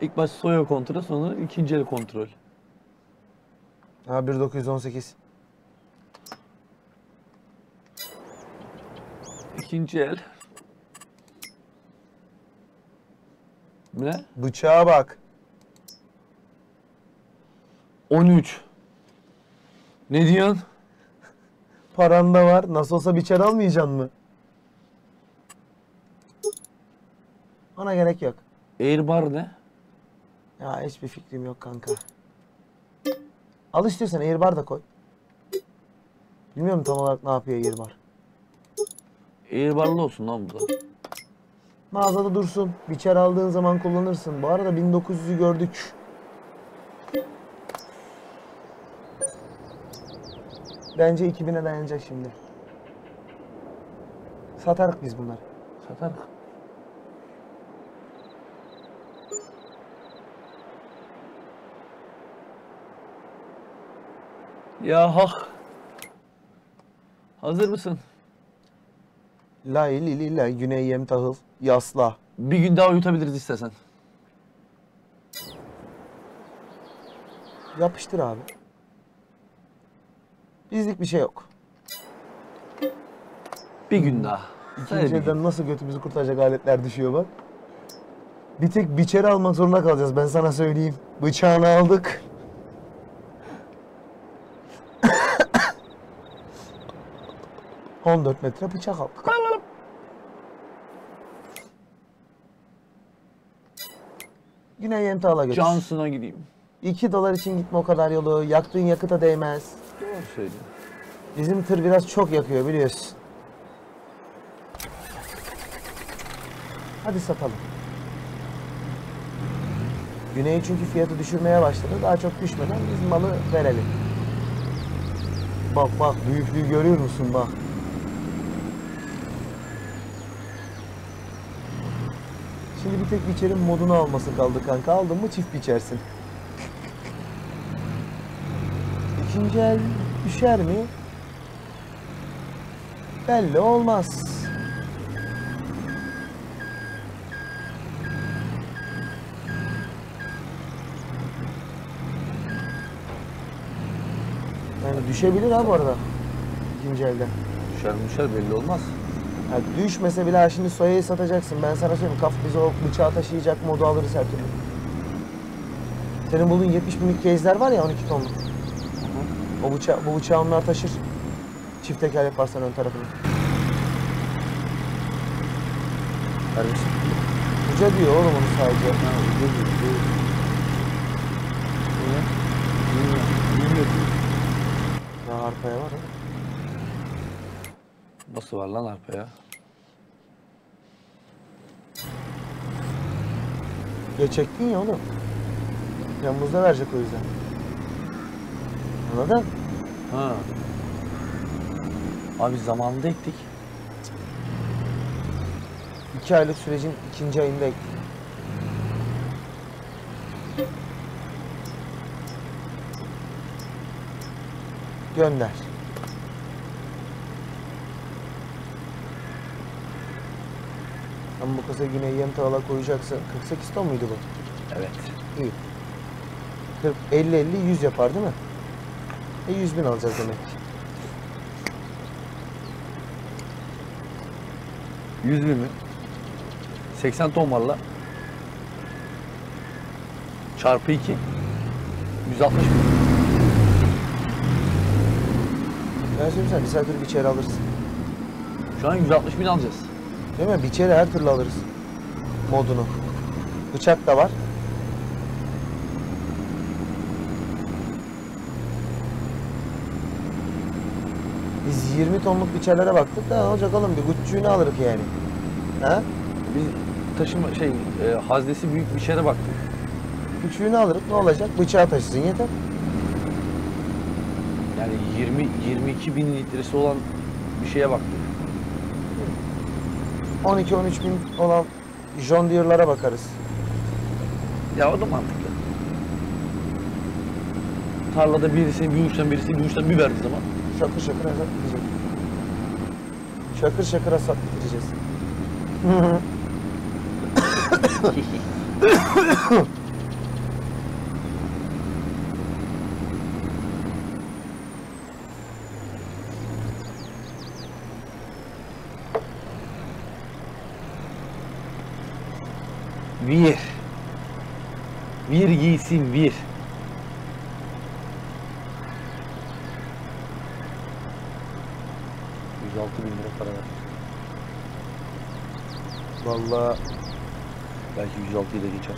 İlk baş soya kontrol, sonra ikinci el kontrol. Ha 1918. İkinci el. Ne? Bıçağa bak. 13. Ne diyorsun? Paran da var. Nasıl olsa biçer almayacaksın mı? Ona gerek yok. Airbar ne? Ya hiçbir fikrim yok kanka. Al istiyorsan Airbar da koy. Bilmiyorum tam olarak ne yapıyor Airbar. Airbarlı olsun lan bu da. Mağazada dursun. Biçer aldığın zaman kullanırsın. Bu arada 1900'ü gördük. Bence 2000'e dayanacak şimdi. Satarık biz bunları. Satar. Ya hak. Hazır mısın? La li li la güney yem tahıl yasla. Bir gün daha uyutabiliriz istesen. Yapıştır abi. Bizlik bir şey yok. Bir gün daha. Sadece İkinci bir gün. elden nasıl götümüzü kurtaracak aletler düşüyor bak. Bir tek biçeri almak zorunda kalacağız ben sana söyleyeyim. Bıçağını aldık. *coughs* ...14 metre bıçak aldık. Güney Yemtağ'la götür. Johnson'a gideyim. 2 dolar için gitme o kadar yolu. Yaktığın yakıta değmez. Doğru söylüyorsun. Bizim tır biraz çok yakıyor biliyorsun. Hadi satalım. Güney çünkü fiyatı düşürmeye başladı. Daha çok düşmeden biz malı verelim. Bak bak büyüklüğü görüyor musun bak. Şimdi bir tek biçerin modunu alması kaldı kanka. Aldın mı çift biçersin. İkinci el düşer mi? Belli olmaz. Yani düşebilir ha bu arada. İkinci elden. Düşer düşer belli olmaz. Ya düşmese bile ha şimdi soyayı satacaksın. Ben sana söyleyeyim kaf biz o bıçağı taşıyacak modu alırız her türlü. Senin bulduğun 70 binlik case'ler var ya 12 tonluk. O bıçağı, bu bıçağı onlar taşır. Çift teker yaparsan ön tarafını. Kardeşim. Uca diyor oğlum onu sadece. Ya arpaya var ha. Nasıl var lan arpaya? Ya çektin ya oğlum. Temmuz'da verecek o yüzden. Anladın? Ha. Abi zamanında ektik. İki aylık sürecin ikinci ayında ektik. Gönder. Ama bu kasa yine yem tağla koyacaksın. 48 ton muydu bu? Evet. İyi. 40, 50, 50, 100 yapar değil mi? E 100 bin alacağız demek ki. 100 bin mi? 80 ton valla. Çarpı 2. 160 bin. Ben söyleyeyim sana biz her türlü biçeri alırız. Şu an 160 bin alacağız. Değil mi? Biçeri her türlü alırız. Modunu. Bıçak da var. Biz 20 tonluk biçerlere baktık da ne olacak oğlum bir güççüğünü alırız yani. Ha? Biz taşıma şey e, haznesi büyük bir şeye baktık. Küçüğünü alırız ne olacak? Bıçağı taşısın yeter. Yani 20 22 bin litresi olan bir şeye baktık. 12-13 bin olan John Deere'lara bakarız. Ya o da mantıklı. Tarlada birisini bir uçtan birisini bir uçtan bir verdiği zaman Şakır şakır hasat bitecek. Şakır şakır hasat bitireceğiz. *laughs* bir bir giysin bir. ...106 bin lira para ver. Vallahi Belki 106'yı da geçer.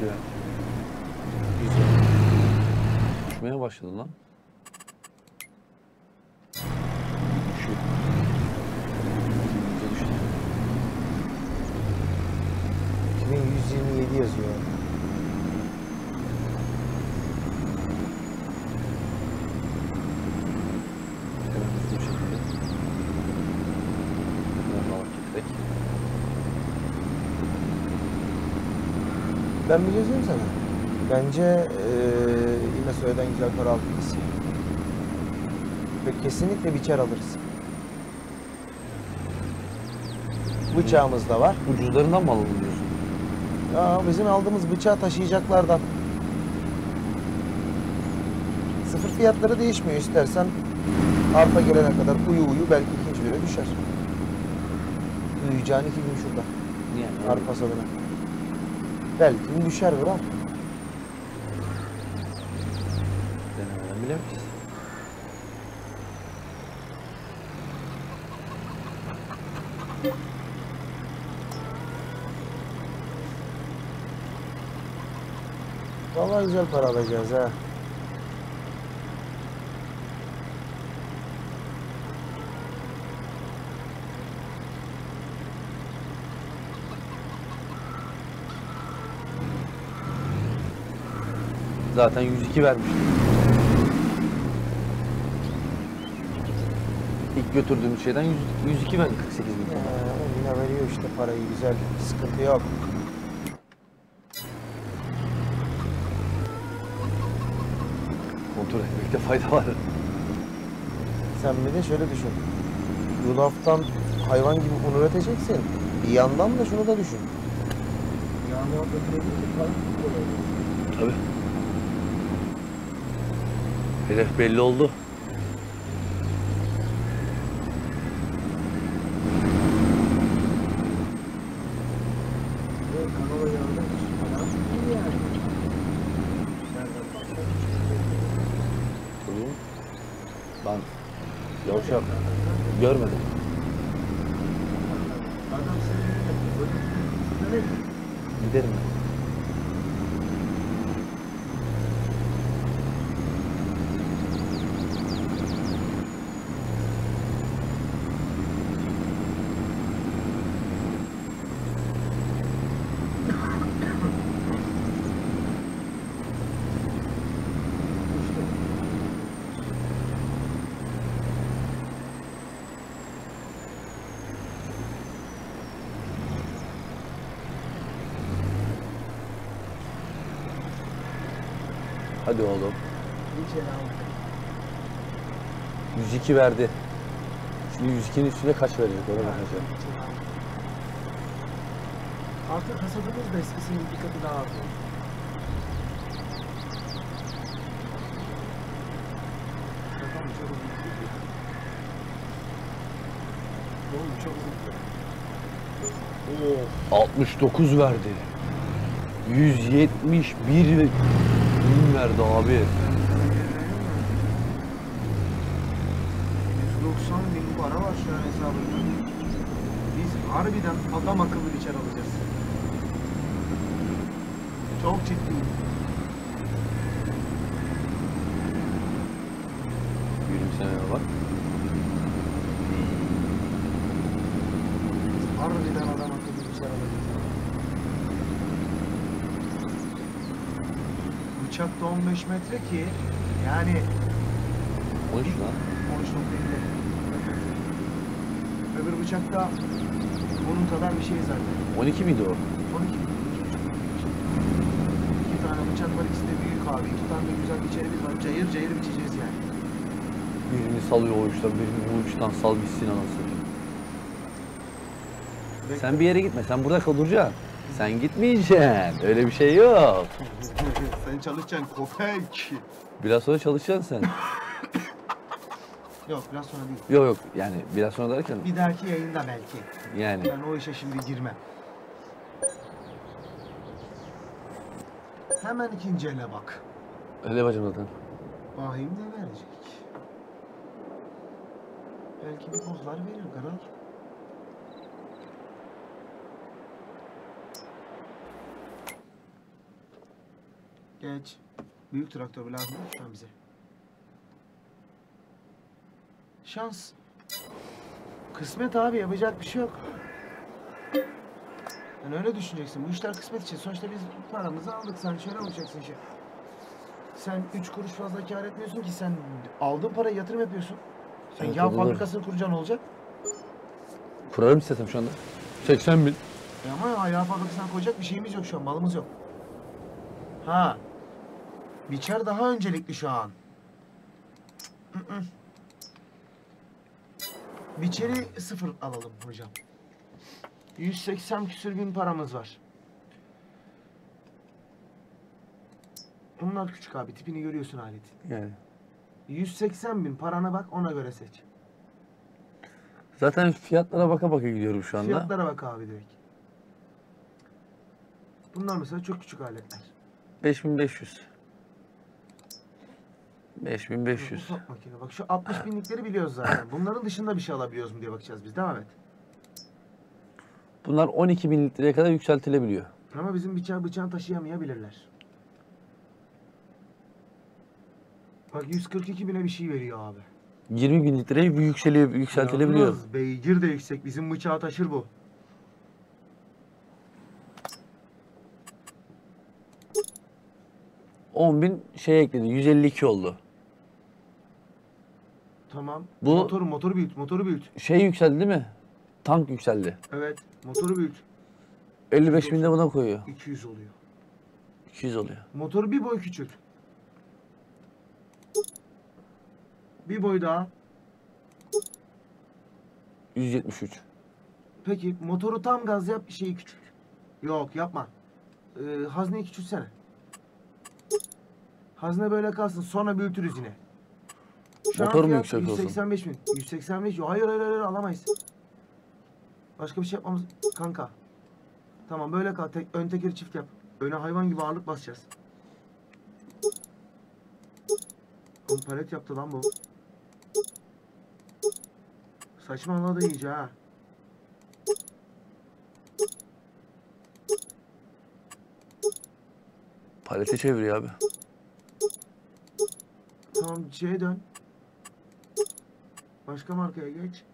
Güzel. Güzel. Düşmeye başladı lan. Düşüyor. İyice düştü. 2127 yazıyor. Hemen hızlı bir şekilde. Bunlarla vakit getirerek. Ben bir şey söyleyeyim sana. Bence eee yine söyleden güzel para aldık biz. Ve kesinlikle biçer alırız. Bıçağımız da var. Ucuzlarından mı alalım diyorsun? Ya bizim aldığımız bıçağı taşıyacaklardan. Sıfır fiyatları değişmiyor istersen arpa gelene kadar uyu uyu belki ikinci bire düşer. Uyuyacağın iki gün şurada Yani arpa sadına. Belki düşer bırak. Denemeden bilemeyiz. Vallahi güzel para alacağız ha. Zaten 102 vermiştim. İlk götürdüğümüz şeyden 100, 102 verdi 48 bin tane. yine veriyor işte parayı güzel. Sıkıntı yok. Kontrol etmekte fayda var. Sen bir de şöyle düşün. Yulaftan hayvan gibi un üreteceksin. Bir yandan da şunu da düşün. Tabii. Hedef belli oldu. Tabii. Ben yavşak görmedim. Giderim ben. Hadi oğlum. 102 verdi. 102'nin üstüne kaç verecek ona bakacağım. Artık hasadımız da eskisinin bir katı daha çok uzun gidiyor. Oğlum çok uzun gidiyor. Oo. 69 verdi. 171 ve- bin verdi abi. 190 bin para var şu an hesabında. Biz harbiden adam akıllı bir çar alacağız. Çok ciddiyim. 60 metre ki yani boş lan. Boş. Öbür bıçak da onun kadar bir şey zaten. 12 miydi o? 12. İki tane bıçak var ikisi de büyük abi. İki tane de güzel bir içerimiz var. Cayır cayır biçeceğiz yani. Birini salıyor o uçtan, birini bu uçtan sal gitsin anasını. Sen bir yere gitme. Sen burada kal duracaksın. Sen gitmeyeceksin. Öyle bir şey yok. Çalışacaksın köpek. Biraz sonra çalışacaksın sen. Yok biraz sonra değil. yok yok yani biraz sonra derken Bir dahaki yayında belki. yani. Ben o işe şimdi girmem. Hemen ikinci ele bak. Öyle bacım zaten. Bahim ne verecek? Belki bir pozlar verir kral. Geç. Büyük traktör bile lazım şu an bize. Şans. Kısmet abi yapacak bir şey yok. Yani öyle düşüneceksin. Bu işler kısmet için. Sonuçta biz paramızı aldık. Sen şöyle bakacaksın şey. Sen 3 kuruş fazla kar etmiyorsun ki sen aldığın parayı yatırım yapıyorsun. Sen Evet, yağ doğru. fabrikasını kuracaksın olacak. Kurarım istesem şu anda. 80 bin. E ama yağ fabrikasına koyacak bir şeyimiz yok şu an. Malımız yok. Ha. Biçer daha öncelikli şu an. Biçeri sıfır alalım hocam. 180 küsür bin paramız var. Bunlar küçük abi. Tipini görüyorsun aletin. Yani. 180 bin parana bak ona göre seç. Zaten fiyatlara baka baka gidiyorum şu anda. Fiyatlara bak abi direkt. Bunlar mesela çok küçük aletler. 5500. 5500. Ufak makine. Bak şu 60 binlikleri biliyoruz zaten. *laughs* Bunların dışında bir şey alabiliyoruz mu diye bakacağız biz. Devam et. Bunlar 12 bin litreye kadar yükseltilebiliyor. Ama bizim bıçağı bıçağını taşıyamayabilirler. Bak 142 bine bir şey veriyor abi. 20 bin litreye yükseliyor, yükseltilebiliyor. Yalnız beygir de yüksek. Bizim bıçağı taşır bu. On bin şey ekledi. 152 oldu. Tamam. Bu- Motoru, motoru büyüt, motoru büyüt. Şey yükseldi değil mi? Tank yükseldi. Evet, motoru büyüt. 55 bin de buna koyuyor. 200 oluyor. 200 oluyor. Motoru bir boy küçült. Bir boy daha. 173. Peki motoru tam gaz yap, şeyi küçült. Yok yapma. Ee, hazneyi küçültsene. Hazne böyle kalsın sonra büyütürüz yine. Motor mu yüksek olsun? 185 bin. 185 yok. Hayır hayır hayır alamayız. Başka bir şey yapmamız... Kanka. Tamam böyle kal. Tek, ön tekeri çift yap. Öne hayvan gibi ağırlık basacağız. Oğlum palet yaptı lan bu. Saçmaladı iyice ha. Palete çeviriyor abi. Tamam şeye dön. Başka markaya geç.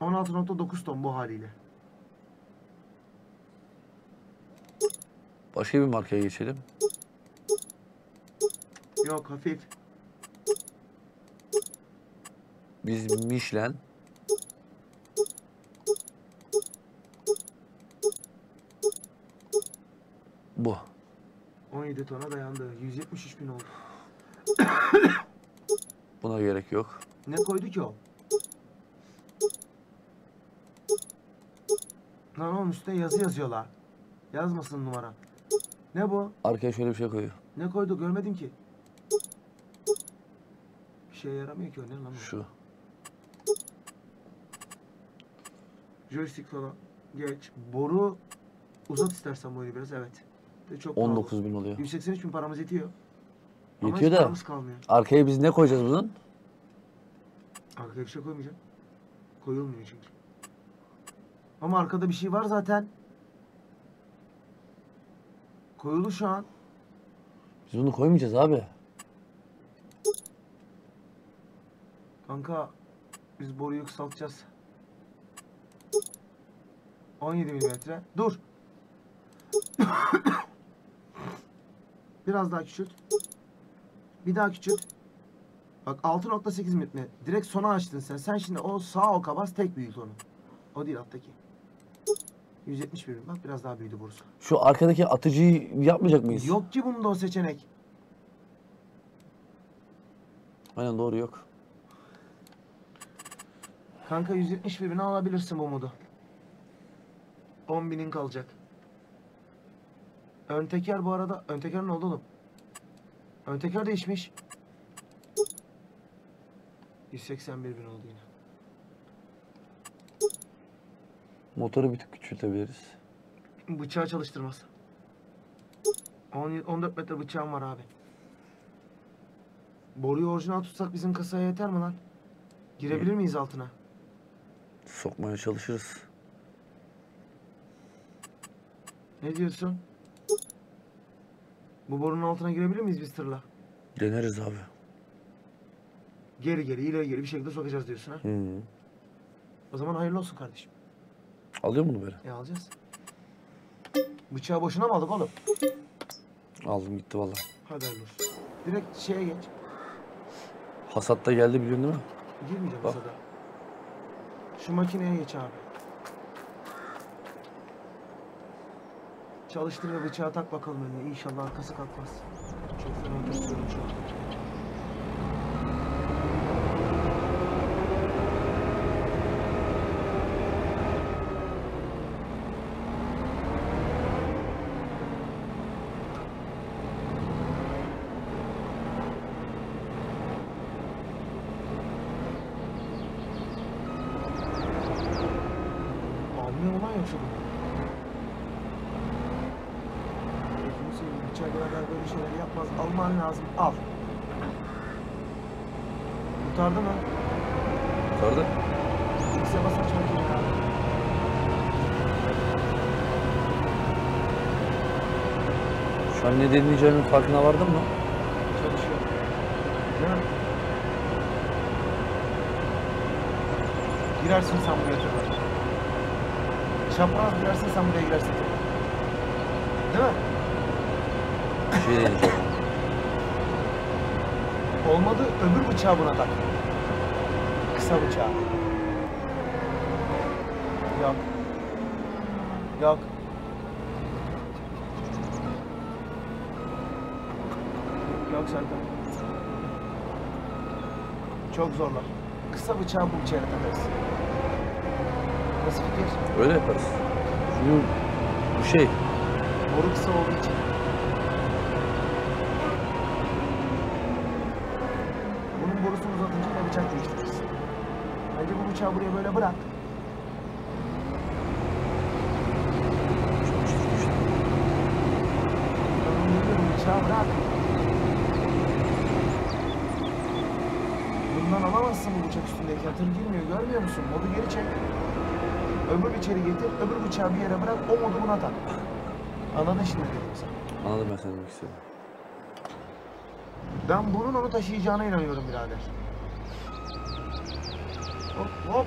...16.9 ton bu haliyle. Başka bir markaya geçelim. Yok hafif. Biz Michelin. Bu. 17 17 tona dayandı. 173 bin oldu. *coughs* Buna gerek yok. Ne koydu ki o? Lan oğlum üstte yazı yazıyorlar. Yazmasın numara. Ne bu? Arkaya şöyle bir şey koyuyor. Ne koydu görmedim ki. Bir şey yaramıyor ki o ne lan o? Şu. Joystick falan. Geç. Boru uzat istersen boyu biraz evet. Çok pahalı. 19 bin oluyor. 183 bin paramız yetiyor. Ama Yetiyor hiç da paramız kalmıyor. arkaya biz ne koyacağız bunun? Arkaya bir şey koymayacağım. Koyulmuyor çünkü. Ama arkada bir şey var zaten. Koyulu şu an. Biz bunu koymayacağız abi. Kanka biz boruyu kısaltacağız. 17 milimetre. Dur. Biraz daha küçült. Bir daha küçült. Bak 6.8 milimetre. Direkt sona açtın sen. Sen şimdi o sağ oka bas tek büyüt onu. O değil alttaki. 171 bak biraz daha büyüdü borusu. Şu arkadaki atıcıyı yapmayacak mıyız? Yok ki bunda o seçenek. Aynen doğru yok. Kanka 171 bini alabilirsin bu modu. 10 binin kalacak. Ön teker bu arada. Ön teker ne oldu oğlum? Ön teker değişmiş. 181 bin oldu yine. Motoru bir tık küçültebiliriz. Bıçağı çalıştırmaz. 17 14 metre bıçağım var abi. Boruyu orijinal tutsak bizim kasaya yeter mi lan? Girebilir miyiz altına? Sokmaya çalışırız. Ne diyorsun? Bu borunun altına girebilir miyiz biz tırla? Deneriz abi. Geri geri ileri geri bir şekilde sokacağız diyorsun ha? Hı. O zaman hayırlı olsun kardeşim. Alıyor mu bunu böyle? E alacağız. Bıçağı boşuna mı aldık oğlum? Aldım gitti valla. Hadi hayırlı olsun. Direkt şeye geç. Hasatta geldi biliyorsun değil mi? Girmeyeceğim Bak. masada. Şu makineye geç abi. Çalıştır ve bıçağı tak bakalım önüne. İnşallah arkası kalkmaz. Çok fena gösteriyorum şu an. Almıyor mu lan yoksa bunu? Gözünü seveyim. Bıçağı beraber böyle şeyler yapmaz. Alman lazım. Al. Kurtardı mı? Yukarıda. X'e bas aç bakayım ya. Şu an ne deneyeceğimin farkına vardın mı? Çalışıyor. Değil mi? Girersin sen buraya tekrar. Çapraz girersin sen buraya girersin tekrar. Değil mi? Bir şey deneyeceğim. Olmadı öbür bıçağı buna tak. Kısa bıçağı. Yok. Yok. Serkan. Çok zorlar. Kısa bıçağı bu bıçağa takarız. Nasıl fikir? Öyle yaparız. Şu bu şey. Boru kısa olduğu için. Bunun borusunu uzatınca da bıçak değiştiririz. Bence bu bıçağı buraya böyle bırak. Ben bunu biliyorum, bıçağı bırak. Bundan alamazsın bu bıçak üstündeyken. Tır girmiyor görmüyor musun? Modu geri çek. Öbür içeri getir, öbür bıçağı bir yere bırak, o modu buna tak. Anladın şimdi dedim sana. Anladım ben demek istediğini. Ben bunun onu taşıyacağına inanıyorum birader. Hop hop.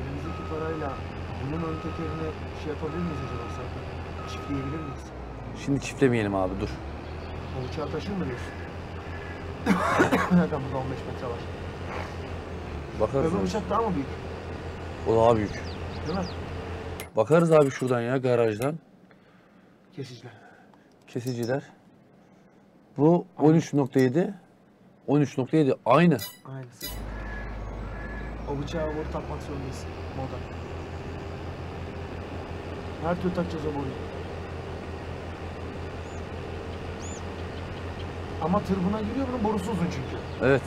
Elimizdeki parayla bunun ön tekerini şey yapabilir miyiz acaba Serkan? Çiftleyebilir miyiz? Şimdi çiftlemeyelim abi dur. O uçağı taşır mı diyorsun? Burada 15 metre var? Bakarız. Öbür abi. uçak daha mı büyük? O daha büyük. Değil mi? Bakarız abi şuradan ya garajdan. Kesiciler. Kesiciler. Bu 13.7. 13.7 aynı. Aynısı. O bıçağı boru takmak zorundayız. Moda. Her türlü takacağız o boruyu. Ama tır buna giriyor bunun borusu uzun çünkü. Evet.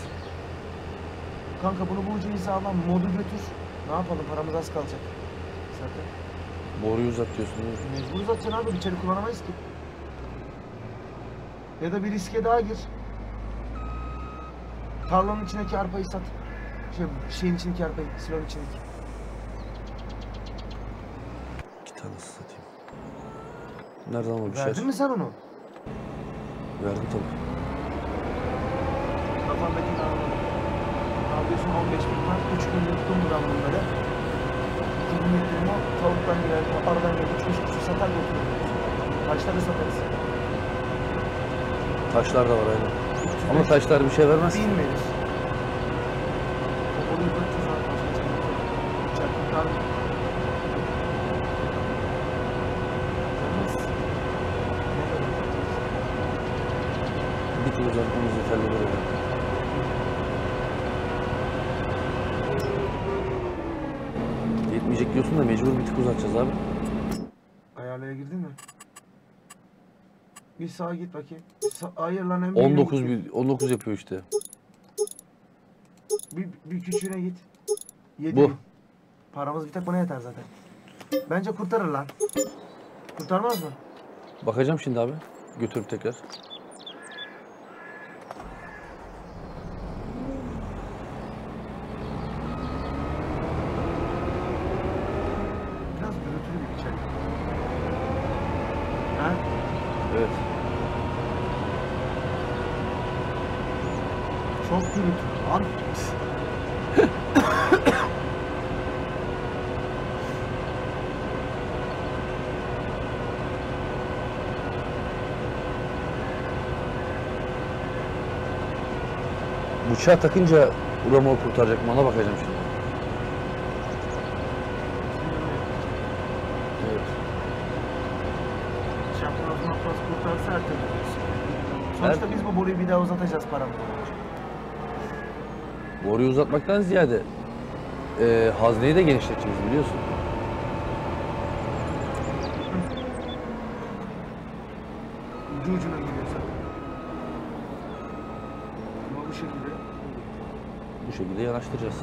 Kanka bunu bu ucu hizalan modu götür. Ne yapalım paramız az kalacak. Zaten. Boruyu uzat diyorsun. değil mi? Mecbur uzatacaksın abi içeri kullanamayız ki. Ya da bir riske daha gir. Tarlanın içindeki arpayı sat. Şey, şeyin içindeki arpayı, silonun içindeki. İki tanesi satayım. Nereden o? Verdin mi sen onu? Verdim tabii. Kafandaki anladım. Ne yapıyorsun 15 bin var. 3 gün yuttum buradan bunları. 2 gün yuttum mu tavuktan girer, aradan girer. 3 5 kutu satar götürürüm. Taşları satarız. Taşlar da var aynen. 300 Ama taşlar bir şey vermez. Bin verir. O boruyu bırakacağız abi. başka çare yok. Bıçak tutar. Vermez. Ne kadar? Bir tur uzatmamız yeterli olur ya. Yetmeyecek diyorsun da mecbur bir tık uzatacağız abi. Ayarlara girdin mi? Bir sağa git bakayım. Sa ayır lan bir 19 yürü git. bir 19 yapıyor işte. Bir, bir küçüğüne git. Yedi Bu. bin. Paramız bir tek buna yeter zaten. Bence kurtarır lan. Kurtarmaz mı? Bakacağım şimdi abi. Götürüp tekrar. Biraz gürültülü bir içerik. Ha? Evet. Çok gürültülü lan. Bıçağı takınca Ramo kurtaracak mı ona bakacağım şimdi. Evet. Mapkaz kurtarsa her türlü. Sonuçta biz bu boruyu bir daha uzatacağız paramız olunca. Boruyu uzatmaktan ziyade e, hazneyi de genişleteceğiz biliyorsun. Ucu ucuna geliyorsa. Ama bu şekilde Bu göndereceğiz.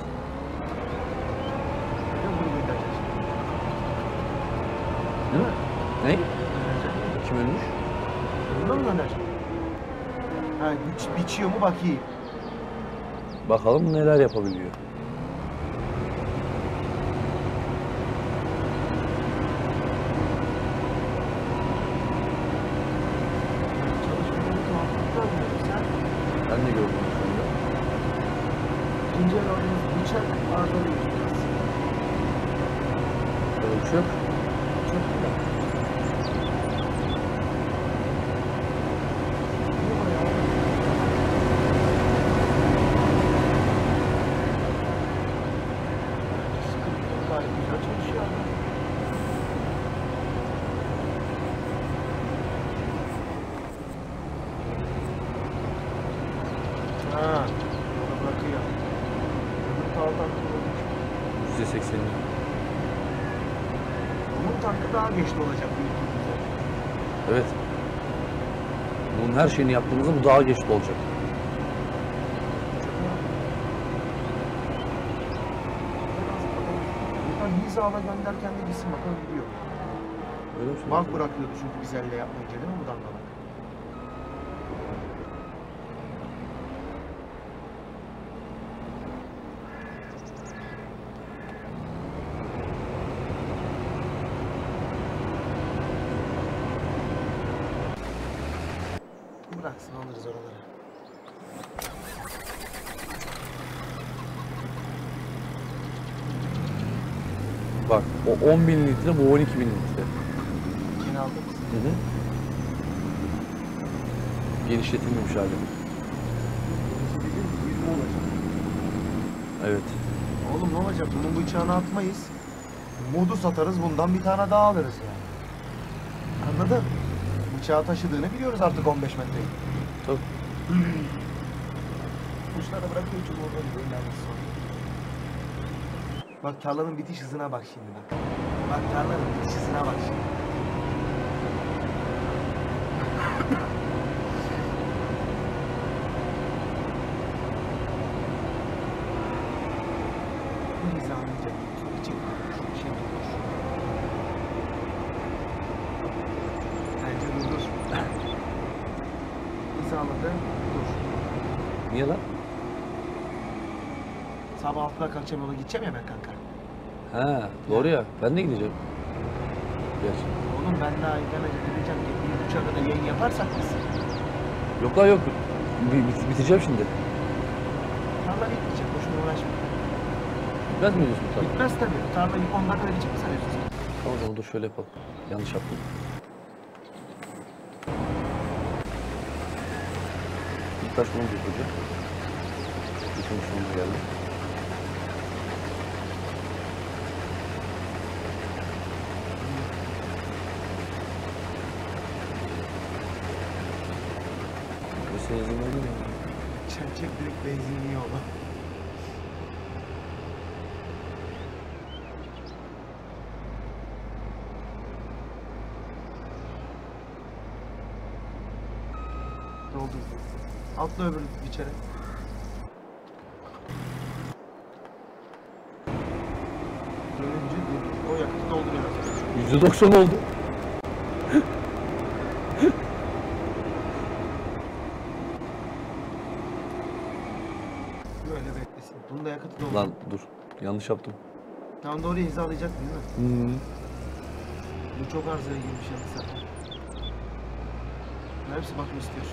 Değil mi? Ne? Kim ölmüş? Bunu mu göndereceğiz? Ha, biç, biçiyor mu bakayım. Bakalım neler yapabiliyor. Çalışmaları tuhaflıklar mı? Sen Ben de gördüm şu anda. ikinci el aldığınız bıçak arızalı yiyeceğiz. Böyle bir şey yok. Çok güzel. İyi bayağı. Sıkıntı yok, gayet güzel çalışıyor ama. Ha, orada bırakıyor. Öbür taraftan kullanıyor. %80'i. Bunun tankı daha geçti olacak büyük ihtimalle. Evet. Bunun her şeyini yaptığımızda bu daha geçti olacak. Hizala gönderken de gitsin bakalım. Öyle mi? Bak bırakıyordu çünkü biz elle yapmayınca değil mi bu dangalak? Bıraksın alırız oraları. Bak o 10 bin litre bu 12 bin litre. Yine aldık. Hı hı. Genişletilmemiş hali. Bizim 20 olacak. Evet. Oğlum ne olacak? Bunun bıçağını atmayız. Modu satarız bundan bir tane daha alırız yani. Anladın? Bıçağı taşıdığını biliyoruz artık 15 metreyi. Çok. Kuşlara bırakıyor çubuğunu. Bak tarlanın bitiş hızına bak şimdi bak. Bak tarlanın bak şimdi. Çok çekiyor. Çok şey olur. Bence durdur. Hizaladı. Dur. Niye lan? Sabah altıda kalkacağım yola gideceğim ya ben kanka. Ha, doğru ya. Ben de gideceğim. Gerçi. Oğlum ben daha İlkan'a gideceğim bir buçuğa kadar yayın yaparsak biz. Yok lan yok. Bi- bit- bitireceğim şimdi. Tarla bitmeyecek boşuna uğraşma. Bitmez mi diyorsun bu tarla? Bitmez tabii. Tarla 10 dakikada geçecek mi sanıyorsun sen? Tamam o zaman dur şöyle yapalım. Yanlış yaptım. İlk baş bunu tutacak. Bütün sonuna geldi. Mesela izin verdin mi? Benzinliği oldu. Doldu. Atla öbür içeri. Dönünce. O yakıtı dolduruyor. %90 oldu. Böyle beklesin. Bunun da yakıtı doldu. Lan dur. Yanlış yaptım. Tam doğru hizalayacaktın değil mi? Hmm. Bu çok arzaya girmiş yalnız zaten. Hepsi bakım istiyor.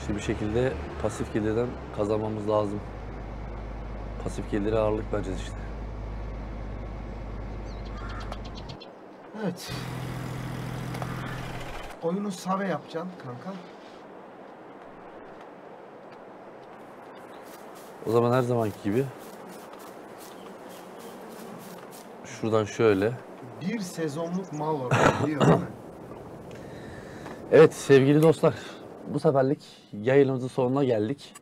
İşte bir şekilde pasif gelirden kazanmamız lazım. Pasif geliri ağırlık vereceğiz işte. Evet. Oyunu save yapacaksın kanka. O zaman her zamanki gibi şuradan şöyle. Bir sezonluk mal var *laughs* biliyor? Evet sevgili dostlar bu seferlik yayınımızın sonuna geldik.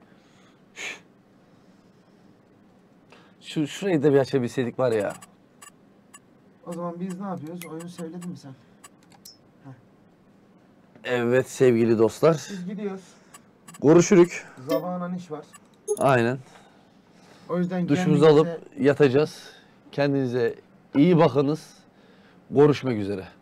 Şu şurayı da bir açabilseydik var ya. O zaman biz ne yapıyoruz? Oyunu sevledin mi sen? Evet sevgili dostlar. Biz gidiyoruz. Görüşürük. Zabanan iş var. Aynen. O yüzden Duşumuzu kendinize- alıp yatacağız. Kendinize iyi bakınız. Görüşmek üzere.